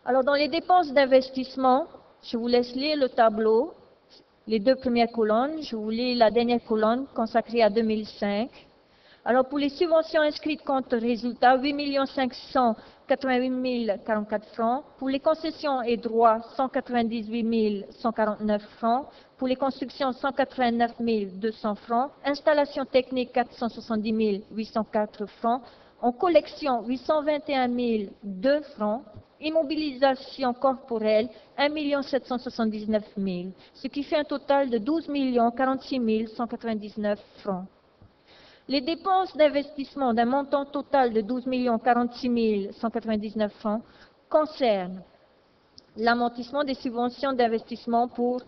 Alors, dans les dépenses d'investissement, je vous laisse lire le tableau, les deux premières colonnes. Je vous lis la dernière colonne consacrée à 2005. Alors, pour les subventions inscrites contre résultat, 8 588 044 francs. Pour les concessions et droits, 198 149 francs. Pour les constructions, 189 200 francs. Installation technique, 470 804 francs. En collection, 821 002 francs. Immobilisation corporelle, 1 779 000, ce qui fait un total de 12 46 199 francs. Les dépenses d'investissement d'un montant total de 12 46 199 francs concernent l'amortissement des subventions d'investissement pour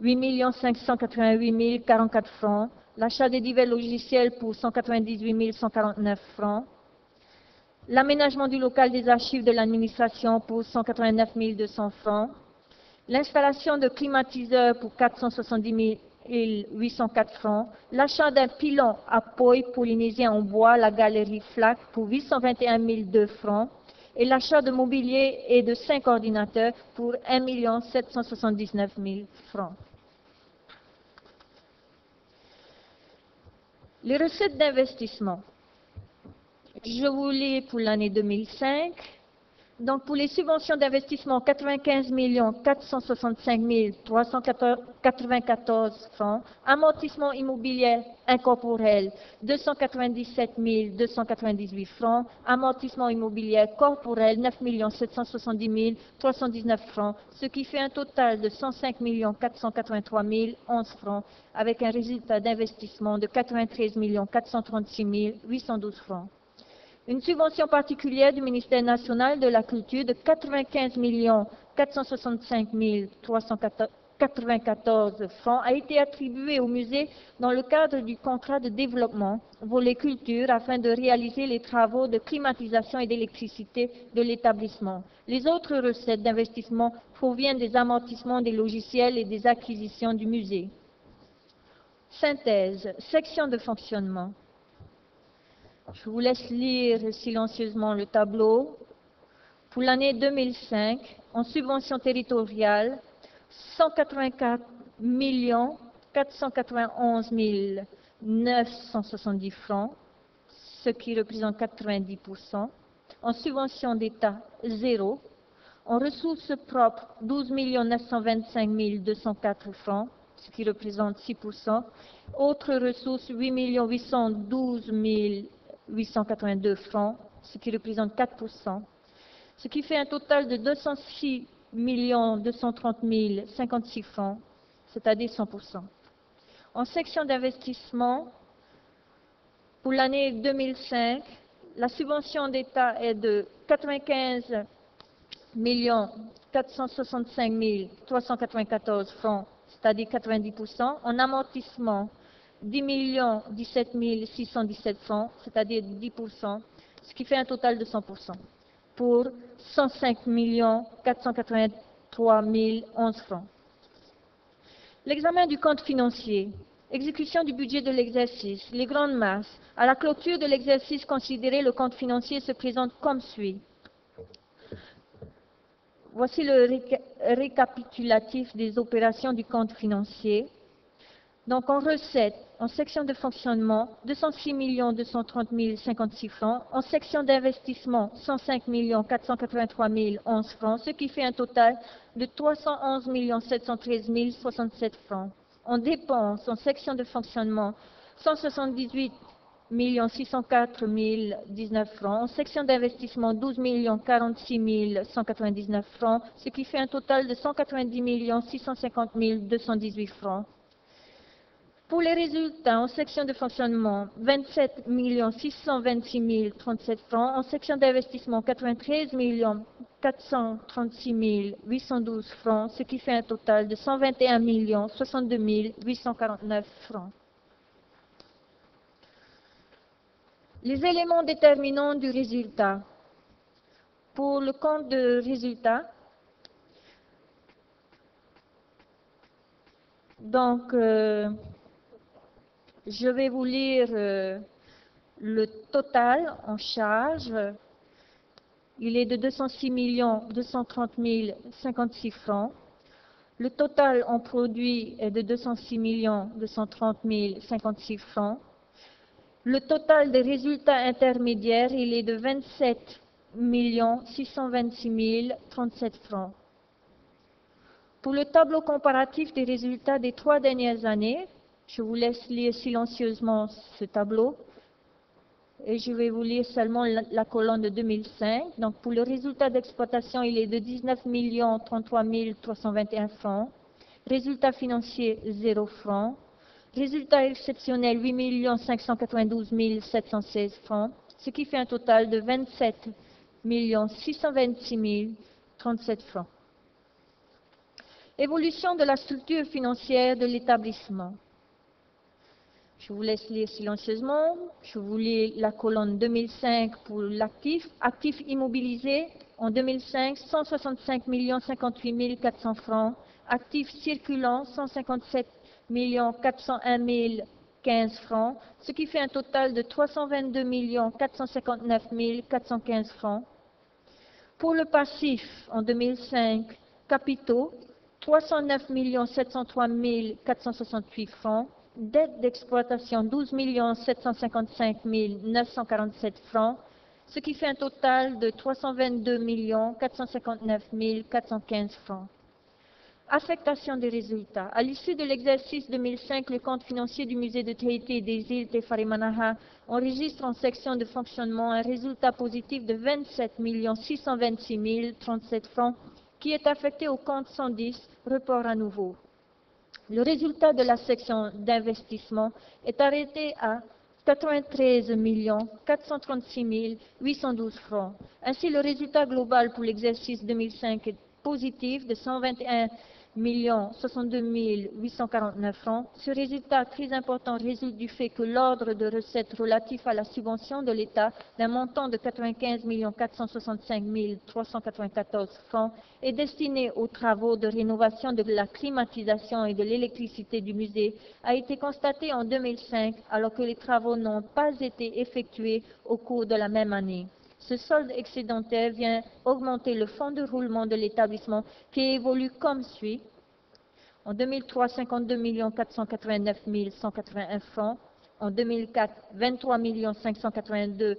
8 588 044 francs, l'achat des divers logiciels pour 198 149 francs, l'aménagement du local des archives de l'administration pour 189 200 francs, l'installation de climatiseurs pour 470 804 francs, l'achat d'un pilon à poids polynésien en bois, la galerie FLAC, pour 821 002 francs, et l'achat de mobilier et de cinq ordinateurs pour 1 779 000 francs. Les recettes d'investissement. Je vous lis pour l'année 2005. Donc, pour les subventions d'investissement, 95 465 394 francs. Amortissement immobilier incorporel, 297 298 francs. Amortissement immobilier corporel, 9 770 319 francs, ce qui fait un total de 105 483 011 francs, avec un résultat d'investissement de 93 436 812 francs une subvention particulière du ministère national de la Culture de 95 465 94 francs a été attribué au musée dans le cadre du contrat de développement volet culture afin de réaliser les travaux de climatisation et d'électricité de l'établissement. Les autres recettes d'investissement proviennent des amortissements des logiciels et des acquisitions du musée. Synthèse, section de fonctionnement. Je vous laisse lire silencieusement le tableau. Pour l'année 2005, en subvention territoriale, 184 491 970 francs, ce qui représente 90%. En subvention d'État, zéro. En ressources propres, 12 925 204 francs, ce qui représente 6%. Autres ressources, 8 812 882 francs, ce qui représente 4%. Ce qui fait un total de 206 230 056 francs, c'est-à-dire 100%. En section d'investissement, pour l'année 2005, la subvention d'État est de 95 465 394 francs, c'est-à-dire 90%. En amortissement, 10 17 617 francs, c'est-à-dire 10%, ce qui fait un total de 100% pour 105 483 011 francs. L'examen du compte financier, exécution du budget de l'exercice, les grandes masses. À la clôture de l'exercice considéré, le compte financier se présente comme suit. Voici le récapitulatif des opérations du compte financier. Donc en recette, en section de fonctionnement, 206 230 056 francs. En section d'investissement, 105 483 011 francs, ce qui fait un total de 311 713 067 francs. En dépenses, en section de fonctionnement, 178 604 019 francs. En section d'investissement, 12 46 199 francs, ce qui fait un total de 190 650 218 francs. Pour les résultats, en section de fonctionnement, 27 626 037 francs. En section d'investissement, 93 436 812 francs, ce qui fait un total de 121 62 849 francs. Les éléments déterminants du résultat. Pour le compte de résultat, donc, euh, je vais vous lire euh, le total en charge. Il est de 206 230 056 francs. Le total en produit est de 206 230 056 francs. Le total des résultats intermédiaires, il est de 27 626 037 francs. Pour le tableau comparatif des résultats des trois dernières années, je vous laisse lire silencieusement ce tableau et je vais vous lire seulement la, colonne de 2005. Donc pour le résultat d'exploitation, il est de 19 33 321 francs. Résultat financier, 0 francs. Résultat exceptionnel, 8 592 716 francs, ce qui fait un total de 27 626 037 francs. Évolution de la structure financière de l'établissement. Je vous laisse lire silencieusement. Je vous lis la colonne 2005 pour l'actif. Actif immobilisé en 2005, 165 58 400 francs. Actif circulant, 157 401 15 francs, ce qui fait un total de 322 459 415 francs. Pour le passif, en 2005, capitaux, 309 703 468 francs dette d'exploitation 12 755 947 francs, ce qui fait un total de 322 459 415 francs. Affectation des résultats. À l'issue de l'exercice 2005, le compte financier du musée de Tahiti et des îles Tefarimanaha enregistre en section de fonctionnement un résultat positif de 27 626 037 francs qui est affecté au compte 110, report à nouveau. Le résultat de la section d'investissement est arrêté à 93 436 812 francs. Ainsi, le résultat global pour l'exercice 2005 est positif de 121 62 849 francs. Ce résultat très important résulte du fait que l'ordre de recettes relatif à la subvention de l'État d'un montant de 95 465 394 francs est destiné aux travaux de rénovation de la climatisation et de l'électricité du musée a été constaté en 2005 alors que les travaux n'ont pas été effectués au cours de la même année. Ce solde excédentaire vient augmenter le fonds de roulement de l'établissement qui évolue comme suit. En 2003, 52 489 181 francs. En 2004, 23 582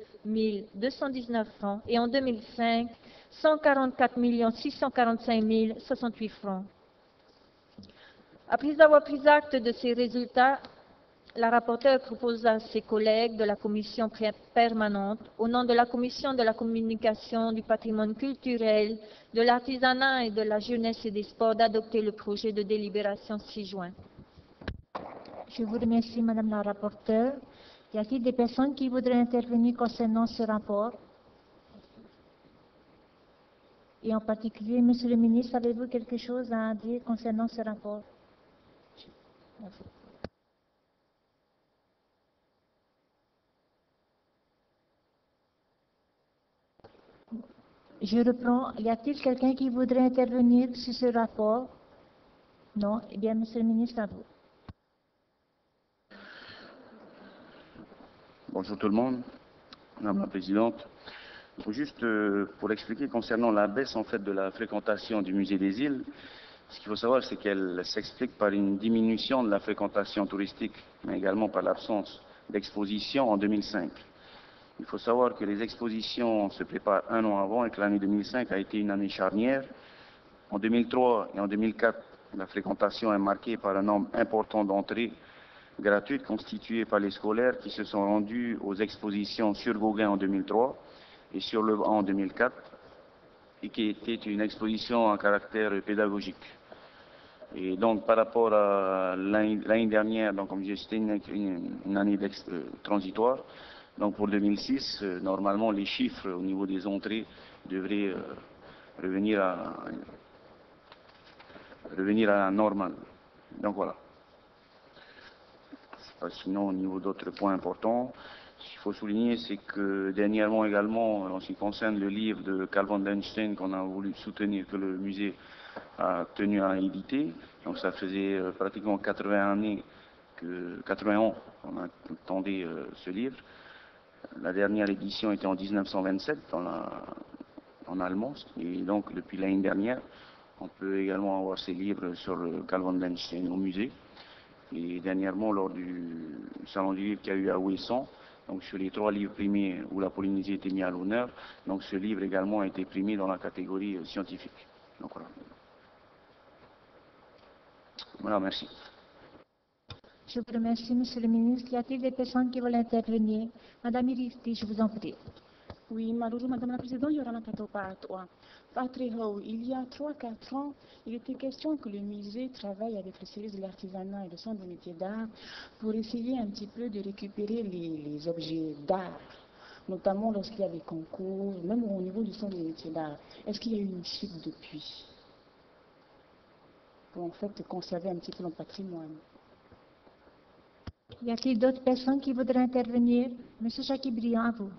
219 francs. Et en 2005, 144 645 068 francs. Après avoir pris acte de ces résultats, la rapporteure propose à ses collègues de la commission permanente, au nom de la commission de la communication, du patrimoine culturel, de l'artisanat et de la jeunesse et des sports, d'adopter le projet de délibération 6 juin. Je vous remercie, Madame la rapporteure. Y a-t-il des personnes qui voudraient intervenir concernant ce rapport? Et en particulier, Monsieur le ministre, avez-vous quelque chose à dire concernant ce rapport? Je reprends. Y a-t-il quelqu'un qui voudrait intervenir sur ce rapport? Non Eh bien, Monsieur le ministre, à vous. Bonjour tout le monde, Madame la Présidente. Juste euh, pour expliquer concernant la baisse en fait de la fréquentation du musée des îles, ce qu'il faut savoir c'est qu'elle s'explique par une diminution de la fréquentation touristique, mais également par l'absence d'exposition en 2005. Il faut savoir que les expositions se préparent un an avant et que l'année 2005 a été une année charnière. En 2003 et en 2004, la fréquentation est marquée par un nombre important d'entrées gratuites constituées par les scolaires qui se sont rendus aux expositions sur Gauguin en 2003 et sur Le en 2004 et qui était une exposition à caractère pédagogique. Et donc par rapport à l'année dernière, donc comme je disais, c'était une, année euh, transitoire. Donc pour 2006, euh, normalement, les chiffres au niveau des entrées devraient euh, revenir à revenir à la normale. Donc voilà. Sinon, au niveau d'autres points importants, ce qu'il faut souligner, c'est que dernièrement également, en ce qui concerne le livre de Carl von Denstein qu'on a voulu soutenir, que le musée a tenu à éditer, donc ça faisait euh, pratiquement 80 années, que, 80 ans qu'on attendait ce livre. La dernière édition était en 1927 en allemand, et donc depuis l'année dernière, on peut également avoir ces livres sur Carl von au musée. Et dernièrement, lors du salon du livre qu'il y a eu à Ouessant, donc sur les trois livres primés où la Polynésie était mise à l'honneur, donc ce livre également a été primé dans la catégorie euh, scientifique. Donc. Voilà, merci. Je vous remercie, Monsieur le ministre. Y a-t-il des personnes qui veulent intervenir? Madame Iristi, je vous en prie. Oui, Maruru, Madame la Présidente, Yorana Katopa il y a 3-4 ans, il était question que le musée travaille avec le service de l'artisanat et le centre de métiers d'art pour essayer un petit peu de récupérer les, objets d'art, notamment lorsqu'il y a des concours, même au niveau du centre de métiers d'art. Est-ce qu'il y a eu une suite depuis? Pour en fait conserver un petit peu le patrimoine y a-t-il d'autres personnes qui voudraient intervenir? Monsieur Briand, à vous.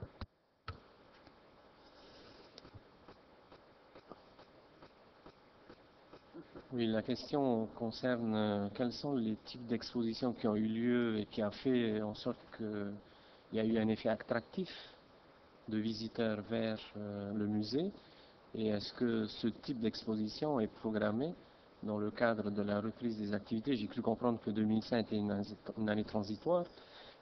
Oui, la question concerne euh, quels sont les types d'expositions qui ont eu lieu et qui a fait en sorte qu'il y a eu un effet attractif de visiteurs vers euh, le musée? Et est-ce que ce type d'exposition est programmé dans le cadre de la reprise des activités. J'ai cru comprendre que 2005 était une, année transitoire.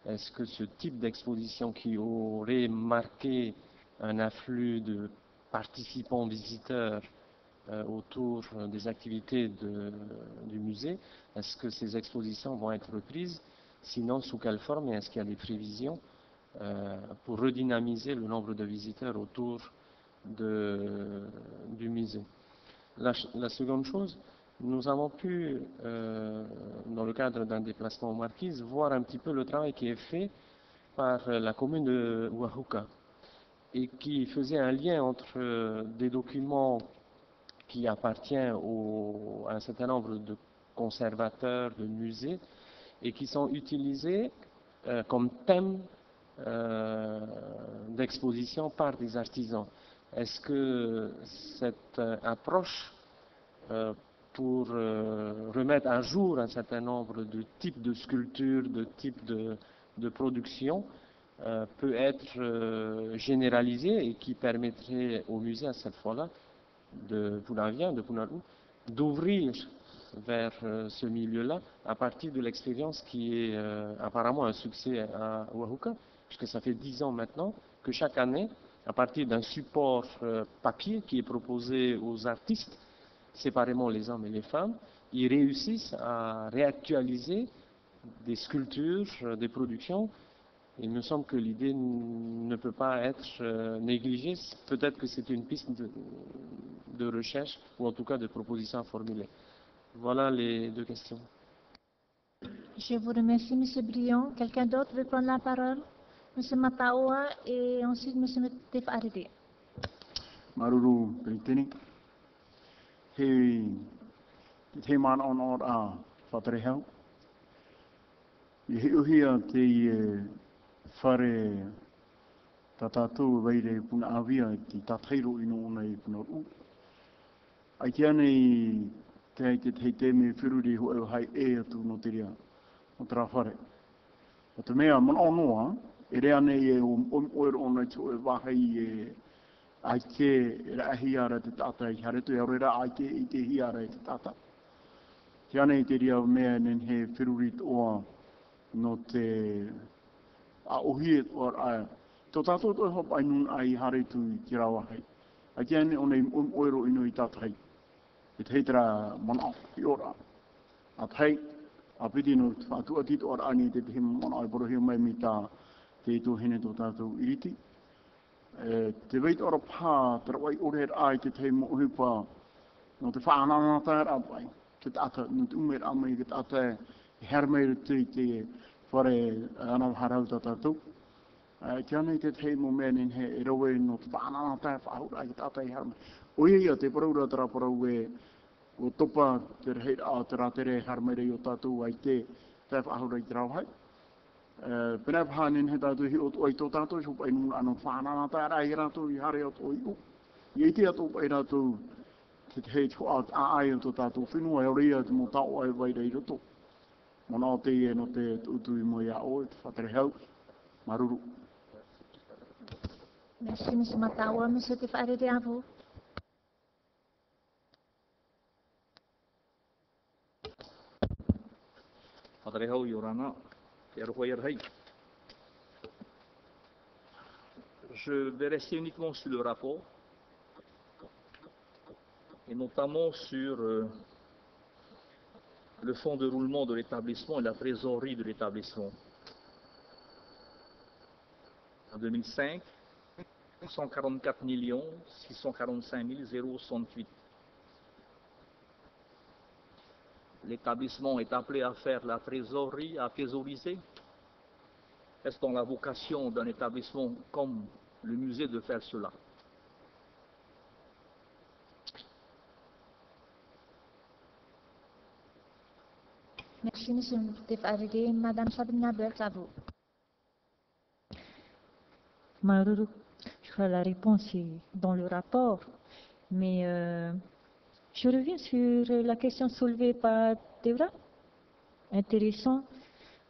Est-ce que ce type d'exposition qui aurait marqué un afflux de participants, visiteurs euh, autour des activités du musée, est-ce que ces expositions vont être reprises? Sinon, sous quelle forme et est-ce qu'il y a des prévisions euh, pour redynamiser le nombre de visiteurs autour du musée? La, seconde chose, nous avons pu, euh, dans le cadre d'un déplacement aux Marquises, voir un petit peu le travail qui est fait par la commune de Oahuka et qui faisait un lien entre euh, des documents qui appartient à un certain nombre de conservateurs de musées et qui sont utilisés euh, comme thème euh, d'exposition par des artisans. Est-ce que cette euh, pour remettre à jour un certain nombre de types de sculptures, de types de, de production, peut être généralisée et qui permettrait au musée à cette fois-là de Poulavien, de Pounalou, d'ouvrir vers euh, ce milieu-là à partir de l'expérience qui est euh, apparemment un succès à Oahuka, puisque ça fait dix ans maintenant que chaque année, à partir d'un support euh, papier qui est proposé aux artistes, séparément les hommes et les femmes, ils réussissent à réactualiser des sculptures, des productions. Il me semble que l'idée ne peut pas être négligée. Peut-être que c'est une piste de, de, recherche ou en tout cas de proposition à formuler. Voilà les deux questions. Je vous remercie, M. Briand. Quelqu'un d'autre veut prendre la parole? M. Mataoa et ensuite M. Tef. Maruru Pelitini. He te mana on or a whatere hau. I he uhia te whare ta tātou veire puna awia te tāteiro ino ona i puna ru. Ai te ane i te hei te hei te me whiruri ho au hai e atu no te rea o tera whare. O te mea, mana o noa, e rea nei e o oero ona i tu e wahai e ai ke ra rea hi ara te tata i hare tu e aurera ai ke i te hi ara i te tata. Te ana i te ria mea nen he whirurit oa no te a ohi e oa a Tō tātou tō hop ai nun ai hare tu i te rawahai. Ai te ane o nei oero ino i tātai i te heitara mana i ora. A tei, a piti no whātu a tito ora ani te te mana i porohi mai mi tā te i tō hene tō tātou iriti. E, te weit ora pā, tera wai ore ai te te mo hupa no te whaanana tā ra pai. Te tata, no te umer amai ke tata e hermei te te whare ana harau tā tātou. Uh, te ana te te mo mea nin he e rawe no te whaanana tā whahura te tata i hermei. Oia ia te paraura tera parau e o topa te rei a tera tere harmere i o tātou ai te te whahura i te rauhai. Uh, pena pahanin he tātou hi ot i tō tātou, so pai nun anu fana na ta ra ira i hare o oi u. I eiti atō pai rātou te te hei tō at a ai to tō tātou whenua, he rei mo ta o ai vai dei roto. Mona te e no te utu i mo a o te whatere hau, maruru. Merci, Mr. Matawa, Mr. Te Whare de Avo. Whatere hau, Iorana. Je vais rester uniquement sur le rapport, et notamment sur euh, le fonds de roulement de l'établissement et la trésorerie de l'établissement. En 2005, 144 645 068 l'établissement est appelé à faire la trésorerie, à thésauriser Est-ce dans la vocation d'un établissement comme le musée de faire cela? Merci, M. Tefarigue. Madame Sabrina Berthe, à vous. je crois la réponse est dans le rapport, mais euh, je reviens sur la question soulevée par Devra. Intéressant.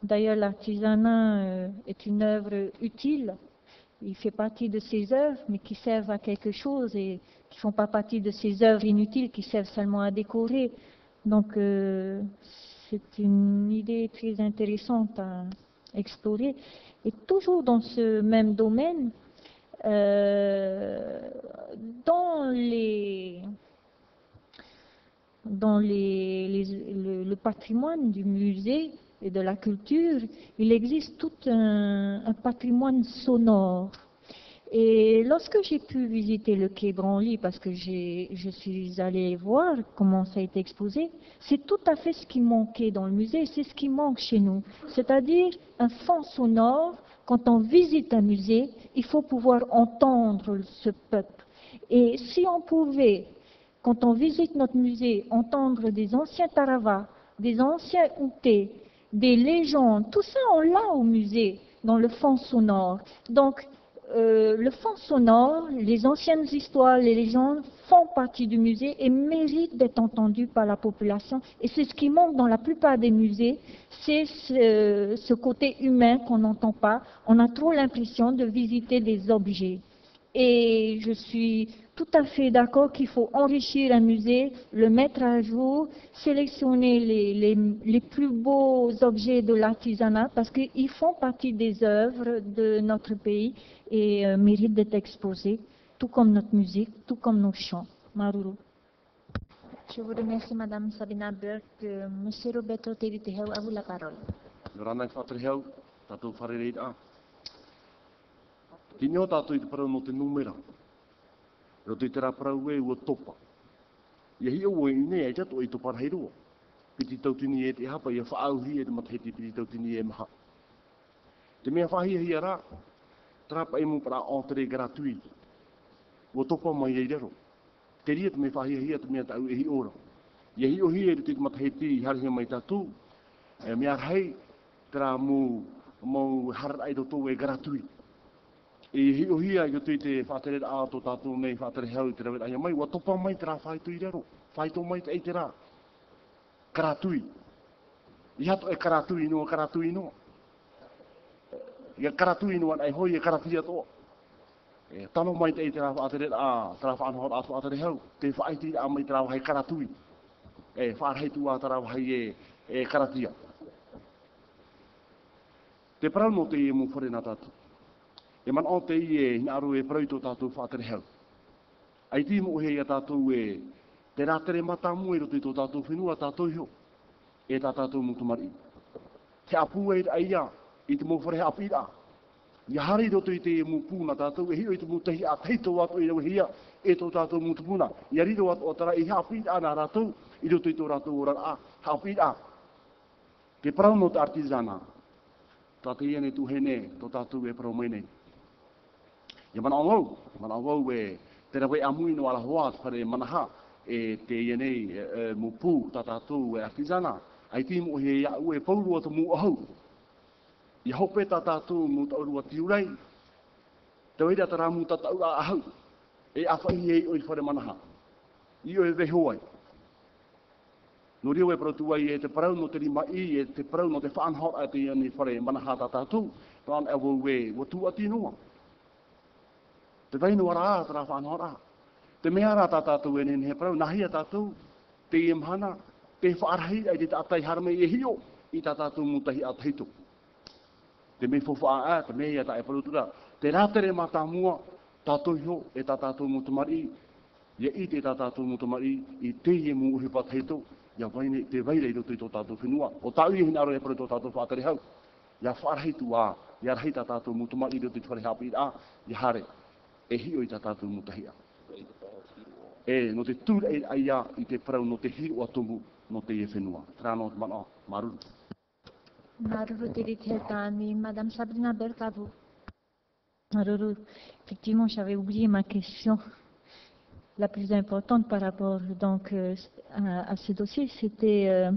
D'ailleurs, l'artisanat euh, est une œuvre utile. Il fait partie de ces œuvres, mais qui servent à quelque chose et qui ne font pas partie de ces œuvres inutiles qui servent seulement à décorer. Donc, euh, c'est une idée très intéressante à explorer. Et toujours dans ce même domaine, euh, dans les dans le, patrimoine du musée et de la culture, il existe tout un, patrimoine sonore. Et lorsque j'ai pu visiter le quai Branly, parce que je suis allée voir comment ça a été exposé, c'est tout à fait ce qui manquait dans le musée, c'est ce qui manque chez nous. C'est-à-dire un fond sonore. Quand on visite un musée, il faut pouvoir entendre ce peuple. Et si on pouvait quand on visite notre musée, entendre des anciens taravas, des anciens outés, des légendes, tout ça on l'a au musée, dans le fond sonore. Donc, euh, le fond sonore, les anciennes histoires, les légendes font partie du musée et méritent d'être entendues par la population. Et c'est ce qui manque dans la plupart des musées, c'est ce, ce côté humain qu'on n'entend pas. On a trop l'impression de visiter des objets. Et je suis tout à fait d'accord qu'il faut enrichir un musée, le mettre à jour, sélectionner les, les, plus beaux objets de l'artisanat parce qu'ils font partie des œuvres de notre pays et euh, méritent d'être exposés, tout comme notre musique, tout comme nos chants. Maruru. Je vous remercie, Madame Sabina Burke. Monsieur Roberto Teriteheu, à vous la parole. Ro te tera e ua topa. Ia hi o e ne e tato i topa parhei rua. Piti tautini e te hapa, ia whaauhi e te matheti piti tautini e maha. Te mea whahia hi ara, trapa e mu para entre gratuite. Ua topa mai e rero. Te ria te me whahia hi te mea tau e hi ora. Ia hi o hi e te matheti i harihia mai tatu. E mea rei, tra mu, mau har ai do to e hi o hia i tui te whātere a tō tātou nei whātere hau te rawet aia mai, wa topa mai te rā whaitui rero, whaito mai te ei te rā, karatui. I hato e karatui noa, karatui noa. Ia karatui noa, ai hoi e karatui ato. E tano mai te ei te rā whātere a, te rā whaanhot a tō whātere hau, te whaiti a mai te rā whai karatui. E whārheitu a te rā whai e, e karatia. Te parau no te e mu whare nā tātou e man o te i e hina aru e prau tō tātou whātere hau. Ai tī mo hei a tātou e te rātere mata mu e roto i tō tātou whenua tātou hio e tā tātou mu mari. Te apu e ai ia, i te mōwhare api a. Ia hari roto i te e mu pūna tātou e hio i te mu tehi a teito atu i rau hia e tō tātou mutu pūna. Ia rido atu o tara i hapi a nā rātou i roto i tō rātou ora a hapi a. Te parau no te artizana. Tātou iene tu hene tō tātou e parau mai nei. Ia mana au, mana au e te rawe amui no ala hoa whare manaha e te ienei e, e, mu tatatu e artizana. Ai ti mo he ia ue paurua to mu ahau. Ia hope tatatu mu taurua tiurei. Te wera tara mu tatau ahau. E awhai e oi whare manaha. I oe vehoai. No rio e protu ai e te parau no te rima i e te parau no te whaanhot a te iani whare manaha tatatu. Tān e wau e watu ati noa. Te vainu ara a tara ara. Te mea rā tā tātou e nene he parau, nahi a tātou, te i mhana, te whaarahi ai te tātai harame e hio, i tā tātou mutahi a teito. Te me fofa a a, te mea tā e parutura, te rātere mā tā mua, tātou hio e tā tātou mutamari, ia i te tā tātou mutamari, i te i mu uhi pa teito, ia vaine, te vaire i roto i tō tātou whenua. O tā ui hina aro e paru tō tātou hau, ia whaarahi tu a, ia rahi tā tātou i roto i tō hapi a, ia hare, e hi o i tā mutahia. E, no te tūra e aia i te parau no te hi o atomu no te e whenua. Trāno te mana, maruru. Maruru te rite tāni, Madame Sabrina Berkavou. Maruru, effectivement, j'avais oublié ma question la plus importante par rapport donc euh, à, à ce dossier, c'était euh,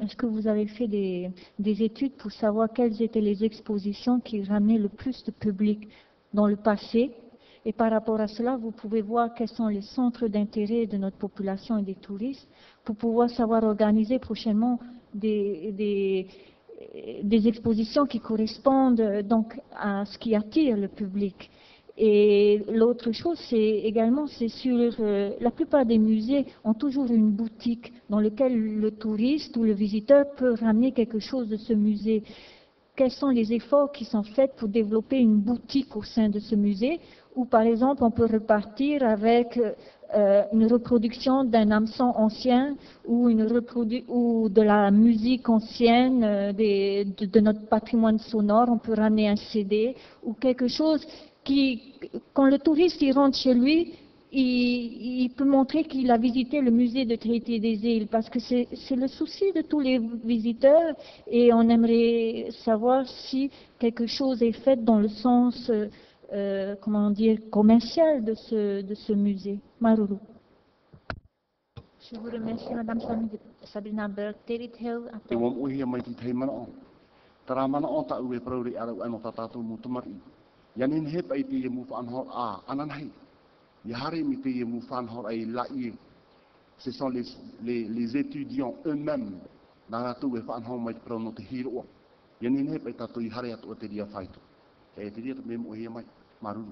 est-ce que vous avez fait des, des, études pour savoir quelles étaient les expositions qui ramenaient le plus de public dans le passé et par rapport à cela, vous pouvez voir quels sont les centres d'intérêt de notre population et des touristes pour pouvoir savoir organiser prochainement des, des, expositions qui correspondent donc à ce qui attire le public. Et l'autre chose, c'est également, c'est sur euh, la plupart des musées ont toujours une boutique dans laquelle le touriste ou le visiteur peut ramener quelque chose de ce musée quels sont les efforts qui sont faits pour développer une boutique au sein de ce musée, où par exemple on peut repartir avec euh, une reproduction d'un hameçon ancien ou, une de la musique ancienne euh, de, notre patrimoine sonore, on peut ramener un CD ou quelque chose qui, quand le touriste y rentre chez lui, il, peut montrer qu'il a visité le musée de Traité des îles, parce que c'est le souci de tous les visiteurs et on aimerait savoir si quelque chose est fait dans le sens, euh, euh comment dire, commercial de ce, de ce musée. Maruru. Je vous remercie, Madame Berg. Ce sont les, étudiants eux-mêmes. Maruru.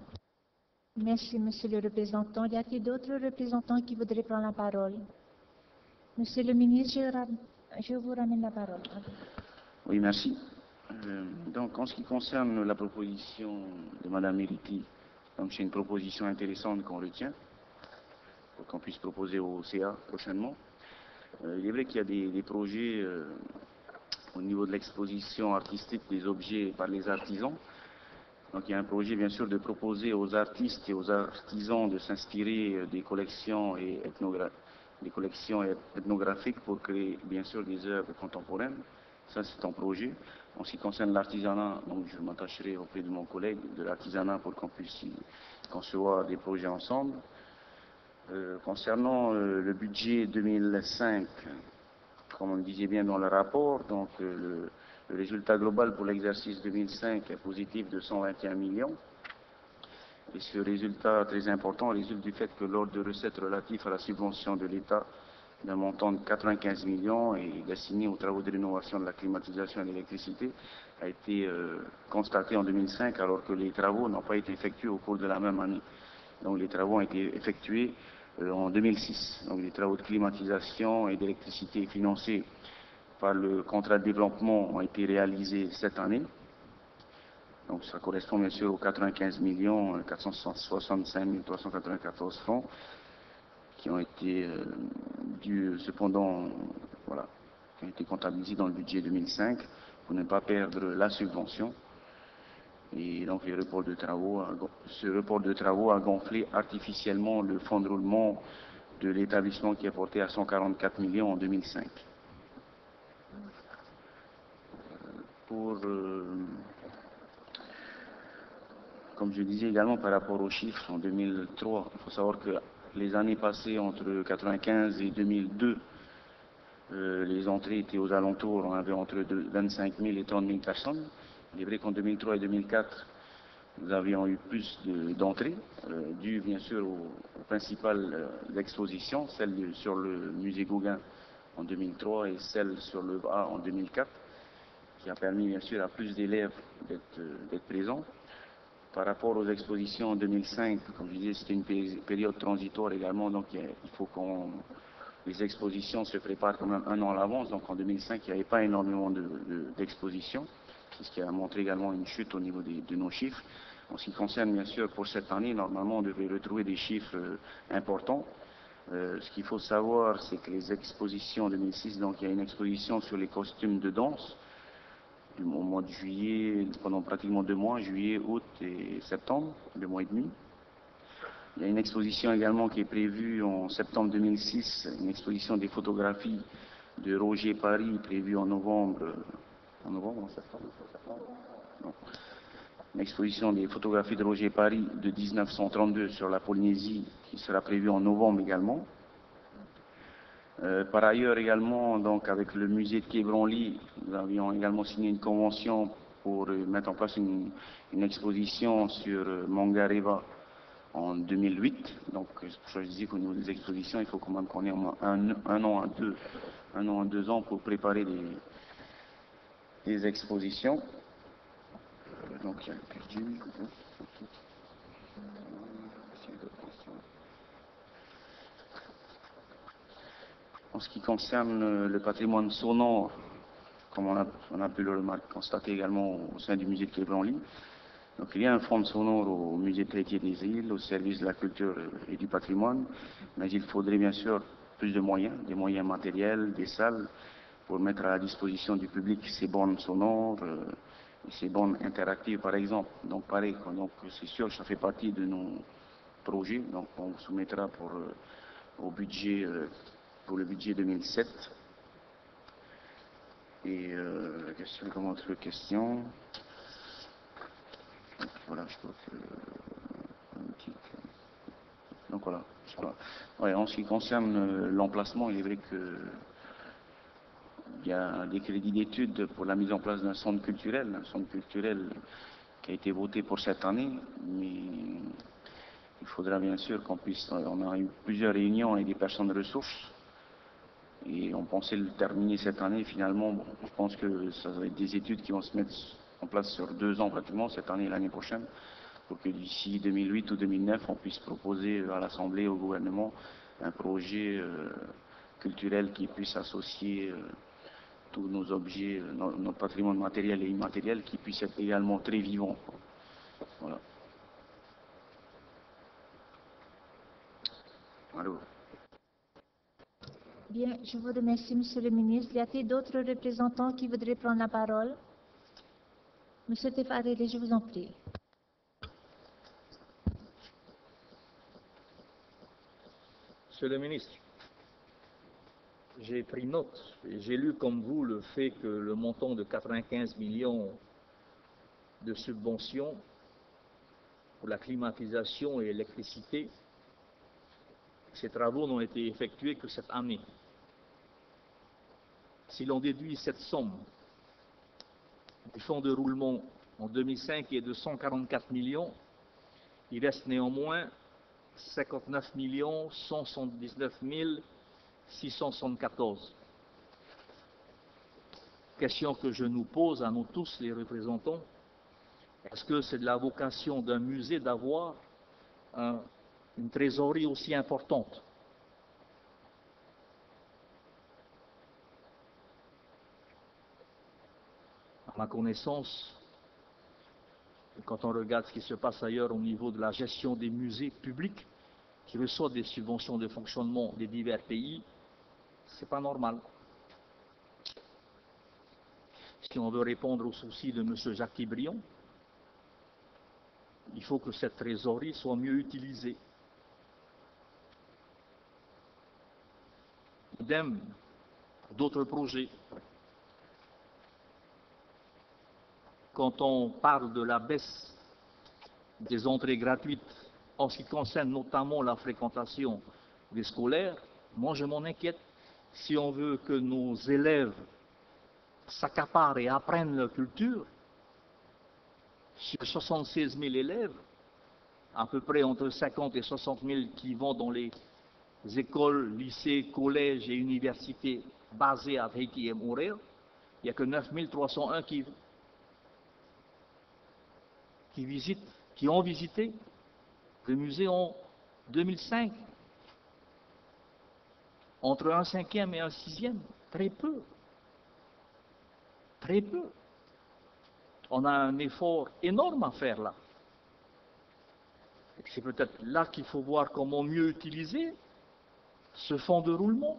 Merci, Monsieur le représentant. Y a-t-il d'autres représentants qui voudraient prendre la parole? Monsieur le ministre, je, vous ramène la parole. Oui, merci. Euh, donc, en ce qui concerne la proposition de Madame Meriti, donc c'est une proposition intéressante qu'on retient, pour qu'on puisse proposer au CA prochainement. Euh, il est vrai qu'il y a des, des projets euh, au niveau de l'exposition artistique des objets par les artisans. Donc, il y a un projet, bien sûr, de proposer aux artistes et aux artisans de s'inspirer euh, des collections et ethnographiques pour créer, bien sûr, des œuvres contemporaines. Ça, c'est un projet. En ce qui concerne l'artisanat, donc je m'attacherai auprès de mon collègue de l'artisanat pour qu'on puisse concevoir des projets ensemble. Euh, concernant euh, le budget 2005, comme on le disait bien dans le rapport, donc le résultat global pour l'exercice 2005 est positif de 121 millions. Et ce résultat très important résulte du fait que l'ordre de recettes relatif à la subvention de l'État d'un montant de 95 millions et destiné aux travaux de rénovation de la climatisation et de l'électricité a été euh, constaté en 2005 alors que les travaux n'ont pas été effectués au cours de la même année. Donc les travaux ont été effectués euh, en 2006. Donc les travaux de climatisation et d'électricité financés par le contrat de développement ont été réalisés cette année. Donc ça correspond bien sûr aux 95 millions euh, 465 394 francs qui ont été euh, dus cependant voilà, qui ont été comptabilisés dans le budget 2005 pour ne pas perdre la subvention. Et donc ce report de travaux a gonflé artificiellement le fonds de roulement de l'établissement qui est porté à 144 millions en 2005. Pour, euh, comme je disais également par rapport aux chiffres en 2003, il faut savoir que les années passées entre 1995 et 2002, euh, les entrées étaient aux alentours, on avait entre deux- 25 000 et 30 000 personnes. Il est vrai qu'en 2003 et 2004, nous avions eu plus de- d'entrées, euh, dues bien sûr aux, principales expositions, celle sur le musée Gauguin en 2003 et celle sur le A en 2004, qui a permis bien sûr à plus d'élèves d'être présents. Par rapport aux expositions en 2005, comme je disais, c'était une pé- période transitoire également, donc il faut qu'on les expositions se préparent quand même un an à l'avance. Donc en 2005, il n'y avait pas énormément de- de- d'expositions, ce qui a montré également une chute au niveau des- de nos chiffres. En ce qui concerne bien sûr pour cette année, normalement on devrait retrouver des chiffres euh, importants. Euh, ce qu'il faut savoir, c'est que les expositions 2006, donc il y a une exposition sur les costumes de danse au mois de juillet, pendant pratiquement deux mois, juillet, août et septembre, deux mois et demi. Il y a une exposition également qui est prévue en septembre 2006, une exposition des photographies de Roger Paris prévue en novembre. En novembre, en septembre Non. Une exposition des photographies de Roger Paris de 1932 sur la Polynésie qui sera prévue en novembre également. Euh, par ailleurs également, donc avec le musée de Quai Branly, nous avions également signé une convention pour euh, mettre en place une, exposition sur euh, Mangareva en 2008. Donc, je disais qu'au niveau des expositions, il faut quand même qu'on ait au moins un, un an deux, un an deux ans pour préparer des, des expositions. Donc, il y a perdu. En ce qui concerne euh, le patrimoine sonore, comme on a, pu le constater également au sein du musée de Quai Branly, donc il y a un fonds sonore au musée de Traité des îles, au service de la culture et du patrimoine, mais il faudrait bien sûr plus de moyens, des moyens matériels, des salles, pour mettre à la disposition du public ces bornes sonores, euh, ces bornes interactives par exemple. Donc pareil, donc c'est sûr, ça fait partie de nos projets, donc on soumettra pour, euh, au budget, euh, pour le budget 2007. Et euh, la question, comme autre question? Voilà, je crois que. euh, Donc voilà. En ce qui concerne euh, l'emplacement, il est vrai que il y a des crédits d'études pour la mise en place d'un centre culturel, un centre culturel qui a été voté pour cette année, mais il faudra bien sûr qu'on puisse, on a eu plusieurs réunions avec des personnes de ressources, et on pensait le terminer cette année, finalement, je pense que ça va être des études qui vont se mettre en place sur deux ans pratiquement, cette année et l'année prochaine, pour que d'ici 2008 ou 2009, on puisse proposer à l'Assemblée, au gouvernement, un projet euh, culturel qui puisse associer euh, tous nos objets, euh, no- notre patrimoine matériel et immatériel, qui puisse être également très vivant. Voilà. Allô? Je vous remercie, Monsieur le ministre. Y a-t-il d'autres représentants qui voudraient prendre la parole? Monsieur Tefarelli, je vous en prie. Monsieur le ministre, j'ai pris note et j'ai lu comme vous le fait que le montant de 95 millions de subventions pour la climatisation et l'électricité, ces travaux n'ont été effectués que cette année. Si l'on déduit cette somme du fonds de roulement en 2005 qui est de 144 millions, il reste néanmoins 59 179 674. Question que je nous pose à nous tous, les représentants. Est-ce que c'est de la vocation d'un musée d'avoir un- une trésorerie aussi importante? Ma connaissance, quand on regarde ce qui se passe ailleurs au niveau de la gestion des musées publics, qui reçoivent des subventions de fonctionnement des divers pays, c'est pas normal. Si on veut répondre aux soucis de M. Jacques Brion, il faut que cette trésorerie soit mieux utilisée. Idem, d'autres projets. Quand on parle de la baisse des entrées gratuites en ce qui concerne notamment la fréquentation des scolaires, moi je m'en inquiète. Si on veut que nos élèves s'accaparent et apprennent leur culture, sur 76 000 élèves, à peu près entre 50 et 60 000 qui vont dans les écoles, lycées, collèges et universités basées à Tahiti et Montréal, il n'y a que 9 301 qui, qui visitent, qui ont visité le musée en 2005. Entre un cinquième et un sixième, très peu. Très peu. On a un effort énorme à faire là. C'est peut-être là qu'il faut voir comment mieux utiliser ce fonds de roulement.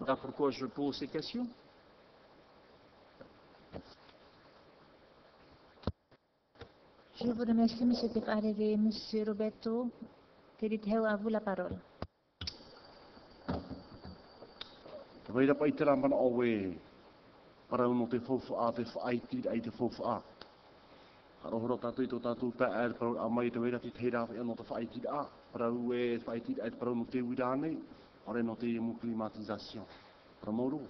Voilà pourquoi je pose ces questions. Je vous remercie, Monsieur Tefarelli. Monsieur Roberto Teriteo, à vous la parole? Te weira pa i tera mana o e parau no te faufa a te whaiti ai te faufa a. Harohoro tātou i tō tātou pā ār parau a mai te weira te teira e no te whaiti a. Parau e whaiti ai te parau no te wira nei. Ore no te mu climatisation. Pramoru.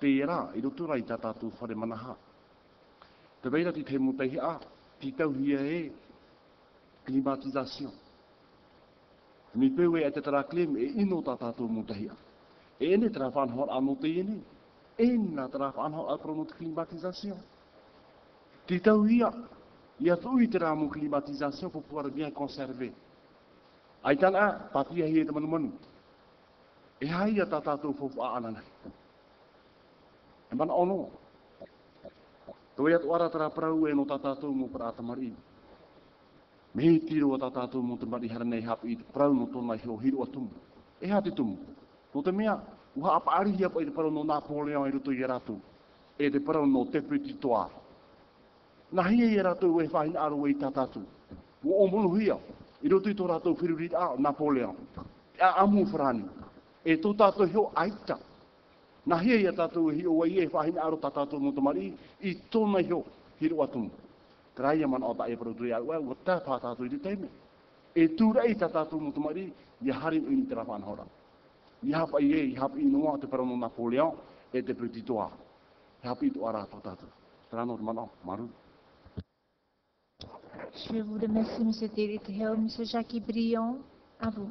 Te ira, i roto rai tā tātou whare manaha. Te weira te te mutaihi a. Hia e climatisation. Mi peu e te tara klem e ino tā tātou mutahi a. E ene tera whanhor anō te ene. E na tera whanhor a prono te climatisation. Te tau ia. Ia tu i tera mo climatisation pour pouvoir bien conserver. Ai tana, patia hi e te manu manu. E hai a tā tātou fofu a anana. E mana ono. Toi atu ara prau e no tā tātou mo para atamari. Me he tiro a tā mo te mari hara nei hapu i te prau no tōna hio hiro atumu. E ha te tumu. No te mea, uha apa arihi apa i te parau no Napoleon i ruto i e. E te parau no te priti toa. Na hia i e e whahina aro e i tātātu. Wo o munu hia, i ruto i tō ratu whiruri a Napoleon. A amu wharani. E tō tātou hio aita. Na hia i a tātou e hio wai e whahina aro tātātu mo te mari i tōna hio hiro atumu. Traya man ota e produi a ua, ua tā pātātu i te teime. E tūrei tā tātou mutumari, i harin uni te rapana hora. I hapa i e, i hapa i noa te parono Napoleon, e te petit toa. I hapa i tu ara tā tātou. Trano te mana, maru. Je vous remercie, M. David Hill. M. Jacques Brion, à vous.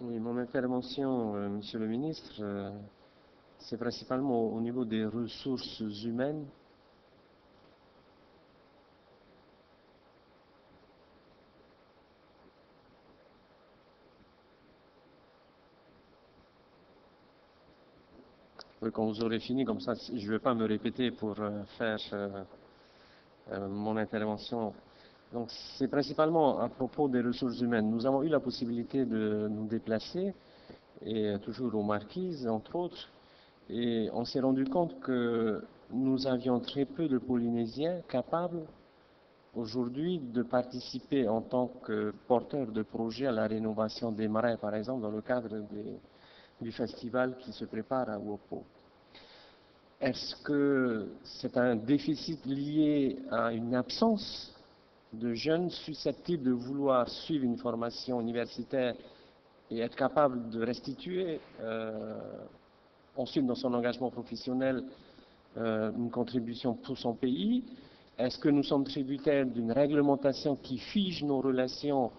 Oui, mon intervention, euh, Monsieur le ministre, euh, c'est principalement au, au niveau des ressources humaines. Quand vous aurez fini, comme ça, je ne vais pas me répéter pour euh, faire euh, euh, mon intervention. Donc, c'est principalement à propos des ressources humaines. Nous avons eu la possibilité de nous déplacer, et toujours aux Marquises, entre autres, et on s'est rendu compte que nous avions très peu de Polynésiens capables aujourd'hui de participer en tant que porteurs de projets à la rénovation des marais, par exemple, dans le cadre du festival qui se prépare à Wopo. Est-ce que c'est un déficit lié à une absence de jeunes susceptibles de vouloir suivre une formation universitaire et être capables de restituer euh, ensuite dans son engagement professionnel euh, une contribution pour son pays Est-ce que nous sommes tributaires d'une réglementation qui fige nos relations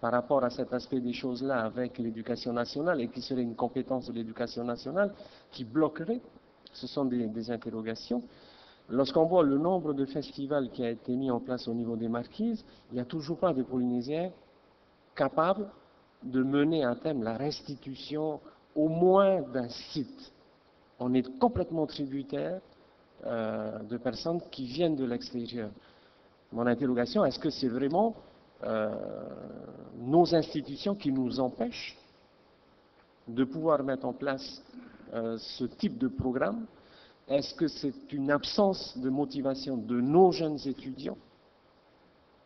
par rapport à cet aspect des choses-là avec l'éducation nationale et qui serait une compétence de l'éducation nationale qui bloquerait? Ce sont des, des interrogations. Lorsqu'on voit le nombre de festivals qui a été mis en place au niveau des marquises, il n'y a toujours pas de Polynésiens capables de mener à terme la restitution au moins d'un site. On est complètement tributaire euh, de personnes qui viennent de l'extérieur. Mon interrogation, est-ce que c'est vraiment euh, nos institutions qui nous empêchent de pouvoir mettre en place euh, ce type de programme? Est-ce que c'est une absence de motivation de nos jeunes étudiants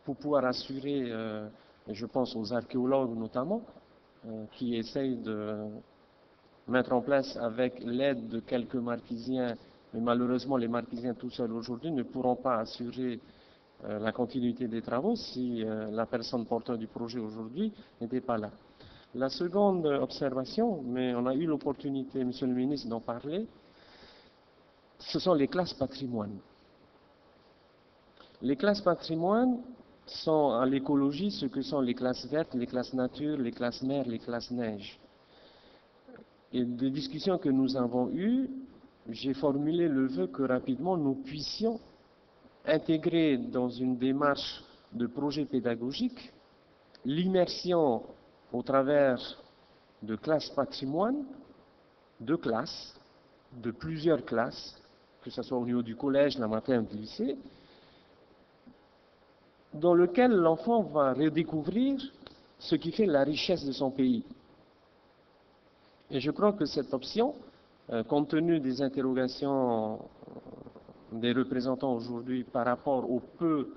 pour pouvoir assurer, et je pense aux archéologues notamment, qui essayent de mettre en place avec l'aide de quelques marquisiens, mais malheureusement les marquisiens tout seuls aujourd'hui ne pourront pas assurer euh, la continuité des travaux si euh, la personne porteur du projet aujourd'hui n'était pas là. La seconde observation, mais on a eu l'opportunité, Monsieur le ministre, d'en parler, ce sont les classes patrimoine. Les classes patrimoine sont à l'écologie ce que sont les classes vertes, les classes nature, les classes mer, les classes neige. Et des discussions que nous avons eues, j'ai formulé le vœu que rapidement nous puissions intégrer dans une démarche de projet pédagogique l'immersion au travers de classes patrimoine, de classes, de plusieurs classes, que ce soit au niveau du collège, la matin, du lycée, dans lequel l'enfant va redécouvrir ce qui fait la richesse de son pays. Et je crois que cette option, euh, compte tenu des interrogations des représentants aujourd'hui par rapport au peu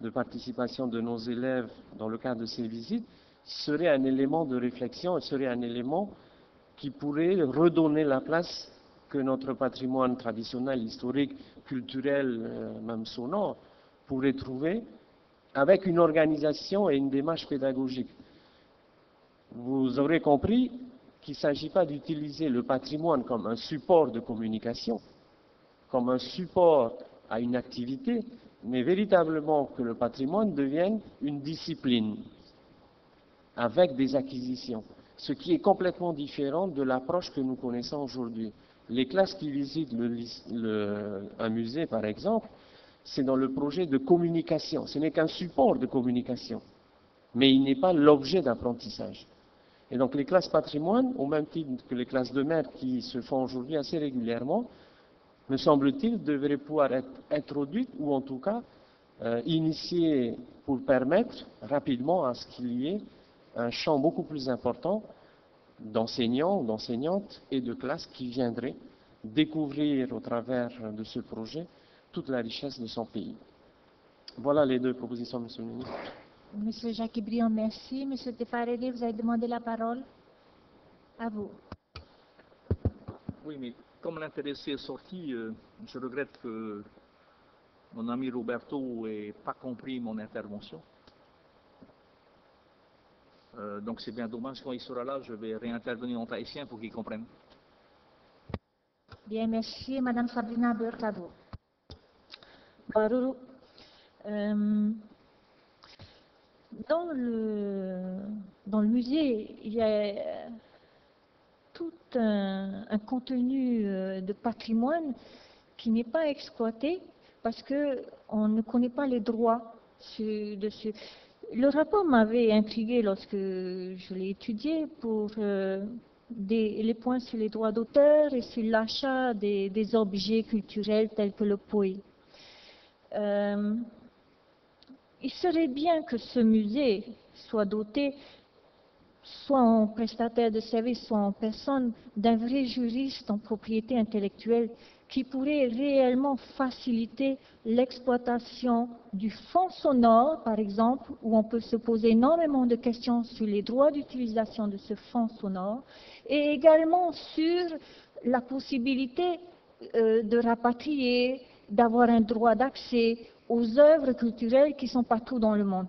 de participation de nos élèves dans le cadre de ces visites, serait un élément de réflexion, serait un élément qui pourrait redonner la place que notre patrimoine traditionnel, historique, culturel, euh, même sonore, pourrait trouver avec une organisation et une démarche pédagogique. Vous aurez compris qu'il ne s'agit pas d'utiliser le patrimoine comme un support de communication, comme un support à une activité, mais véritablement que le patrimoine devienne une discipline avec des acquisitions, ce qui est complètement différent de l'approche que nous connaissons aujourd'hui. Les classes qui visitent un musée, par exemple, c'est dans le projet de communication. Ce n'est qu'un support de communication, mais il n'est pas l'objet d'apprentissage. Et donc les classes patrimoine, au même titre que les classes de maître qui se font aujourd'hui assez régulièrement, me semble-t-il, devraient pouvoir être introduites ou en tout cas euh, initiées pour permettre rapidement à ce qu'il y ait un champ beaucoup plus important d'enseignants, d'enseignantes et de classes qui viendraient découvrir au travers de ce projet toute la richesse de son pays. Voilà les deux propositions, Monsieur le ministre. Monsieur Jacques Briand, merci. Monsieur Tefarelli, vous avez demandé la parole. À vous. Oui, mais comme l'intéressé est sorti, euh, je regrette que mon ami Roberto n'ait pas compris mon intervention. Euh, donc c'est bien dommage, quand il sera là, je vais réintervenir en tahitien pour qu'il comprenne. Bien, merci. Madame Sabrina. Baruru, euh, dans, le, dans le musée, il y a tout un, contenu euh, de patrimoine qui n'est pas exploité parce qu'on ne connaît pas les droits sur- dessus. Le rapport m'avait intrigué lorsque je l'ai étudié pour euh, les points sur les droits d'auteur et sur l'achat des, objets culturels tels que le poé. Euh, il serait bien que ce musée soit doté, soit en prestataire de service, soit en personne, d'un vrai juriste en propriété intellectuelle qui pourrait réellement faciliter l'exploitation du fond sonore, par exemple, où on peut se poser énormément de questions sur les droits d'utilisation de ce fond sonore, et également sur la possibilité euh, de rapatrier, d'avoir un droit d'accès aux œuvres culturelles qui sont partout dans le monde.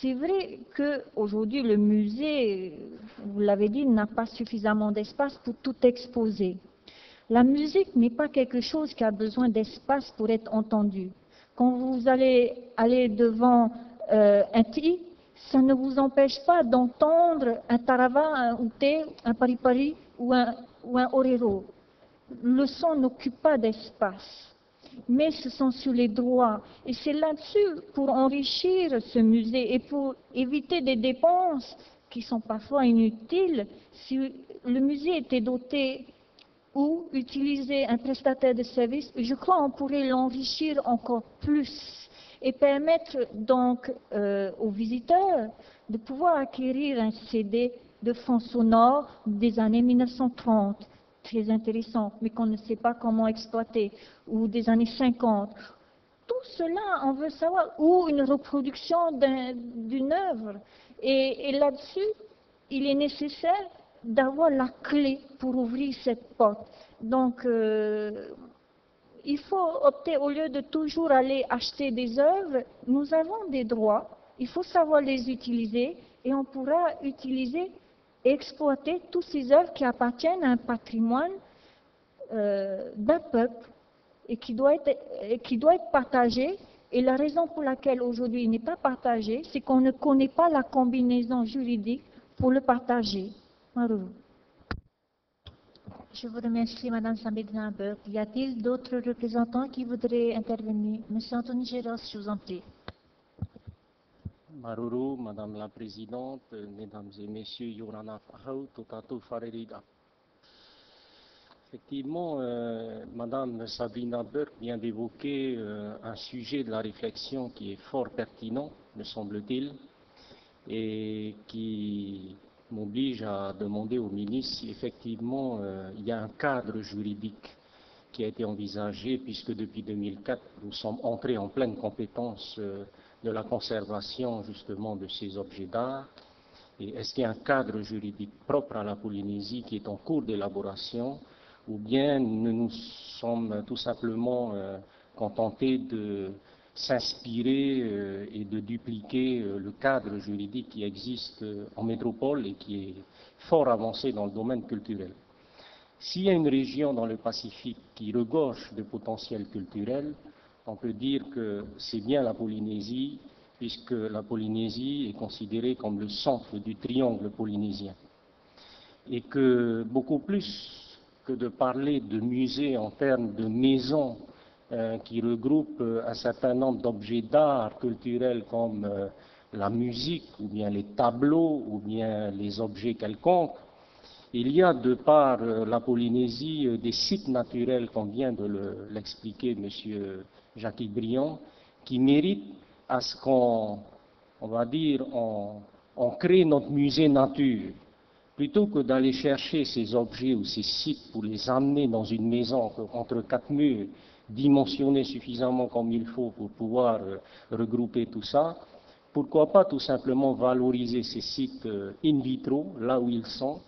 C'est vrai qu'aujourd'hui, le musée, vous l'avez dit, n'a pas suffisamment d'espace pour tout exposer. La musique n'est pas quelque chose qui a besoin d'espace pour être entendu. Quand vous allez aller devant euh, un ti, ça ne vous empêche pas d'entendre un tarava, un outé, un paripari ou un, ou un orero. Le son n'occupe pas d'espace mais ce sont sur les droits. Et c'est là-dessus, pour enrichir ce musée et pour éviter des dépenses qui sont parfois inutiles, si le musée était doté ou utiliser un prestataire de service, je crois qu'on pourrait l'enrichir encore plus et permettre donc euh, aux visiteurs de pouvoir acquérir un CD de fond sonore des années 1930 très intéressant, mais qu'on ne sait pas comment exploiter, ou des années 50. Tout cela, on veut savoir, ou une reproduction d'un- d'une œuvre. Et, et là-dessus, il est nécessaire d'avoir la clé pour ouvrir cette porte. Donc, euh, il faut opter, au lieu de toujours aller acheter des œuvres, nous avons des droits, il faut savoir les utiliser, et on pourra utiliser exploiter toutes ces œuvres qui appartiennent à un patrimoine euh, d'un peuple et qui doit, être, et qui doit être partagé. Et la raison pour laquelle aujourd'hui il n'est pas partagé, c'est qu'on ne connaît pas la combinaison juridique pour le partager. Je vous remercie, Madame Burke. Y a-t-il d'autres représentants qui voudraient intervenir? Monsieur Anthony Géros, je vous en prie. Madame la Présidente, Mesdames et Messieurs, Yorana Fahau, Totato Farerida. Effectivement, euh, Madame Sabrina Burke vient d'évoquer euh, un sujet de la réflexion qui est fort pertinent, me semble-t-il, et qui m'oblige à demander au ministre si effectivement euh, il y a un cadre juridique qui a été envisagé, puisque depuis 2004, nous sommes entrés en pleine compétence de la conservation justement de ces objets d'art. Et est-ce qu'il y a un cadre juridique propre à la Polynésie qui est en cours d'élaboration, ou bien nous nous sommes tout simplement euh, contentés de s'inspirer euh, et de dupliquer euh, le cadre juridique qui existe en métropole et qui est fort avancé dans le domaine culturel? S'il y a une région dans le Pacifique qui regorge de potentiel culturel, on peut dire que c'est bien la Polynésie, puisque la Polynésie est considérée comme le centre du triangle polynésien. Et que beaucoup plus que de parler de musées en termes de maisons euh, qui regroupent euh, un certain nombre d'objets d'art culturels comme euh, la musique, ou bien les tableaux, ou bien les objets quelconques, il y a de par euh, la Polynésie des sites naturels, comme vient de le- l'expliquer M. Jacques Briand, qui méritent à ce qu'on, on va dire, on, crée notre musée nature. Plutôt que d'aller chercher ces objets ou ces sites pour les amener dans une maison entre quatre murs, dimensionnés suffisamment comme il faut pour pouvoir euh, regrouper tout ça, pourquoi pas tout simplement valoriser ces sites euh, in vitro, là où ils sont,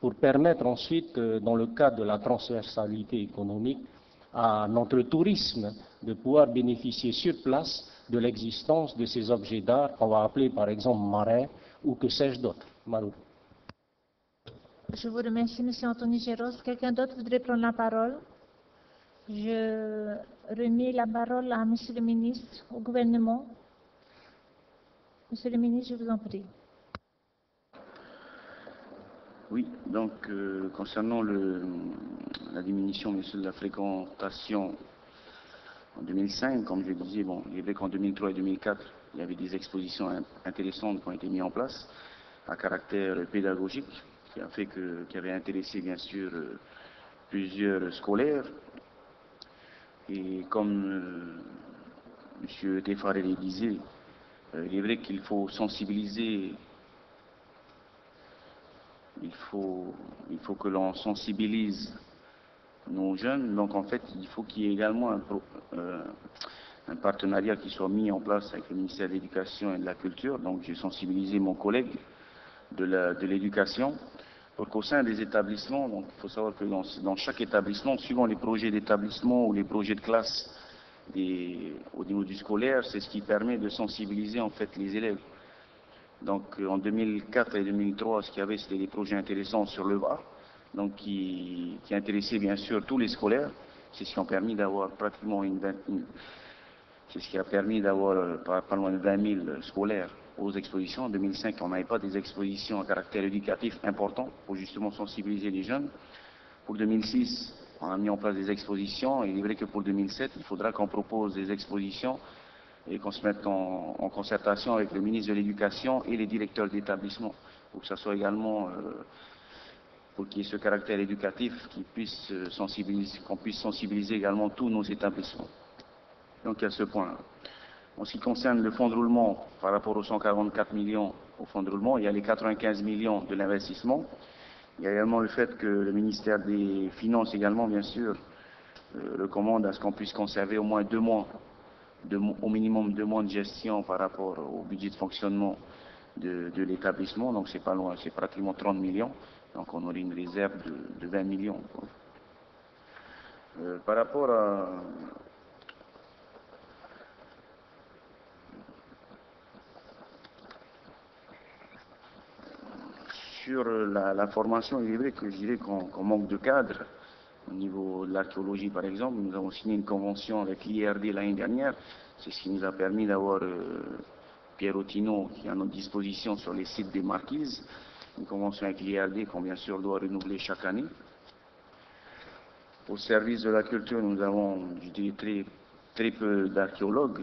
pour permettre ensuite, euh, dans le cadre de la transversalité économique, à notre tourisme de pouvoir bénéficier sur place de l'existence de ces objets d'art qu'on va appeler par exemple marais ou que sais-je d'autre. Je vous remercie, M. Anthony Géros. Quelqu'un d'autre voudrait prendre la parole? Je remets la parole à M. le ministre, au gouvernement. Monsieur le ministre, je vous en prie. Oui, donc euh, concernant la diminution de la fréquentation en 2005, comme je disais, bon, il est vrai qu'en 2003 et 2004, il y avait des expositions in- intéressantes qui ont été mises en place à caractère pédagogique, qui a fait que, avait intéressé bien sûr euh, plusieurs scolaires. Et comme euh, M. Tefarelli disait, euh, il est vrai qu'il faut sensibiliser il faut, il faut que l'on sensibilise nos jeunes. Donc en fait, il faut qu'il y ait également euh, un partenariat qui soit mis en place avec le ministère de l'Éducation et de la Culture. Donc j'ai sensibilisé mon collègue de l'éducation pour qu'au sein des établissements, donc il faut savoir que dans, chaque établissement, suivant les projets d'établissement ou les projets de classe au niveau du scolaire, c'est ce qui permet de sensibiliser en fait les élèves. Donc euh, en 2004 et 2003, ce qu'il y avait, c'était des projets intéressants sur le VAR, donc qui, qui intéressaient bien sûr tous les scolaires. C'est ce qui a permis d'avoir pratiquement une, une- c'est ce qui a permis d'avoir euh, pas, pas loin de 20 000 scolaires aux expositions. En 2005, on n'avait pas des expositions à caractère éducatif important pour justement sensibiliser les jeunes. Pour 2006, on a mis en place des expositions et il est vrai que pour 2007, il faudra qu'on propose des expositions et qu'on se mette en, concertation avec le ministre de l'Éducation et les directeurs d'établissement pour que ça soit également, euh, pour qu'il y ait ce caractère éducatif euh, qu'on puisse sensibiliser également tous nos établissements. Donc il y a ce point. En ce qui concerne le fonds de roulement, par rapport aux 144 millions au fonds de roulement, il y a les 95 millions de l'investissement. Il y a également le fait que le ministère des Finances également, bien sûr, euh, recommande à ce qu'on puisse conserver au moins deux mois, mois- au minimum deux mois de gestion par rapport au budget de fonctionnement de, de l'établissement. Donc c'est pas loin, c'est pratiquement 30 millions. Donc on aurait une réserve de, de 20 millions. Euh, par rapport à, Sur la, formation, il est vrai que je dirais qu'on qu'on manque de cadres. Au niveau de l'archéologie, par exemple, nous avons signé une convention avec l'IRD l'année dernière. C'est ce qui nous a permis d'avoir euh, Pierre Otino qui est à notre disposition sur les sites des marquises. Une convention avec l'IRD qu'on bien sûr doit renouveler chaque année. Au service de la culture, nous avons, je très, peu d'archéologues.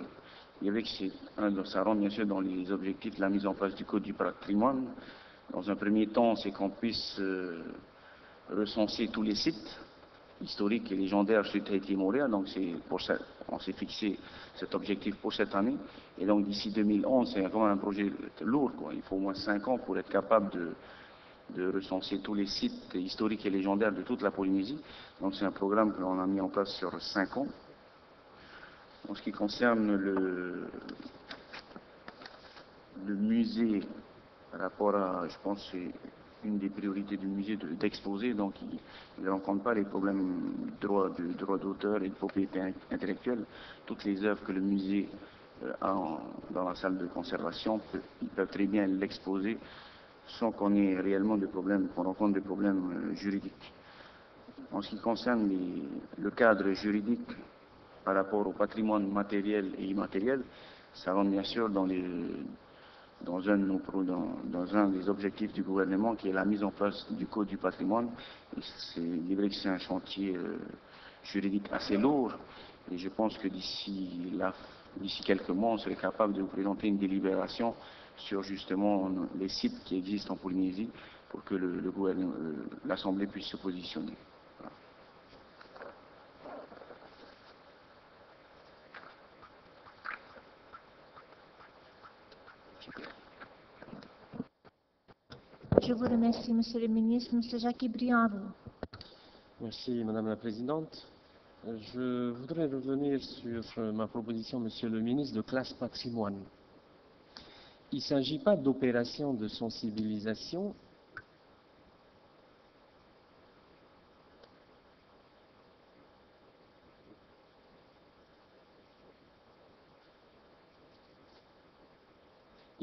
Il y avait que ça rentre bien sûr dans les objectifs de la mise en place du Code du patrimoine. Dans un premier temps, c'est qu'on puisse euh, recenser tous les sites historiques et légendaires sur Tahiti Montréal. Donc, c'est pour ça, on s'est fixé cet objectif pour cette année. Et donc, d'ici 2011, c'est même un projet lourd. Quoi. Il faut au moins 5 ans pour être capable de, de recenser tous les sites historiques et légendaires de toute la Polynésie. Donc, c'est un programme que l'on a mis en place sur 5 ans. En ce qui concerne le, le musée, par rapport à, je pense, une des priorités du musée de- d'exposer, donc il ne rencontre pas les problèmes de droit d'auteur et de propriété in- intellectuelle. Toutes les œuvres que le musée euh, a dans la salle de conservation, peut- ils peuvent très bien l'exposer sans qu'on ait réellement de problèmes, qu'on rencontre des problèmes euh, juridiques. En ce qui concerne le cadre juridique par rapport au patrimoine matériel et immatériel, ça rentre bien sûr dans, les, dans, un, des objectifs du gouvernement qui est la mise en place du Code du patrimoine. C'est- vrai que c'est un chantier euh, juridique assez lourd et je pense que d'ici quelques mois, on serait capable de vous présenter une délibération sur justement les sites qui existent en Polynésie pour que euh, l'Assemblée puisse se positionner. Je vous remercie, Monsieur le ministre. Monsieur Jacques Briand. Merci, Madame la Présidente. Je voudrais revenir sur euh, ma proposition, Monsieur le ministre, de classe patrimoine. Il ne s'agit pas d'opération de sensibilisation.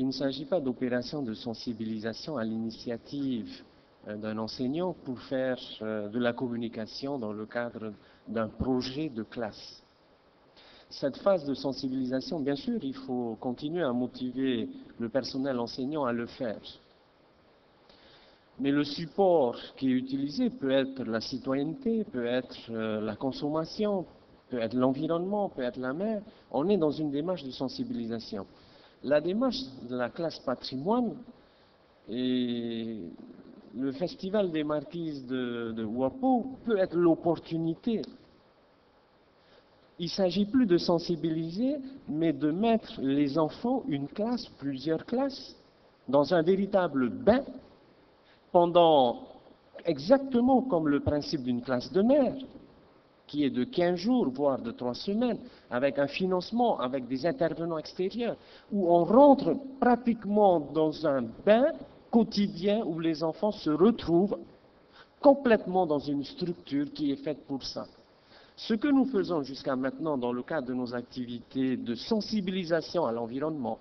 Il ne s'agit pas d'opération de sensibilisation à l'initiative euh, d'un enseignant pour faire euh, de la communication dans le cadre d'un projet de classe. Cette phase de sensibilisation, bien sûr, il faut continuer à motiver le personnel enseignant à le faire. Mais le support qui est utilisé peut être la citoyenneté, peut être euh, la consommation, peut être l'environnement, peut être la mer. On est dans une démarche de sensibilisation. La démarche de la classe patrimoine et le festival des marquises de, Wapo peut être l'opportunité. Il ne s'agit plus de sensibiliser, mais de mettre les enfants, une classe, plusieurs classes, dans un véritable bain pendant exactement comme le principe d'une classe de mer, qui est de 15 jours, voire de 3 semaines, avec un financement, avec des intervenants extérieurs, où on rentre pratiquement dans un bain quotidien où les enfants se retrouvent complètement dans une structure qui est faite pour ça. Ce que nous faisons jusqu'à maintenant dans le cadre de nos activités de sensibilisation à l'environnement,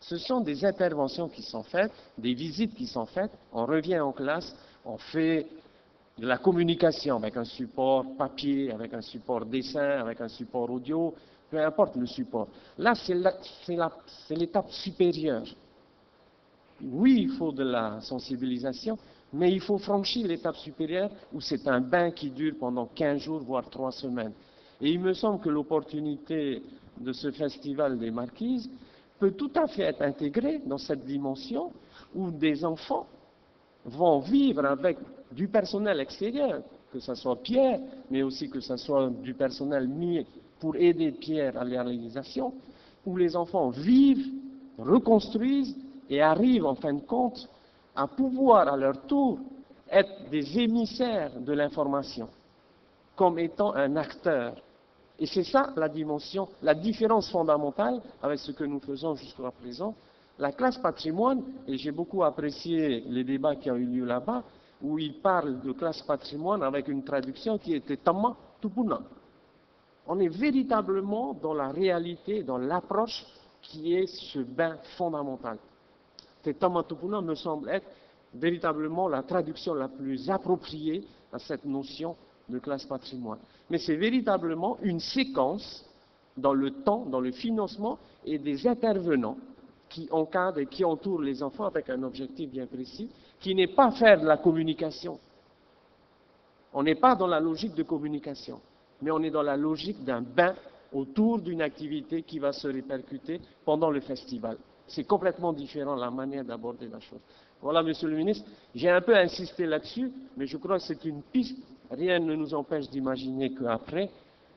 ce sont des interventions qui sont faites, des visites qui sont faites, on revient en classe, on fait de la communication avec un support papier, avec un support dessin, avec un support audio, peu importe le support. Là, c'est l'étape supérieure. Oui, il faut de la sensibilisation, mais il faut franchir l'étape supérieure où c'est un bain qui dure pendant 15 jours, voire 3 semaines. Et il me semble que l'opportunité de ce festival des marquises, peut tout à fait être intégré dans cette dimension où des enfants vont vivre avec du personnel extérieur, que ce soit Pierre, mais aussi que ce soit du personnel mis pour aider Pierre à la réalisation, où les enfants vivent, reconstruisent et arrivent en fin de compte à pouvoir à leur tour être des émissaires de l'information, comme étant un acteur et c'est ça la dimension, la différence fondamentale avec ce que nous faisons jusqu'à présent. La classe patrimoine, et j'ai beaucoup apprécié les débats qui ont eu lieu là-bas, où ils parlent de classe patrimoine avec une traduction qui était Tama Tupuna. On est véritablement dans la réalité, dans l'approche qui est ce bain fondamental. Tama Tupuna me semble être véritablement la traduction la plus appropriée à cette notion de classe patrimoine. Mais c'est véritablement une séquence dans le temps, dans le financement et des intervenants qui encadrent et qui entourent les enfants avec un objectif bien précis, qui n'est pas faire de la communication. On n'est pas dans la logique de communication, mais on est dans la logique d'un bain autour d'une activité qui va se répercuter pendant le festival. C'est complètement différent la manière d'aborder la chose. Voilà, Monsieur le ministre, j'ai un peu insisté là-dessus, mais je crois que c'est une piste rien ne nous empêche d'imaginer qu'après,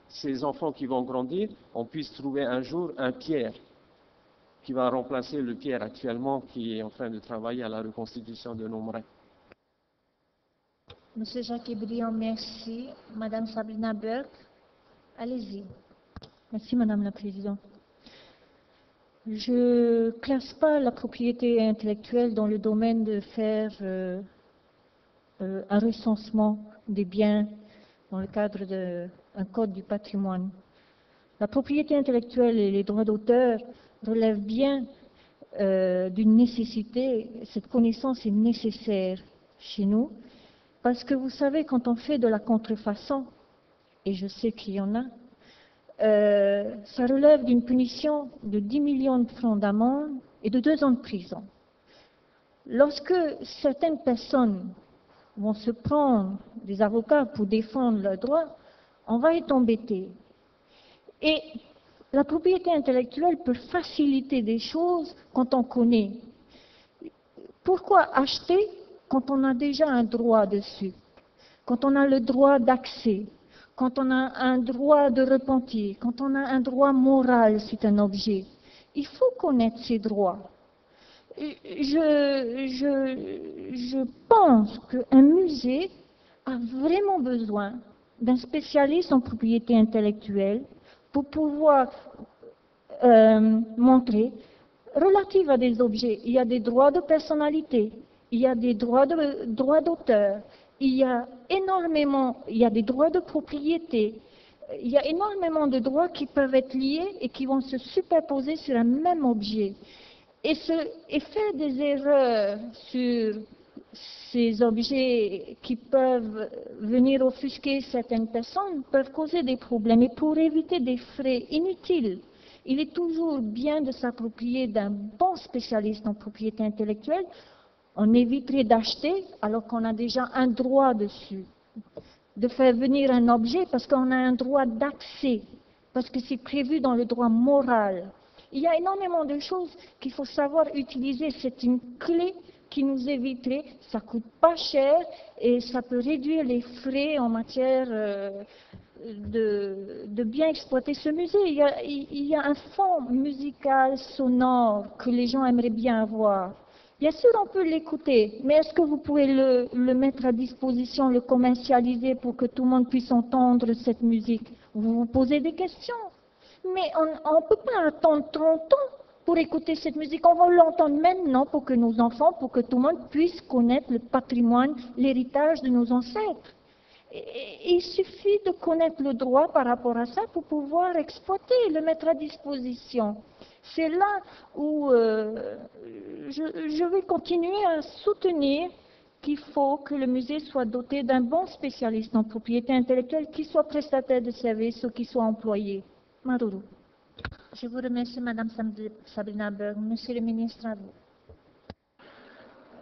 ces enfants qui vont grandir, on puisse trouver un jour un Pierre qui va remplacer le Pierre actuellement qui est en train de travailler à la reconstitution de marais. Monsieur Jacques Briand, merci. Madame Sabrina Burke, allez-y. Merci, Madame la Présidente. Je ne classe pas la propriété intellectuelle dans le domaine de faire euh, euh, un recensement des biens dans le cadre d'un code du patrimoine. La propriété intellectuelle et les droits d'auteur relèvent bien euh, d'une nécessité. Cette connaissance est nécessaire chez nous parce que vous savez, quand on fait de la contrefaçon, et je sais qu'il y en a, euh, ça relève d'une punition de 10 millions de francs d'amende et de deux ans de prison. Lorsque certaines personnes vont se prendre des avocats pour défendre leurs droits, on va être embêté. Et la propriété intellectuelle peut faciliter des choses quand on connaît. Pourquoi acheter quand on a déjà un droit dessus? Quand on a le droit d'accès? Quand on a un droit de repentir? Quand on a un droit moral sur un objet? Il faut connaître ses droits. Je, je, je pense qu'un musée a vraiment besoin d'un spécialiste en propriété intellectuelle pour pouvoir euh, montrer, relative à des objets, il y a des droits de personnalité, il y a des droits de droits d'auteur, il y a énormément, il y a des droits de propriété, il y a énormément de droits qui peuvent être liés et qui vont se superposer sur un même objet. et, ce- et faire des erreurs sur ces objets qui peuvent venir offusquer certaines personnes peuvent causer des problèmes. Et pour éviter des frais inutiles, il est toujours bien de s'approprier d'un bon spécialiste en propriété intellectuelle. On éviterait d'acheter alors qu'on a déjà un droit dessus. De faire venir un objet parce qu'on a un droit d'accès, parce que c'est prévu dans le droit moral. Il y a énormément de choses qu'il faut savoir utiliser. C'est une clé qui nous éviterait, ça coûte pas cher et ça peut réduire les frais en matière euh, de, de bien exploiter ce musée. Il y, a, un fond musical sonore que les gens aimeraient bien avoir. Bien sûr, on peut l'écouter, mais est-ce que vous pouvez le, le mettre à disposition, le commercialiser pour que tout le monde puisse entendre cette musique? Vous vous posez des questions. Mais on ne peut pas attendre 30 ans pour écouter cette musique. On va l'entendre maintenant pour que nos enfants, pour que tout le monde puisse connaître le patrimoine, l'héritage de nos ancêtres. Il suffit de connaître le droit par rapport à ça pour pouvoir exploiter, le mettre à disposition. C'est là où euh, je, je vais continuer à soutenir qu'il faut que le musée soit doté d'un bon spécialiste en propriété intellectuelle, qui soit prestataire de services ou qui soit employé. Maruru. Je vous remercie, Madame Sabrina Berg. Monsieur le ministre, à vous.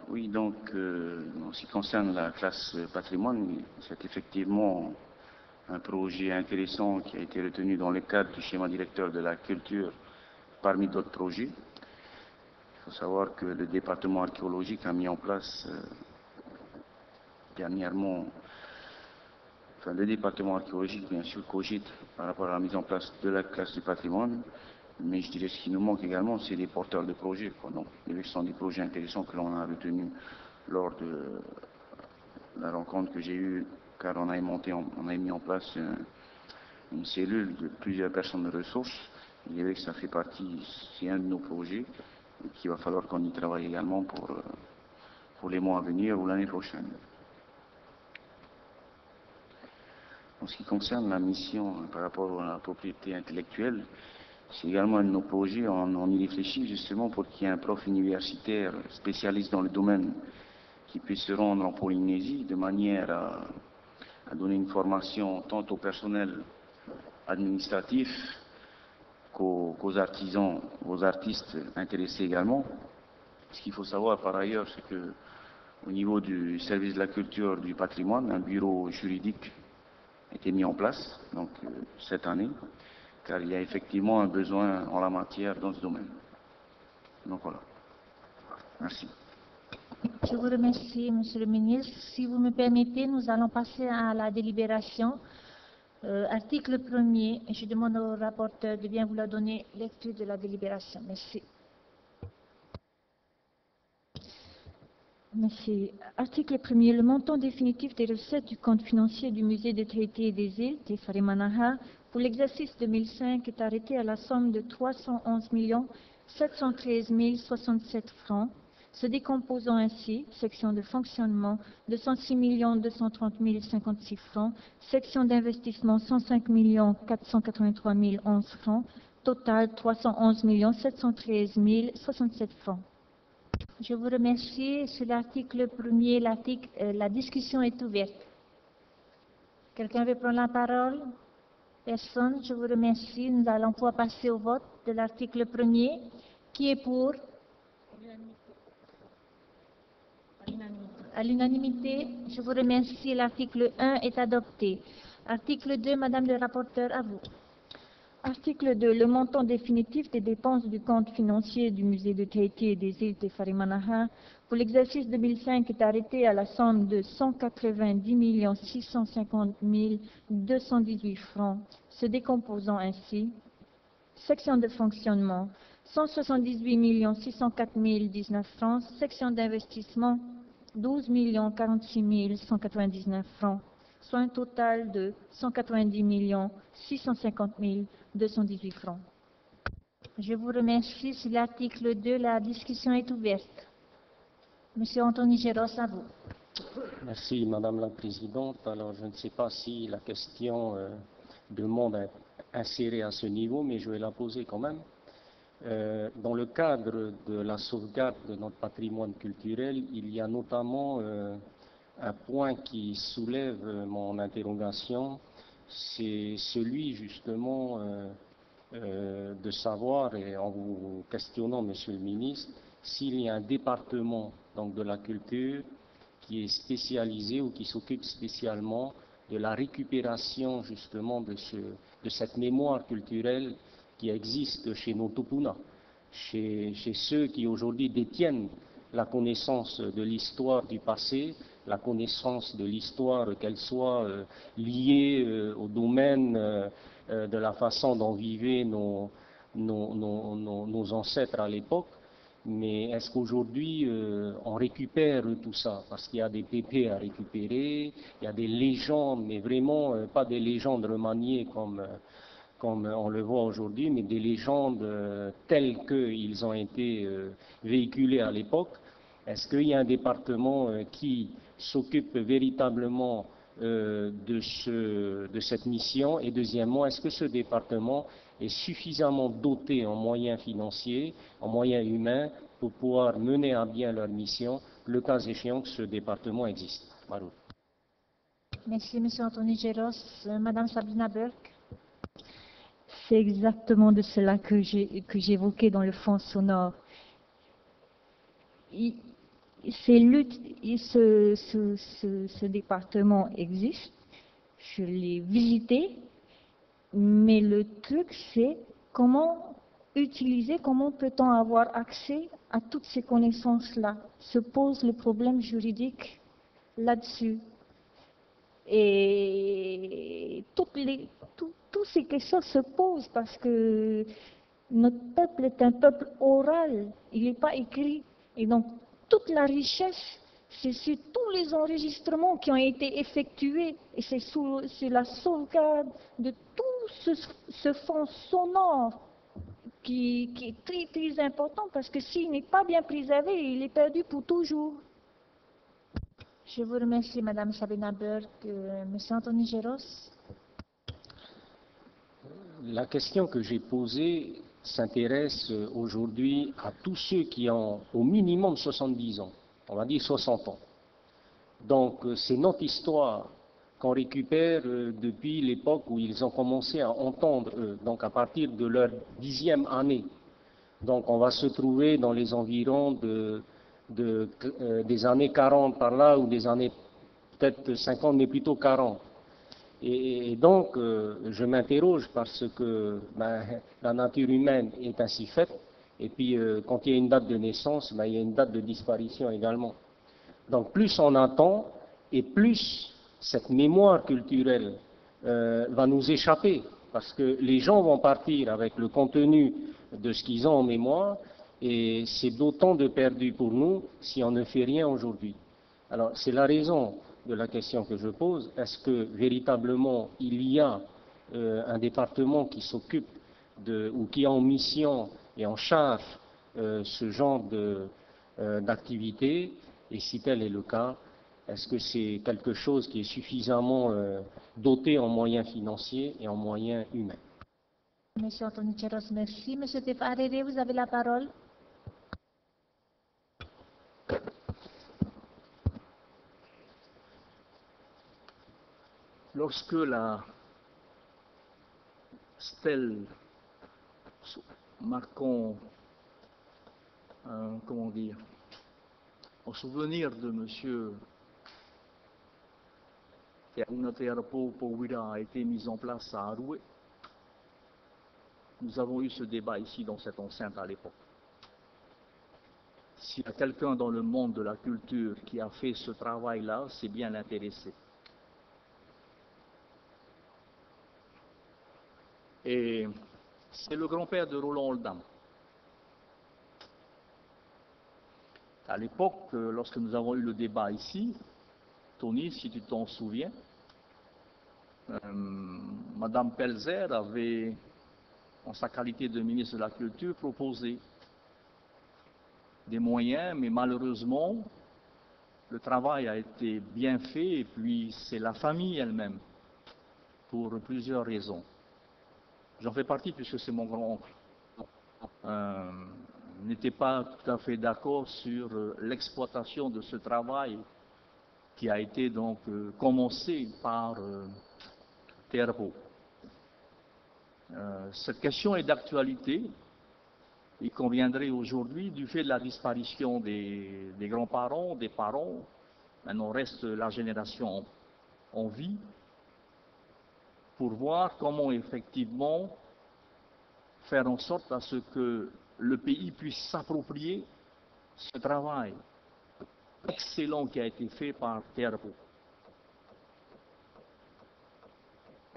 Oui, donc, euh, en ce qui concerne la classe patrimoine, c'est effectivement un projet intéressant qui a été retenu dans le cadre du schéma directeur de la culture parmi d'autres projets. Il faut savoir que le département archéologique a mis en place euh, dernièrement, le département archéologique bien sûr cogite par rapport à la mise en place de la classe du patrimoine, mais je dirais ce qui nous manque également, c'est les porteurs de projets. quoi. Donc, ce sont des projets intéressants que l'on a retenus lors de la rencontre que j'ai eue, car on a monté, a mis en place un- une cellule de plusieurs personnes de ressources. Il est vrai que ça fait partie, c'est un de nos projets, et qu'il va falloir qu'on y travaille également pour, euh, pour les mois à venir ou l'année prochaine. En ce qui concerne la mission euh, par rapport à la propriété intellectuelle, c'est également un de nos projets. On, y réfléchit justement pour qu'il y ait un prof universitaire spécialiste dans le domaine qui puisse se rendre en Polynésie de manière à, donner une formation tant au personnel administratif qu'aux artisans, aux artistes intéressés également. Ce qu'il faut savoir par ailleurs, c'est que au niveau du service de la culture du patrimoine, un bureau juridique été mis en place donc, euh, cette année, car il y a effectivement un besoin en la matière dans ce domaine. Donc voilà. Merci. Je vous remercie, Monsieur le ministre. Si vous me permettez, nous allons passer à la délibération. Euh, article 1er, je demande au rapporteur de bien vouloir donner lecture de la délibération. Merci. Merci. Article 1er. Le montant définitif des recettes du compte financier du musée des Tahiti et des îles, Tefarimanaha, pour l'exercice 2005 est arrêté à la somme de 311 713 067 francs, se décomposant ainsi, section de fonctionnement 206 230 056 francs, section d'investissement 105 483 011 francs, total 311 713 067 francs. Je vous remercie. Sur l'article 1er, l'article- euh, la discussion est ouverte. Quelqu'un veut prendre la parole? Personne. Je vous remercie. Nous allons pouvoir passer au vote de l'article 1er. Qui est pour? À l'unanimité. Je vous remercie. L'article 1 est adopté. Article 2, Madame le rapporteur, à vous. Article 2. Le montant définitif des dépenses du compte financier du musée de Tahiti et des îles Tefarimanaha pour l'exercice 2005 est arrêté à la somme de 190 650 218 francs, se décomposant ainsi. Section de fonctionnement 178 604 019 francs. Section d'investissement 12 46 199 francs, soit un total de 190 650 218 francs. Je vous remercie. Sur l'article 2, la discussion est ouverte. Monsieur Anthony Géros, à vous. Merci, Madame la Présidente. Alors, je ne sais pas si la question euh, demande à insérée à ce niveau, mais je vais la poser quand même. Euh, dans le cadre de la sauvegarde de notre patrimoine culturel, il y a notamment euh, un point qui soulève mon interrogation, c'est celui justement euh, de savoir, et en vous questionnant, Monsieur le ministre, s'il y a un département donc, de la culture qui est spécialisé ou qui s'occupe spécialement de la récupération justement de, ce, de cette mémoire culturelle qui existe chez nos Tupuna, chez ceux qui aujourd'hui détiennent la connaissance de l'histoire du passé, la connaissance de l'histoire, qu'elle soit euh, liée euh, au domaine euh, de la façon dont vivaient nos, nos, nos, nos ancêtres à l'époque, mais est-ce qu'aujourd'hui, on récupère tout ça? Parce qu'il y a des pépés à récupérer, il y a des légendes, mais vraiment pas des légendes remaniées comme, comme on le voit aujourd'hui, mais des légendes telles qu'ils ont été véhiculées à l'époque. Est-ce qu'il y a un département qui s'occupe véritablement de, ce, de cette mission Et deuxièmement, est-ce que ce département est suffisamment doté en moyens financiers, en moyens humains, pour pouvoir mener à bien leur mission, le cas échéant que ce département existe? Merci, M. Anthony Géros. Madame Sabrina Burke. C'est exactement de cela que j'évoquais dans le fond sonore. Ce, ce, ce département existe, je l'ai visité, mais le truc, c'est comment utiliser, comment peut-on avoir accès à toutes ces connaissances-là? Se pose le problème juridique là-dessus. Et toutes, les, toutes ces questions se posent parce que notre peuple est un peuple oral, il n'est pas écrit. Et donc, toute la richesse c'est sur tous les enregistrements qui ont été effectués et c'est sur, la sauvegarde de tout ce, fond sonore qui, est très très important parce que s'il n'est pas bien préservé, il est perdu pour toujours. Je vous remercie, Madame Sabina Burke. Euh, Monsieur Anthony Géros. La question que j'ai posée s'intéresse aujourd'hui à tous ceux qui ont au minimum 70 ans on va dire 60 ans. Donc euh, c'est notre histoire qu'on récupère euh, depuis l'époque où ils ont commencé à entendre, donc à partir de leur dixième année. Donc on va se trouver dans les environs de, euh, des années 40 par là, ou des années peut-être 50, mais plutôt 40. Et, donc je m'interroge parce que ben, la nature humaine est ainsi faite et puis, euh, quand il y a une date de naissance, ben, il y a une date de disparition également. Donc, plus on attend, et plus cette mémoire culturelle euh, va nous échapper, parce que les gens vont partir avec le contenu de ce qu'ils ont en mémoire, et c'est d'autant de perdu pour nous si on ne fait rien aujourd'hui. Alors, c'est la raison de la question que je pose. Est-ce que véritablement il y a euh, un département qui s'occupe de, ou qui a en mission et en charge euh, ce genre euh, d'activité? Et si tel est le cas, est-ce que c'est quelque chose qui est suffisamment doté en moyens financiers et en moyens humains? Monsieur Anthony merci. Monsieur Tefarere, vous avez la parole. Lorsque la stèle marquons, comment dire, en souvenir de M. Powira a été mis en place à Aroué. Nous avons eu ce débat ici dans cette enceinte à l'époque. S'il y a quelqu'un dans le monde de la culture qui a fait ce travail-là, c'est bien intéressé. Et c'est le grand-père de Roland Oldham. À l'époque, euh, lorsque nous avons eu le débat ici, Tony, si tu t'en souviens, euh, Madame Pelzer avait, en sa qualité de ministre de la Culture, proposé des moyens, mais malheureusement, le travail a été bien fait et puis c'est la famille elle-même, pour plusieurs raisons. J'en fais partie puisque c'est mon grand-oncle. euh, n'était pas tout à fait d'accord sur euh, l'exploitation de ce travail qui a été donc euh, commencé par Terreau. Cette question est d'actualité. Il conviendrait aujourd'hui, du fait de la disparition des, grands-parents, des parents, maintenant reste la génération en vie, pour voir comment effectivement faire en sorte à ce que le pays puisse s'approprier ce travail excellent qui a été fait par Terbo.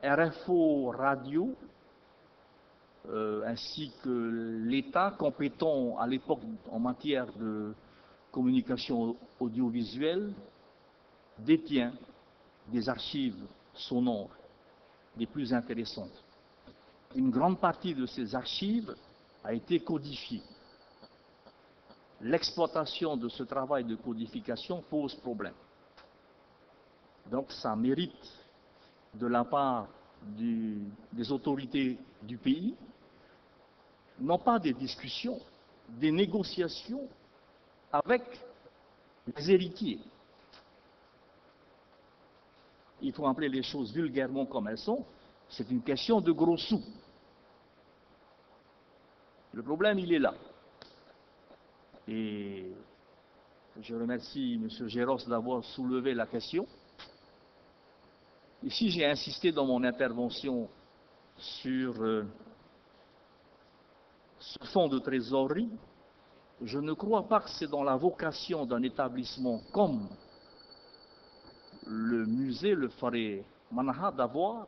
RFO Radio, euh, ainsi que l'État compétent à l'époque en matière de communication audiovisuelle, détient des archives sonores les plus intéressantes. Une grande partie de ces archives a été codifiée. L'exploitation de ce travail de codification pose problème. Donc ça mérite de la part des autorités du pays, non pas des discussions, des négociations avec les héritiers. Il faut appeler les choses vulgairement comme elles sont. C'est une question de gros sous. Le problème, il est là. Et je remercie M. Géros d'avoir soulevé la question. Ici, j'ai insisté dans mon intervention sur euh, ce fonds de trésorerie. Je ne crois pas que c'est dans la vocation d'un établissement comme le musée le ferait Manaha d'avoir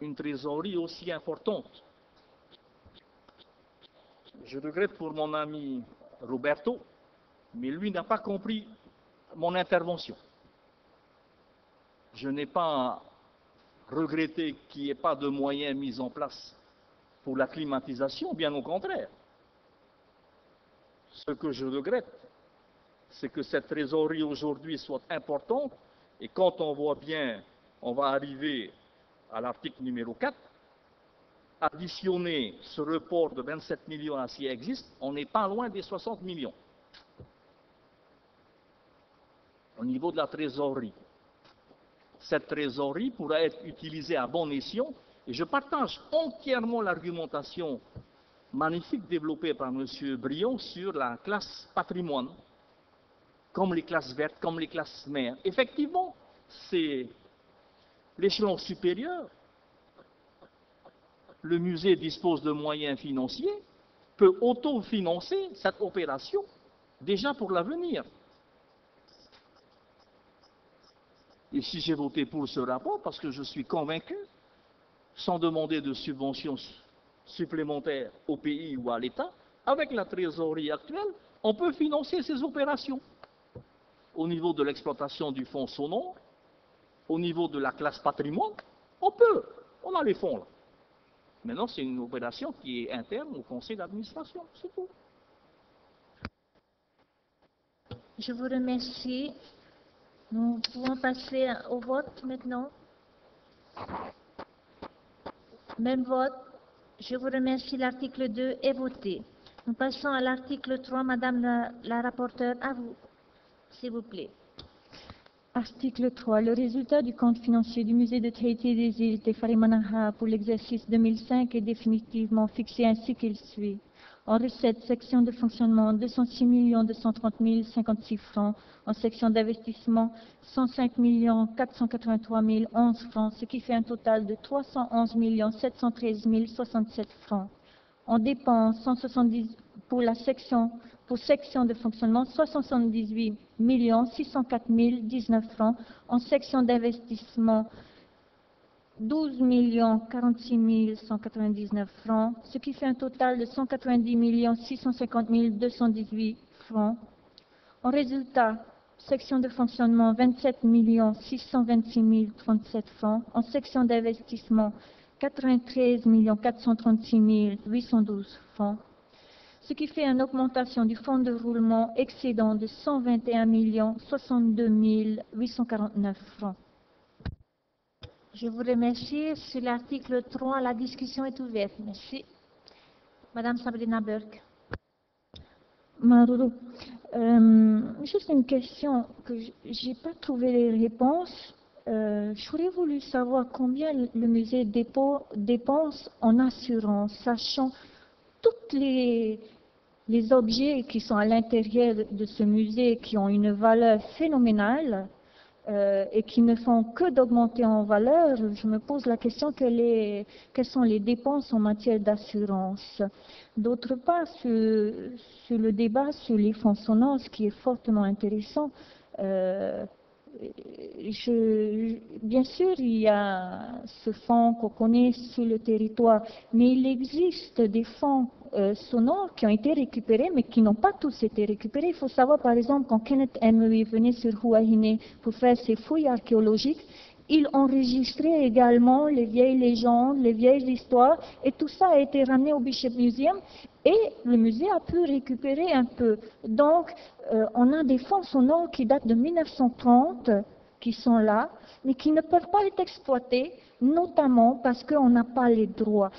une trésorerie aussi importante. Je regrette pour mon ami Roberto, mais lui n'a pas compris mon intervention. Je n'ai pas regretté qu'il n'y ait pas de moyens mis en place pour la climatisation, bien au contraire. Ce que je regrette, c'est que cette trésorerie aujourd'hui soit importante et quand on voit bien, on va arriver à l'article numéro 4, additionner ce report de 27 millions à ce qui existe, on n'est pas loin des 60 millions. Au niveau de la trésorerie. Cette trésorerie pourra être utilisée à bon escient et je partage entièrement l'argumentation magnifique développée par M. Brion sur la classe patrimoine, comme les classes vertes, comme les classes mères. Effectivement, c'est l'échelon supérieur. Le musée dispose de moyens financiers, peut autofinancer cette opération déjà pour l'avenir. Et si j'ai voté pour ce rapport, parce que je suis convaincu, sans demander de subventions supplémentaires au pays ou à l'État, avec la trésorerie actuelle, on peut financer ces opérations. Au niveau de l'exploitation du fonds sonore, au niveau de la classe patrimoine, on peut, on a les fonds là. Maintenant, c'est une opération qui est interne au conseil d'administration, c'est tout. Je vous remercie. Nous pouvons passer au vote maintenant. Même vote. Je vous remercie. L'article 2 est voté. Nous passons à l'article 3. Madame la rapporteure, à vous, s'il vous plaît. Article 3. Le résultat du compte financier du musée de Tahiti des îles de Farimanaha pour l'exercice 2005 est définitivement fixé ainsi qu'il suit. En recette, section de fonctionnement 206 230 056 francs. En section d'investissement 105 483 011 francs, ce qui fait un total de 311 713 067 francs. En dépenses 170 pour section pour section de fonctionnement 78 604 019 francs. En section d'investissement 12 46 199 francs, ce qui fait un total de 190 650 218 francs. En résultat, section de fonctionnement 27 626 037 francs. En section d'investissement 93 436 812 francs. Ce qui fait une augmentation du fonds de roulement excédent de 121 62 849 francs. Je vous remercie. Sur l'article 3, la discussion est ouverte. Merci. Madame Sabrina Burke. Maruru, euh, juste une question que j'ai pas trouvé les réponses. Euh, J'aurais voulu savoir combien le musée dépense en assurance, sachant tous les, les objets qui sont à l'intérieur de ce musée qui ont une valeur phénoménale euh, et qui ne font que d'augmenter en valeur, je me pose la question quelles sont les dépenses en matière d'assurance? D'autre part, sur, le débat sur les fonds sonores, ce qui est fortement intéressant, euh, bien sûr, il y a ce fonds qu'on connaît sur le territoire, mais il existe des fonds euh, sonores qui ont été récupérés, mais qui n'ont pas tous été récupérés. Il faut savoir, par exemple, quand Kenneth Emery venait sur Huahine pour faire ses fouilles archéologiques, il enregistrait également les vieilles légendes, les vieilles histoires, et tout ça a été ramené au Bishop Museum, et le musée a pu récupérer un peu. Donc, euh, on a des fonds sonores qui datent de 1930, qui sont là, mais qui ne peuvent pas être exploités, notamment parce qu'on n'a pas les droits.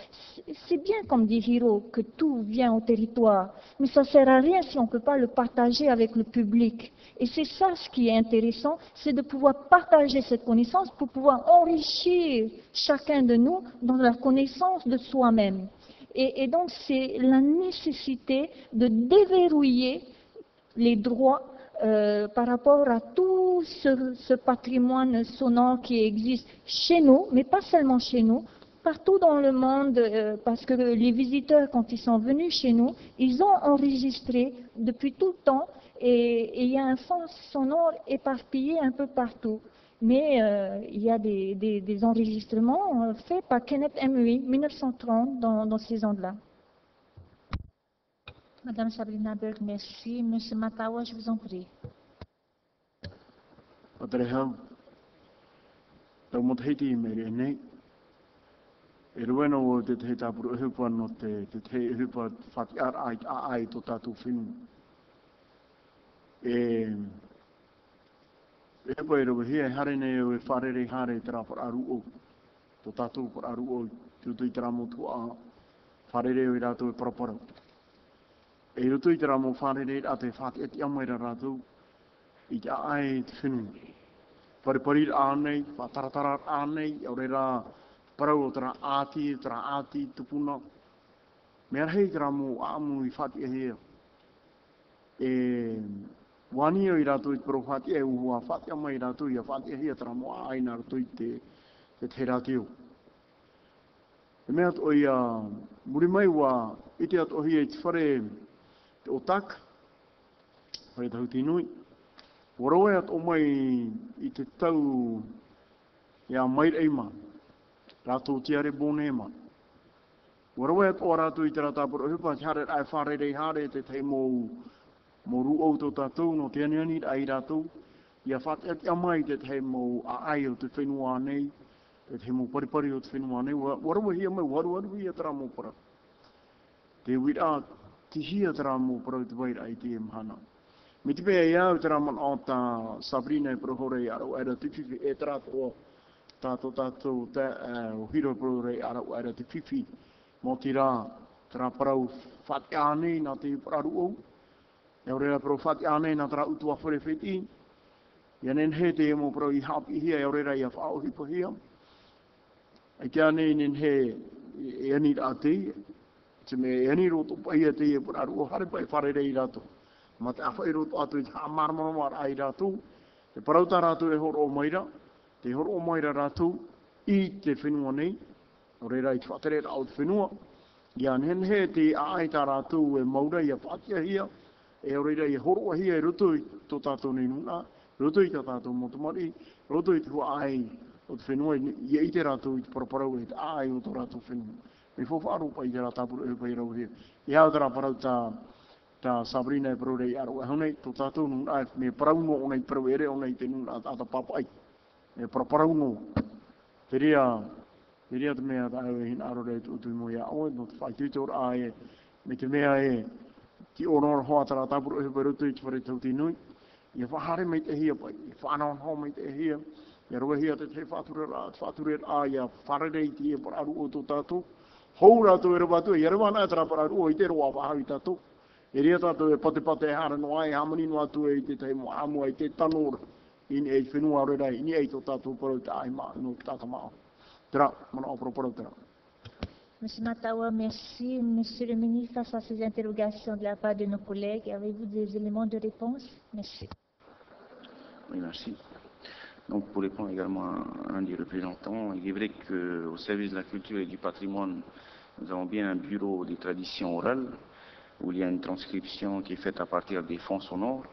C'est bien, comme dit Hiro, que tout vient au territoire, mais ça ne sert à rien si on ne peut pas le partager avec le public. Et c'est ça ce qui est intéressant, c'est de pouvoir partager cette connaissance pour pouvoir enrichir chacun de nous dans la connaissance de soi-même. Et, donc c'est la nécessité de déverrouiller les droits euh, par rapport à tout ce, patrimoine sonore qui existe chez nous, mais pas seulement chez nous, partout dans le monde, euh, parce que les visiteurs, quand ils sont venus chez nous, ils ont enregistré depuis tout le temps, et, il y a un fond sonore éparpillé un peu partout. Mais euh, il y a des, enregistrements faits par Kenneth Emery, 1930, dans, dans ces ondes-là. Madame Sabrina Berg, merci. Monsieur Matawa, je vous en prie. Patrehau, tau mot heiti meri enei. E ruena o te te tāpuru uhupua no te te te uhupua whati ar ai a ai tō tātou whinu. E e hupua e ruwa hia hare nei o e wharere hare tera par aru o. Tō tātou par aru o. Tutu i te rā motu a wharere o i rātou e paraparau. E rutu i tera mō whārere a te whāti e te amaira rātou i te ae te whinu. Paripari ānei, whātaratara ānei, au reira parau o tera āti, tera āti tupuna. Mea hei te mō āmu i whāti e hea. E wani o i rātou i te paro whāti e uhua, whāti ama i rātou i a whāti e hea tera mō āina rātou i te, te te rāteo. E mea to i a muri mai wa i te ato hia e te whare te o tak, tahu tau tinui. Waroe at o mai i te tau e a mai eima, rātou tiare bone ma. Waroe at o rātou i te rātāpura hupa, te hare ai whare rei hare te te mō mō ru au tō tātou, no te aniani ai rātou, ia whate ati a mai te te mō a ai o te whenua nei, te te mō paripari o te whenua nei, waroe hi mai, waru waru hi a tera mō para. Te wira ki hia te rā mō te waira ai te e mhana. Me te pēa iau te raman o tā Sabrina e prohore i arau aira te whiwhi e te tō tātou tātou te o hiro prohore i arau aira te whiwhi mō te rā te rā parau whati āne nā te pararu au. E o reira parau whati āne nā te rā utua whare wheti. Ia nen he te e mō parau i hapi hia e o reira i a whao hipo hia. Ai te ane nen he e anit a te te me eni tō pai e te e pararu o hare pai whare rei rātou Ma te awhai roto atu i te amarmana mar ai rātou. te parauta rātou e horo o maira, te horo o maira rātou i te whenua nei, o reira i te whatere rao te whenua, i an hen he te aai tā rātou e maura i a whatia hia, e o reira i horo a hia e roto i tō tātou nei nuna, roto i tā tātou motumari. roto i te hua ai o te whenua, i e te rātou i te paraparau e te aai o tō rātou whenua. Me fōwha faru pa ira ta pu e pa ira uri e ha dra para ta ta sabrina e pro dei aro hone to ta to nu a me prau mo ona i pro ere ona i tenu a ta papa ai. E pro prau mo teria teria te me ta e hin aro rei tu mo ya o no fa tu tor a e me te mea e ki onor ho ta ta pro e pro tu i pro tu ti nu i fa hare me te hia pai fa na ho me te hia e roa hia te te fa tu ra fa tu re a ya fa dei ti e pro aru o to ta Hou rātou e rāpātou, e rāpātou e rāpātou, e rāpātou e rāpātou, e rāpātou e tātou. E rea tātou e pate pate e hara noa e hamani noa tu e te tei mua amua i te tanora. In e whenua re rei, ni e to tātou parau te ai maa, no tāta maa. Tera, mana o parau tera. Monsieur Matawa, merci. Monsieur le ministre, face à ces interrogations de la part de nos collègues, avez-vous des éléments de réponse? Merci. Oui, merci. Donc, pour répondre également à un des représentants, il est vrai qu'au service de la culture et du patrimoine, nous avons bien un bureau des traditions orales où il y a une transcription qui est faite à partir des fonds sonores.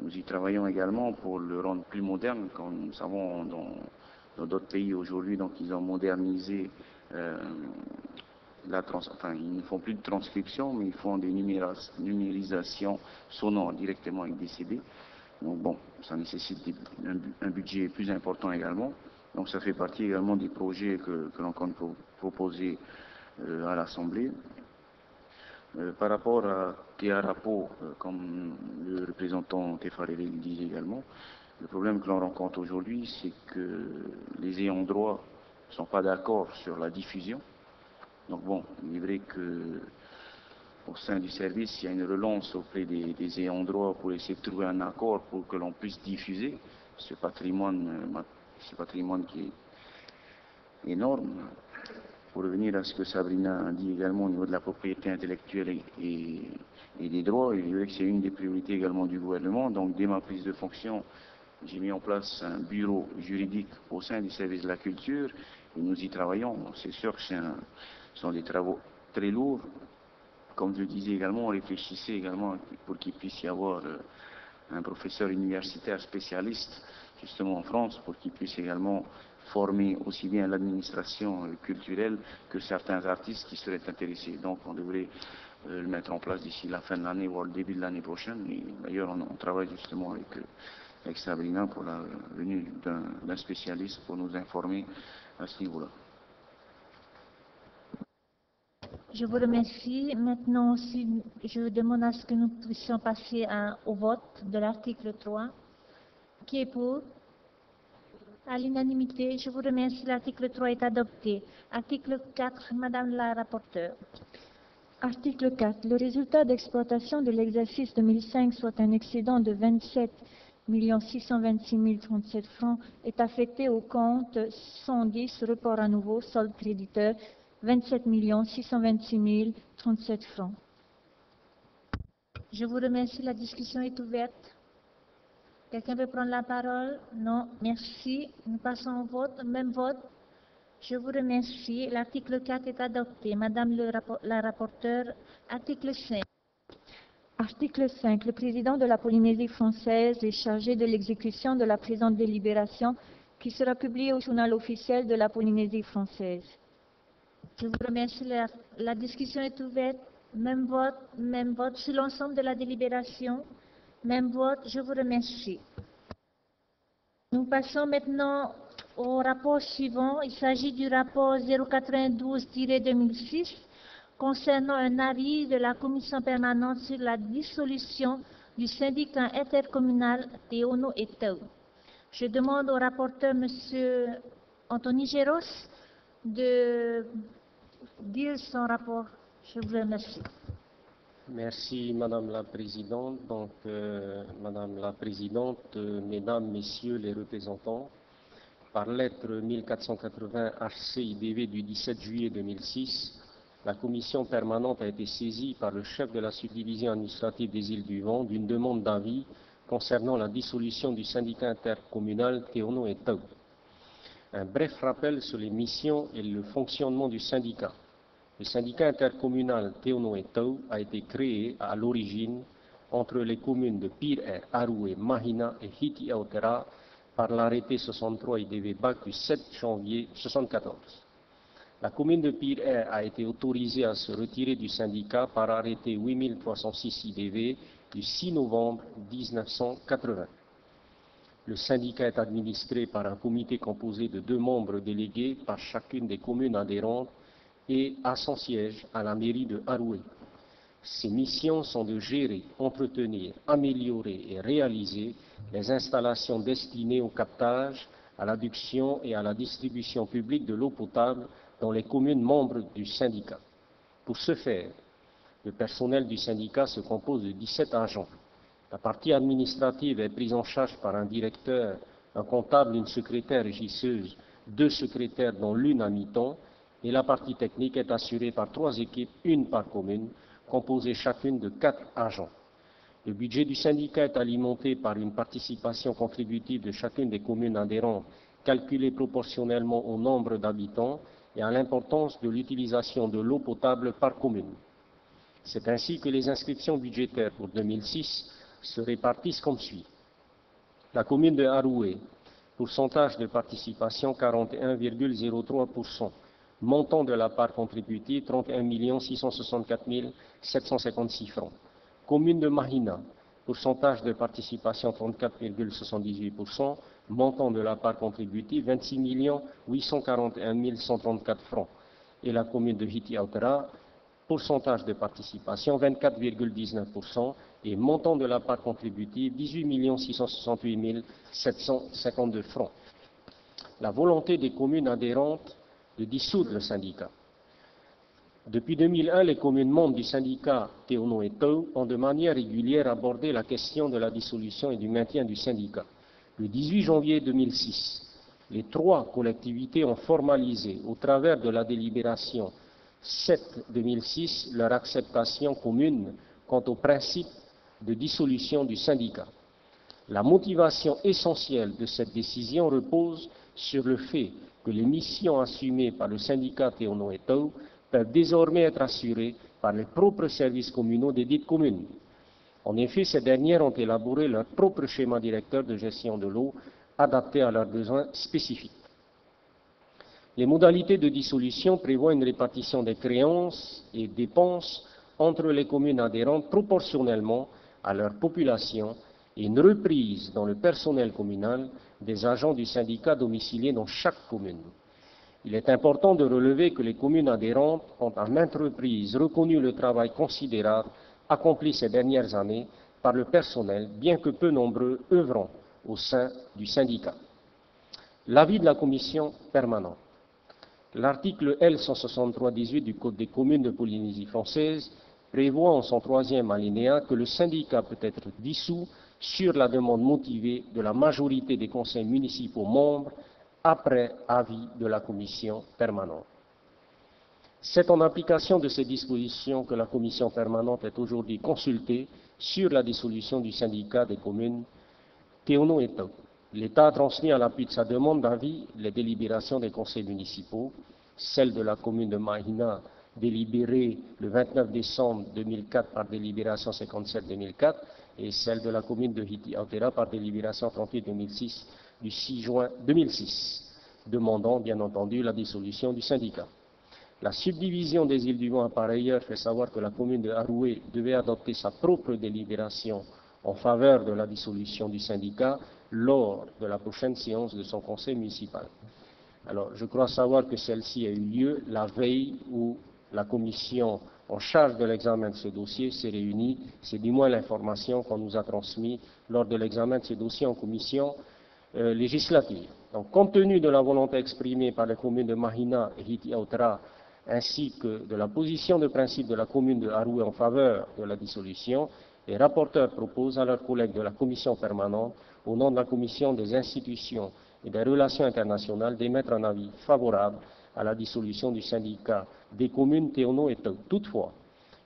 Nous y travaillons également pour le rendre plus moderne, comme nous savons dans d'autres pays aujourd'hui, donc ils ont modernisé euh, la trans enfin, ils ne font plus de transcription, mais ils font des numérisations sonores directement avec des CD. Donc bon, ça nécessite un, budget plus important également. Donc ça fait partie également des projets que, l'on compte proposer euh, à l'Assemblée. Euh, par rapport à Tiarapo, euh, comme le représentant Tefarele le disait également, le problème que l'on rencontre aujourd'hui, c'est que les ayants droit ne sont pas d'accord sur la diffusion. Donc bon, il est vrai que au sein du service, il y a une relance auprès des, ayants droit pour essayer de trouver un accord pour que l'on puisse diffuser ce patrimoine, euh, ce patrimoine qui est énorme. Pour revenir à ce que Sabrina a dit également au niveau de la propriété intellectuelle et, des droits, il vrai que c'est une des priorités également du gouvernement. Donc dès ma prise de fonction, j'ai mis en place un bureau juridique au sein du service de la culture et nous y travaillons. C'est sûr que ce sont des travaux très lourds comme je disais également, on réfléchissait également pour qu'il puisse y avoir euh, un professeur universitaire spécialiste, justement en France, pour qu'il puisse également former aussi bien l'administration euh, culturelle que certains artistes qui seraient intéressés. Donc on devrait euh, le mettre en place d'ici la fin de l'année, voire le début de l'année prochaine. D'ailleurs, on, travaille justement avec, avec Sabrina pour la venue d'un spécialiste pour nous informer à ce niveau-là. Je vous remercie. Maintenant, si je demande à ce que nous puissions passer au vote de l'article 3. Qui est pour? À l'unanimité, je vous remercie. L'article 3 est adopté. Article 4, Madame la rapporteure. Article 4. Le résultat d'exploitation de l'exercice 2005, soit un excédent de 27 626 037 francs, est affecté au compte 110 report à nouveau, solde créditeur 27 626 037 francs. Je vous remercie. La discussion est ouverte. Quelqu'un veut prendre la parole? Non. Merci. Nous passons au vote. Même vote. Je vous remercie. L'article 4 est adopté. Madame la rapporteure, article 5. Article 5. Le président de la Polynésie française est chargé de l'exécution de la présente délibération qui sera publiée au journal officiel de la Polynésie française. Je vous remercie. La, discussion est ouverte. Même vote, même vote sur l'ensemble de la délibération. Même vote. Je vous remercie. Nous passons maintenant au rapport suivant. Il s'agit du rapport 092-2006 concernant un avis de la commission permanente sur la dissolution du syndicat intercommunal Théono et Tau. Je demande au rapporteur, M. Anthony Géros, de dire son rapport. Je vous remercie. Merci Madame la Présidente. Donc, euh, Madame la Présidente, euh, Mesdames, Messieurs les représentants, par lettre 1480 HCIDV du 17 juillet 2006, la commission permanente a été saisie par le chef de la subdivision administrative des îles du Vent d'une demande d'avis concernant la dissolution du syndicat intercommunal Théono et Tau. Un bref rappel sur les missions et le fonctionnement du syndicat. Le syndicat intercommunal Théono et Tau a été créé à l'origine entre les communes de Pire, Aroué, Mahina et Hiti Aotera par l'arrêté 63 IDV BAC du 7 janvier 1974. La commune de Pire a été autorisée à se retirer du syndicat par arrêté 8306 IDV du 6 novembre 1980. Le syndicat est administré par un comité composé de deux membres délégués par chacune des communes adhérentes et à son siège à la mairie de Haroué. Ses missions sont de gérer, entretenir, améliorer et réaliser les installations destinées au captage, à l'adduction et à la distribution publique de l'eau potable dans les communes membres du syndicat. Pour ce faire, le personnel du syndicat se compose de 17 agents. La partie administrative est prise en charge par un directeur, un comptable, une secrétaire régisseuse, deux secrétaires dont l'une à mi-temps, et la partie technique est assurée par trois équipes, une par commune, composées chacune de quatre agents. Le budget du syndicat est alimenté par une participation contributive de chacune des communes adhérentes, calculée proportionnellement au nombre d'habitants et à l'importance de l'utilisation de l'eau potable par commune. C'est ainsi que les inscriptions budgétaires pour 2006 se répartissent comme suit. La commune de Haroué, pourcentage de participation 41,03%, montant de la part contributive 31 664 756 francs. Commune de Mahina, pourcentage de participation 34,78%, montant de la part contributive 26 841 134 francs. Et la commune de Hiti pourcentage de participation 24,19% et montant de la part contributive 18 668 752 francs. La volonté des communes adhérentes de dissoudre le syndicat. Depuis 2001, les communes membres du syndicat Théono et Tau ont de manière régulière abordé la question de la dissolution et du maintien du syndicat. Le 18 janvier 2006, les trois collectivités ont formalisé, au travers de la délibération 7-2006 leur acceptation commune quant au principe de dissolution du syndicat. La motivation essentielle de cette décision repose sur le fait que les missions assumées par le syndicat Théono et peuvent désormais être assurées par les propres services communaux des dites communes. En effet, ces dernières ont élaboré leur propre schéma directeur de gestion de l'eau adapté à leurs besoins spécifiques. Les modalités de dissolution prévoient une répartition des créances et dépenses entre les communes adhérentes proportionnellement à leur population et une reprise dans le personnel communal des agents du syndicat domiciliés dans chaque commune. Il est important de relever que les communes adhérentes ont à maintes reprises reconnu le travail considérable accompli ces dernières années par le personnel, bien que peu nombreux œuvrant au sein du syndicat. L'avis de la commission permanente. L'article L163-18 du Code des communes de Polynésie française prévoit en son troisième alinéa que le syndicat peut être dissous sur la demande motivée de la majorité des conseils municipaux membres après avis de la commission permanente. C'est en application de ces dispositions que la commission permanente est aujourd'hui consultée sur la dissolution du syndicat des communes Théono et L'État a transmis à l'appui de sa demande d'avis les délibérations des conseils municipaux, celle de la commune de Mahina délibérée le 29 décembre 2004 par délibération 57-2004 et celle de la commune de Hiti Aotera par délibération 38-2006 du 6 juin 2006, demandant bien entendu la dissolution du syndicat. La subdivision des îles du Vent par ailleurs fait savoir que la commune de Haroué devait adopter sa propre délibération en faveur de la dissolution du syndicat lors de la prochaine séance de son conseil municipal. Alors, je crois savoir que celle-ci a eu lieu la veille où la commission en charge de l'examen de ce dossier s'est réunie. C'est du moins l'information qu'on nous a transmise lors de l'examen de ce dossier en commission euh, législative. Donc, compte tenu de la volonté exprimée par les communes de Mahina et Hiti ainsi que de la position de principe de la commune de Haroué en faveur de la dissolution, les rapporteurs proposent à leurs collègues de la commission permanente, au nom de la commission des institutions et des relations internationales, d'émettre un avis favorable à la dissolution du syndicat des communes Théono et Toutefois,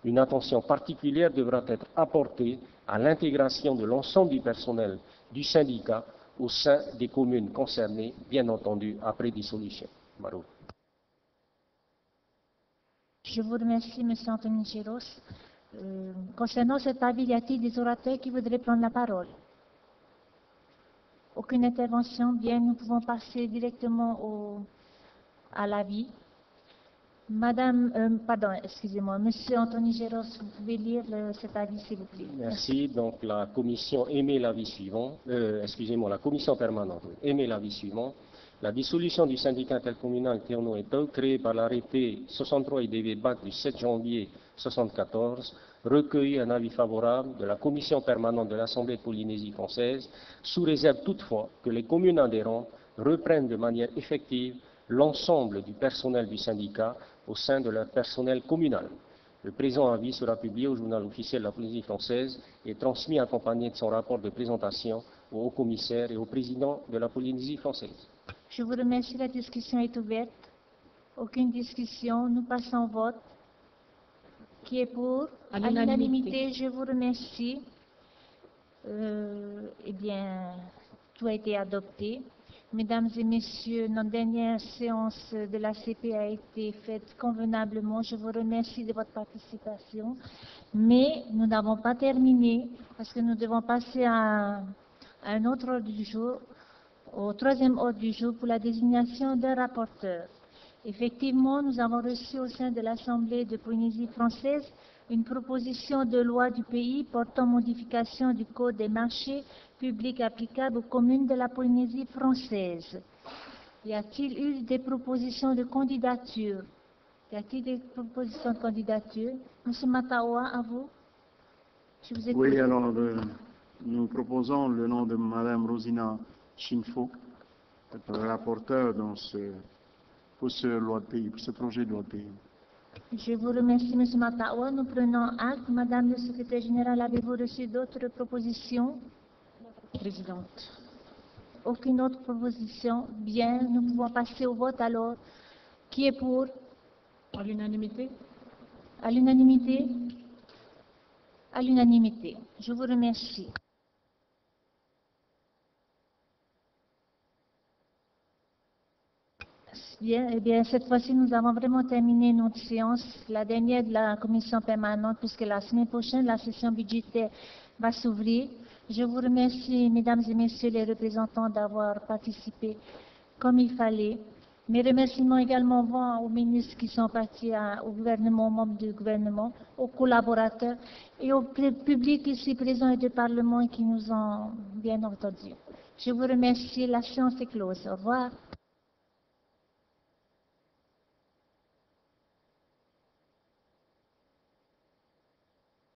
une attention particulière devra être apportée à l'intégration de l'ensemble du personnel du syndicat au sein des communes concernées, bien entendu, après dissolution. Marou. Je vous remercie, M. Anthony. Euh, concernant cet avis, y a-t-il des orateurs qui voudraient prendre la parole? Aucune intervention Bien, nous pouvons passer directement au, à l'avis. Madame, euh, pardon, excusez-moi, Monsieur Anthony Géros, vous pouvez lire cet avis, s'il vous plaît? Merci. Donc, la commission émet l'avis suivant. Euh, excusez-moi, la commission permanente émet l'avis suivant. La dissolution du syndicat intercommunal Tierno et créé par l'arrêté 63 IDV BAC du 7 janvier 1974, recueillit un avis favorable de la commission permanente de l'Assemblée de Polynésie française, sous réserve toutefois que les communes adhérentes reprennent de manière effective l'ensemble du personnel du syndicat au sein de leur personnel communal. Le présent avis sera publié au journal officiel de la Polynésie française et transmis accompagné de son rapport de présentation au haut commissaire et au président de la Polynésie française. Je vous remercie. La discussion est ouverte. Aucune discussion. Nous passons au vote. Qui est pour? À l'unanimité. Je vous remercie. Euh, eh bien, tout a été adopté. Mesdames et messieurs, notre dernière séance de la CP a été faite convenablement. Je vous remercie de votre participation. Mais nous n'avons pas terminé parce que nous devons passer à, à un autre ordre du jour, au troisième ordre du jour pour la désignation d'un rapporteur. Effectivement, nous avons reçu au sein de l'Assemblée de Polynésie française une proposition de loi du pays portant modification du Code des marchés publics applicable aux communes de la Polynésie française. Y a-t-il eu des propositions de candidature? Y a-t-il des propositions de candidature? Monsieur Matawa, à vous. Je vous. Oui, alors euh, nous proposons le nom de Madame Rosina Chinfo, être rapporteur dans pour ce pour ce projet de loi de pays. Je vous remercie, Monsieur Matawa. Nous prenons acte. Madame le secrétaire général, avez-vous reçu d'autres propositions? Présidente. Aucune autre proposition? Bien, nous pouvons passer au vote alors. Qui est pour? À l'unanimité. À l'unanimité À l'unanimité. Je vous remercie. Bien, eh bien, cette fois-ci, nous avons vraiment terminé notre séance, la dernière de la commission permanente, puisque la semaine prochaine, la session budgétaire va s'ouvrir. Je vous remercie, mesdames et messieurs les représentants, d'avoir participé comme il fallait. Mes remerciements également vont aux ministres qui sont partis au gouvernement, aux membres du gouvernement, aux collaborateurs et au pu- public ici présent et du Parlement qui nous ont bien entendus. Je vous remercie. La séance est close. Au revoir.